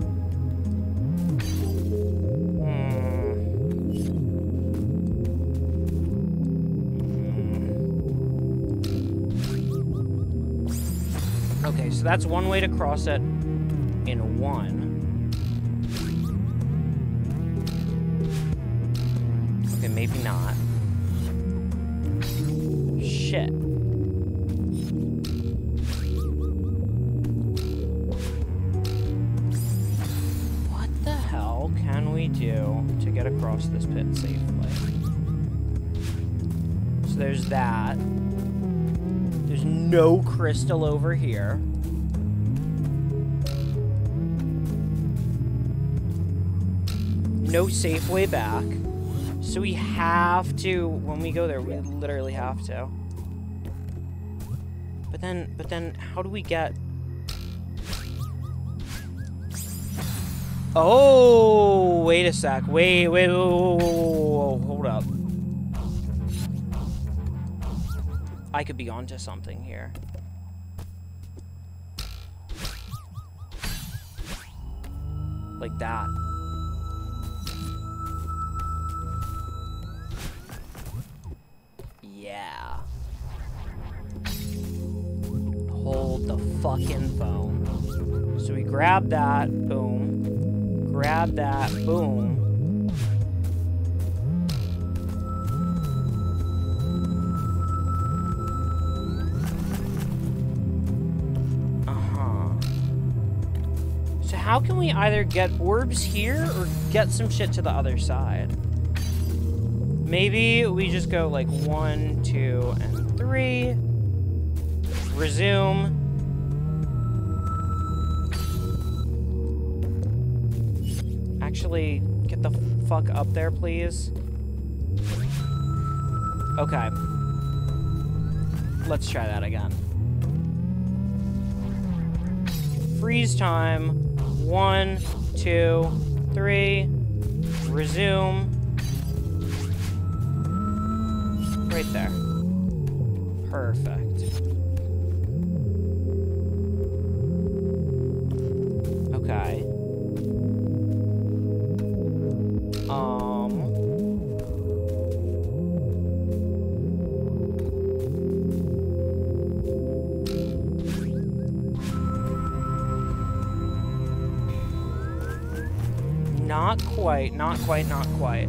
Okay, so that's one way to cross it in one. Okay, maybe not. Crystal over here. No safe way back. So we have to, when we go there, we literally have to. But then, but then, how do we get... Oh, wait a sec. Wait, wait, wait, wait, wait, wait, hold up. I could be onto something here. Like that. Yeah. Hold the fucking phone. So we grab that, boom. Grab that, boom. How can we either get orbs here or get some shit to the other side? Maybe we just go like one, two, and three. Resume. Actually, get the fuck up there, please. Okay. Let's try that again. Freeze time. One, two, three. Resume. Right there. Perfect. Not quite, not quite.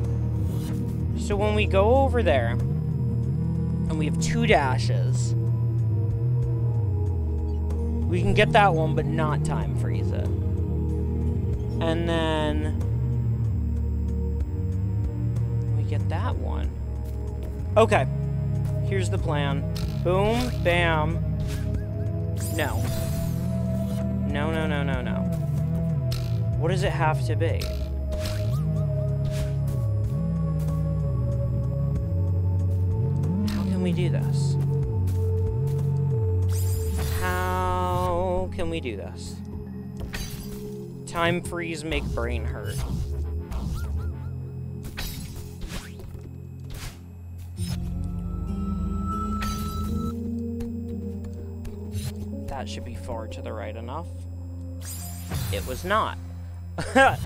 So when we go over there, and we have two dashes. We can get that one, but not time freeze it. And then we get that one. Okay. Here's the plan. Boom, bam. No. No, no, no, no, no. What does it have to be? Do this? How can we do this? Time freeze make brain hurt. That should be far to the right enough. It was not.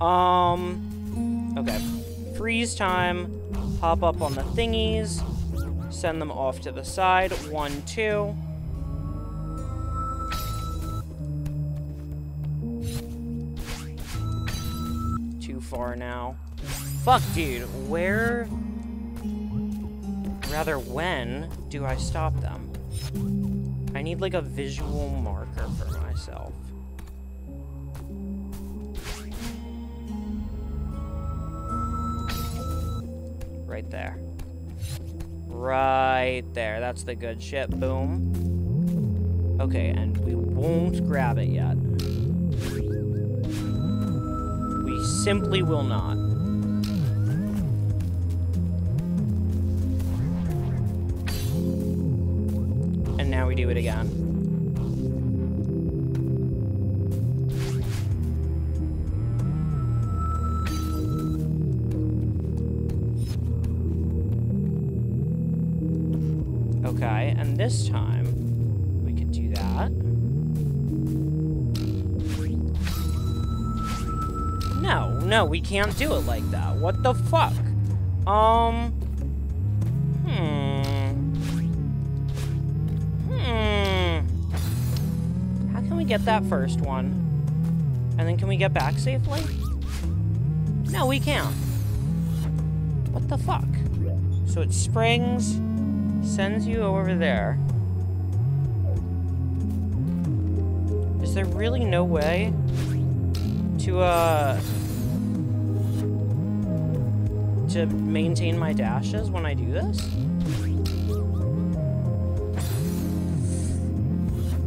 um, okay. Freeze time, pop up on the thingies, send them off to the side. One, two. Too far now. Fuck, dude. Where... Rather, when do I stop them? I need, like, a visual marker for myself. Right there. Right there. That's the good shit. Boom. Okay, and we won't grab it yet. We simply will not. And now we do it again. This time we could do that. No, no, we can't do it like that. What the fuck? Um. Hmm. Hmm. How can we get that first one? And then can we get back safely? No, we can't. What the fuck? So it springs, sends you over there. Is there really no way to, uh, to maintain my dashes when I do this?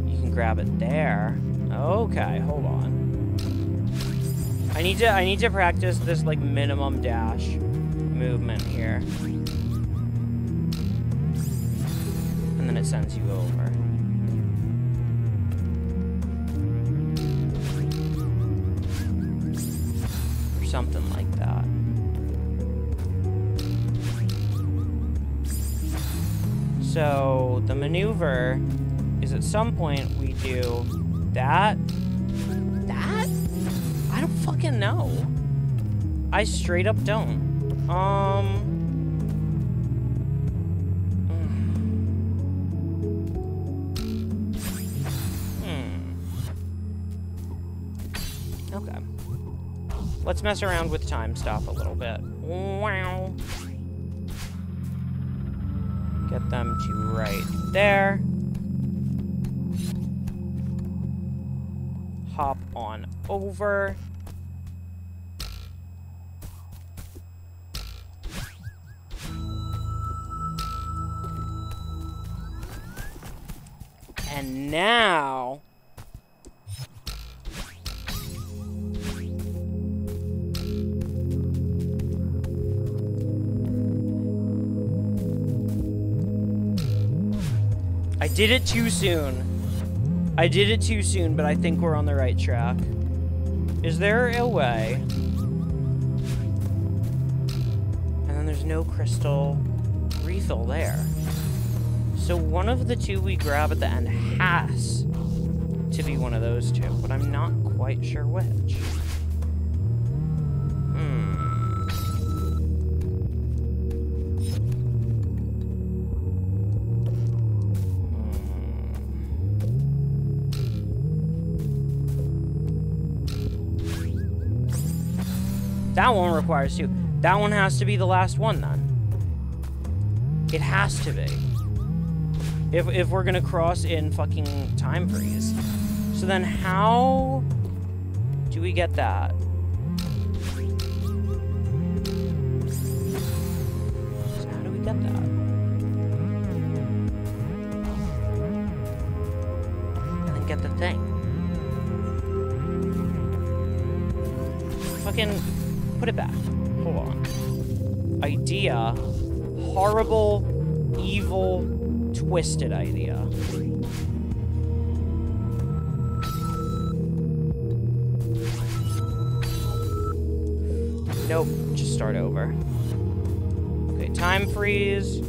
You can grab it there. Okay, hold on. I need to I need to practice this like minimum dash movement here. Then it sends you over. Or something like that. So the maneuver is at some point we do that. That? I don't fucking know. I straight up don't. Um. Let's mess around with time stop a little bit. Wow. Get them to right there. Hop on over. And now... did it too soon. I did it too soon, but I think we're on the right track. Is there a way? And then there's no crystal refill there. So one of the two we grab at the end has to be one of those two, but I'm not quite sure which. That one requires two. That one has to be the last one then. It has to be. If, if we're gonna cross in fucking time freeze. So then how do we get that? Time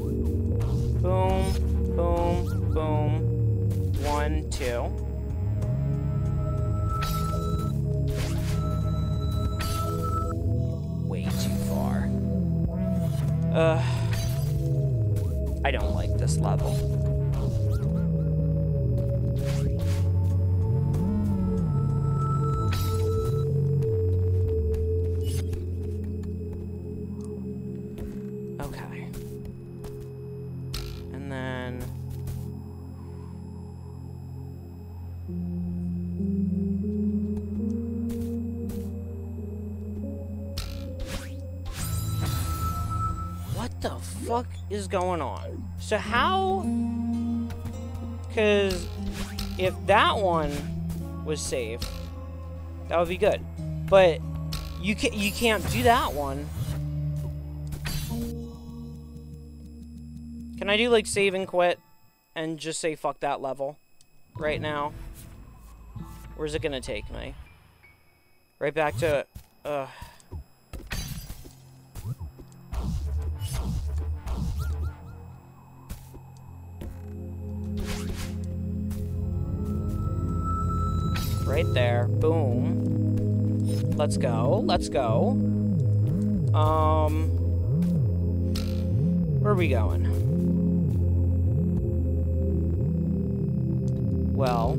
is going on? So how... Because if that one was safe, that would be good. But you can't, you can't do that one. Can I do like save and quit and just say fuck that level right now? Where's it gonna take me? Right back to, uh... Right there. Boom. Let's go. Let's go. Um... Where are we going? Well,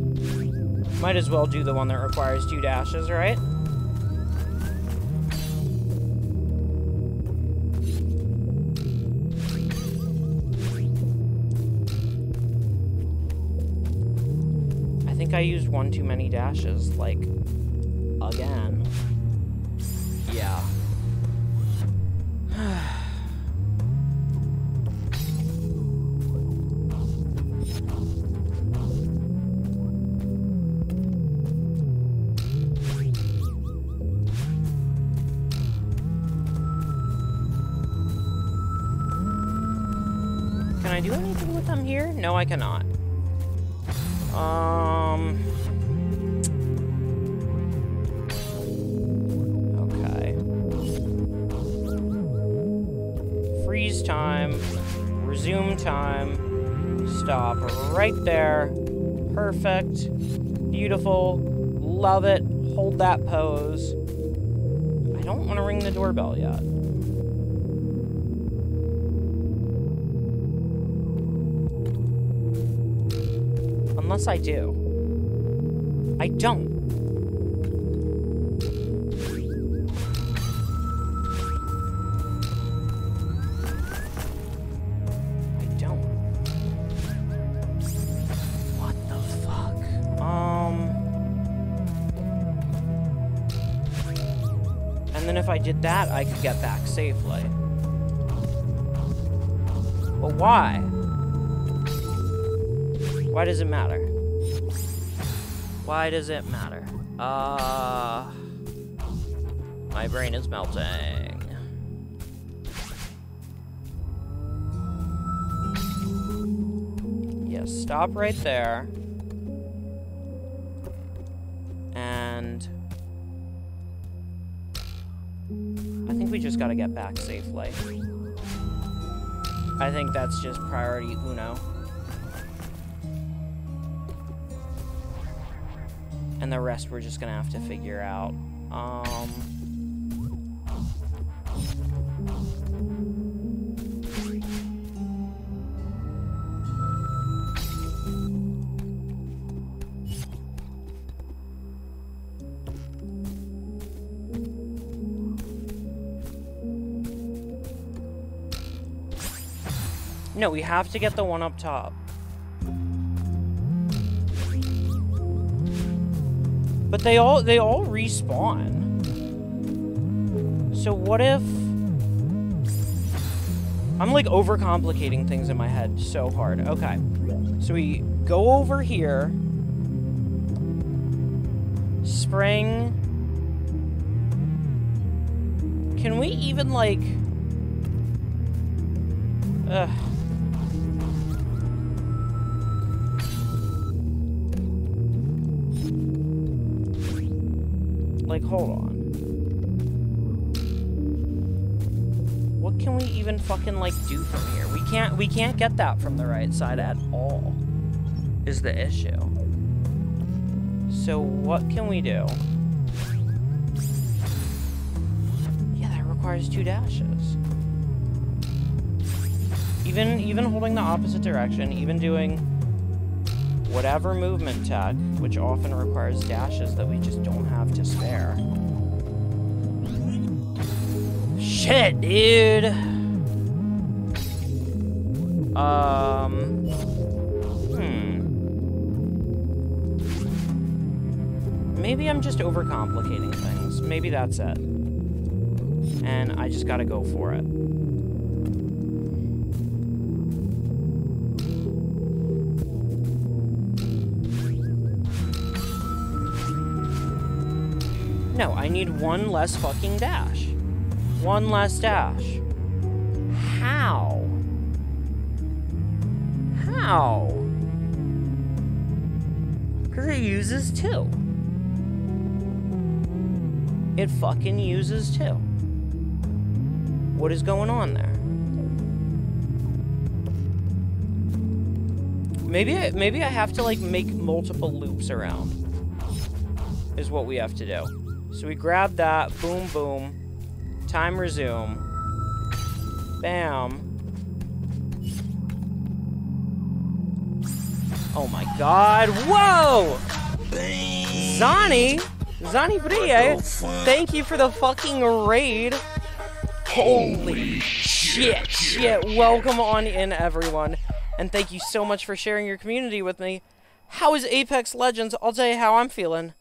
might as well do the one that requires two dashes, right? think I used one too many dashes, like, again. Yeah. Can I do anything with them here? No, I cannot. Um... Um, okay. Freeze time. Resume time. Stop right there. Perfect. Beautiful. Love it. Hold that pose. I don't want to ring the doorbell yet. Unless I do. If I did that, I could get back safely. But why? Why does it matter? Why does it matter? Uh... My brain is melting. Yes, stop right there. And... I think we just gotta get back safely. I think that's just priority uno. And the rest we're just gonna have to figure out. Um... No, we have to get the one up top. But they all they all respawn. So what if I'm like overcomplicating things in my head so hard. Okay. So we go over here. Spring. Can we even like Ugh. Like, hold on. What can we even fucking, like, do from here? We can't, we can't get that from the right side at all, is the issue. So what can we do? Yeah, that requires two dashes. Even, even holding the opposite direction, even doing whatever movement tech, which often requires dashes that we just don't have to spare. Shit, dude! Um... Hmm. Maybe I'm just overcomplicating things. Maybe that's it. And I just gotta go for it. I need one less fucking dash. One less dash. How? How? Because it uses two. It fucking uses two. What is going on there? Maybe I, maybe I have to like make multiple loops around. Is what we have to do. So we grab that, boom, boom, time resume, bam. Oh my god, whoa! Zani, Zani Brie, thank you for the fucking raid. Holy shit, shit, welcome on in everyone. And thank you so much for sharing your community with me. How is Apex Legends? I'll tell you how I'm feeling.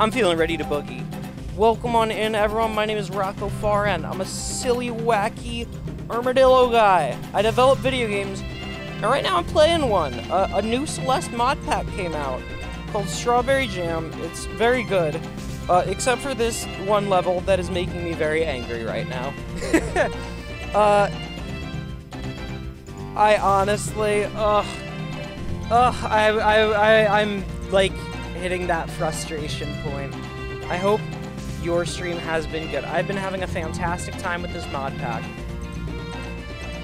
I'm feeling ready to boogie. Welcome on in, everyone. My name is Rocco Farend. I'm a silly, wacky armadillo guy. I develop video games, and right now I'm playing one. A new Celeste mod pack came out called Strawberry Jam. It's very good, uh, except for this one level that is making me very angry right now. uh, I honestly, ugh, ugh, I, I, I, I'm like hitting that frustration point. I hope your stream has been good. I've been having a fantastic time with this mod pack.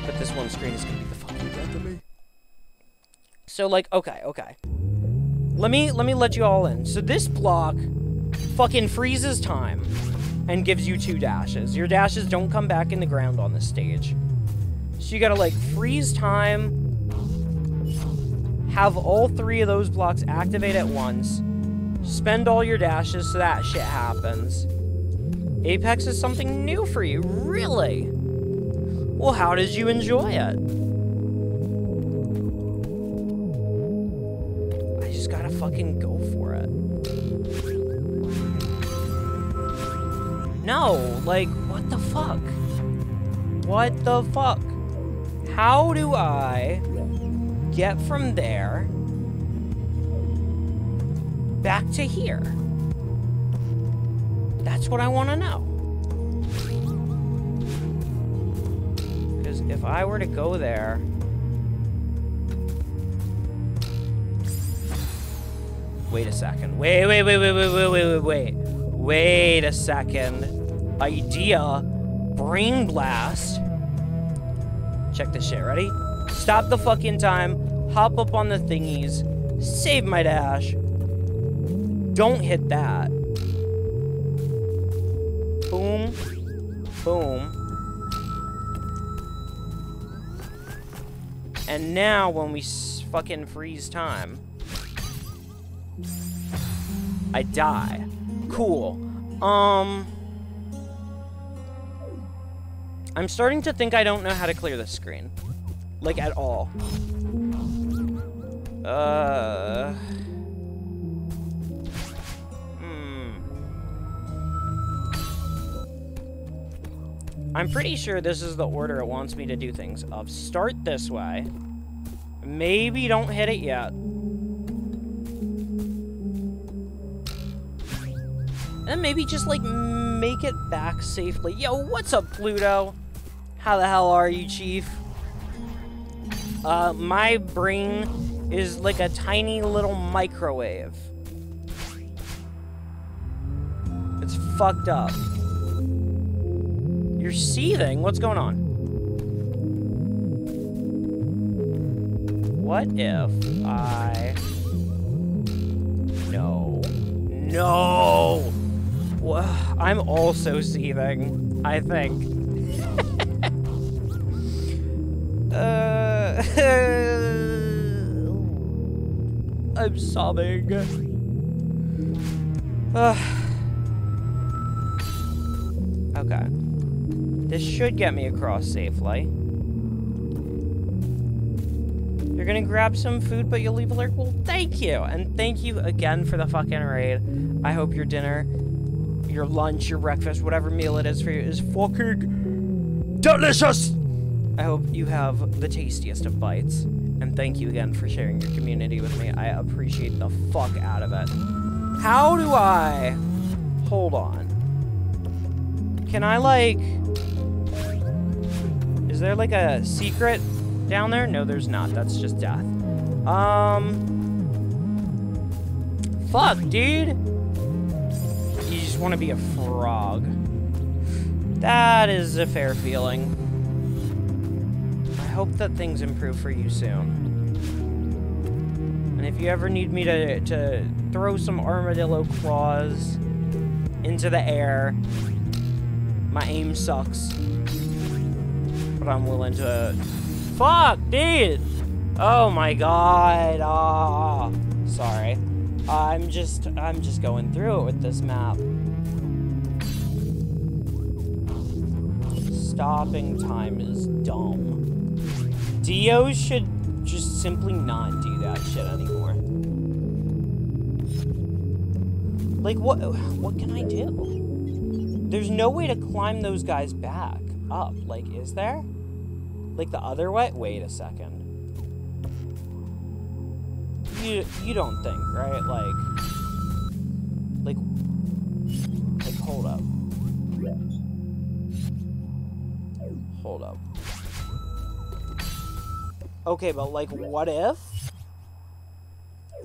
But this one screen is gonna be the fucking death of me. So like, okay, okay. Let me let me let you all in. So this block fucking freezes time and gives you two dashes. Your dashes don't come back in the ground on this stage. So you gotta like freeze time, have all three of those blocks activate at once, spend all your dashes so that shit happens. Apex is something new for you, really? Well, how did you enjoy it? I just gotta fucking go for it. No, like, what the fuck? What the fuck? How do I get from there back to here? That's what I want to know. Because if I were to go there... Wait a second. Wait, wait, wait, wait, wait, wait, wait, wait, wait. Wait a second. Idea. Brain blast. Check this shit, ready? Stop the fucking time. Hop up on the thingies. Save my dash. Don't hit that. Boom. Boom. And now when we fucking freeze time, I die. Cool. Um... I'm starting to think I don't know how to clear this screen. Like, at all. Uh... Hmm. I'm pretty sure this is the order it wants me to do things. Of start this way. Maybe don't hit it yet. And maybe just, like, make it back safely. Yo, what's up, Pluto? How the hell are you, Chief? Uh, my brain is like a tiny little microwave. It's fucked up. You're seething? What's going on? What if I... No. No! I'm also seething, I think. uh, I'm sobbing. Uh, okay. This should get me across safely. You're gonna grab some food, but you'll leave a lurk? Well, thank you! And thank you again for the fucking raid. I hope your dinner your lunch, your breakfast, whatever meal it is for you is fucking delicious. I hope you have the tastiest of bites. And thank you again for sharing your community with me. I appreciate the fuck out of it. How do I... Hold on. Can I, like... Is there, like, a secret down there? No, there's not. That's just death. Um... Fuck, dude You just want to be a frog. That is a fair feeling. I hope that things improve for you soon. And if you ever need me to, to throw some armadillo claws into the air, my aim sucks. But I'm willing to... Fuck, dude! Oh my god. Ah, sorry. I'm just, I'm just going through it with this map. stopping time is dumb. Dios should just simply not do that shit anymore. Like, what, what can I do? There's no way to climb those guys back up. Like, is there? Like the other way? Wait a second. You, you don't think, right? Like, like, like, hold up. Hold up. Okay, but like, what if?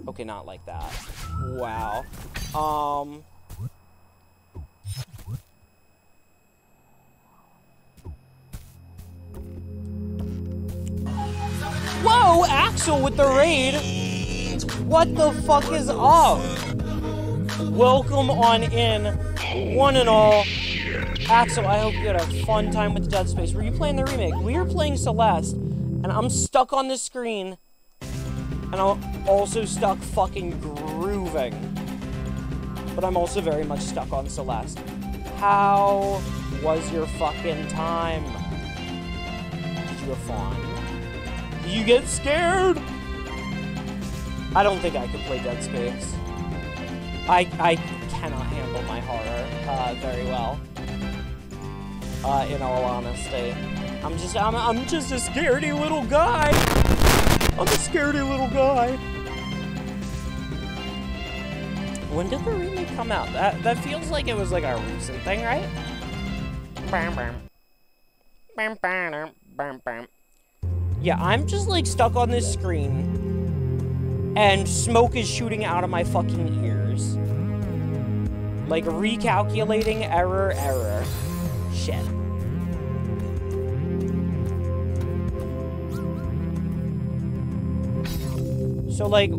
Okay, not like that. Wow. Um. Whoa, Axel with the raid. What the fuck is up? Welcome on in, one and all. Axel, I hope you had a fun time with Dead Space. Were you playing the remake? We were playing Celeste, and I'm stuck on the screen, and I'm also stuck fucking grooving. But I'm also very much stuck on Celeste. How was your fucking time? Did you have fun? Did you get scared? I don't think I could play Dead Space. I, I cannot handle my horror uh, very well. Uh, in all honesty, I'm just I'm, I'm just a scaredy little guy. I'm a scaredy little guy. When did the remake come out? That that feels like it was like a recent thing, right? Bam, bam. Bam, bam, bam, bam. Yeah, I'm just like stuck on this screen, and smoke is shooting out of my fucking ears. Like recalculating error, error. Shit. So like,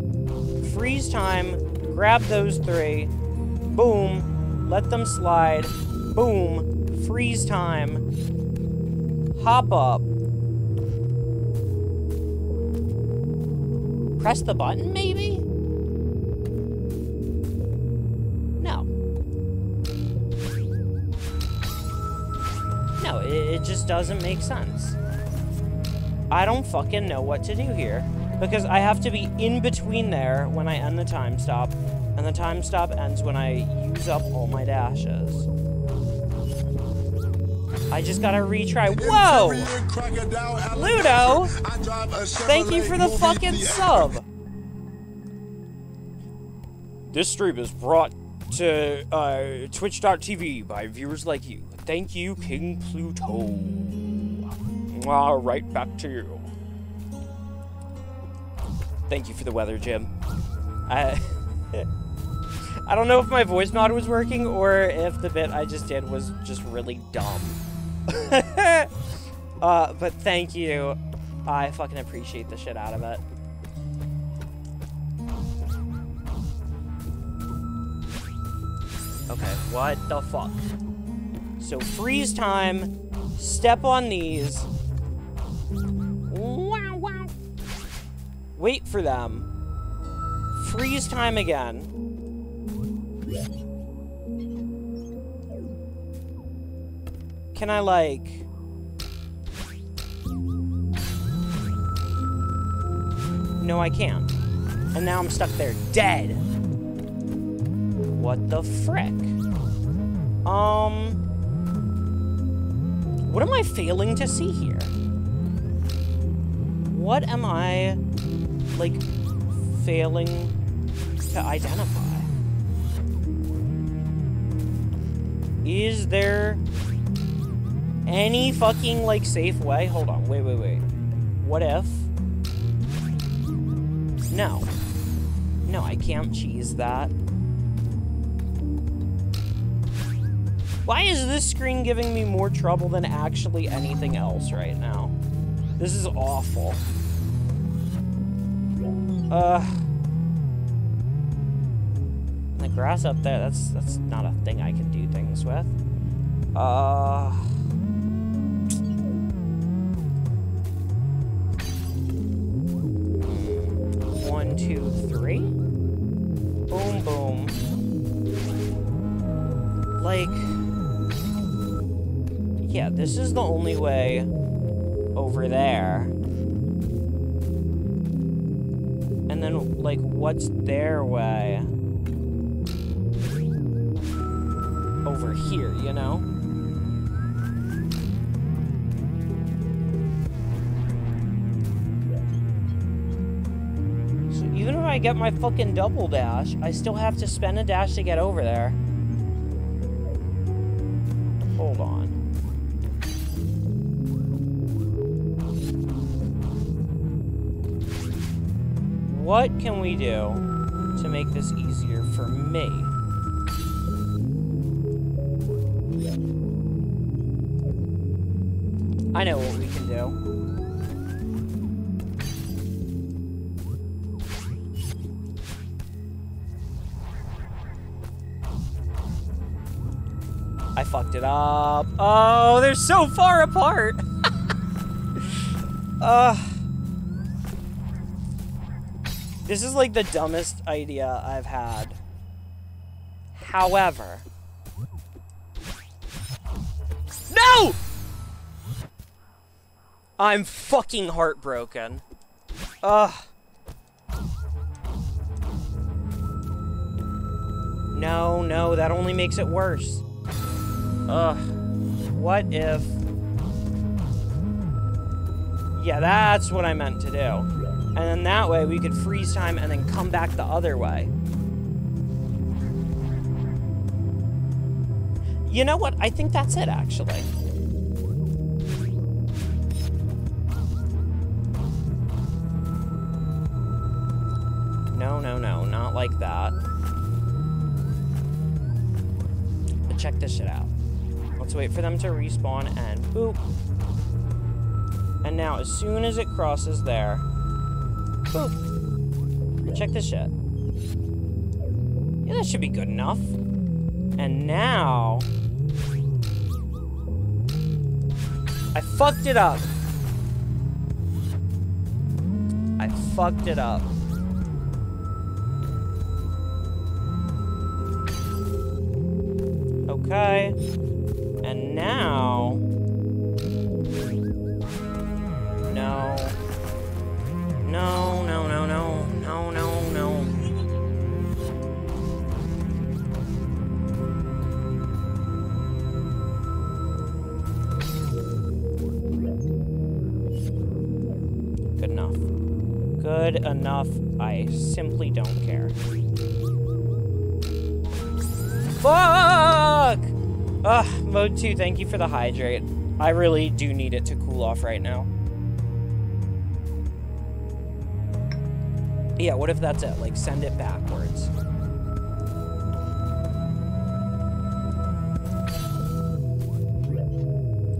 freeze time, grab those three, boom, let them slide, boom, freeze time, hop up, press the button maybe? No. No, it, it just doesn't make sense. I don't fucking know what to do here. Because I have to be in between there when I end the time stop, and the time stop ends when I use up all my dashes. I just gotta retry. Whoa! Ludo! Thank you for the fucking sub! This stream is brought to uh, twitch.tv by viewers like you. Thank you, King Pluto. All right, back to you. Thank you for the weather, Jim. I I don't know if my voice mod was working or if the bit I just did was just really dumb. uh, but thank you. I fucking appreciate the shit out of it. Okay, what the fuck? So freeze time, step on these. Wait for them. Freeze time again. Can I, like... No, I can't. And now I'm stuck there, dead. What the frick? Um... What am I failing to see here? What am I, like, failing to identify? Is there any fucking, like, safe way? Hold on, wait, wait, wait. What if... No. No, I can't cheese that. Why is this screen giving me more trouble than actually anything else right now? This is awful. Uh... The grass up there, that's that's not a thing I can do things with. Uh... One, two, three. Boom, boom. Like... Yeah, this is the only way over there. And then, like, what's their way? Over here, you know? So even if I get my fucking double dash, I still have to spend a dash to get over there. Hold on. What can we do to make this easier for me? I know what we can do. I fucked it up. Oh, they're so far apart. uh, this is like the dumbest idea I've had. However, no! I'm fucking heartbroken. Ugh. No, no, that only makes it worse. Ugh. What if... Yeah, that's what I meant to do. And then that way we could freeze time and then come back the other way. You know what? I think that's it, actually. No, no, no, not like that. But check this shit out. Let's wait for them to respawn and boop. And now, as soon as it crosses there, boop. Check this shit. Yeah, that should be good enough. And now... I fucked it up. I fucked it up. Okay. And now... No. No, no, no, no. No, no, no. Good enough. Good enough. I simply don't care. Fuck! Ugh, mode 2, thank you for the hydrate. I really do need it to cool off right now. Yeah, what if that's it? Like, send it backwards.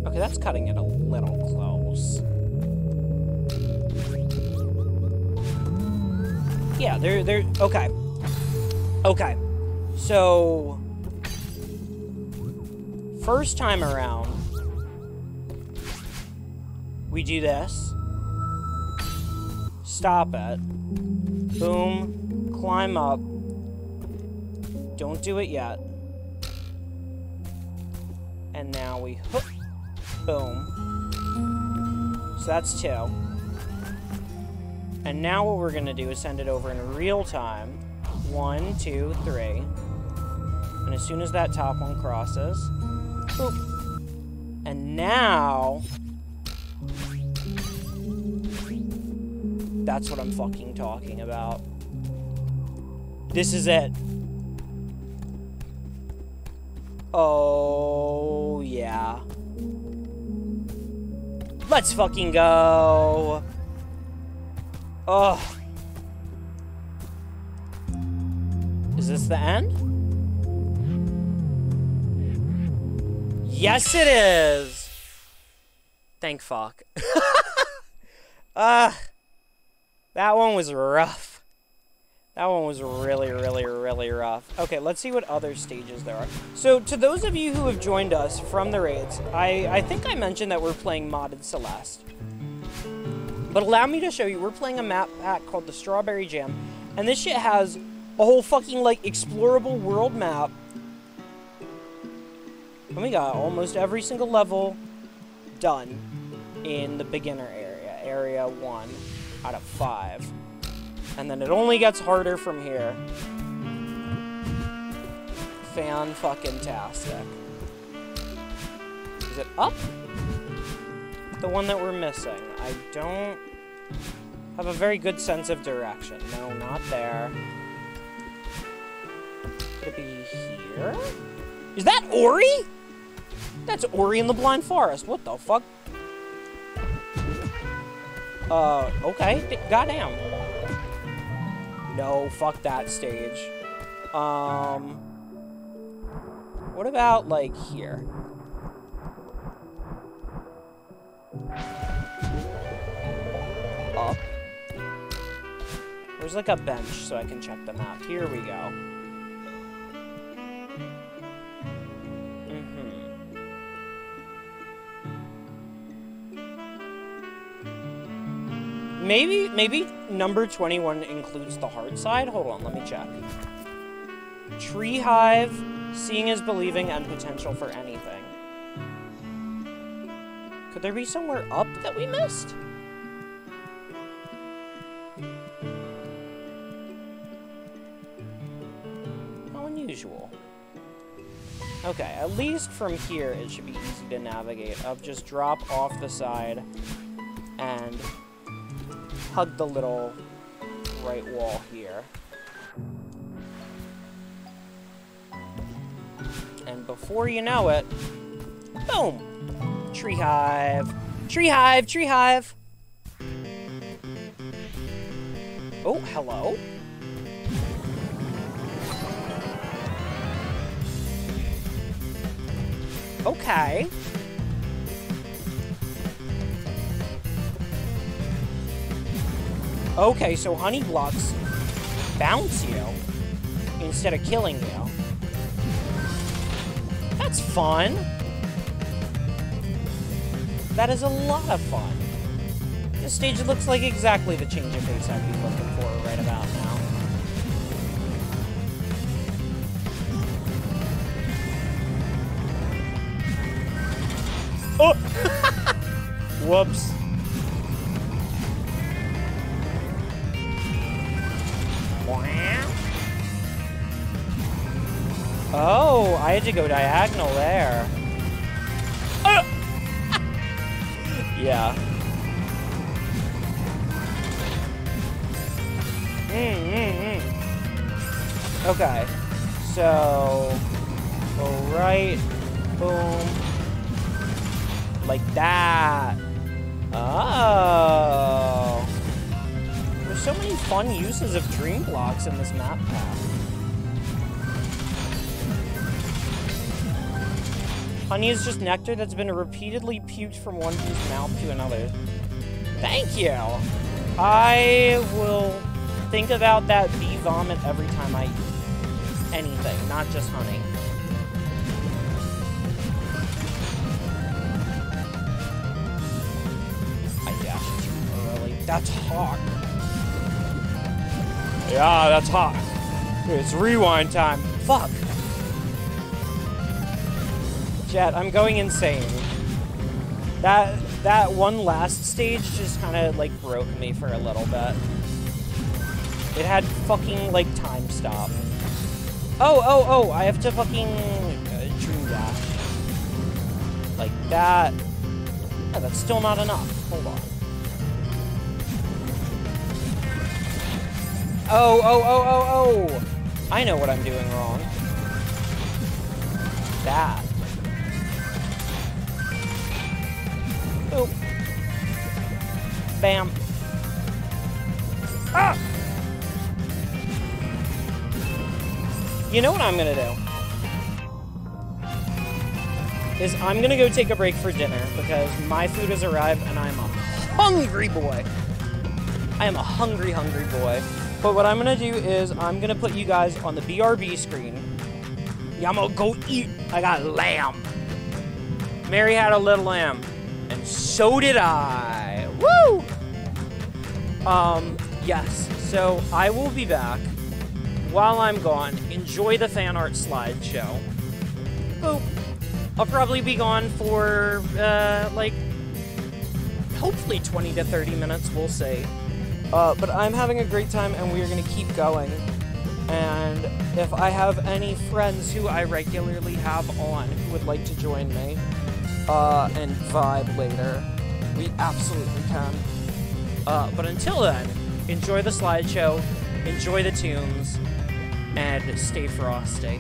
Okay, that's cutting it a little close. Yeah, they're, they're, okay. Okay. So, first time around, we do this. Stop it. Boom. Climb up. Don't do it yet. And now we hook. Boom. So that's two. And now what we're gonna do is send it over in real time. One, two, three. And as soon as that top one crosses, boop. And now, that's what I'm fucking talking about. This is it. Oh, yeah. Let's fucking go. Oh. Is this the end? Yes, it is. Thank fuck. Ah, uh, that one was rough. That one was really, really, really rough. Okay, let's see what other stages there are. So, to those of you who have joined us from the raids, I, I think I mentioned that we're playing Modded Celeste. But allow me to show you, we're playing a map pack called the Strawberry Jam, and this shit has a whole fucking, like, explorable world map. And we got almost every single level done in the beginner area, area 1 out of 5. And then it only gets harder from here. Fan fucking tastic. Is it up? The one that we're missing. I don't have a very good sense of direction. No, not there. Could it be here? Is that Ori? That's Ori in the Blind Forest. What the fuck? Uh, okay. Goddamn. No, fuck that stage. Um, what about, like, here? Up. There's like a bench so I can check the map. Here we go. Maybe, maybe number 21 includes the hard side? Hold on, let me check. Tree Hive, Seeing is Believing, and Potential for Anything. Could there be somewhere up that we missed? How unusual. Okay, at least from here it should be easy to navigate. Up, just drop off the side and hug the little right wall here. And before you know it, boom! Tree hive. Tree hive, tree hive. Oh, hello. Okay. Okay, so honey blocks bounce you instead of killing you. That's fun. That is a lot of fun. This stage looks like exactly the change of pace I'd be looking for right about now. Oh! Whoops. Oh, I had to go diagonal there. Uh! yeah. Mm, mm, mm. Okay. So, go right, boom, like that. Oh. There's so many fun uses of dream blocks in this map pack. Honey is just nectar that's been repeatedly puked from one bee's mouth to another. Thank you! I will think about that bee vomit every time I eat anything, not just honey. I dashed too early. That's hot. Yeah, that's hot. It's rewind time. Fuck. Jet, I'm going insane. That that one last stage just kind of like broke me for a little bit. It had fucking like time stop. Oh, oh, oh! I have to fucking uh, dream dash like that. Oh, that's still not enough. Hold on. Oh, oh, oh, oh, oh! I know what I'm doing wrong. That. Boop. Bam. Ah! You know what I'm gonna do? Is I'm gonna go take a break for dinner because my food has arrived and I'm a hungry boy. I am a hungry, hungry boy. But what I'm gonna do is I'm gonna put you guys on the BRB screen. Yeah, I'm gonna go eat. I got lamb. Mary had a little lamb. And so did I. Woo! Um, yes. So I will be back. While I'm gone, enjoy the fan art slideshow. Boop. I'll probably be gone for, uh, like, hopefully 20 to 30 minutes, we'll see. Uh, but I'm having a great time and we are going to keep going. And if I have any friends who I regularly have on who would like to join me uh, and vibe later, we absolutely can. Uh, but until then, enjoy the slideshow, enjoy the tunes, and stay frosty.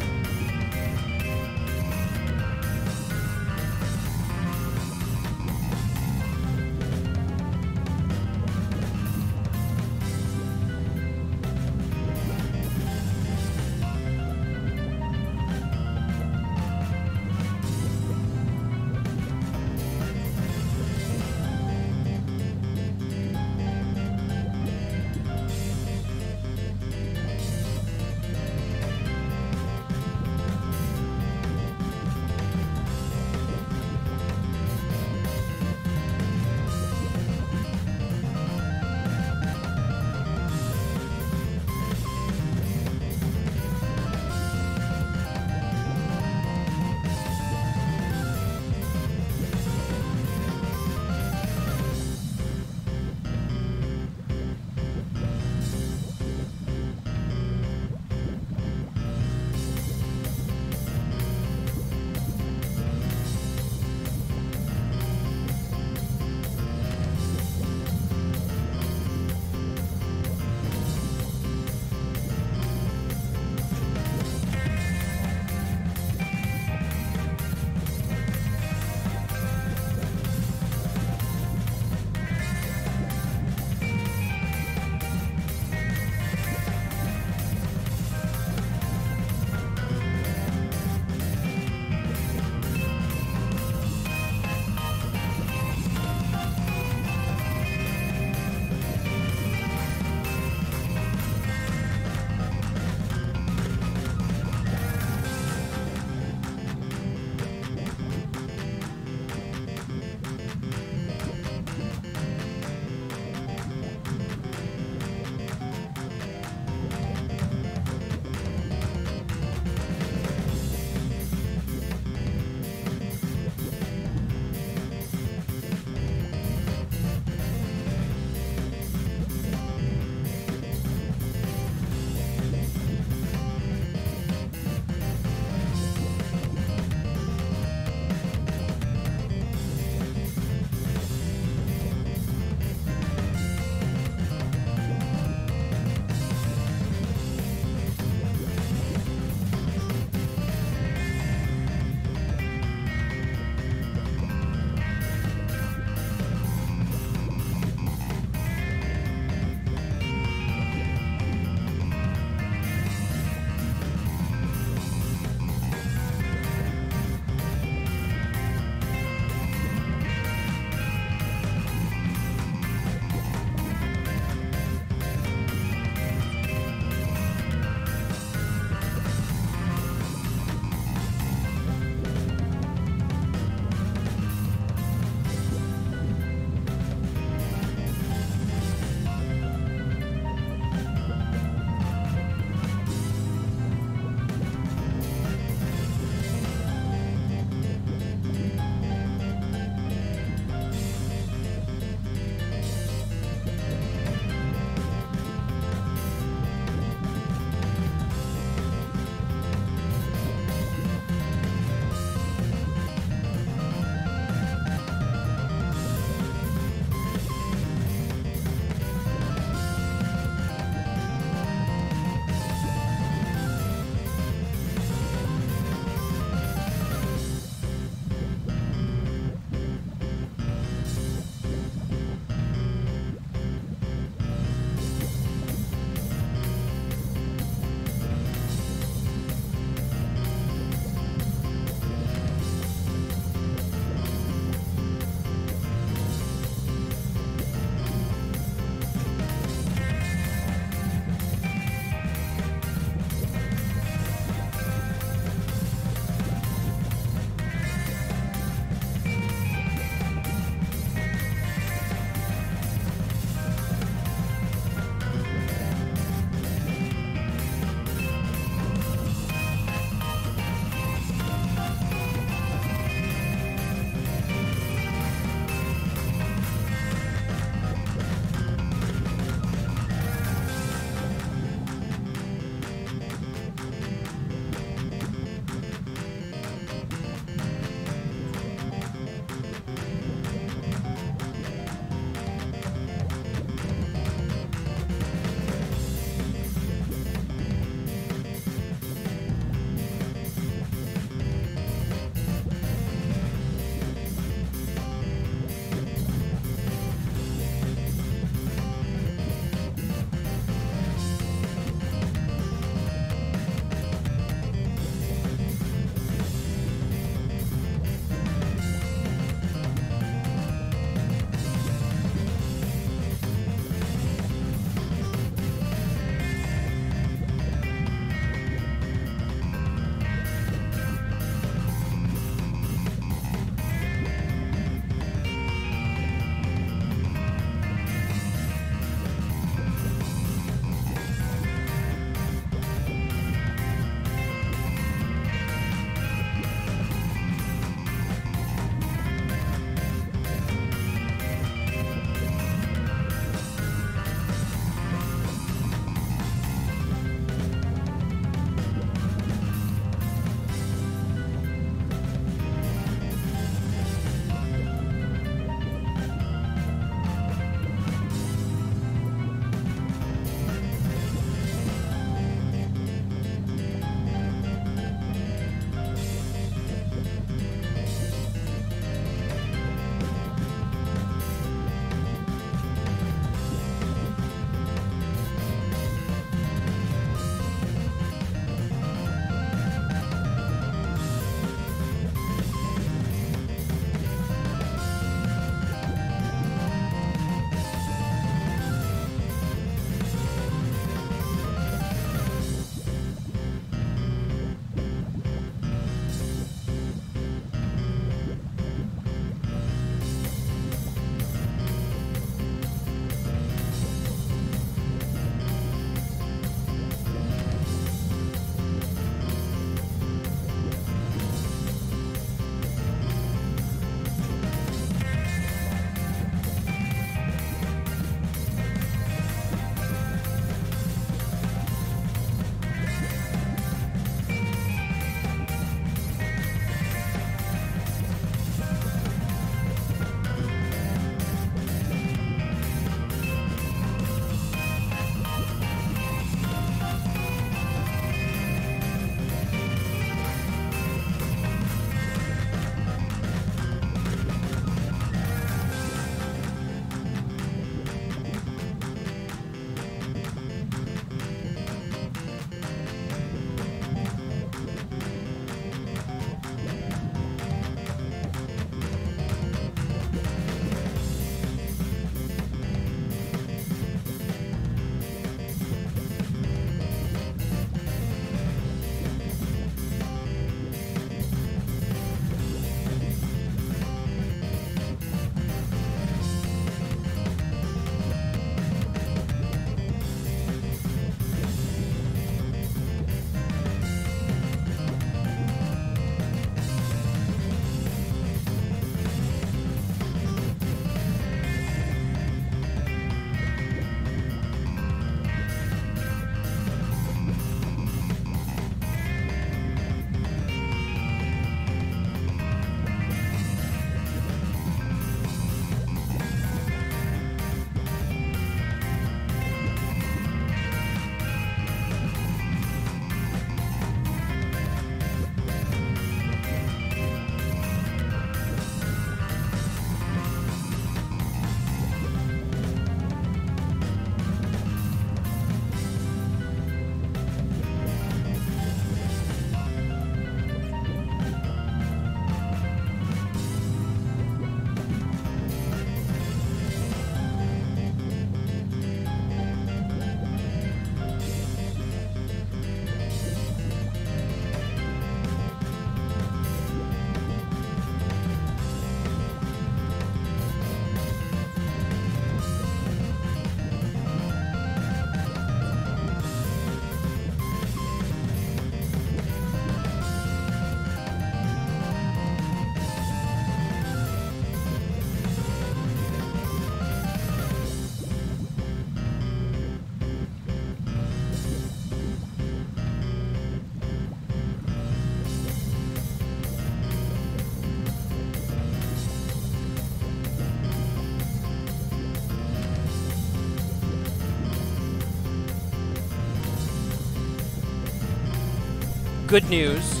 Good news.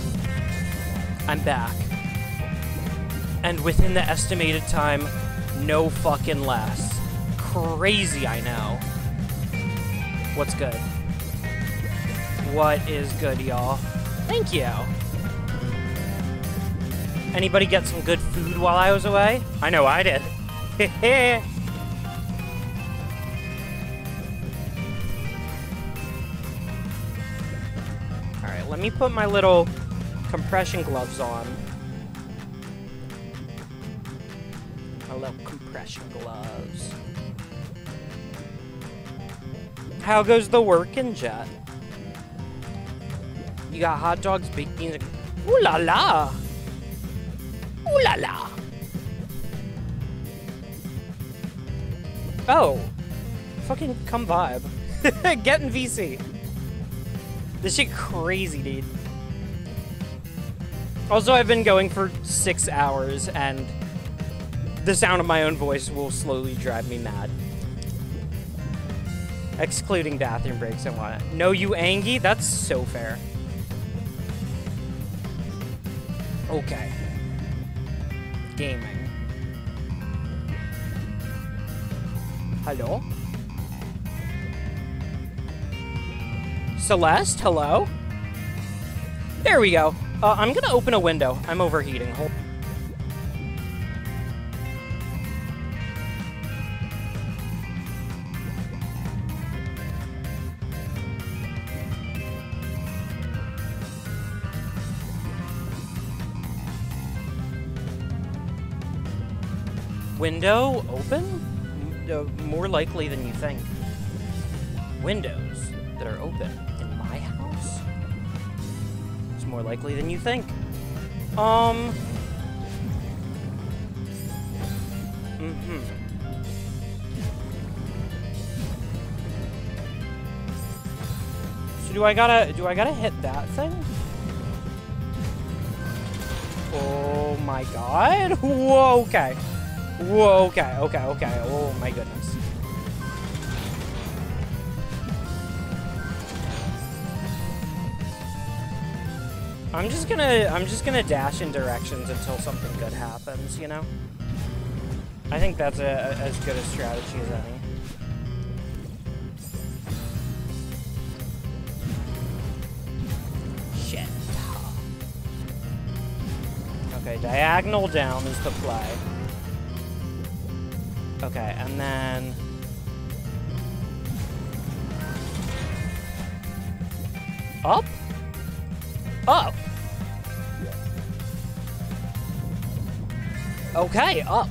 I'm back. And within the estimated time, no fucking less. Crazy, I know. What's good? What is good, y'all? Thank you. Anybody get some good food while I was away? I know I did. me put my little compression gloves on. My little compression gloves. How goes the working jet? You got hot dogs, baked beans. Ooh la la! Ooh la la! Oh. Fucking come vibe. Getting VC. This shit crazy, dude. Also, I've been going for six hours, and the sound of my own voice will slowly drive me mad. Excluding bathroom breaks and whatnot. No, you Angie? That's so fair. Okay. Celeste, hello? There we go. Uh, I'm gonna open a window. I'm overheating. Hold Window open? Uh, more likely than you think. Windows likely than you think. Um. Mm-hmm. So do I gotta do I gotta hit that thing? Oh my god. Whoa, okay. Whoa, okay, okay, okay. Oh my goodness. I'm just gonna I'm just gonna dash in directions until something good happens, you know? I think that's a, a- as good a strategy as any. Shit. Okay, diagonal down is the play. Okay, and then... Okay, up.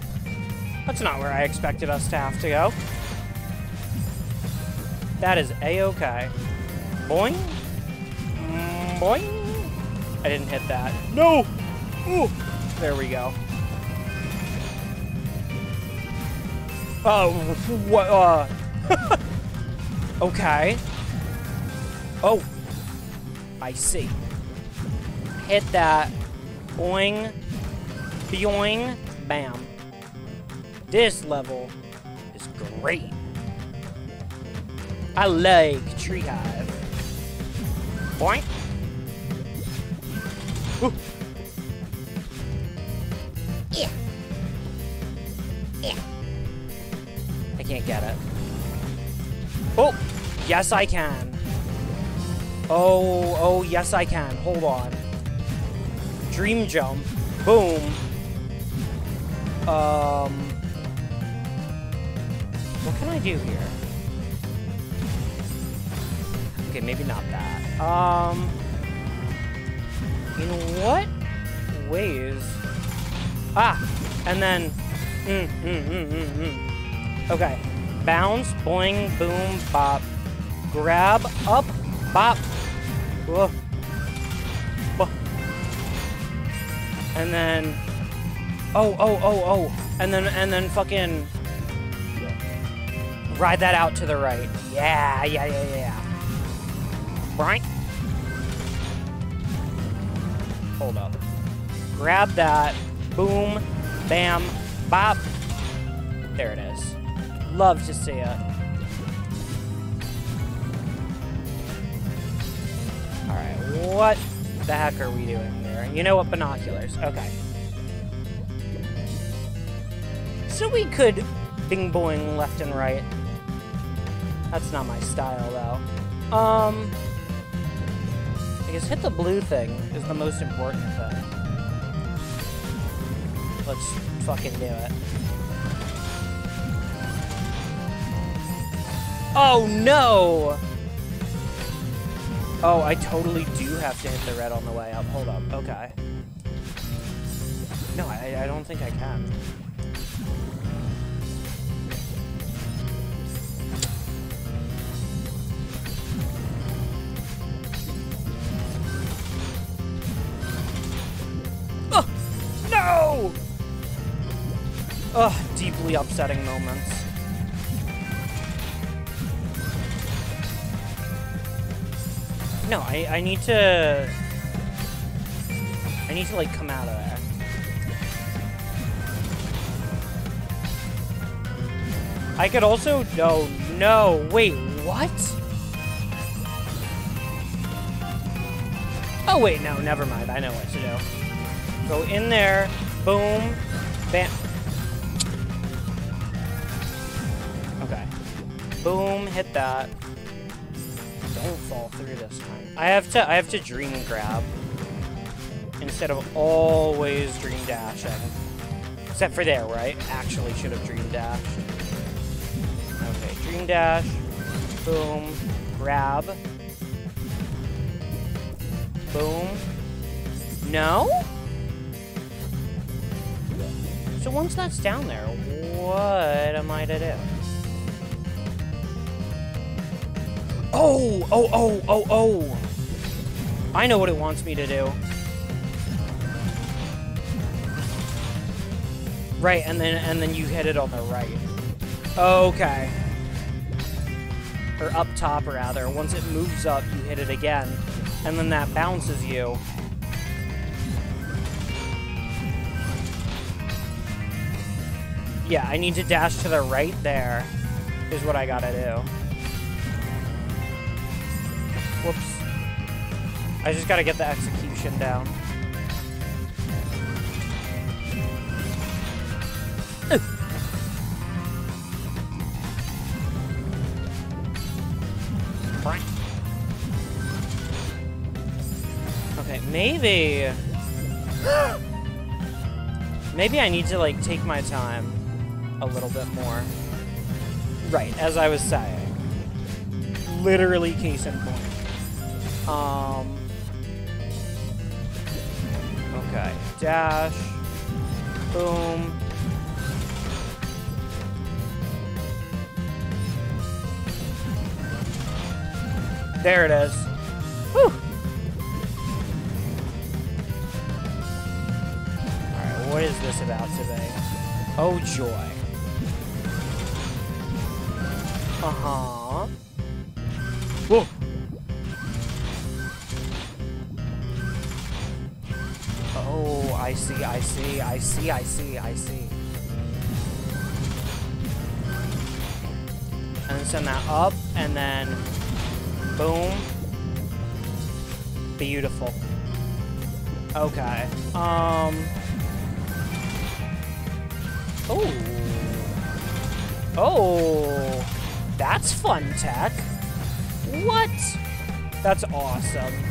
That's not where I expected us to have to go. That is a-okay. Boing. Boing. I didn't hit that. No! Ooh. There we go. Oh, what, uh... okay. Oh. I see. Hit that. Boing. Boing. Bam. This level is great. I like Tree Hive. Boing. Ooh. Yeah. Yeah. I can't get it. Oh, yes I can. Oh, oh, yes I can. Hold on. Dream jump. Boom. Um. What can I do here? Okay, maybe not that. Um. In what ways? Ah, and then. Mm, mm, mm, mm, mm. Okay. Bounce, boing, boom, bop. Grab, up, bop. Whoa. And then. Oh, oh, oh, oh. And then, and then fucking. Ride that out to the right. Yeah, yeah, yeah, yeah. Right? Hold up. Grab that. Boom. Bam. Bop. There it is. Love to see it. Alright, what the heck are we doing here? You know what? Binoculars. Okay. So we could bing boing left and right. That's not my style, though. Um, I guess hit the blue thing is the most important thing. Let's fucking do it. Oh no! Oh, I totally do have to hit the red on the way up. Hold up. Okay. No, I, I don't think I can. Ugh, deeply upsetting moments. No, I, I need to... I need to, like, come out of there. I could also... No, no, wait, what? Oh, wait, no, never mind. I know what to do. Go in there, boom, bam. Boom, hit that. Don't fall through this time. I have to I have to dream grab instead of always dream dashing. Except for there, right? Actually should have dream dashed. Okay, dream dash, boom, grab, boom. No? So once that's down there, what am I to do? Oh, oh, oh, oh, oh. I know what it wants me to do. Right, and then and then you hit it on the right. Okay. Or up top, rather. Once it moves up, you hit it again. And then that bounces you. Yeah, I need to dash to the right there, is what I gotta do. Whoops. I just gotta get the execution down. Okay, maybe... maybe I need to, like, take my time a little bit more. Right, as I was saying. Literally case in point. Um... Okay, dash. Boom. There it is. Whew. Alright, what is this about today? Oh, joy. Uh-huh. Whoa. Oh, I see, I see, I see, I see, I see. And send that up, and then boom. Beautiful. Okay. Um. Oh. Oh. That's fun tech. What? That's awesome.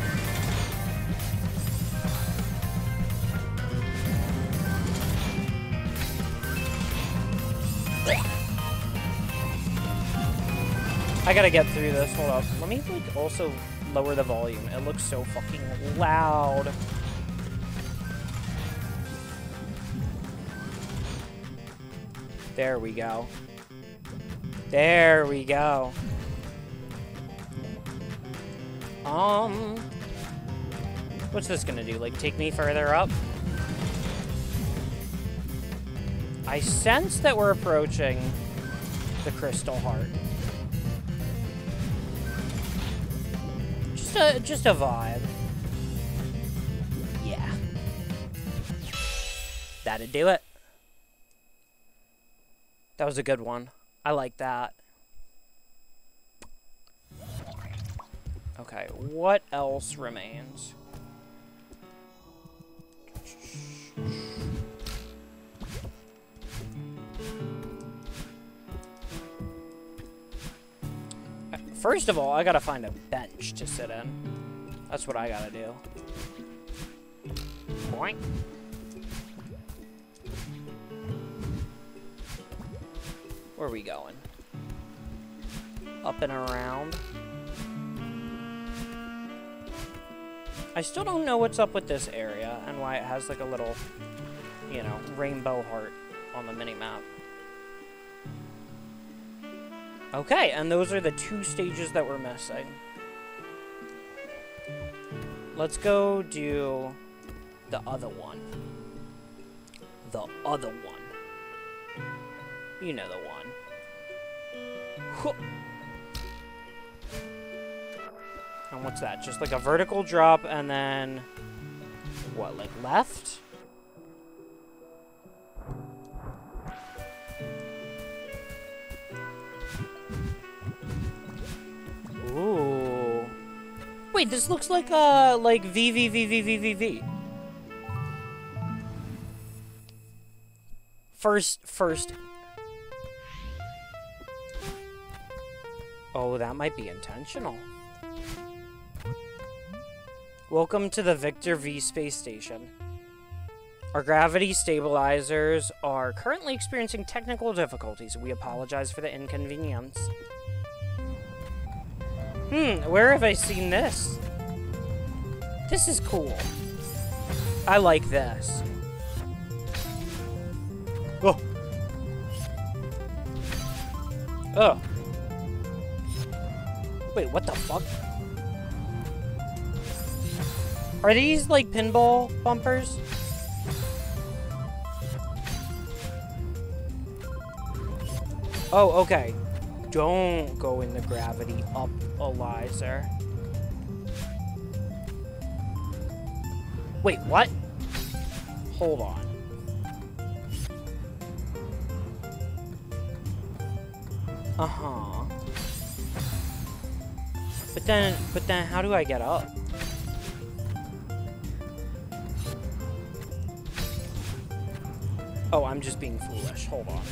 I gotta get through this. Hold up. Let me like also lower the volume. It looks so fucking loud. There we go. There we go. Um, what's this gonna do? Like, take me further up? I sense that we're approaching the Crystal Heart. just a just a vibe. Yeah. That'd do it. That was a good one. I like that. Okay, what else remains? First of all, I gotta find a bench to sit in. That's what I gotta do. Boink. Where are we going? Up and around. I still don't know what's up with this area and why it has like a little, you know, rainbow heart on the mini-map. Okay, and those are the two stages that we're missing. Let's go do the other one. The other one. You know the one. And what's that? Just like a vertical drop and then... What, like left? Ooh. Wait, this looks like, uh, like VVVVVV. First, first. Oh, that might be intentional. Welcome to the Victor V space station. Our gravity stabilizers are currently experiencing technical difficulties. We apologize for the inconvenience. Hmm, where have I seen this? This is cool. I like this. Oh. Oh. Wait, what the fuck? Are these like pinball bumpers? Oh, okay. Don't go in the gravity up Elizer. Wait, what? Hold on. Uh-huh. But then, but then how do I get up? Oh, I'm just being foolish. Hold on.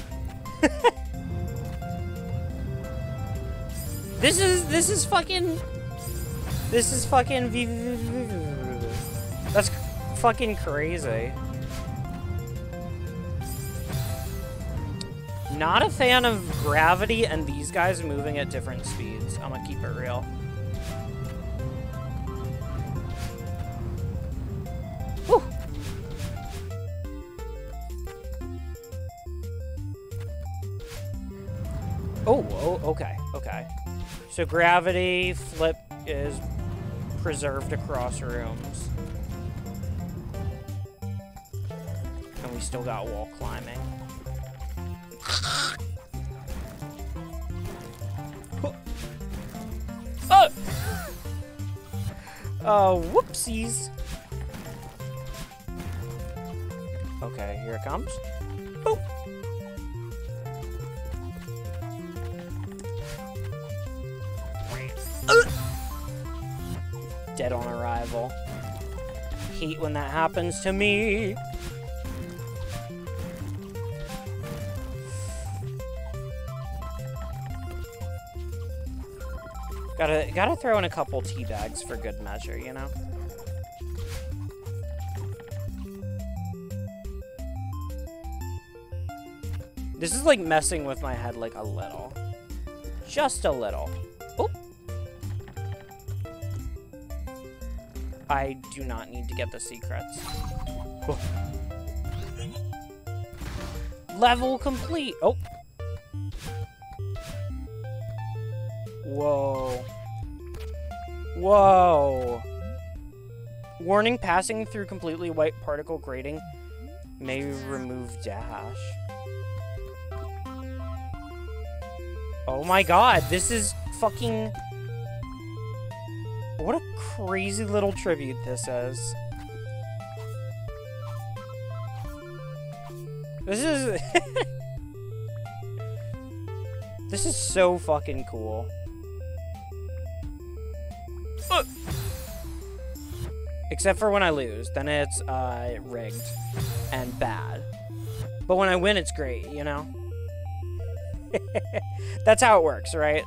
this is this is fucking This is fucking That's fucking crazy. Not a fan of gravity and these guys moving at different speeds. I'm gonna keep it real. So gravity flip is preserved across rooms. And we still got wall climbing. Oh! Oh, whoopsies. Okay, here it comes. When that happens to me. Gotta gotta throw in a couple tea bags for good measure, you know? This is like messing with my head like a little. Just a little. I do not need to get the secrets. Oh. Level complete. Oh. Whoa. Whoa. Warning, passing through completely white particle grating may remove dash. Oh my god, this is fucking... What a crazy little tribute this is. This is... this is so fucking cool. Uh. Except for when I lose, then it's uh, rigged and bad. But when I win, it's great, you know? That's how it works, right?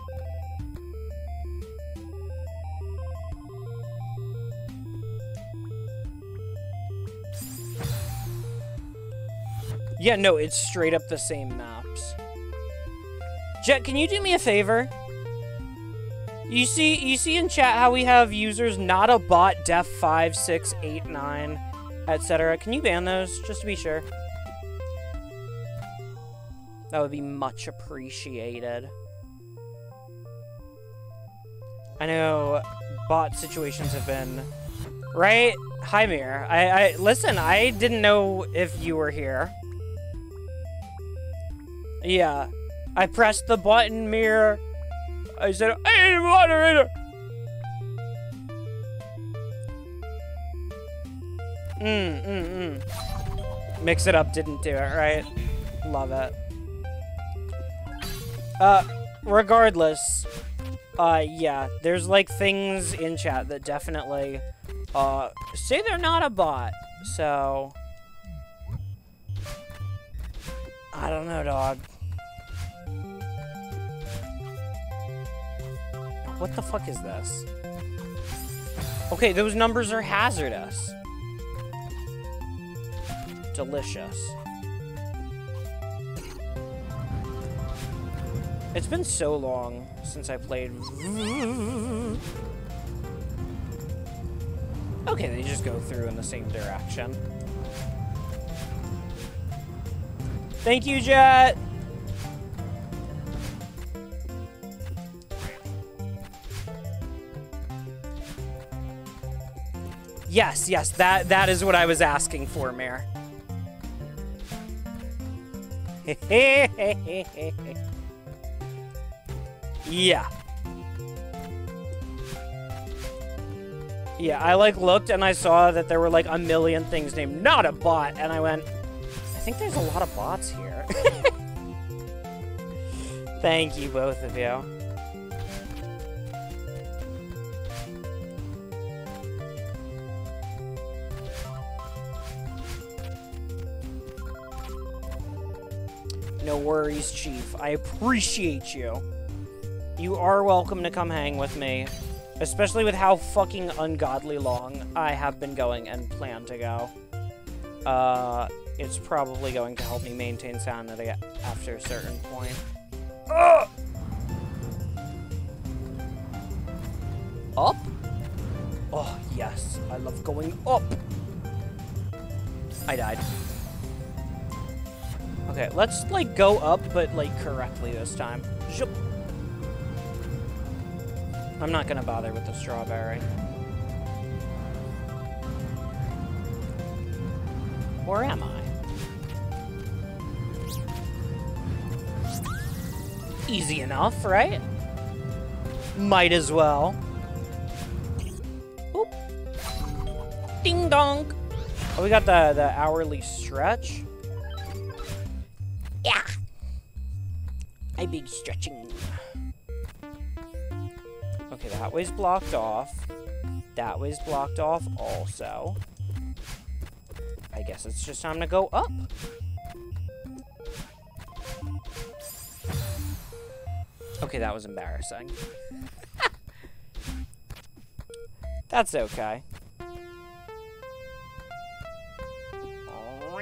Yeah, no, it's straight up the same maps. Jet, can you do me a favor? You see, you see in chat how we have users not a bot def five, six, eight, nine, etc. Can you ban those just to be sure? That would be much appreciated. I know bot situations have been right. Hi, Mir. I, I listen. I didn't know if you were here. Yeah, I pressed the button, mirror. I said, "Hey, moderator." Mm, mm, mm. Mix it up didn't do it, right? Love it. Uh, regardless, uh, yeah, there's like things in chat that definitely, uh, say they're not a bot, so. I don't know, dog. What the fuck is this? Okay, those numbers are hazardous. Delicious. It's been so long since I played. Okay, they just go through in the same direction. Thank you, Jet! Yes, yes, that that is what I was asking for, Mayor. yeah. Yeah, I like looked and I saw that there were like a million things named not a bot, and I went, I think there's a lot of bots here. Thank you, both of you. No worries, Chief. I appreciate you. You are welcome to come hang with me. Especially with how fucking ungodly long I have been going and plan to go. Uh, it's probably going to help me maintain sanity after a certain point. Ugh! Up? Oh, yes. I love going up. I died. Okay, let's, like, go up, but, like, correctly this time. I'm not gonna bother with the strawberry. Or am I? Easy enough, right? Might as well. Oop. Ding dong. Oh, we got the, the hourly stretch. Yeah. I be stretching. Okay, that way's blocked off. That way's blocked off also. I guess it's just time to go up. Okay, that was embarrassing. That's okay. Oh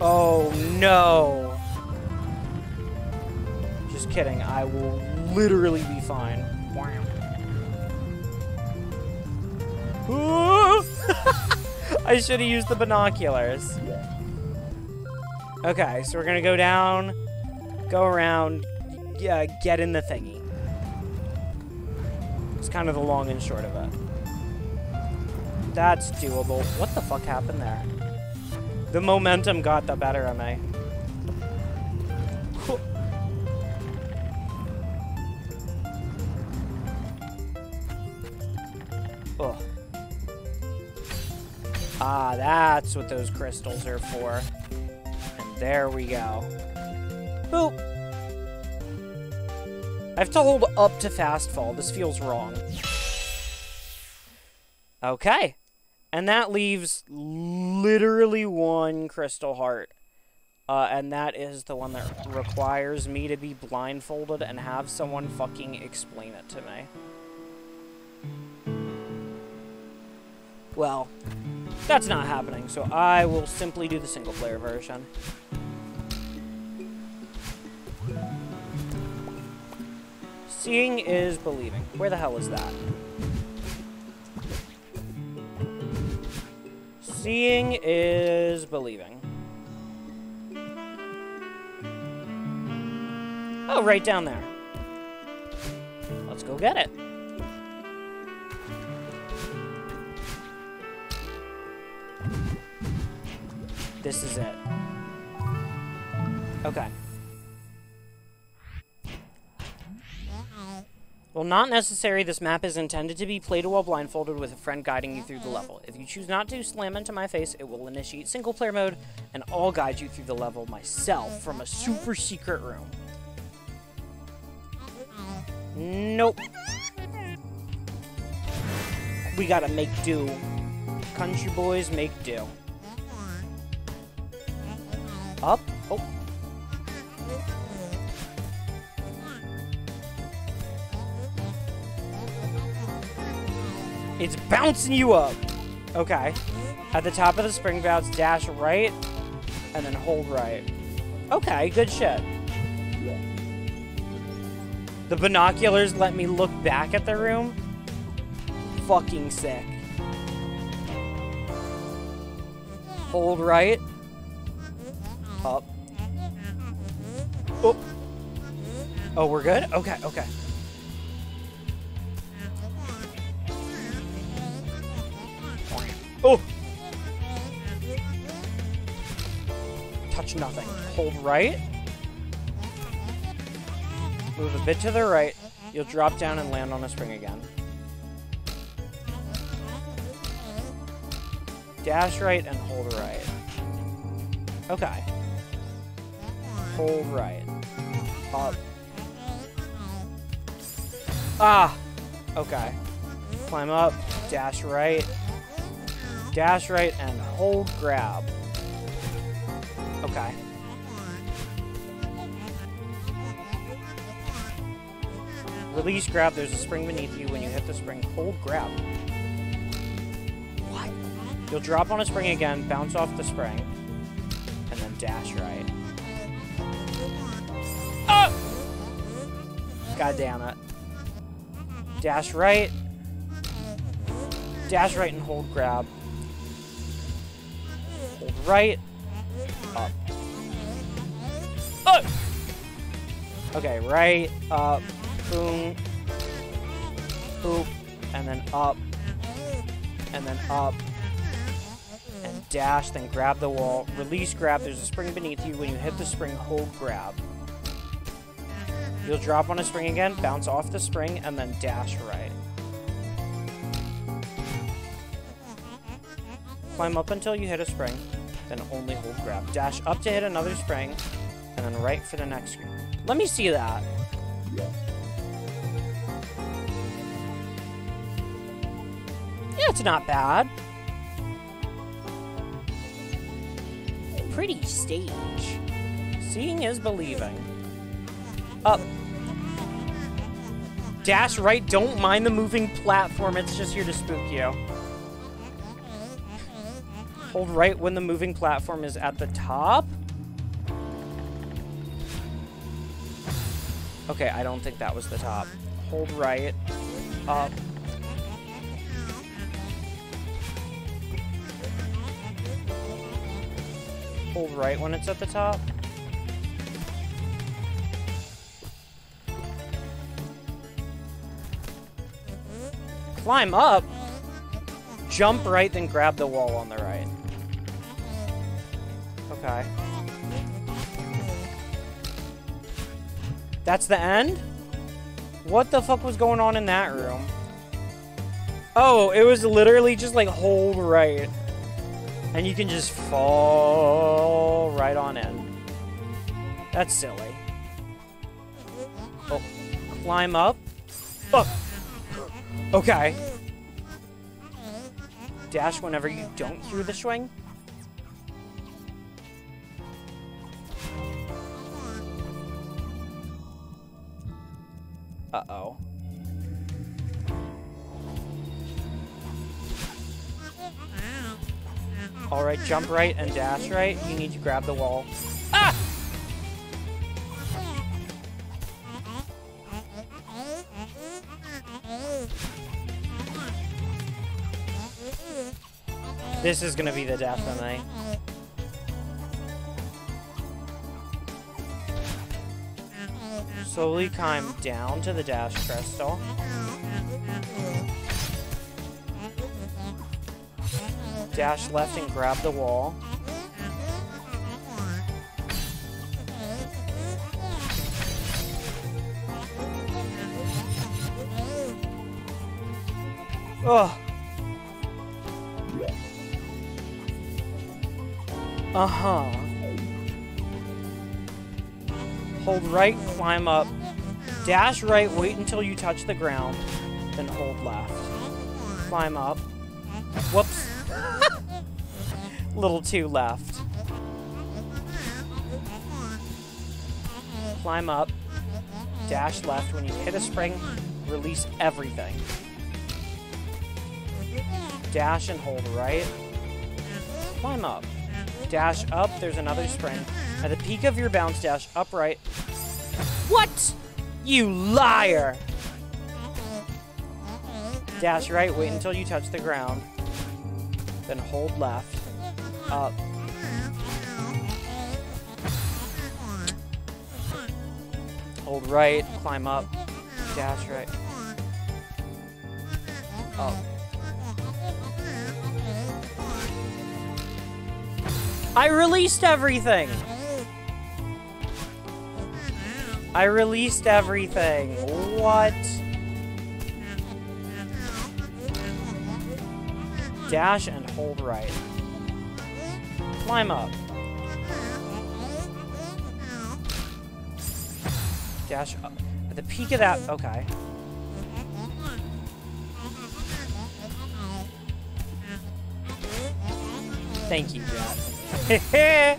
Oh, no! Just kidding, I will literally be fine. I should have used the binoculars. Okay, so we're gonna go down, go around, yeah, get in the thingy. It's kind of the long and short of it. That's doable. What the fuck happened there? The momentum got the better of me. Ugh. Ah, that's what those crystals are for. And there we go. Boop. I have to hold up to fast fall. This feels wrong. Okay. And that leaves literally one crystal heart. Uh, and that is the one that requires me to be blindfolded and have someone fucking explain it to me. Well, That's not happening, so I will simply do the single player version. Seeing is believing. Where the hell is that? Seeing is believing. Oh, right down there. Let's go get it. This is it. Okay. Well, not necessary. This map is intended to be played while blindfolded with a friend guiding you through the level. If you choose not to slam into my face, it will initiate single player mode, and I'll guide you through the level myself from a super secret room. Nope. We gotta make do. Country boys make do. Up. Oh. It's bouncing you up. Okay. At the top of the spring bounce, dash right, and then hold right. Okay, good shit. The binoculars let me look back at the room. Fucking sick. Hold right. Up. Oh. Oh, we're good? Okay, okay. Oh! Touch nothing. Hold right. Move a bit to the right. You'll drop down and land on a spring again. Dash right and hold right. Okay. Hold right. Up. Ah! Okay. Climb up, dash right, dash right, and hold grab. Okay. Release grab, there's a spring beneath you. When you hit the spring, hold grab. What? You'll drop on a spring again, bounce off the spring, and then dash right. Oh! God damn it. Dash right. Dash right and hold grab. Right. Up. Oh! Okay, right, up, boom, boop, and then up, and then up, and dash, then grab the wall, release grab, there's a spring beneath you, when you hit the spring, hold grab. You'll drop on a spring again, bounce off the spring, and then dash right. Climb up until you hit a spring, then only hold grab. Dash up to hit another spring, and then right for the next screen. Let me see that. Yeah, it's not bad. Pretty stage. Seeing is believing. Up. Dash right, don't mind the moving platform, it's just here to spook you. Hold right when the moving platform is at the top. Okay, I don't think that was the top. Hold right. Up. Hold right when it's at the top. Climb up. Jump right, then grab the wall on the right. Okay. That's the end? What the fuck was going on in that room? Oh, it was literally just like hold right. And you can just fall right on in. That's silly. Oh, climb up. Oh. Okay. Dash whenever you don't hear the swing. Uh-oh. All right, jump right and dash right. You need to grab the wall. Ah! This is gonna be the death of me. Slowly climb down to the dash crystal. Dash left and grab the wall. Ugh. Uh-huh. Hold right, climb up. Dash right, wait until you touch the ground. Then hold left. Climb up. Whoops. Little too left. Climb up. Dash left. When you hit a spring, release everything. Dash and hold right. Climb up. Dash up, there's another spring. At the peak of your bounce, dash upright. What? You liar! Dash right, wait until you touch the ground. Then hold left. Up. Hold right, climb up. Dash right. Up. I released everything! I released everything. What? Dash and hold right. Climb up. Dash up. At the peak of that, okay. Thank you, Jet. okay.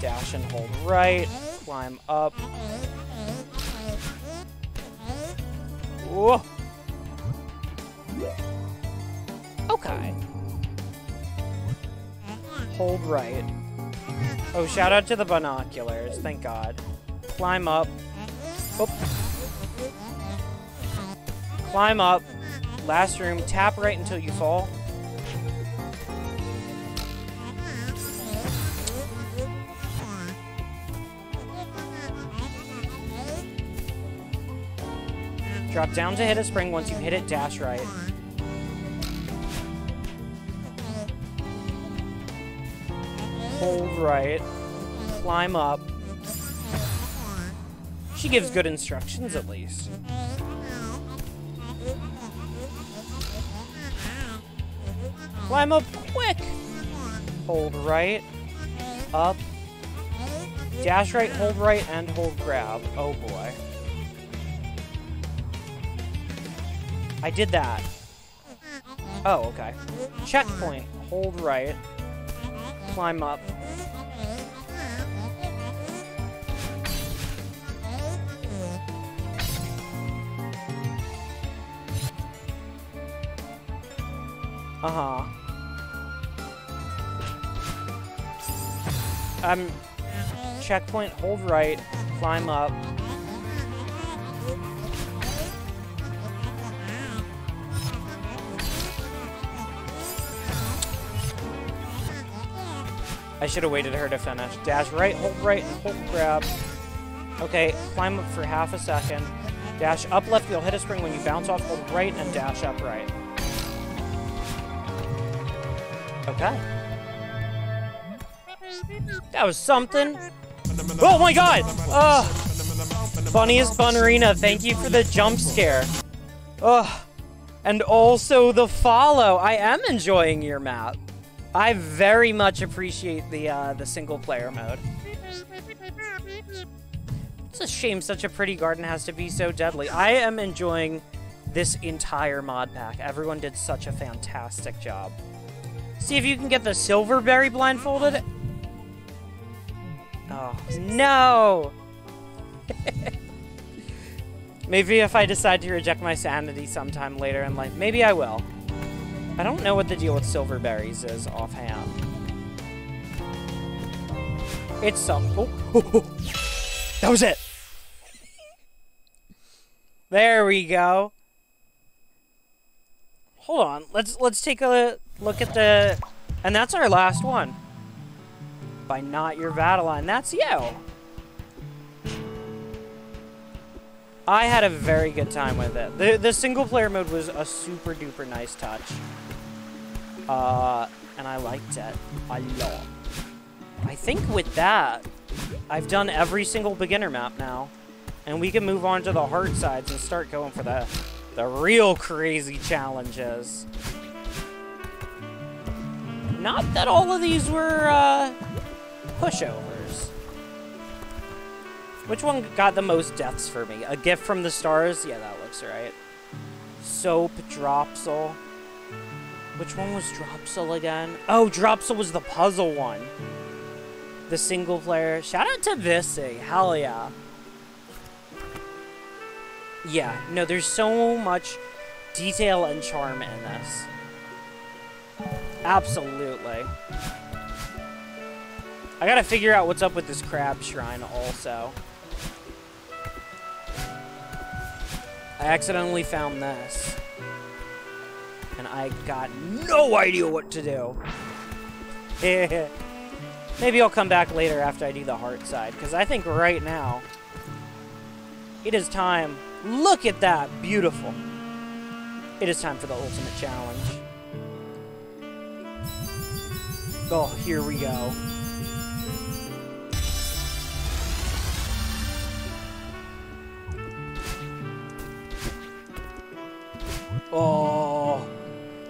Dash and hold right. Climb up. Whoa. Okay. Hold right. Oh, shout out to the binoculars. Thank God. Climb up. Climb up. Last room. Tap right until you fall. Drop down to hit a spring. Once you hit it, dash right. Hold right. Climb up. She gives good instructions, at least. Climb up quick! Hold right. Up. Dash right, hold right, and hold grab. Oh boy. I did that. Oh, okay. Checkpoint. Hold right. Climb up. Uh-huh. Um, checkpoint, hold right, climb up. I should have waited her to finish. Dash right, hold right, and hold grab. Okay, climb up for half a second. Dash up left, you'll hit a spring when you bounce off, hold right, and dash up right. Okay. That was something. Oh my god! Ugh. Funniest Bunarina, thank you for the jump scare. Ugh. And also the follow. I am enjoying your map. I very much appreciate the uh, the single player mode. It's a shame such a pretty garden has to be so deadly. I am enjoying this entire mod pack. Everyone did such a fantastic job. See if you can get the Silverberry blindfolded. Oh, no! Maybe if I decide to reject my sanity sometime later in life, maybe I will. I don't know what the deal with silver berries is offhand. It's some. Oh, oh, oh. That was it. There we go. Hold on. Let's let's take a look at the, and that's our last one. By not your Vadaline. That's you. I had a very good time with it. The, the single player mode was a super duper nice touch. Uh, and I liked it a lot. I think with that, I've done every single beginner map now. And we can move on to the hard sides and start going for the, the real crazy challenges. Not that all of these were uh, pushovers. Which one got the most deaths for me? A gift from the stars? Yeah, that looks right. Soap, Dropsel. Which one was Dropsel again? Oh, Dropsel was the puzzle one. The single player. Shout out to Vissy. Hell yeah. Yeah, no, there's so much detail and charm in this. Absolutely. I gotta figure out what's up with this crab shrine also. I accidentally found this. And I got no idea what to do. Maybe I'll come back later after I do the heart side, because I think right now, it is time. Look at that! Beautiful. It is time for the ultimate challenge. Oh, here we go. Oh.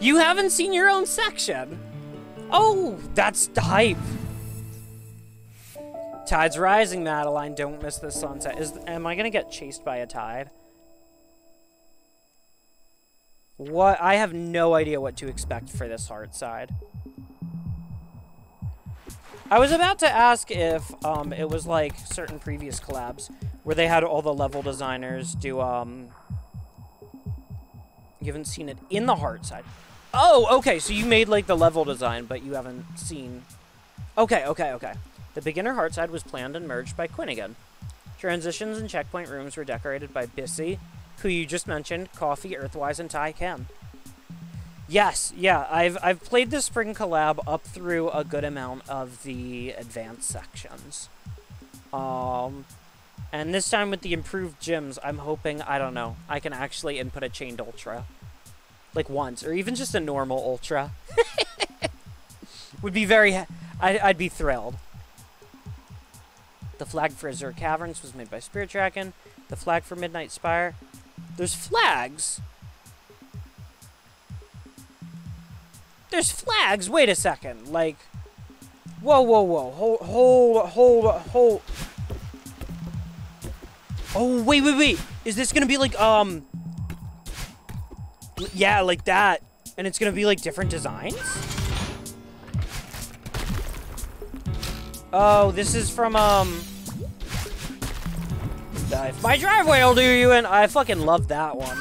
You haven't seen your own section. Oh, that's the hype. Tide's rising, Madeline. Don't miss the sunset. Is am I gonna get chased by a tide? What? I have no idea what to expect for this hard side. I was about to ask if um, it was like certain previous collabs where they had all the level designers do um, you haven't seen it in the hard side. Oh, okay, so you made, like, the level design, but you haven't seen... Okay, okay, okay. The beginner hard side was planned and merged by Quinnigan. Transitions and checkpoint rooms were decorated by Bissy, who you just mentioned, Coffee, Earthwise, and Ty Kim. Yes, yeah, I've, I've played the Spring Collab up through a good amount of the advanced sections. Um, and this time with the improved gyms, I'm hoping, I don't know, I can actually input a chained ultra. Like once, or even just a normal ultra. Would be very, I, I'd be thrilled. The flag for Azure Caverns was made by Spirit Dragon. The flag for Midnight Spire. There's flags. There's flags. Wait a second. Like, whoa, whoa, whoa. Hold, hold, hold, hold. Oh, wait, wait, wait. Is this gonna be like, um... Yeah, like that. And it's gonna be like different designs? Oh, this is from, um... My driveway will do you in. I fucking love that one.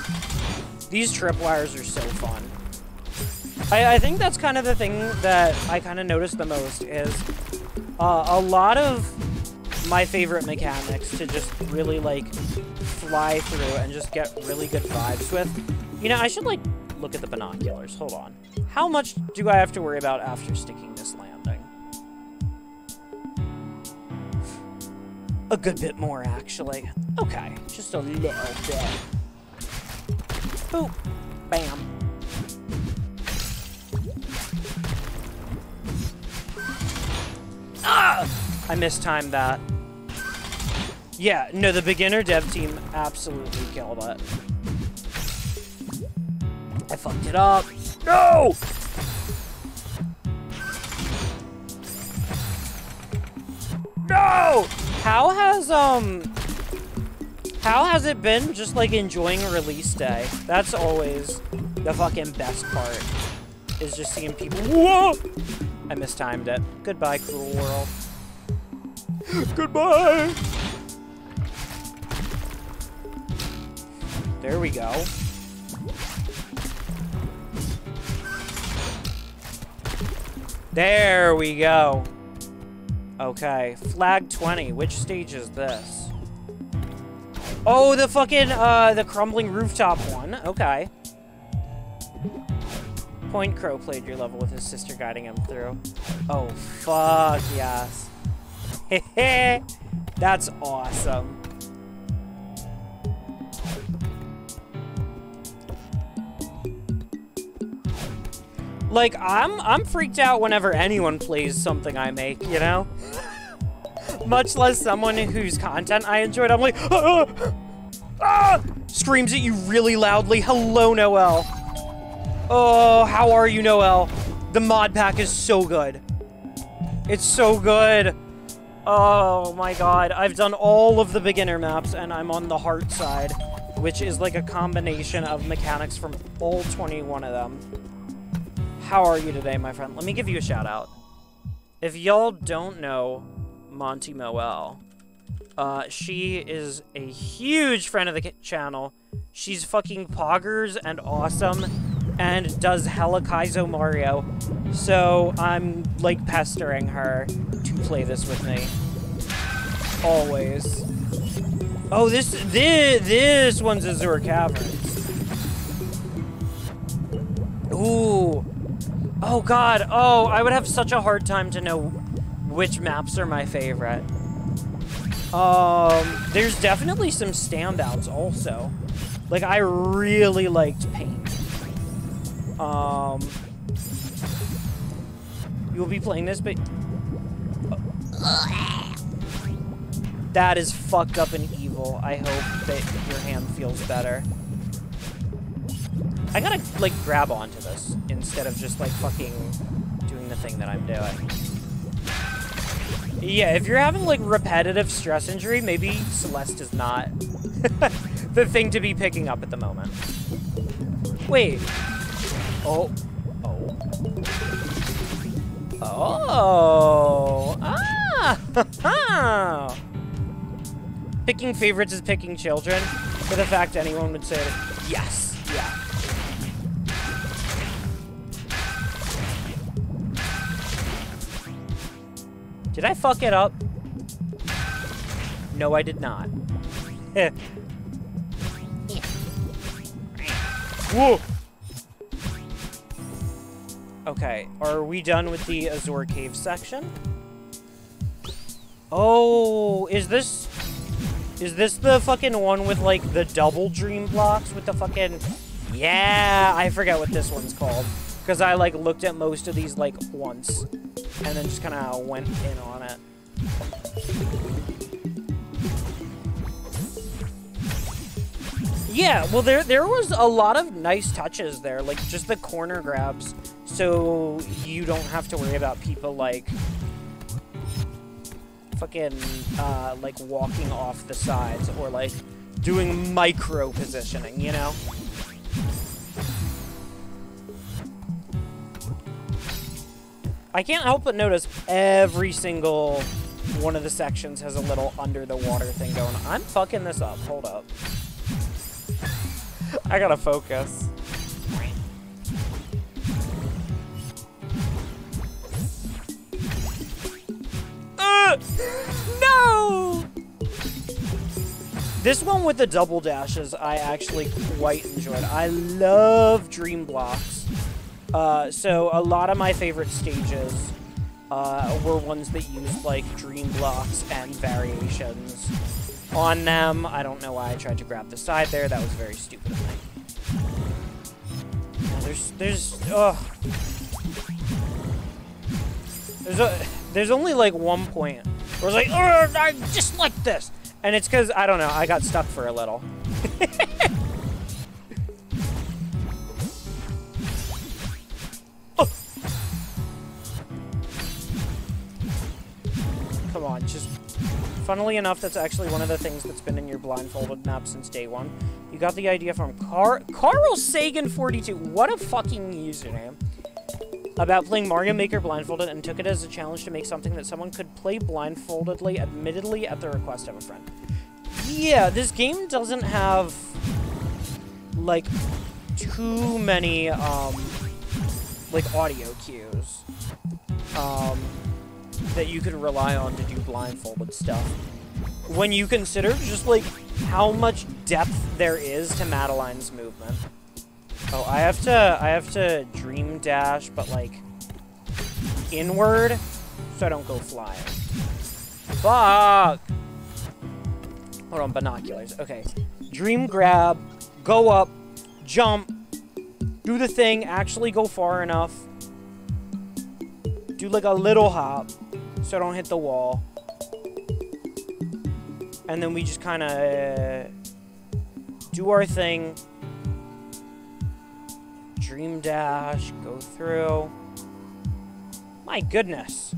These tripwires are so fun. I, I think that's kind of the thing that I kind of noticed the most is uh, a lot of my favorite mechanics to just really, like, fly through and just get really good vibes with. You know, I should, like, look at the binoculars. Hold on. How much do I have to worry about after sticking this landing? A good bit more, actually. Okay, just a little bit. Boop. Bam. Ah! I mistimed that. Yeah, no, the beginner dev team absolutely killed it. I fucked it up. No! No! How has, um... How has it been just, like, enjoying release day? That's always the fucking best part. Is just seeing people... Whoa! I mistimed it. Goodbye, cruel world. Goodbye! There we go. There we go. Okay, flag 20. Which stage is this? Oh, the fucking, uh, the crumbling rooftop one. Okay. PointCrow played your level with his sister guiding him through. Oh, fuck yes. That's awesome. Like, I'm I'm freaked out whenever anyone plays something I make, you know? Much less someone whose content I enjoyed. I'm like, ah, ah, screams at you really loudly. Hello, Noel. Oh, how are you, Noel? The mod pack is so good. It's so good. Oh my god. I've done all of the beginner maps and I'm on the heart side, which is like a combination of mechanics from all 21 of them. How are you today, my friend? Let me give you a shout out. If y'all don't know Monty Moel, uh, she is a huge friend of the channel. She's fucking poggers and awesome and does hella Kaizo Mario. So I'm like pestering her to play this with me. Always. Oh, this this this one's Azure Caverns. Ooh. Oh god. Oh, I would have such a hard time to know which maps are my favorite. Um, there's definitely some standouts also. Like I really liked Paint. Um, you will be playing this, but that is fucked up and evil. I hope that your hand feels better. I gotta, like, grab onto this instead of just, like, fucking doing the thing that I'm doing. Yeah, if you're having, like, repetitive stress injury, maybe Celeste is not the thing to be picking up at the moment. Wait. Oh. Oh. Oh. Ah! picking favorites is picking children. For the fact anyone would say, yes, yeah. Did I fuck it up? No, I did not. Eh. Whoa! Okay, are we done with the Azure Cave section? Oh, is this... Is this the fucking one with, like, the double dream blocks with the fucking... Yeah, I forget what this one's called. Because I, like, looked at most of these, like, once. And then just kind of went in on it. Yeah, well, there there was a lot of nice touches there, like just the corner grabs, so you don't have to worry about people like fucking uh, like walking off the sides or like doing micro positioning, you know. I can't help but notice every single one of the sections has a little under the water thing going. I'm fucking this up. Hold up. I gotta focus. Uh, no! This one with the double dashes, I actually quite enjoyed. I love Dream Blocks. Uh, so a lot of my favorite stages uh, were ones that used like Dream Blocks and variations on them. I don't know why I tried to grab the side there. That was very stupid of me. there's, there's, oh. There's a, there's only like one point where I was like, I just like this. And it's because, I don't know, I got stuck for a little. Come on, just Funnily enough, that's actually one of the things that's been in your blindfolded map since day one. You got the idea from Car Carl Sagan42. What a fucking username. About playing Mario Maker blindfolded and took it as a challenge to make something that someone could play blindfoldedly, admittedly at the request of a friend. Yeah, this game doesn't have like too many um like audio cues um that you could rely on to do blindfolded stuff. When you consider just like how much depth there is to Madeline's movement. Oh, I have to I have to dream dash, but like inward so I don't go flying. Fuck! Hold on, binoculars. Okay. Dream grab, go up, jump, do the thing, actually go far enough. Do like a little hop so don't hit the wall. And then we just kind of uh, do our thing. Dream dash, go through. My goodness.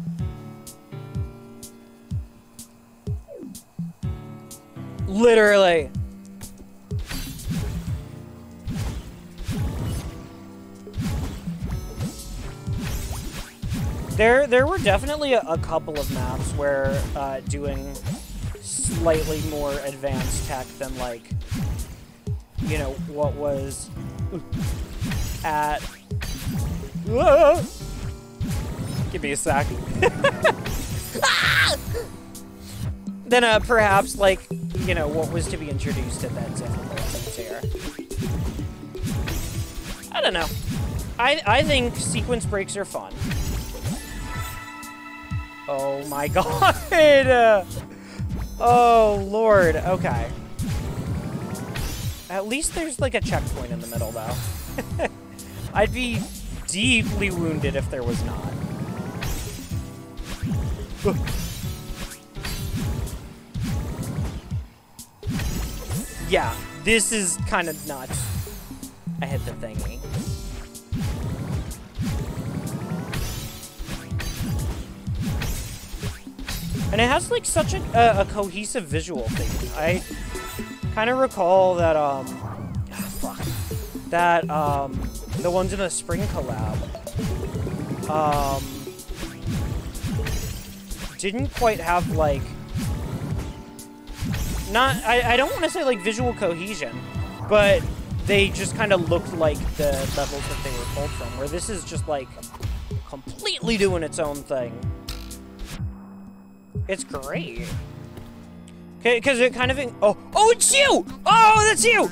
Literally. There, there were definitely a, a couple of maps where uh, doing slightly more advanced tech than like, you know, what was at. Ah! Give me a sec. then uh, perhaps like, you know, what was to be introduced at that tier. I don't know. I I think sequence breaks are fun. Oh my god! Oh lord, okay. At least there's like a checkpoint in the middle though. I'd be deeply wounded if there was not. yeah, this is kind of nuts. I hit the thingy. And it has like such a, a, a cohesive visual thing. I kind of recall that um, fuck, that um, the ones in the spring collab um didn't quite have like not I, I don't want to say like visual cohesion, but they just kind of looked like the levels that they were pulled from. Where this is just like completely doing its own thing. It's great. Okay, Because it kind of... Oh, oh, it's you! Oh, that's you!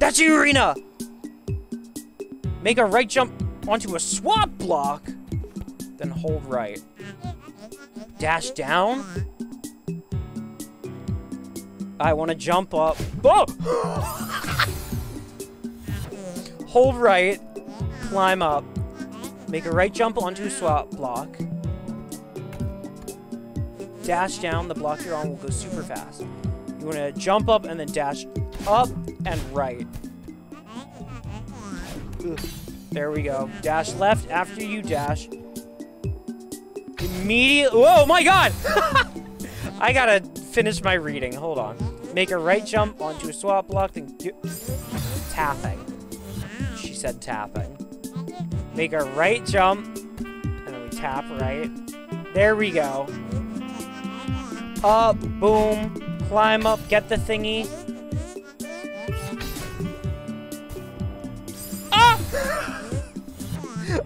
That's you, Irina! Make a right jump onto a swap block, then hold right. Dash down. I want to jump up. Oh! hold right, climb up, make a right jump onto a swap block, dash down, the block you're on will go super fast. You want to jump up and then dash up and right. Ugh. There we go. Dash left after you dash. Immediately. Whoa, my god! I gotta finish my reading. Hold on. Make a right jump onto a swap block, then tapping. She said tapping. Make a right jump, and then we tap right. There we go. Up, boom, climb up, get the thingy. Ah!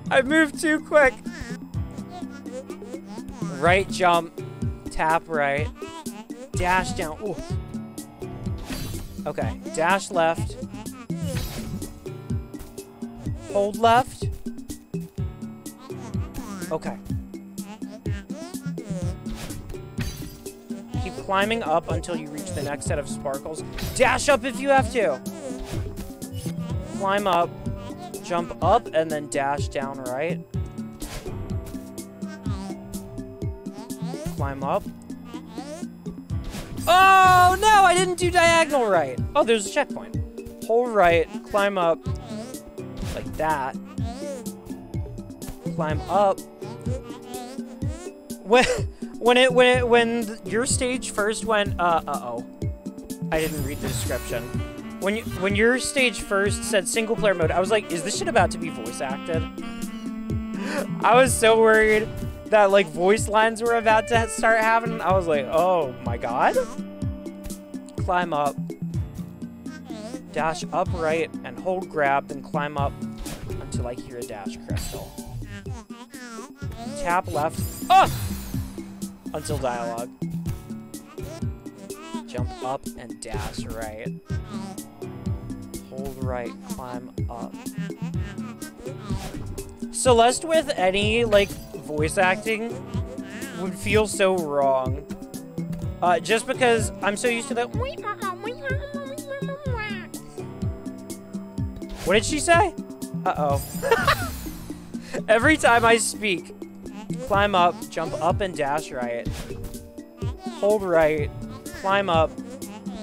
I moved too quick. Right jump, tap right, dash down. Ooh. Okay, dash left. Hold left. Okay. Keep climbing up until you reach the next set of sparkles. Dash up if you have to. Climb up, jump up, and then dash down right. Climb up. Oh, no, I didn't do diagonal right. Oh, there's a checkpoint. Hold right, climb up, like that. Climb up. When, when it, when it, when your stage first went, uh, uh-oh. I didn't read the description. When you, when your stage first said single player mode, I was like, is this shit about to be voice acted? I was so worried that like voice lines were about to start happening. I was like, oh my god. Climb up. Dash upright and hold grab, then climb up until I hear a dash crystal. Tap left. Ah! Until dialogue. Jump up and dash right. Hold right, climb up. Celeste with any, like, voice acting would feel so wrong. Uh, just because I'm so used to that. What did she say? Uh-oh. Every time I speak, climb up, jump up and dash right. Hold right, climb up,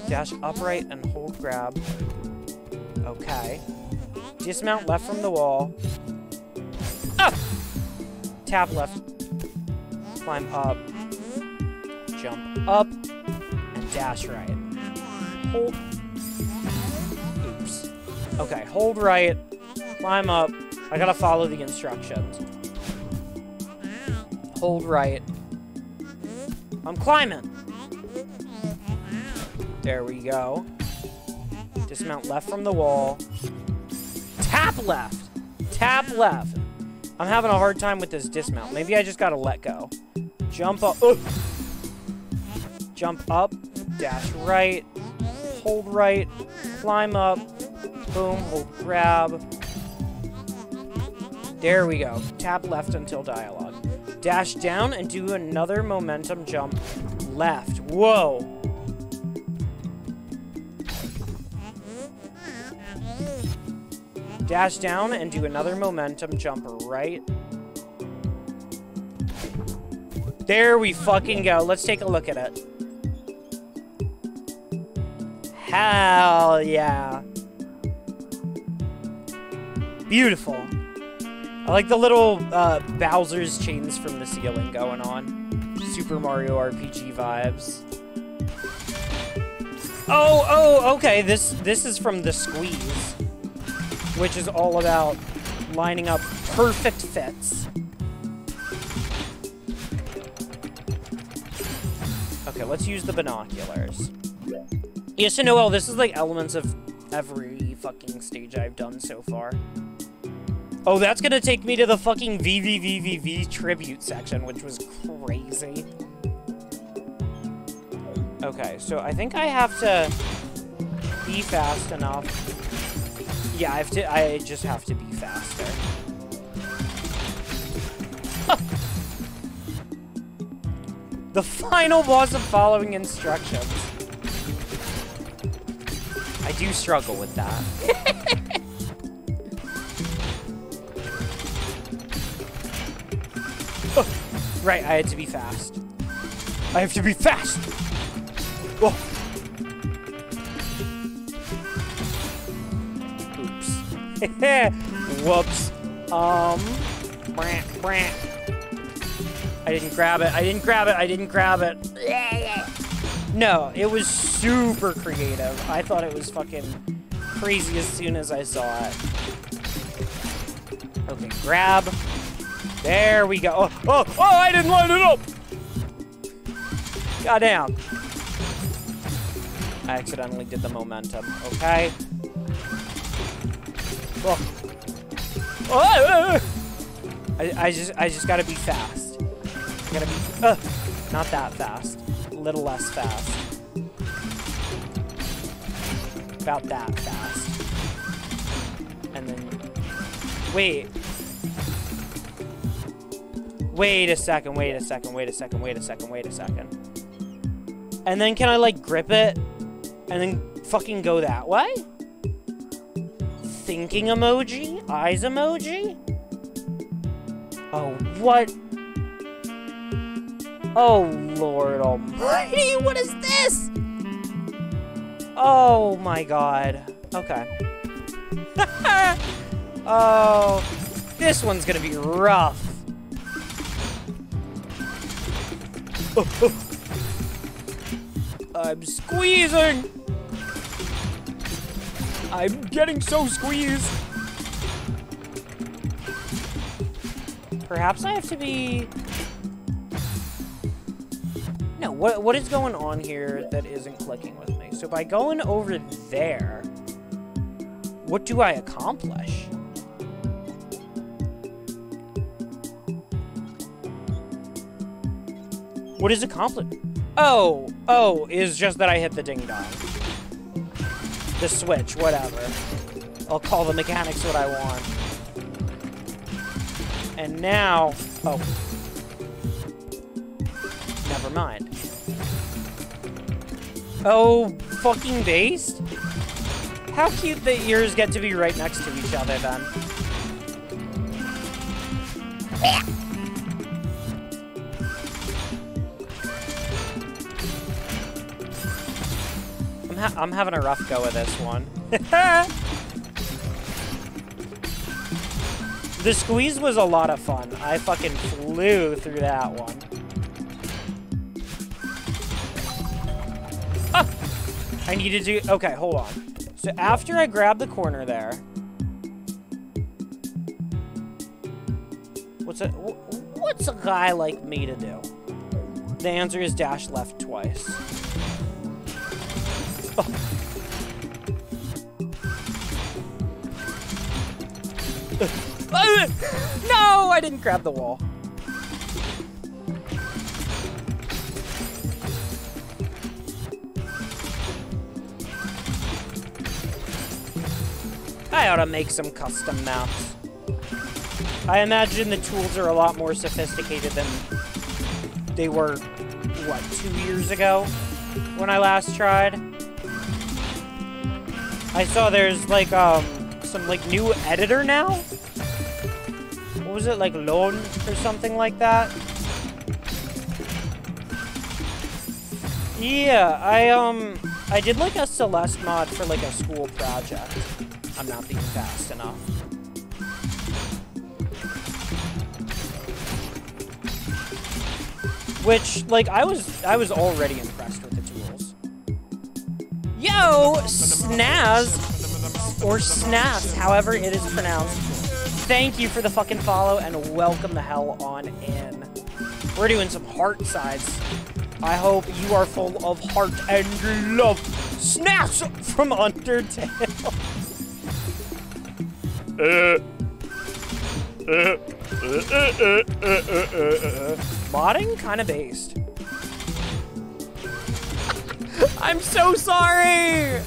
dash upright and hold grab. Okay. Dismount left from the wall. Ah! Tap left. Climb up. Jump up. And dash right. Hold. Oops. Okay, hold right. Climb up. I gotta follow the instructions. Hold right. I'm climbing. There we go. Dismount left from the wall. Tap left. Tap left. I'm having a hard time with this dismount. Maybe I just gotta let go. Jump up. Ugh. Jump up. Dash right. Hold right. Climb up. Boom. Hold grab. There we go. Tap left until dialogue. Dash down and do another momentum jump left. Whoa. Dash down and do another momentum jump right. There we fucking go. Let's take a look at it. Hell yeah. Beautiful. I like the little uh, Bowser's chains from the ceiling going on. Super Mario RPG vibes. Oh, oh, okay. This this is from the squeeze, which is all about lining up perfect fits. Okay, let's use the binoculars. Yes to Noel, this is like elements of every fucking stage I've done so far. Oh, that's gonna take me to the fucking VVVVVV tribute section, which was crazy. Okay, so I think I have to be fast enough. Yeah, I have to. I just have to be faster. the final boss of following instructions. I do struggle with that. right, I had to be fast. I have to be fast! Oh. Oops. Whoops. Um. Brant, brant. I didn't grab it. I didn't grab it. I didn't grab it. No, it was super creative. I thought it was fucking crazy as soon as I saw it. Okay, grab. There we go. Oh, oh, oh, I didn't line it up! Goddamn. I accidentally did the momentum, okay? Oh. Oh! I, I just I just gotta be fast. I gotta be uh, not that fast. A little less fast. About that fast. And then wait. Wait a second, wait a second, wait a second, wait a second, wait a second. And then can I like grip it and then fucking go that way? Thinking emoji? Eyes emoji? Oh, what? Oh, Lord almighty, what is this? Oh my god. Okay. oh, this one's gonna be rough. I'm squeezing! I'm getting so squeezed! Perhaps I have to be... No, what, what is going on here that isn't clicking with me? So by going over there, What do I accomplish? What is accomplished? Oh, oh, is just that I hit the ding dong. The switch, whatever. I'll call the mechanics what I want. And now, oh. Never mind. Oh, fucking based? How cute the ears get to be right next to each other then. I'm, ha I'm having a rough go of this one. the squeeze was a lot of fun. I fucking flew through that one. Ah! I need to do... Okay, hold on. So after I grab the corner there... What's a... What's a guy like me to do? The answer is dash left twice. no, I didn't grab the wall. I ought to make some custom maps. I imagine the tools are a lot more sophisticated than they were, what, two years ago when I last tried? I saw there's like um some like new editor now. What was it like Lönn or something like that? Yeah, I um I did like a Celeste mod for like a school project. I'm not being fast enough. Which like I was I was already impressed with Yo, Snaz, or Snaps, however it is pronounced. Thank you for the fucking follow and welcome the hell on in. We're doing some heart sides. I hope you are full of heart and love. Snaps from Undertale. uh. Modding kind of based. I'm so sorry!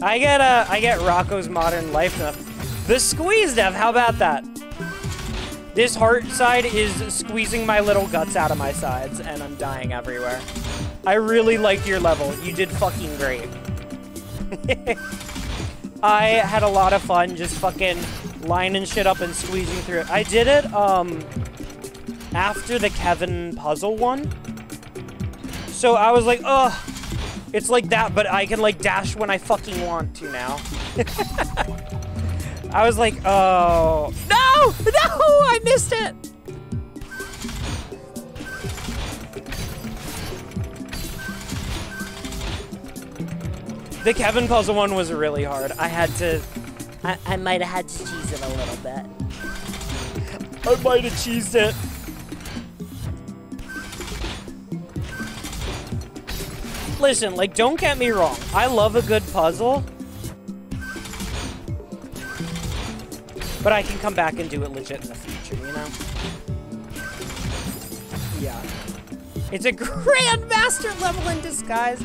I get, uh, I get Rocco's Modern Life now. The squeeze dev, how about that? This heart side is squeezing my little guts out of my sides, and I'm dying everywhere. I really liked your level. You did fucking great. I had a lot of fun just fucking lining shit up and squeezing through it. I did it, um, after the Kevin puzzle one. So I was like, ugh. It's like that, but I can like dash when I fucking want to now. I was like, oh. No! No! I missed it! The Kevin puzzle one was really hard. I had to... I, I might have had to cheese it a little bit. I might have cheesed it. Listen, like, don't get me wrong. I love a good puzzle. But I can come back and do it legit in the future, you know? Yeah. It's a Grandmaster level in disguise.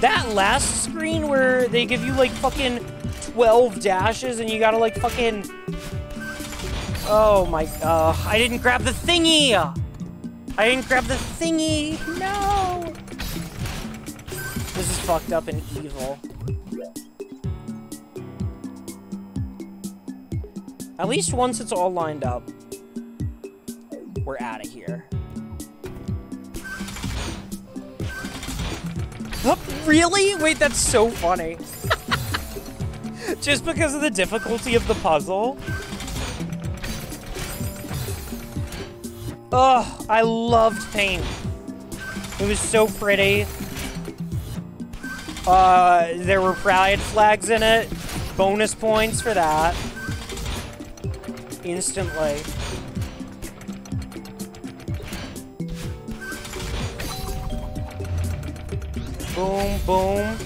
That last screen where they give you, like, fucking 12 dashes and you gotta, like, fucking... Oh my... Uh, I didn't grab the thingy! I didn't grab the thingy! No! This is fucked up and evil. At least once it's all lined up, we're out of here. Oh, really? Wait, that's so funny. Just because of the difficulty of the puzzle? Oh, I loved paint. It was so pretty. Uh, there were pride flags in it. Bonus points for that. Instantly. Boom, boom.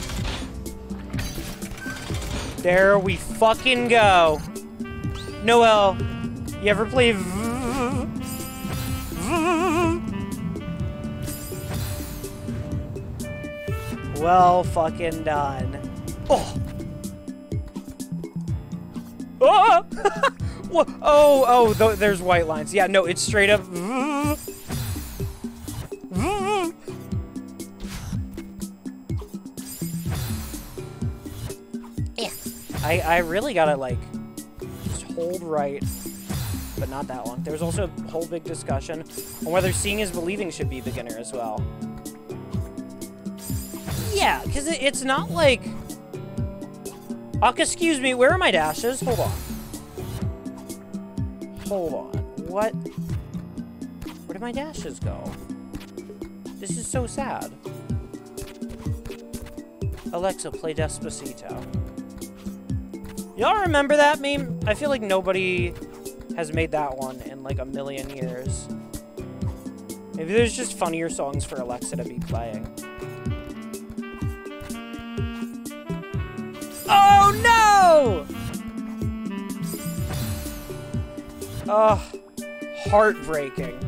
There we fucking go. Noel, you ever play v- Well fucking done. Oh. Ah. Oh! Oh, oh, th- there's white lines. Yeah, no, it's straight up. Yeah. I, I really gotta like just hold right, but not that one. There's also a whole big discussion on whether seeing is believing should be beginner as well. Yeah, because it, it's not like. Uh, excuse me, where are my dashes? Hold on. Hold on. What? Where did my dashes go? This is so sad. Alexa, play Despacito. Y'all remember that meme? I feel like nobody has made that one in like a million years. Maybe there's just funnier songs for Alexa to be playing. Oh no! Ugh. Heartbreaking.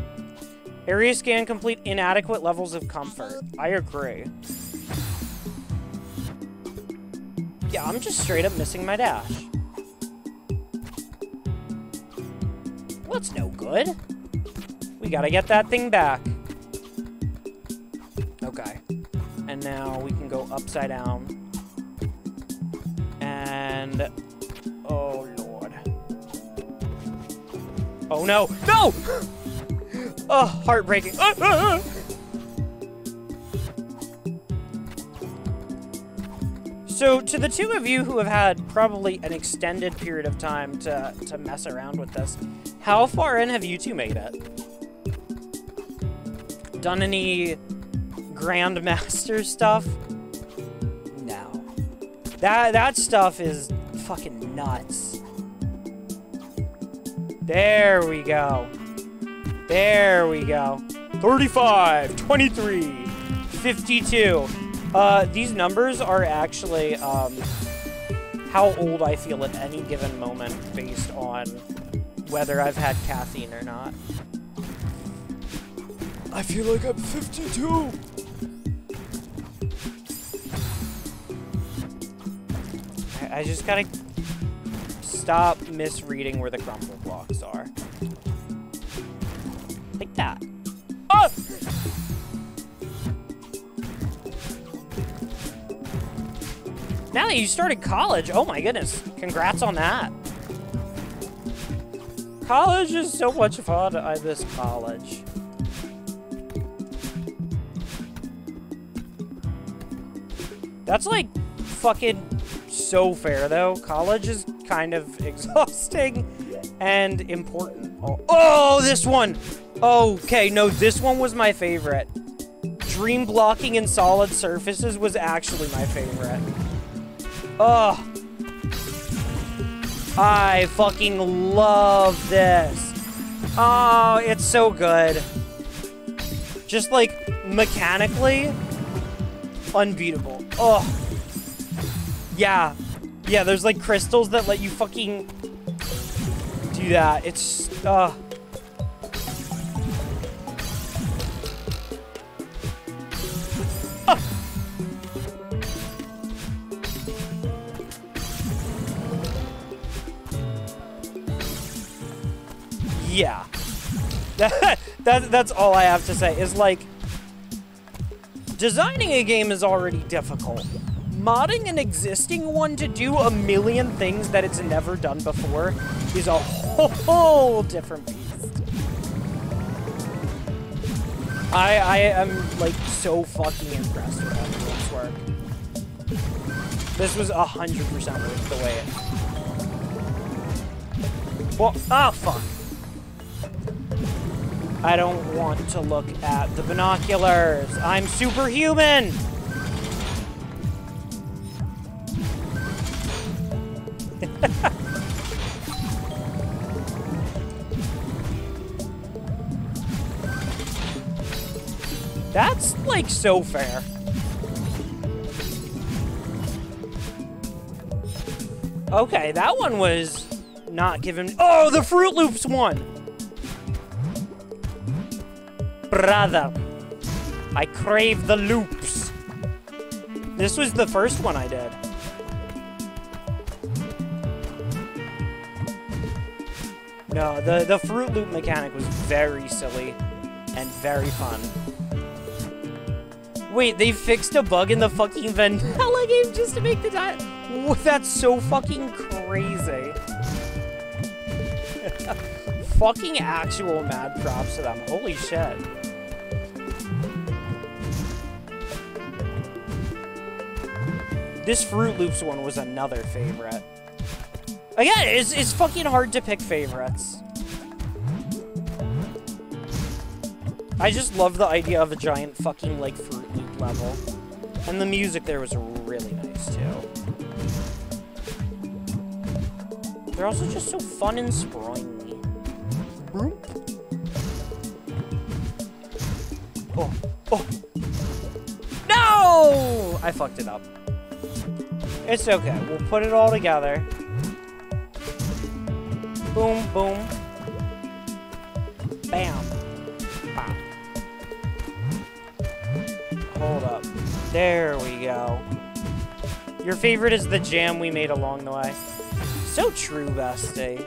Area scan complete inadequate levels of comfort. I agree. Yeah, I'm just straight up missing my dash. Well, that's no good. We gotta get that thing back. Okay. And now we can go upside down. And... Oh, Lord. Oh, no! No! Oh, heartbreaking. Ah, ah, ah. So, to the two of you who have had probably an extended period of time to, to mess around with this, how far in have you two made it? Done any Grandmaster stuff? No. That, that stuff is fucking nuts. There we go. There we go. 35, 23, 52. Uh, these numbers are actually um, how old I feel at any given moment based on whether I've had caffeine or not. I feel like I'm 52. I, I just gotta stop misreading where the crumble blocks are. Like that. Now that you started college, oh my goodness, congrats on that. College is so much fun. I miss college. That's like fucking so fair though. College is kind of exhausting and important. Oh, oh, this one. Okay, no, this one was my favorite. Dream blocking in solid surfaces was actually my favorite. Oh. I fucking love this. Oh, it's so good. Just like mechanically unbeatable. Oh. Yeah. Yeah, there's like crystals that let you fucking do that. It's uh yeah. That, that, that's all I have to say, is like, designing a game is already difficult. Modding an existing one to do a million things that it's never done before is a whole different beast. I, I am, like, so fucking impressed with how this work. This was 100% worth the wait. Well, ah, fuck. I don't want to look at the binoculars. I'm superhuman! That's, like, so fair. Okay, that one was not given- Oh, the Fruit Loops one! Brother, I crave the loops. This was the first one I did. No, the, the Fruit Loop mechanic was very silly and very fun. Wait, they fixed a bug in the fucking vanilla game just to make the time. That's so fucking crazy. fucking actual mad props to them. Holy shit. This Fruit Loops one was another favorite. Again, it's, it's fucking hard to pick favorites. I just love the idea of a giant fucking, like, Fruit Loop level. And the music there was really nice, too. They're also just so fun and springy. Oh, oh. No! I fucked it up. It's okay. We'll put it all together. Boom, boom. Bam. Hold up. There we go. Your favorite is the jam we made along the way. So true, bestie.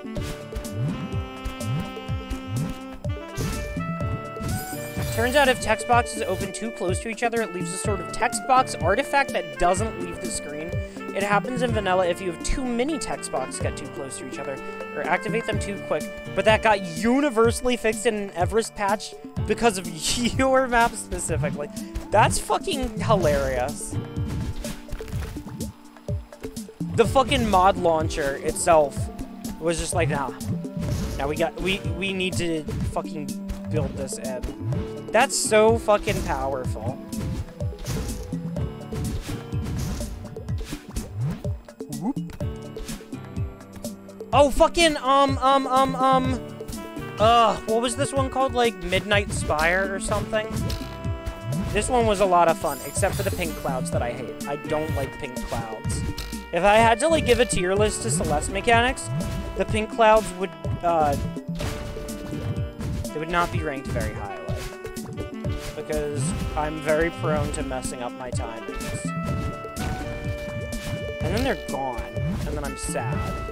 Turns out if text boxes open too close to each other, it leaves a sort of text box artifact that doesn't leave the screen. It happens in vanilla if you have too many text boxes get too close to each other, or activate them too quick, but that got universally fixed in an Everest patch because of your map specifically. That's fucking hilarious. The fucking mod launcher itself was just like, nah. Now we got, we, we need to fucking build this in. That's so fucking powerful. Whoop. Oh, fucking, um, um, um, um, uh, what was this one called? Like, Midnight Spire or something? This one was a lot of fun, except for the pink clouds that I hate. I don't like pink clouds. If I had to, like, give a tier list to Celeste mechanics, the pink clouds would, uh, they would not be ranked very highly. Because I'm very prone to messing up my timings. And then they're gone. And then I'm sad.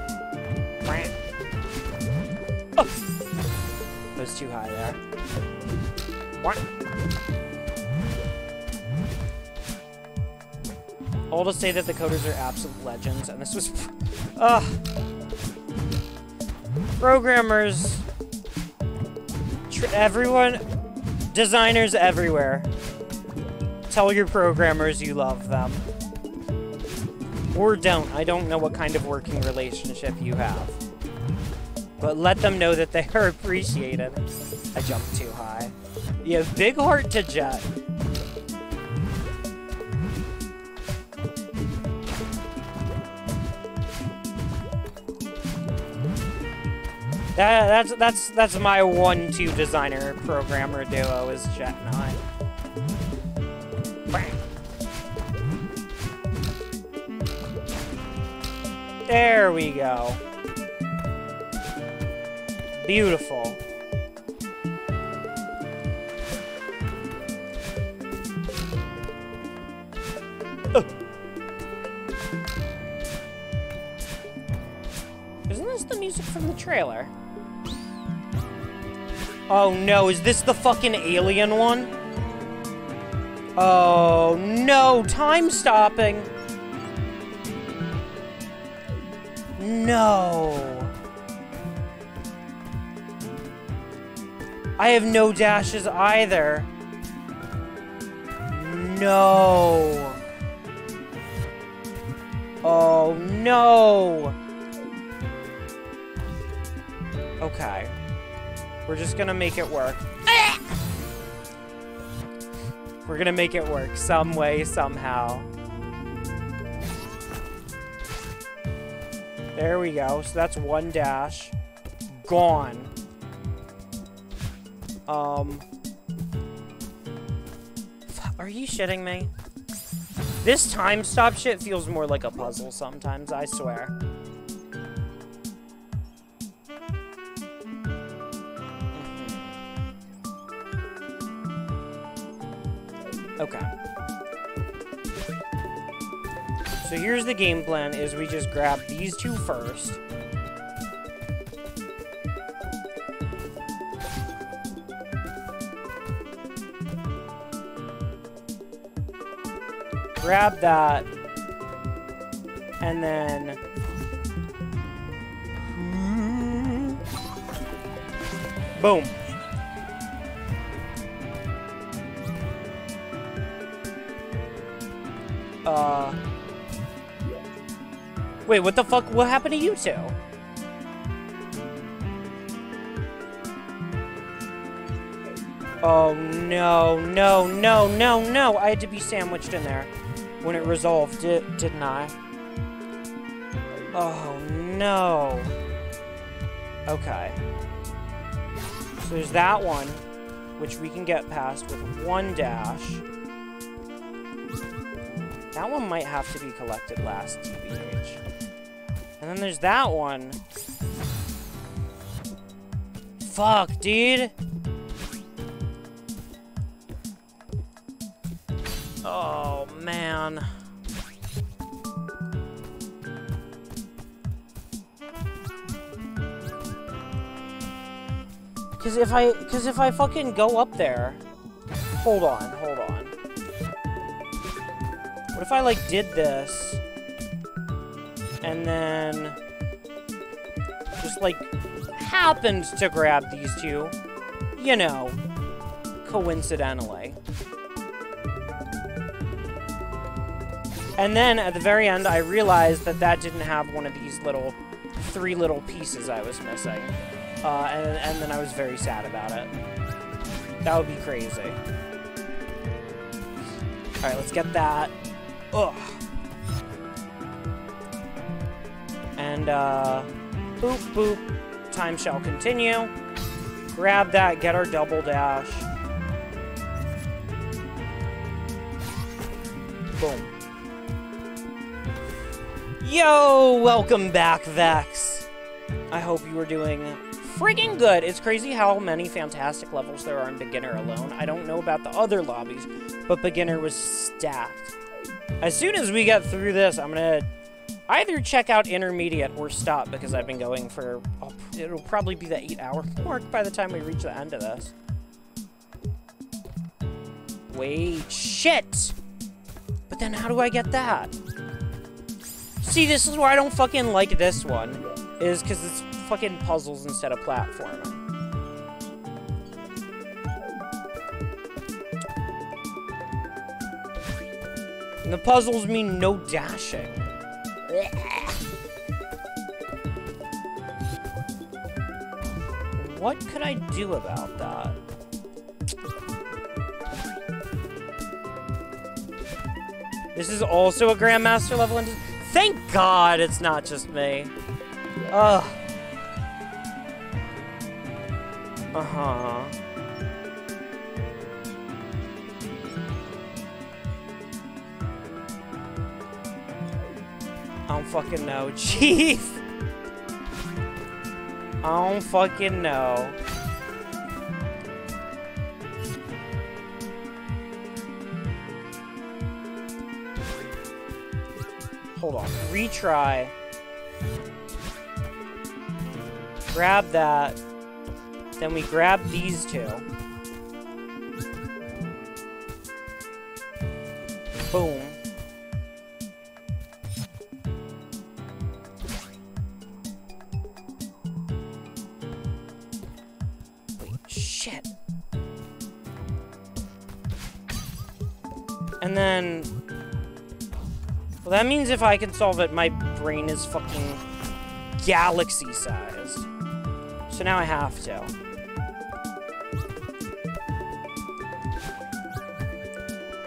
Oh! It was too high there. What? All just say that the coders are absolute legends, and this was... Ugh. Programmers... everyone... Designers everywhere. Tell your programmers you love them. Or don't. I don't know what kind of working relationship you have. But let them know that they are appreciated. I jumped too high. You have big heart to Jet. That, that's that's that's my one-two designer programmer duo is Jet and I. There we go. Beautiful. Ugh. Isn't this the music from the trailer? Oh no, is this the fucking alien one? Oh no, time stopping. No. I have no dashes either. No. Oh no. Okay. We're just gonna make it work. We're gonna make it work some way, somehow. There we go. So that's one dash. Gone. Um. Are you shitting me? This time stop shit feels more like a puzzle sometimes, I swear. Okay. So here's the game plan, is we just grab these two first. Grab that. And then... Boom. Uh... Wait, what the fuck? What happened to you two? Oh, no, no, no, no, no. I had to be sandwiched in there when it resolved, di didn't I? Oh, no. Okay. So there's that one, which we can get past with one dash. That one might have to be collected last, TBH. And then there's that one. Fuck, dude. Oh, man. Cause if I, cause if I fucking go up there, hold on, hold on. What if I like did this, and then just like happened to grab these two, you know, coincidentally. And then at the very end, I realized that that didn't have one of these little, three little pieces I was missing. Uh, and, and then I was very sad about it. That would be crazy. Alright, let's get that. Ugh. And, uh, boop, boop. Time shall continue. Grab that, get our double dash. Boom. Yo, welcome back, Vex. I hope you are doing friggin' good. It's crazy how many fantastic levels there are in beginner alone. I don't know about the other lobbies, but beginner was stacked. As soon as we get through this, I'm gonna either check out intermediate or stop because I've been going for, oh, it'll probably be the eight hour mark by the time we reach the end of this. Wait, shit! But then how do I get that? See, this is why I don't fucking like this one. Is because it's fucking puzzles instead of platforming. And the puzzles mean no dashing. What could I do about that? This is also a Grandmaster level. And Thank God it's not just me. Ugh. Uh-huh. I don't fucking know, Chief. I don't fucking know. Hold on. Retry. Grab that. Then we grab these two. Boom. And then... Well, that means if I can solve it, my brain is fucking galaxy sized. So now I have to.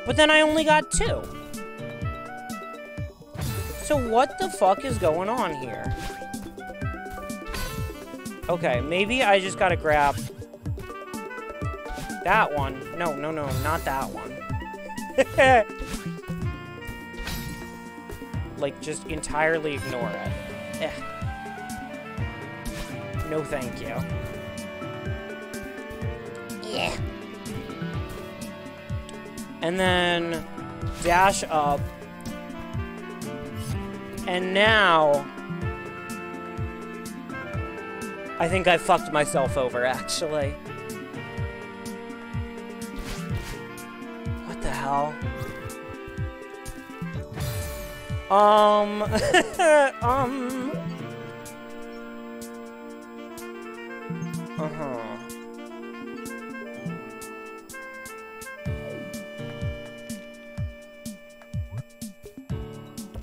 But then I only got two. So what the fuck is going on here? Okay, maybe I just gotta grab that one. No, no, no, not that one. like, just entirely ignore it. Eh. No thank you. Yeah. And then dash up. And now I think I fucked myself over actually. The hell? Um um Uh-huh.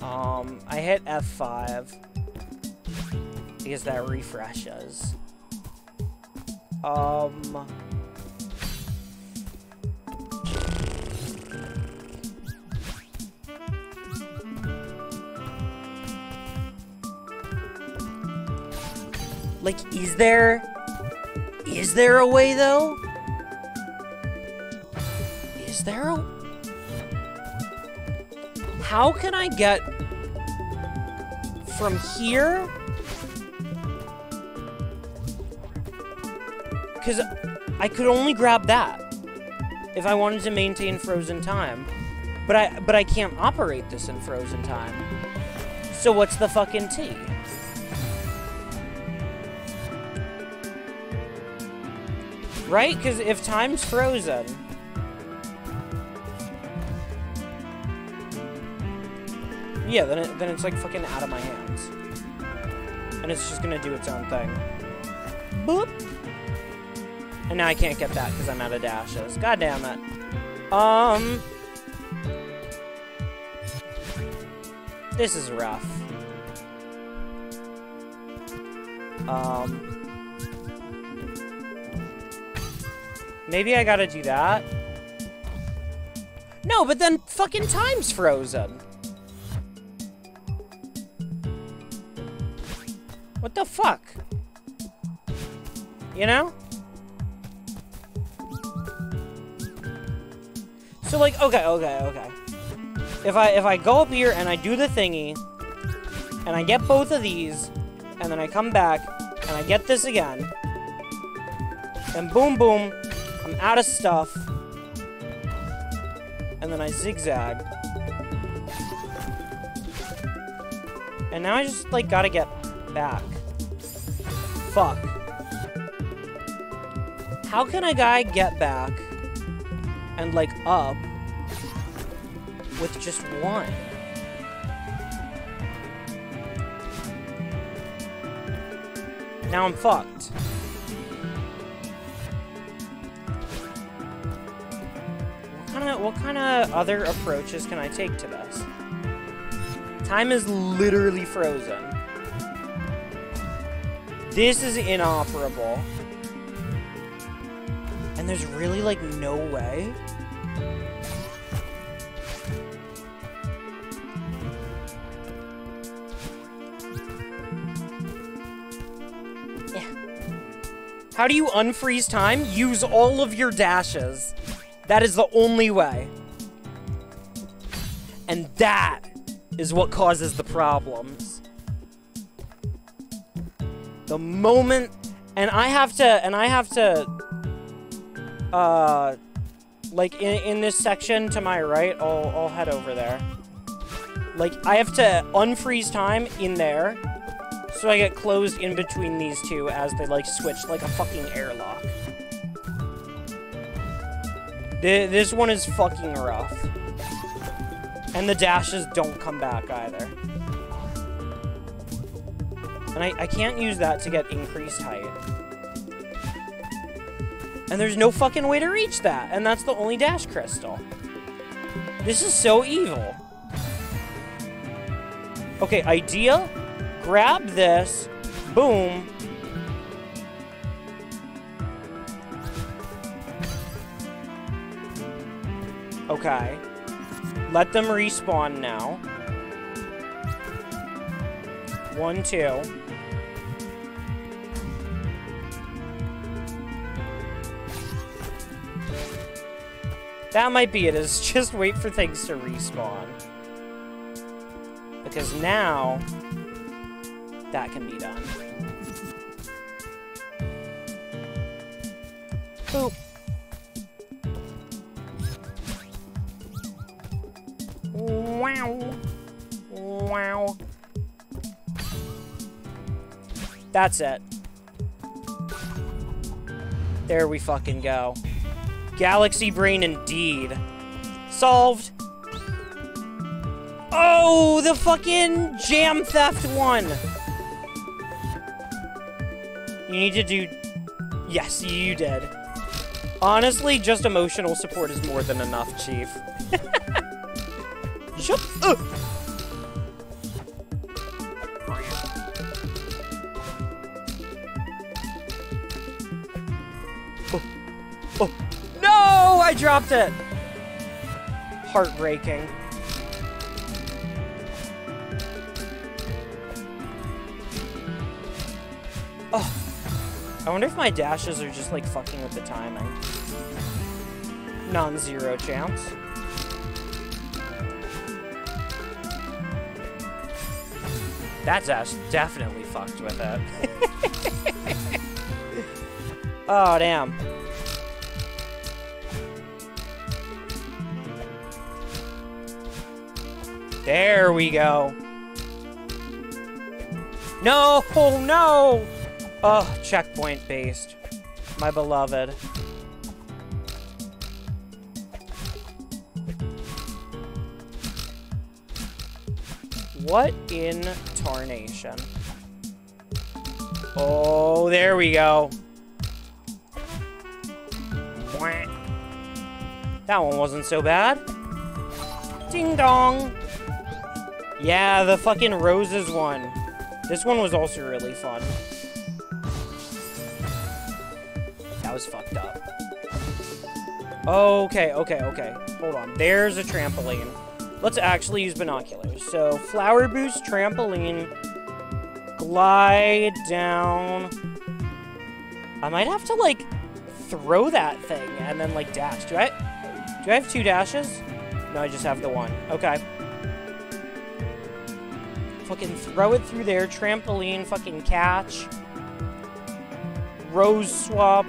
Um, I hit F5 because that refreshes. Um, like, is there, is there a way though? Is there a, how can I get from here? Because I could only grab that if I wanted to maintain frozen time. But I but I can't operate this in frozen time. So what's the fucking T? Right? Because if time's frozen... Yeah, then, it, then it's like fucking out of my hands. And it's just gonna do its own thing. Boop! And now I can't get that because I'm out of dashes. God damn it. Um... This is rough. Um... Maybe I gotta do that? No, but then fucking time's frozen. What the fuck? You know? So like, okay, okay, okay. If I if I go up here and I do the thingy, and I get both of these, and then I come back and I get this again, and boom boom, I'm out of stuff, and then I zigzag, and now I just like gotta get back. Fuck. How can a guy get back and like up with just one? Now I'm fucked. Kind of what kind of other approaches can I take to this? Time is literally frozen. This is inoperable. And there's really, like, no way? Yeah. How do you unfreeze time? Use all of your dashes. That is the only way. And that is what causes the problems. The moment and I have to and I have to uh like in, in this section to my right, I'll I'll head over there. Like I have to unfreeze time in there so I get closed in between these two as they like switch like a fucking airlock. Th this one is fucking rough. And the dashes don't come back either. And I, I can't use that to get increased height. And there's no fucking way to reach that. And that's the only dash crystal. This is so evil. Okay, idea. Grab this. Boom. Okay. Let them respawn now. One, two. That might be it, is just wait for things to respawn. Because now, that can be done. Boop. Wow. Wow. That's it. There we fucking go. Galaxy Brain indeed. Solved. Oh, the fucking jam theft one. You need to do... Yes, you did. Honestly, just emotional support is more than enough, Chief. Up! Oh. oh, oh. No! I dropped it! Heartbreaking. Oh. I wonder if my dashes are just like fucking with the timing. Non-zero chance. That dash definitely fucked with it. oh, damn. There we go. No! Oh, no! Oh, checkpoint based. My beloved. What in tarnation? Oh, there we go. That one wasn't so bad. Ding dong. Yeah, the fucking roses one. This one was also really fun. That was fucked up. Okay, okay, okay. Hold on. There's a trampoline. Let's actually use binoculars. So, flower boost, trampoline, glide down. I might have to, like, throw that thing and then, like, dash. Do I, do I have two dashes? No, I just have the one. Okay. Fucking throw it through there. Trampoline, fucking catch. Rose swap.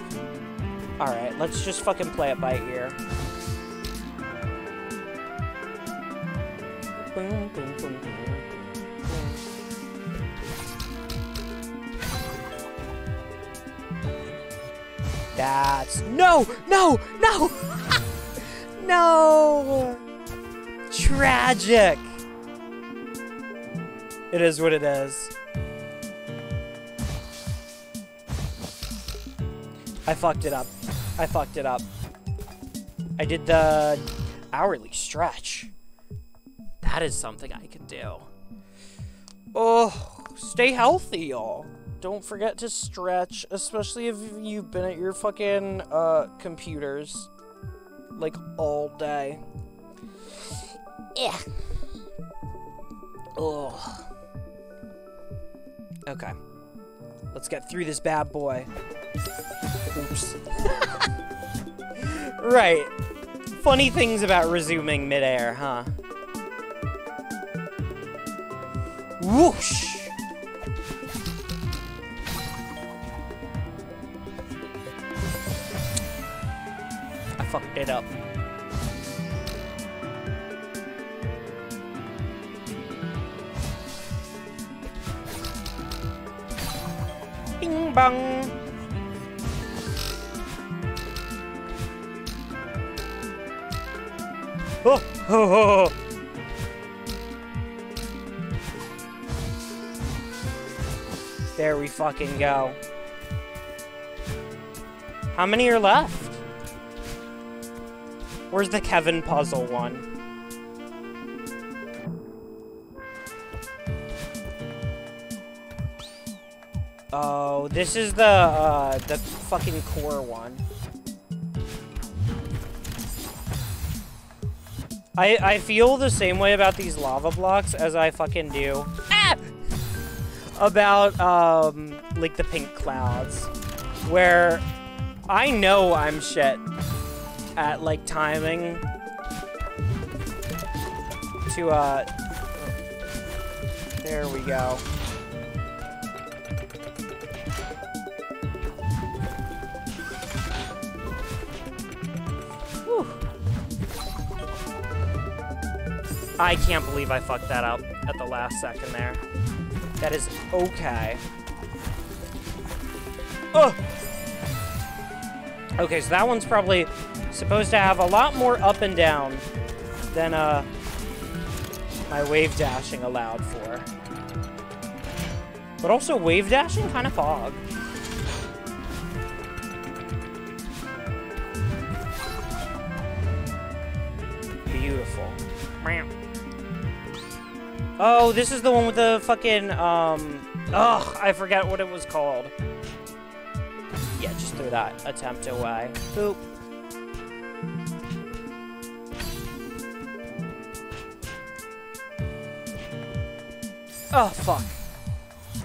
Alright, let's just fucking play it by ear. Boom, boom, boom, That's... No! No! No! no! Tragic! It is what it is. I fucked it up. I fucked it up. I did the hourly stretch. That is something I can do. Oh, stay healthy, y'all. Don't forget to stretch, especially if you've been at your fucking uh, computers like all day. Yeah. Oh. Okay. Let's get through this bad boy. Oops. right. Funny things about resuming midair, huh? Whoosh! I fucked it up. Bing bong! Oh, oh, oh, oh. There we fucking go. How many are left? Where's the Kevin puzzle one? Oh, this is the, uh, the fucking core one. I, I feel the same way about these lava blocks as I fucking do. About, um, like the pink clouds. Where I know I'm shit at, like, timing to, uh, there we go. Whew. I can't believe I fucked that up at the last second there. That is okay. Oh! Okay, so that one's probably supposed to have a lot more up and down than uh, my wave dashing allowed for. But also wave dashing kind of fog. Beautiful. Oh, this is the one with the fucking, um... Ugh, I forget what it was called. Yeah, just threw that attempt away. Boop. Oh, fuck.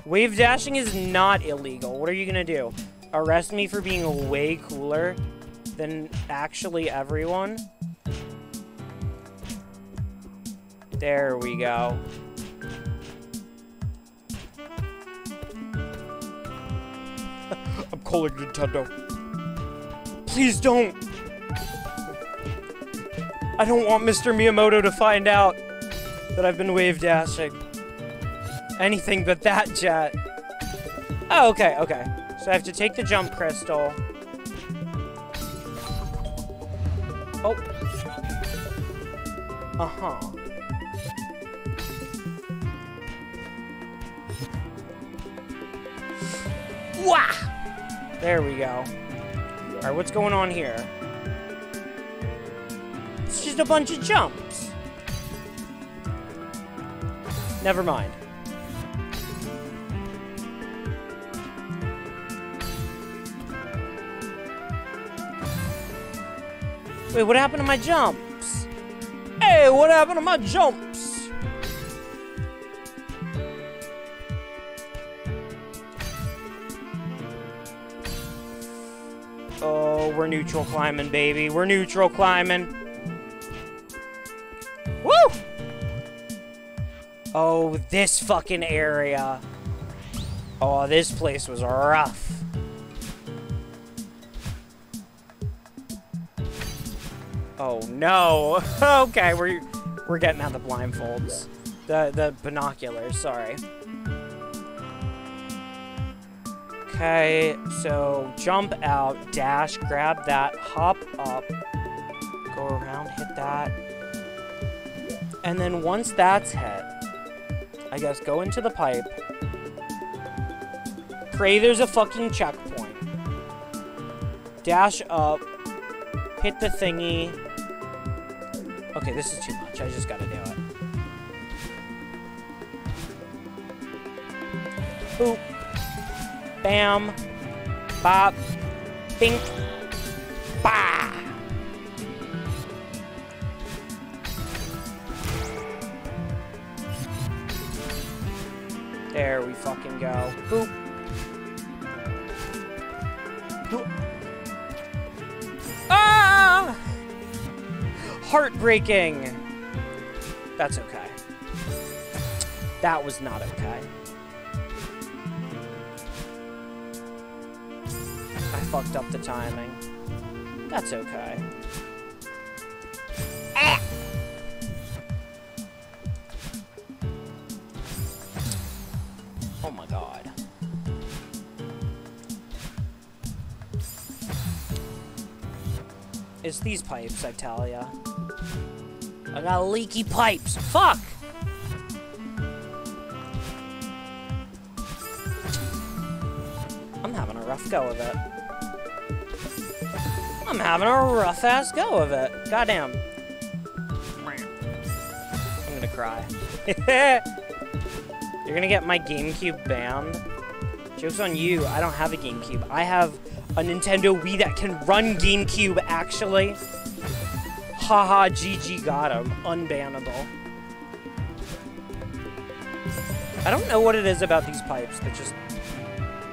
Wave dashing is not illegal. What are you gonna do? Arrest me for being way cooler than actually everyone? There we go. I'm calling Nintendo. Please don't! I don't want Mr. Miyamoto to find out that I've been wave dashing. Anything but that jet. Oh, okay, okay. So I have to take the jump crystal. Oh. Uh-huh. Wah! There we go. Alright, what's going on here? It's just a bunch of jumps. Never mind. Wait, what happened to my jumps? Hey, what happened to my jumps? Oh, we're neutral climbing, baby. We're neutral climbing. Woo! Oh, this fucking area. Oh, this place was rough. Oh no. okay, we're we're getting out the blindfolds. The the binoculars, sorry. Okay, so jump out, dash, grab that, hop up, go around, hit that. And then once that's hit, I guess go into the pipe. Pray there's a fucking checkpoint. Dash up, hit the thingy. Okay, this is too much. I just gotta do it. Boop. Bam. Bop. Bink. Bah! There we fucking go. Boop. Ah! Heartbreaking. That's okay. That was not okay. I fucked up the timing. That's okay. Ah! Oh my god. It's these pipes, I tell ya. I got leaky pipes. Fuck! I'm having a rough go of it. I'm having a rough ass go of it. Goddamn. I'm gonna cry. You're gonna get my GameCube banned? Joke's on you. I don't have a GameCube. I have a Nintendo Wii that can run GameCube, actually. Haha, GG got him. Unbannable. I don't know what it is about these pipes that just...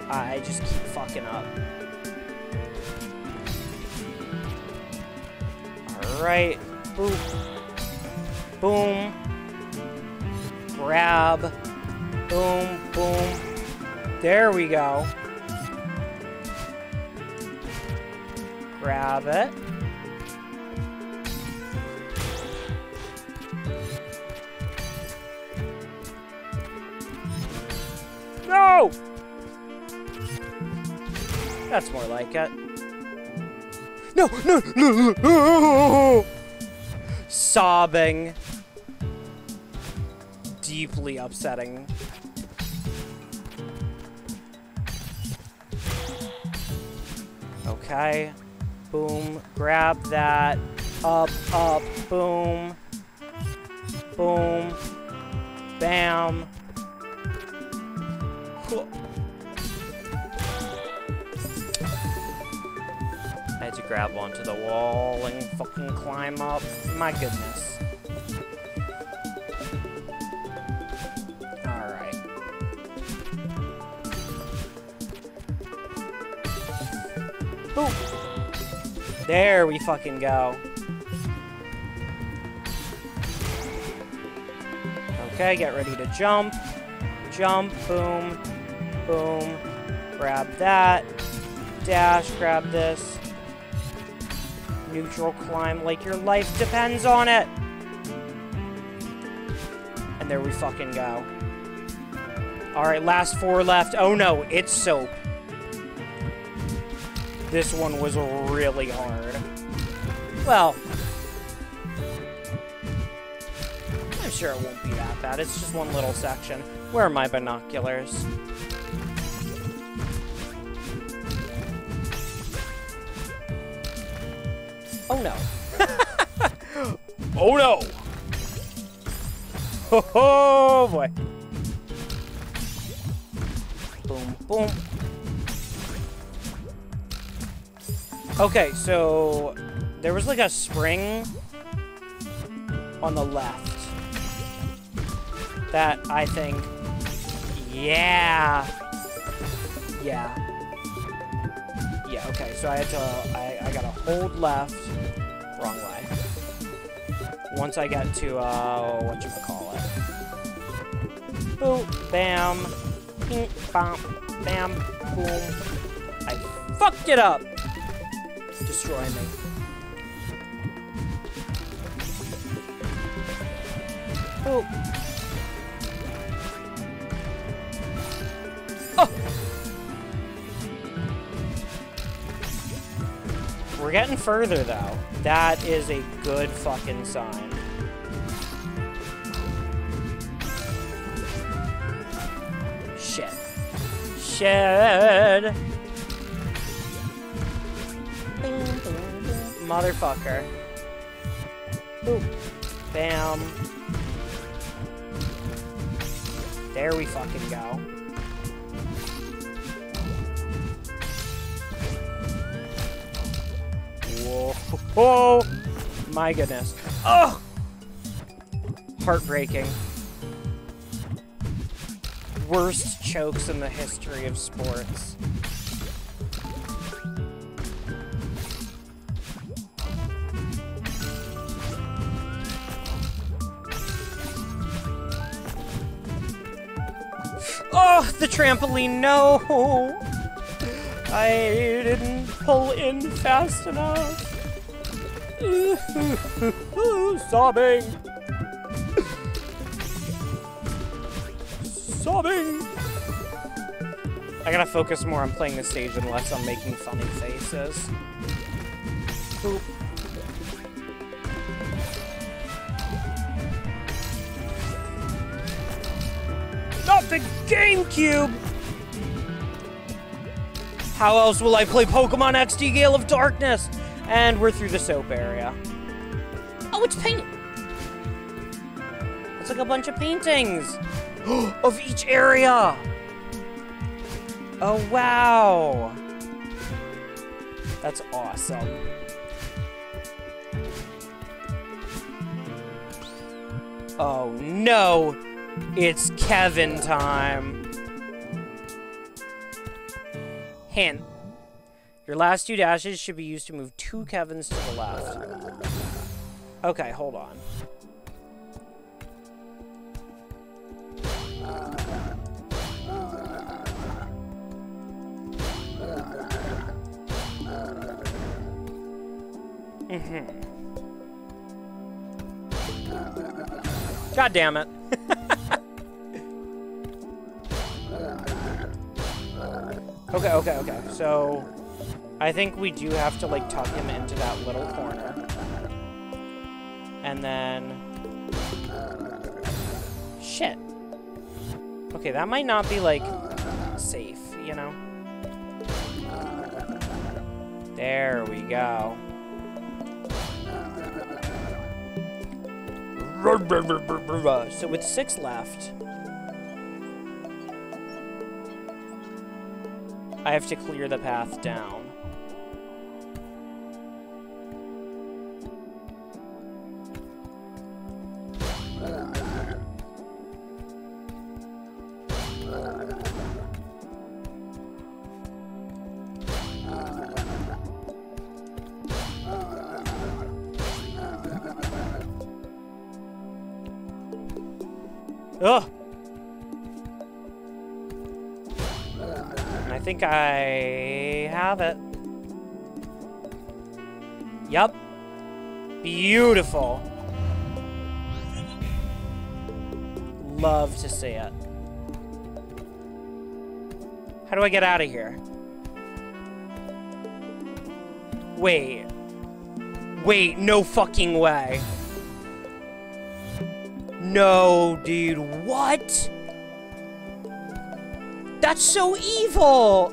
I just keep fucking up. Right, boom, Boom. Grab. Boom, boom. There we go. Grab it. No! That's more like it. No, no, no, no! Sobbing. Deeply upsetting. Okay. Boom. Grab that. Up, up, boom. Boom. Bam. Huh. To grab onto the wall and fucking climb up. My goodness. Alright. Boom. There we fucking go. Okay, get ready to jump. Jump, boom, boom. Grab that. Dash, grab this. Neutral climb like your life depends on it. And there we fucking go. Alright, last four left. Oh no, it's soap. This one was really hard. Well, I'm sure it won't be that bad. It's just one little section. Where are my binoculars? Oh no. oh no! Oh boy. Boom, boom. Okay, so there was like a spring on the left that I think, yeah, yeah, yeah. Okay, so I had to, I, I gotta hold left, wrong way. Once I get to, uh, what you call it, boom, bam, ping, bam, bam, boom. I fucked it up. Destroy me. Oh. Oh. We're getting further, though. That is a good fucking sign. Shit. Shit. Motherfucker. Boop. Bam. There we fucking go. Whoa. Oh, my goodness. Oh! Heartbreaking. Worst chokes in the history of sports. Oh, the trampoline, no! I didn't pull in fast enough. Sobbing. Sobbing. I gotta focus more on playing the stage and less on making funny faces. Not the GameCube! How else will I play Pokemon XD Gale of Darkness? And we're through the soap area. Oh, it's paint! It's like a bunch of paintings of each area! Oh, wow! That's awesome. Oh, no! It's Kevin time! Hint. Your last two dashes should be used to move two Kevins to the left. Okay, hold on. Mm-hmm. God damn it. Okay, okay, okay. So, I think we do have to, like, tuck him into that little corner. And then... Shit. Okay, that might not be, like, safe, you know? There we go. So with six left, I have to clear the path down. Ugh! Think I have it. Yup. Beautiful. Love to see it. How do I get out of here? Wait. Wait, no fucking way. No, dude, what? That's so evil!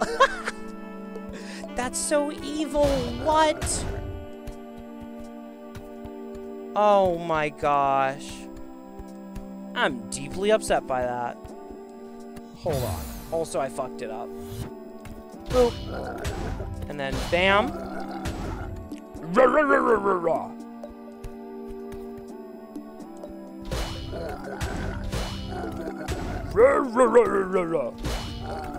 That's so evil, what? Oh my gosh. I'm deeply upset by that. Hold on. Also, I fucked it up. Boop. And then bam. Rah.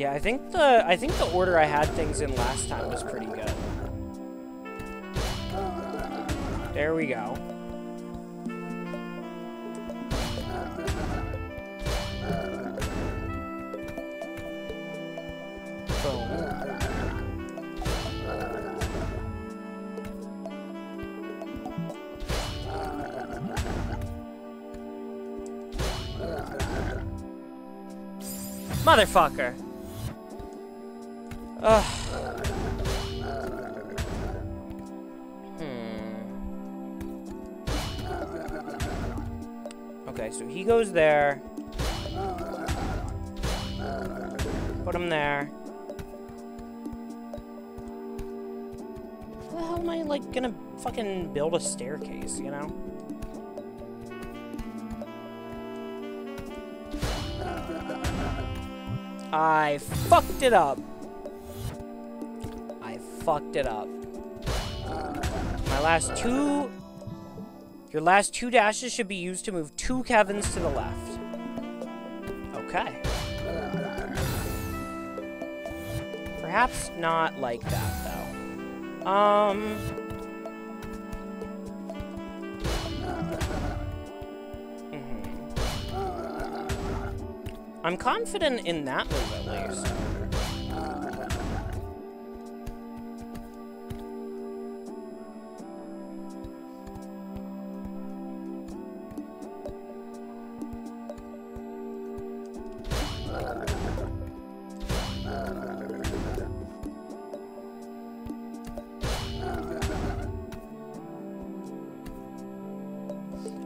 Yeah, I think the I think the order I had things in last time was pretty good. There we go. Boom. Motherfucker. Ugh. Hmm. Okay, so he goes there. Put him there. How the hell am I, like, gonna fucking build a staircase, you know? I fucked it up. I fucked it up. My last two... Your last two dashes should be used to move two Kevins to the left. Okay. Perhaps not like that, though. Um... I'm confident in that move, at least.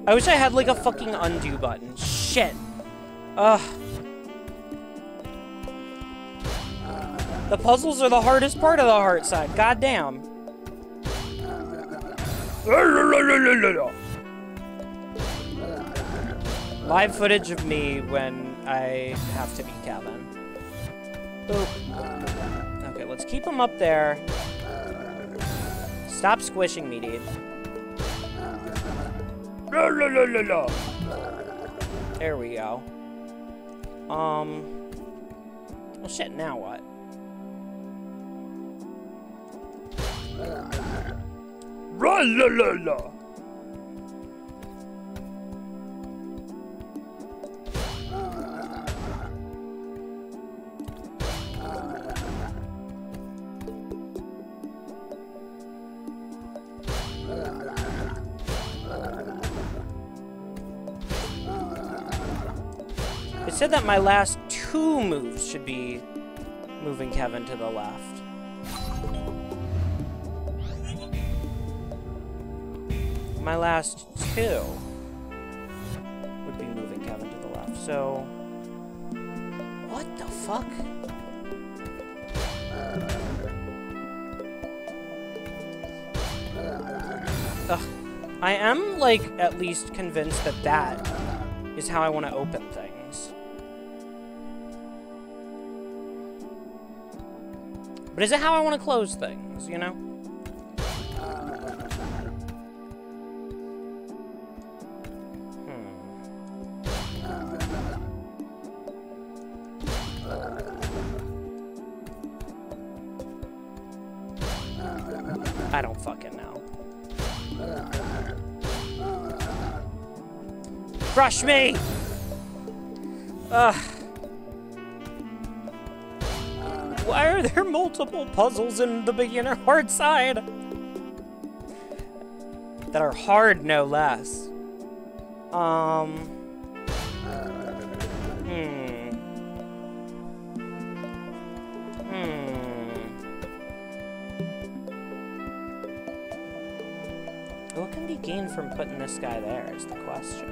I wish I had, like, a fucking undo button. Shit. Ugh. The puzzles are the hardest part of the heart side. Goddamn. Live footage of me when I have to be Kevin. Okay, let's keep him up there. Stop squishing me, dude. There we go. Um. Well, shit, now what? La la la la. It said that my last two moves should be moving Kevin to the left. My last two would be moving Kevin to the left. So, what the fuck? Ugh. I am, like, at least convinced that that is how I want to open things. But is it how I want to close things, you know? I don't fucking know. Crush me! Ugh. Why are there multiple puzzles in the beginner hard side? That are hard, no less. Um. Hmm. What can be gained from putting this guy there is the question.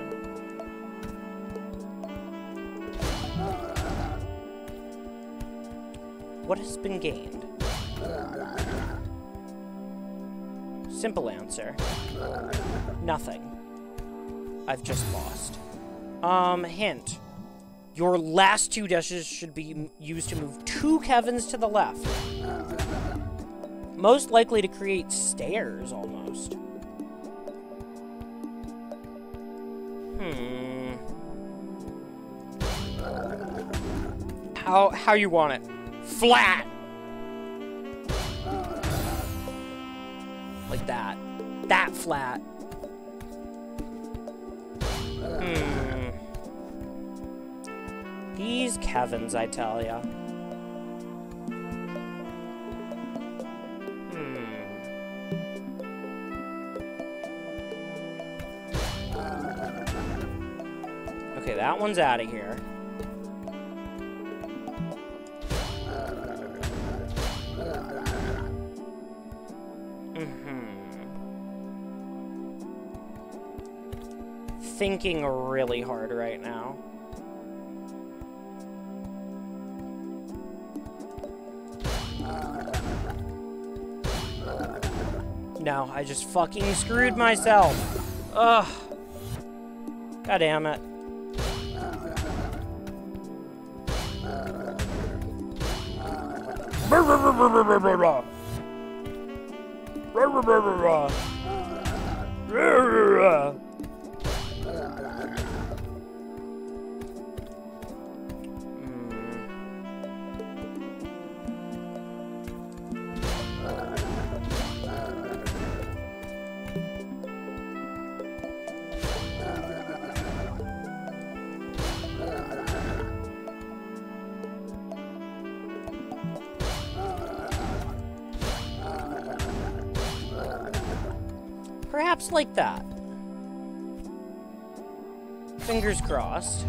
What has been gained? Simple answer. Nothing. I've just lost. Um, hint. Your last two dashes should be used to move two Kevins to the left. Most likely to create stairs, almost. Hmm. How, how you want it? Flat! Like that. That flat. Hmm. These Kevins, I tell ya. Okay, that one's out of here. Mm-hmm. Thinking really hard right now. No, I just fucking screwed myself. Ugh. God damn it. Rah, rah, rah, rah, rah. Like that. Fingers crossed.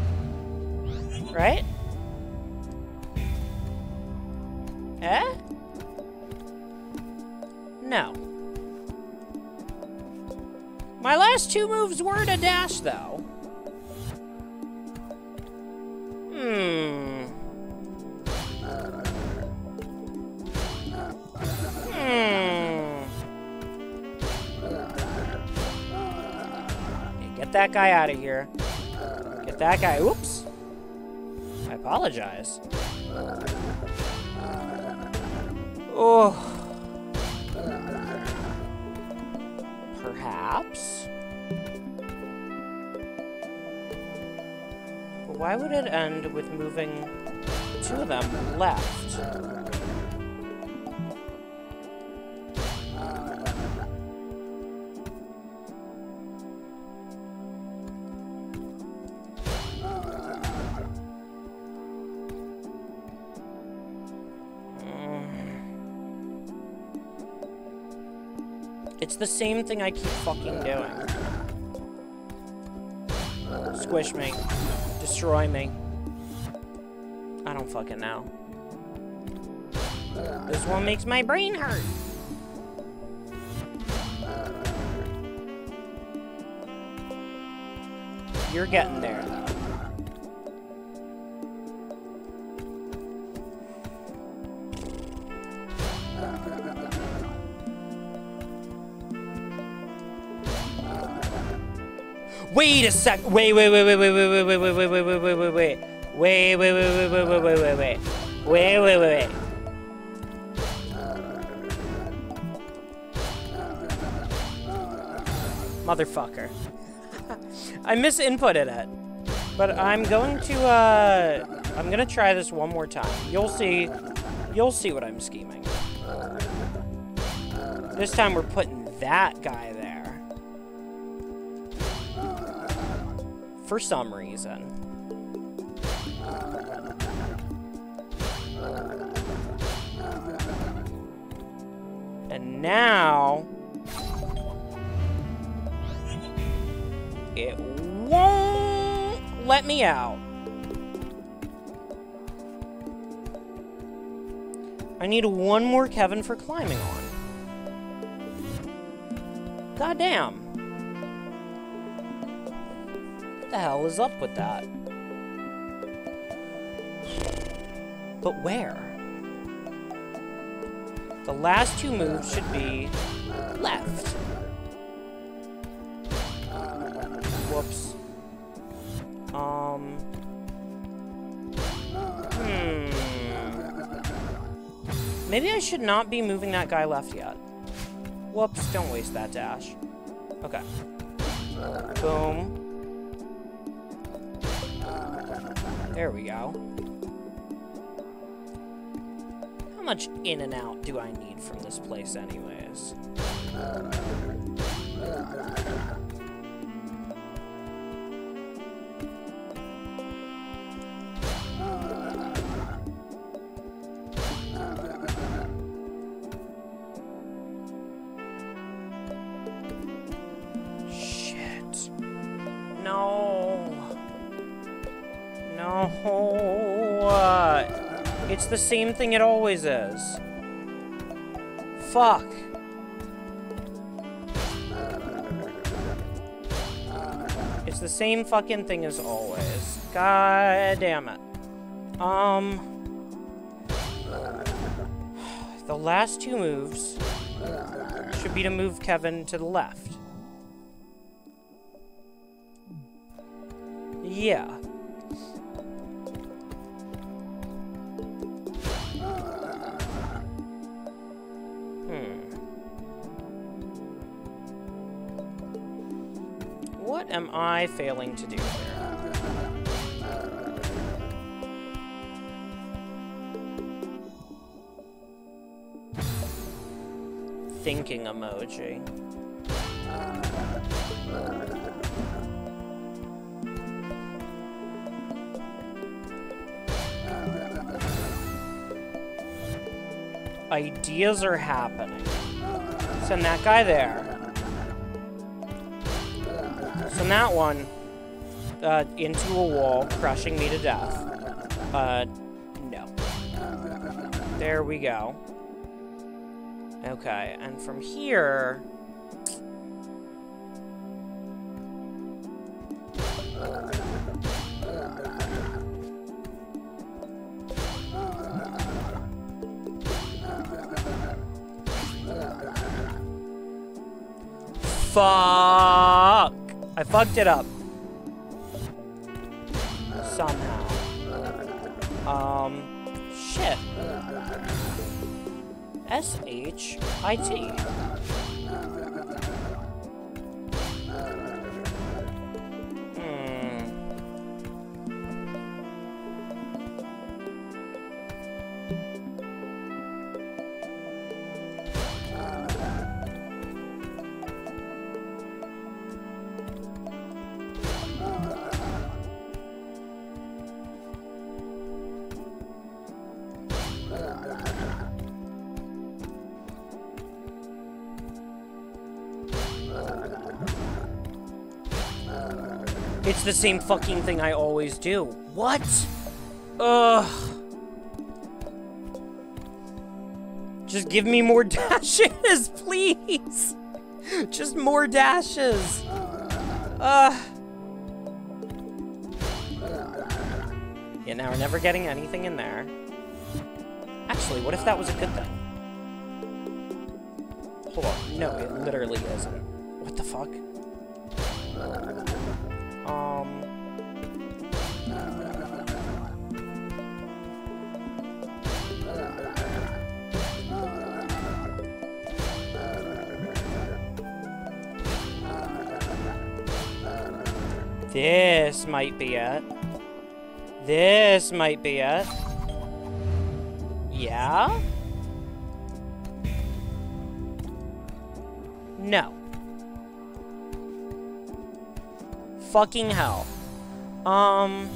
Right? Eh? No. My last two moves weren't a dash, though. Hmm. Hmm. Get that guy out of here. Get that guy. Oops. I apologize. Oh. Perhaps. Why would it end with moving two of them left? It's the same thing I keep fucking doing. Squish me. Destroy me. I don't fucking know. This one makes my brain hurt. You're getting there. Wait a sec. Wait, wait, wait, wait, wait, wait, wait, wait, wait, wait, wait, wait, wait, wait. Wait, wait, wait, wait, wait, wait, wait, wait, wait. Wait, wait, wait, wait. Wait Motherfucker. I misinputted it. But I'm going to, uh... I'm gonna try this one more time. You'll see... You'll see what I'm scheming. This time we're putting that guy there. For some reason. And now... It won't let me out. I need one more Kevin for climbing on. God damn. What the hell is up with that? But where? The last two moves should be left. Whoops. Um. Hmm. Maybe I should not be moving that guy left yet. Whoops, don't waste that dash. Okay. Boom. There we go. How much in and out do I need from this place anyways? Shit. No. No. Uh, it's the same thing it always is. Fuck. It's the same fucking thing as always. God damn it. Um. The last two moves should be to move Kevin to the left. Yeah. Hmm. What am I failing to do here? Thinking emoji. Ideas are happening. Send that guy there. Send that one uh, into a wall, crushing me to death. Uh, no. There we go. Okay, and from here... Fuck! I fucked it up. Somehow. Um, shit. S-H-I-T. The same fucking thing I always do. What? Ugh. Just give me more dashes, please! Just more dashes! Uh. Yeah, now we're never getting anything in there. Actually, what if that was a good thing? Hold on. No, it literally isn't. What the fuck? Um... This might be it. This might be it. Yeah? No. Fucking hell. Um...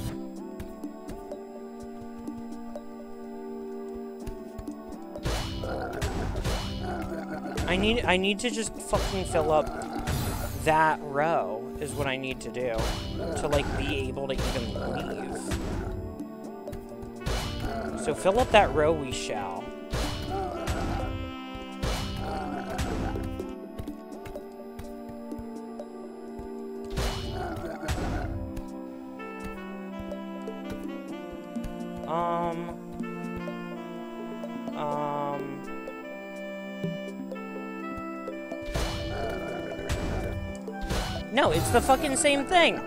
I need I need to just fucking fill up that row is what I need to do to like be able to even leave. So fill up that row we shall. It's the fucking same thing.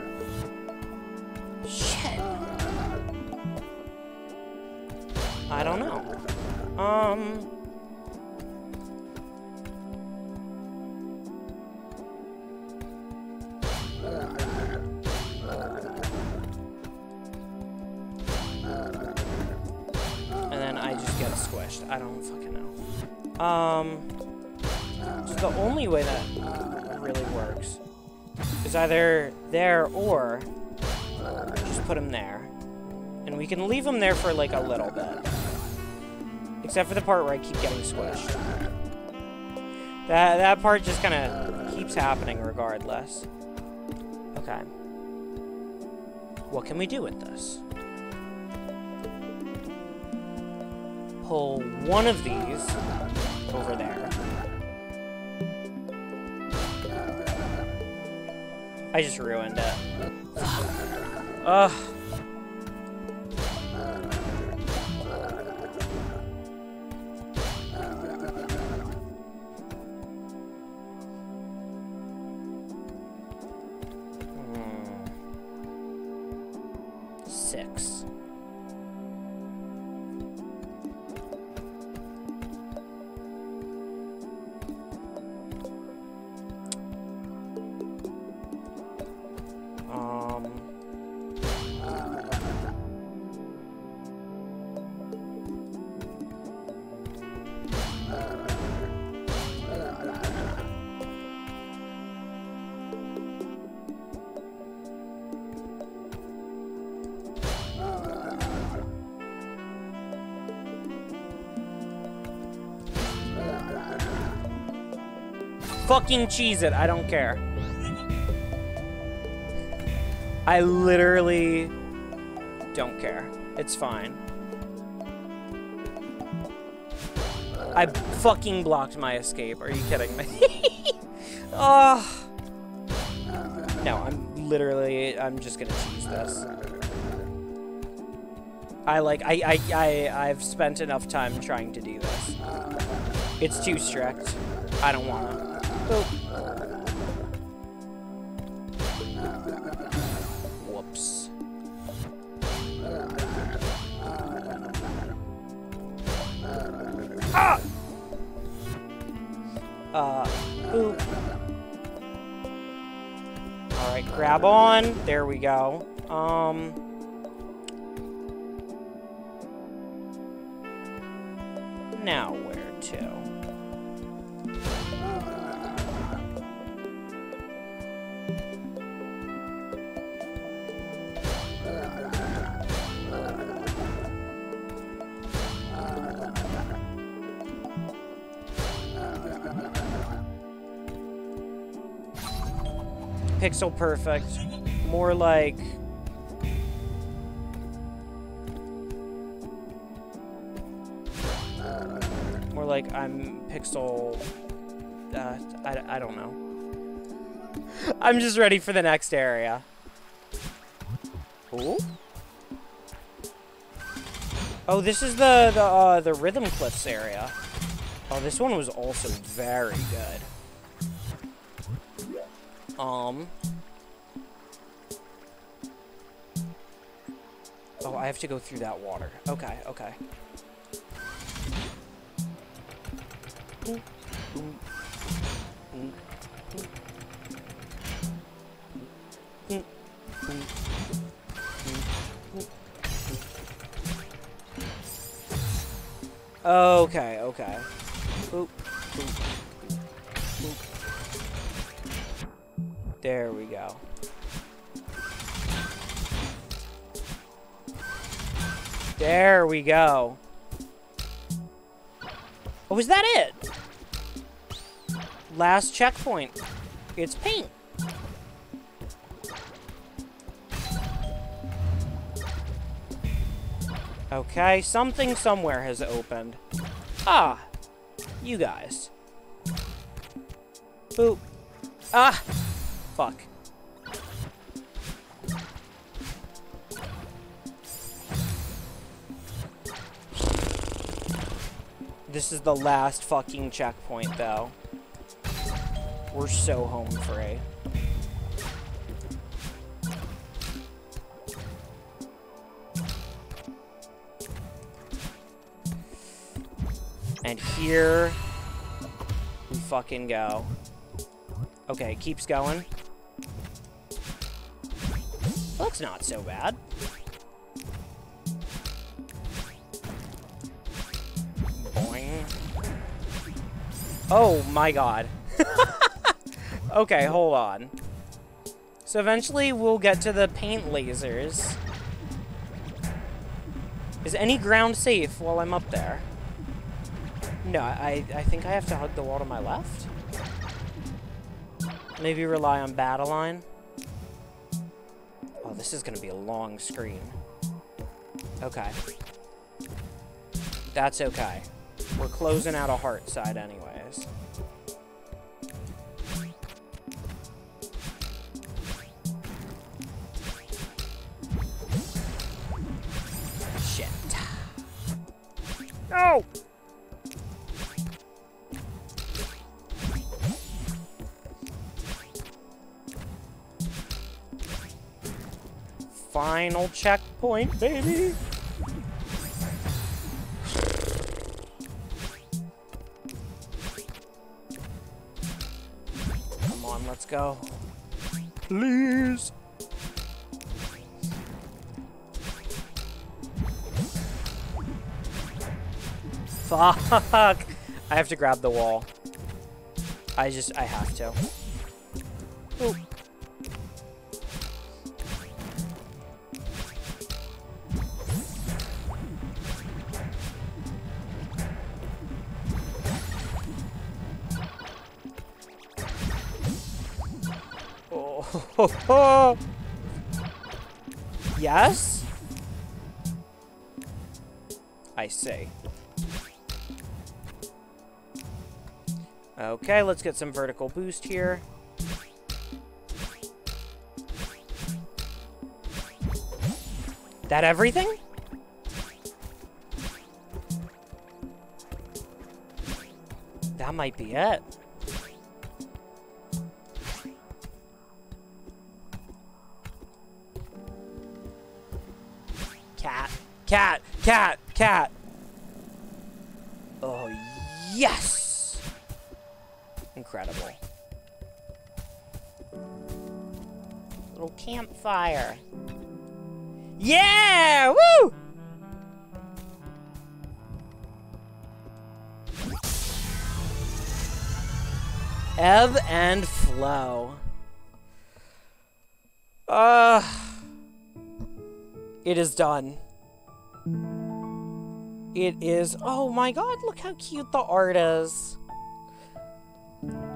For like a little bit. Except for the part where I keep getting squished. That, that part just kind of keeps happening regardless. Okay. What can we do with this? Pull one of these over there. I just ruined it. Ugh. Fucking cheese it, I don't care. I literally don't care. It's fine. I fucking blocked my escape. Are you kidding me? oh. No, I'm literally, I'm just gonna cheese this. I like, I, I, I, I've spent enough time trying to do this. It's too strict. I don't wanna. Oop. Whoops. Ah! Uh, oop. Alright, grab on. There we go. Um... Pixel perfect. More like... More like I'm pixel. Uh, I, I don't know. I'm just ready for the next area. Ooh. Oh, this is the the uh, the rhythm cliffs area. Oh, this one was also very good. Um. Oh, I have to go through that water. Okay, okay. Okay, okay. There we go. There we go. Oh, is that it? Last checkpoint. It's paint. Okay, something somewhere has opened. Ah, you guys. Boop. Ah, fuck. This is the last fucking checkpoint, though. We're so home free. And here we fucking go. Okay, keeps going. Looks not so bad. Boing. Oh my god. okay, hold on. So eventually we'll get to the paint lasers. Is any ground safe while I'm up there? No, I, I think I have to hug the wall to my left. Maybe rely on battle line. Oh, this is going to be a long screen. Okay. That's okay. We're closing out a heart side anyways. Shit. No! Final checkpoint, baby! Come on, let's go. Please! Fuck! I have to grab the wall. I just, I have to. Oop. Oh, yes? I see. Okay, let's get some vertical boost here. That everything? That might be it. Cat, cat, cat, cat. Oh, yes! Incredible. Little campfire. Yeah! Woo! Ebb and flow. Uh, it is done. It is. Oh my god, look how cute the art is.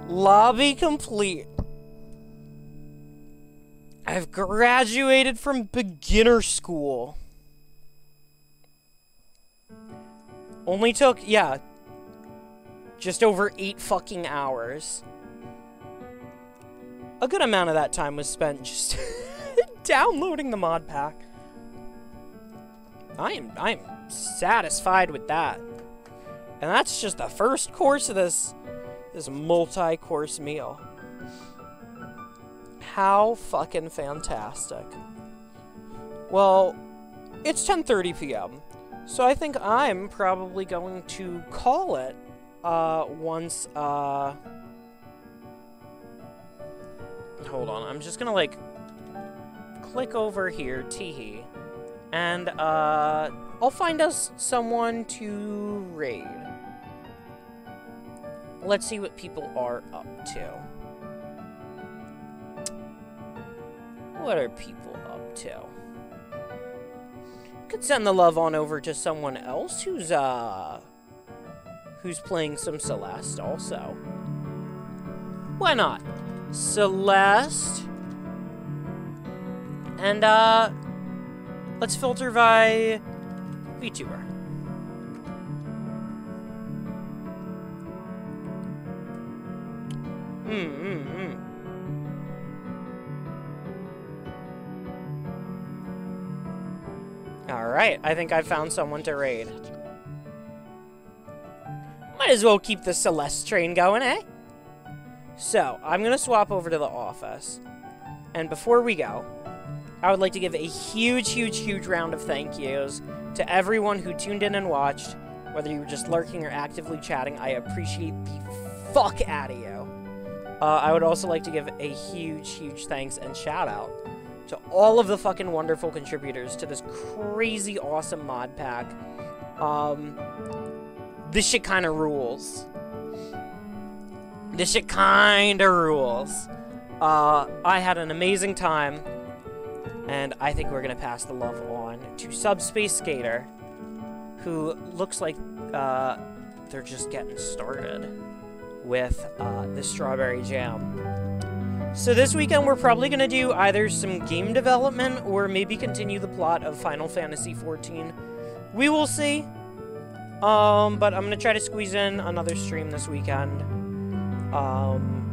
Lobby complete. I've graduated from beginner school. Only took, yeah, just over eight fucking hours. A good amount of that time was spent just downloading the mod pack. I am I am satisfied with that. And that's just the first course of this this multi-course meal. How fucking fantastic. Well, it's 10:30 p.m. So I think I'm probably going to call it uh once uh Hold on. I'm just to like click over here, teehee. And uh I'll find us someone to raid. Let's see what people are up to. What are people up to? Could send the love on over to someone else who's uh who's playing some Celeste also. Why not? Celeste. And uh let's filter by VTuber. Hmm, hmm, hmm. Alright, I think I found someone to raid. Might as well keep the Celeste train going, eh? So, I'm gonna swap over to the office. And before we go, I would like to give a huge, huge, huge round of thank yous to everyone who tuned in and watched. Whether you were just lurking or actively chatting, I appreciate the fuck out of you. Uh, I would also like to give a huge, huge thanks and shout out to all of the fucking wonderful contributors to this crazy awesome mod pack. Um, this shit kind of rules. This shit kind of rules. Uh, I had an amazing time, and I think we're gonna pass the love on to Subspace Skater, who looks like uh, they're just getting started with uh, the strawberry jam. So this weekend we're probably going to do either some game development or maybe continue the plot of Final Fantasy XIV. We will see. Um, but I'm going to try to squeeze in another stream this weekend. Um,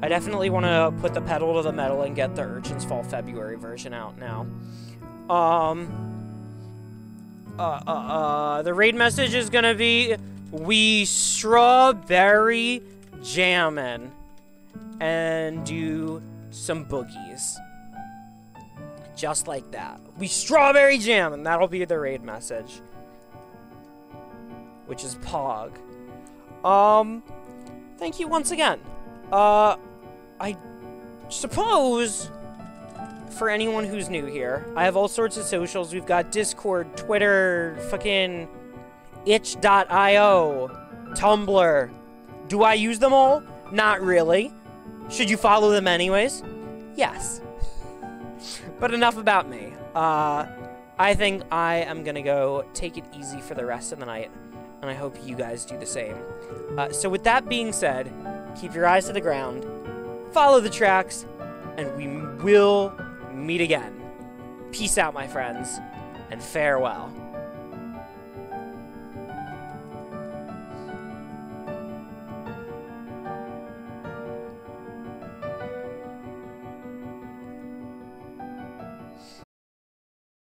I definitely want to put the pedal to the metal and get the Urchin's Fall February version out now. Um, uh, uh, uh, the raid message is going to be we strawberry jammin' and do some boogies. Just like that. We strawberry jam, and that'll be the raid message. Which is Pog. Um, thank you once again. Uh, I suppose, for anyone who's new here, I have all sorts of socials. We've got Discord, Twitter, fucking itch.io, Tumblr. Do I use them all? Not really. Should you follow them anyways? Yes. but enough about me. Uh, I think I am gonna go take it easy for the rest of the night, and I hope you guys do the same. Uh, so with that being said, keep your eyes to the ground, follow the tracks, and we will meet again. Peace out, my friends, and farewell.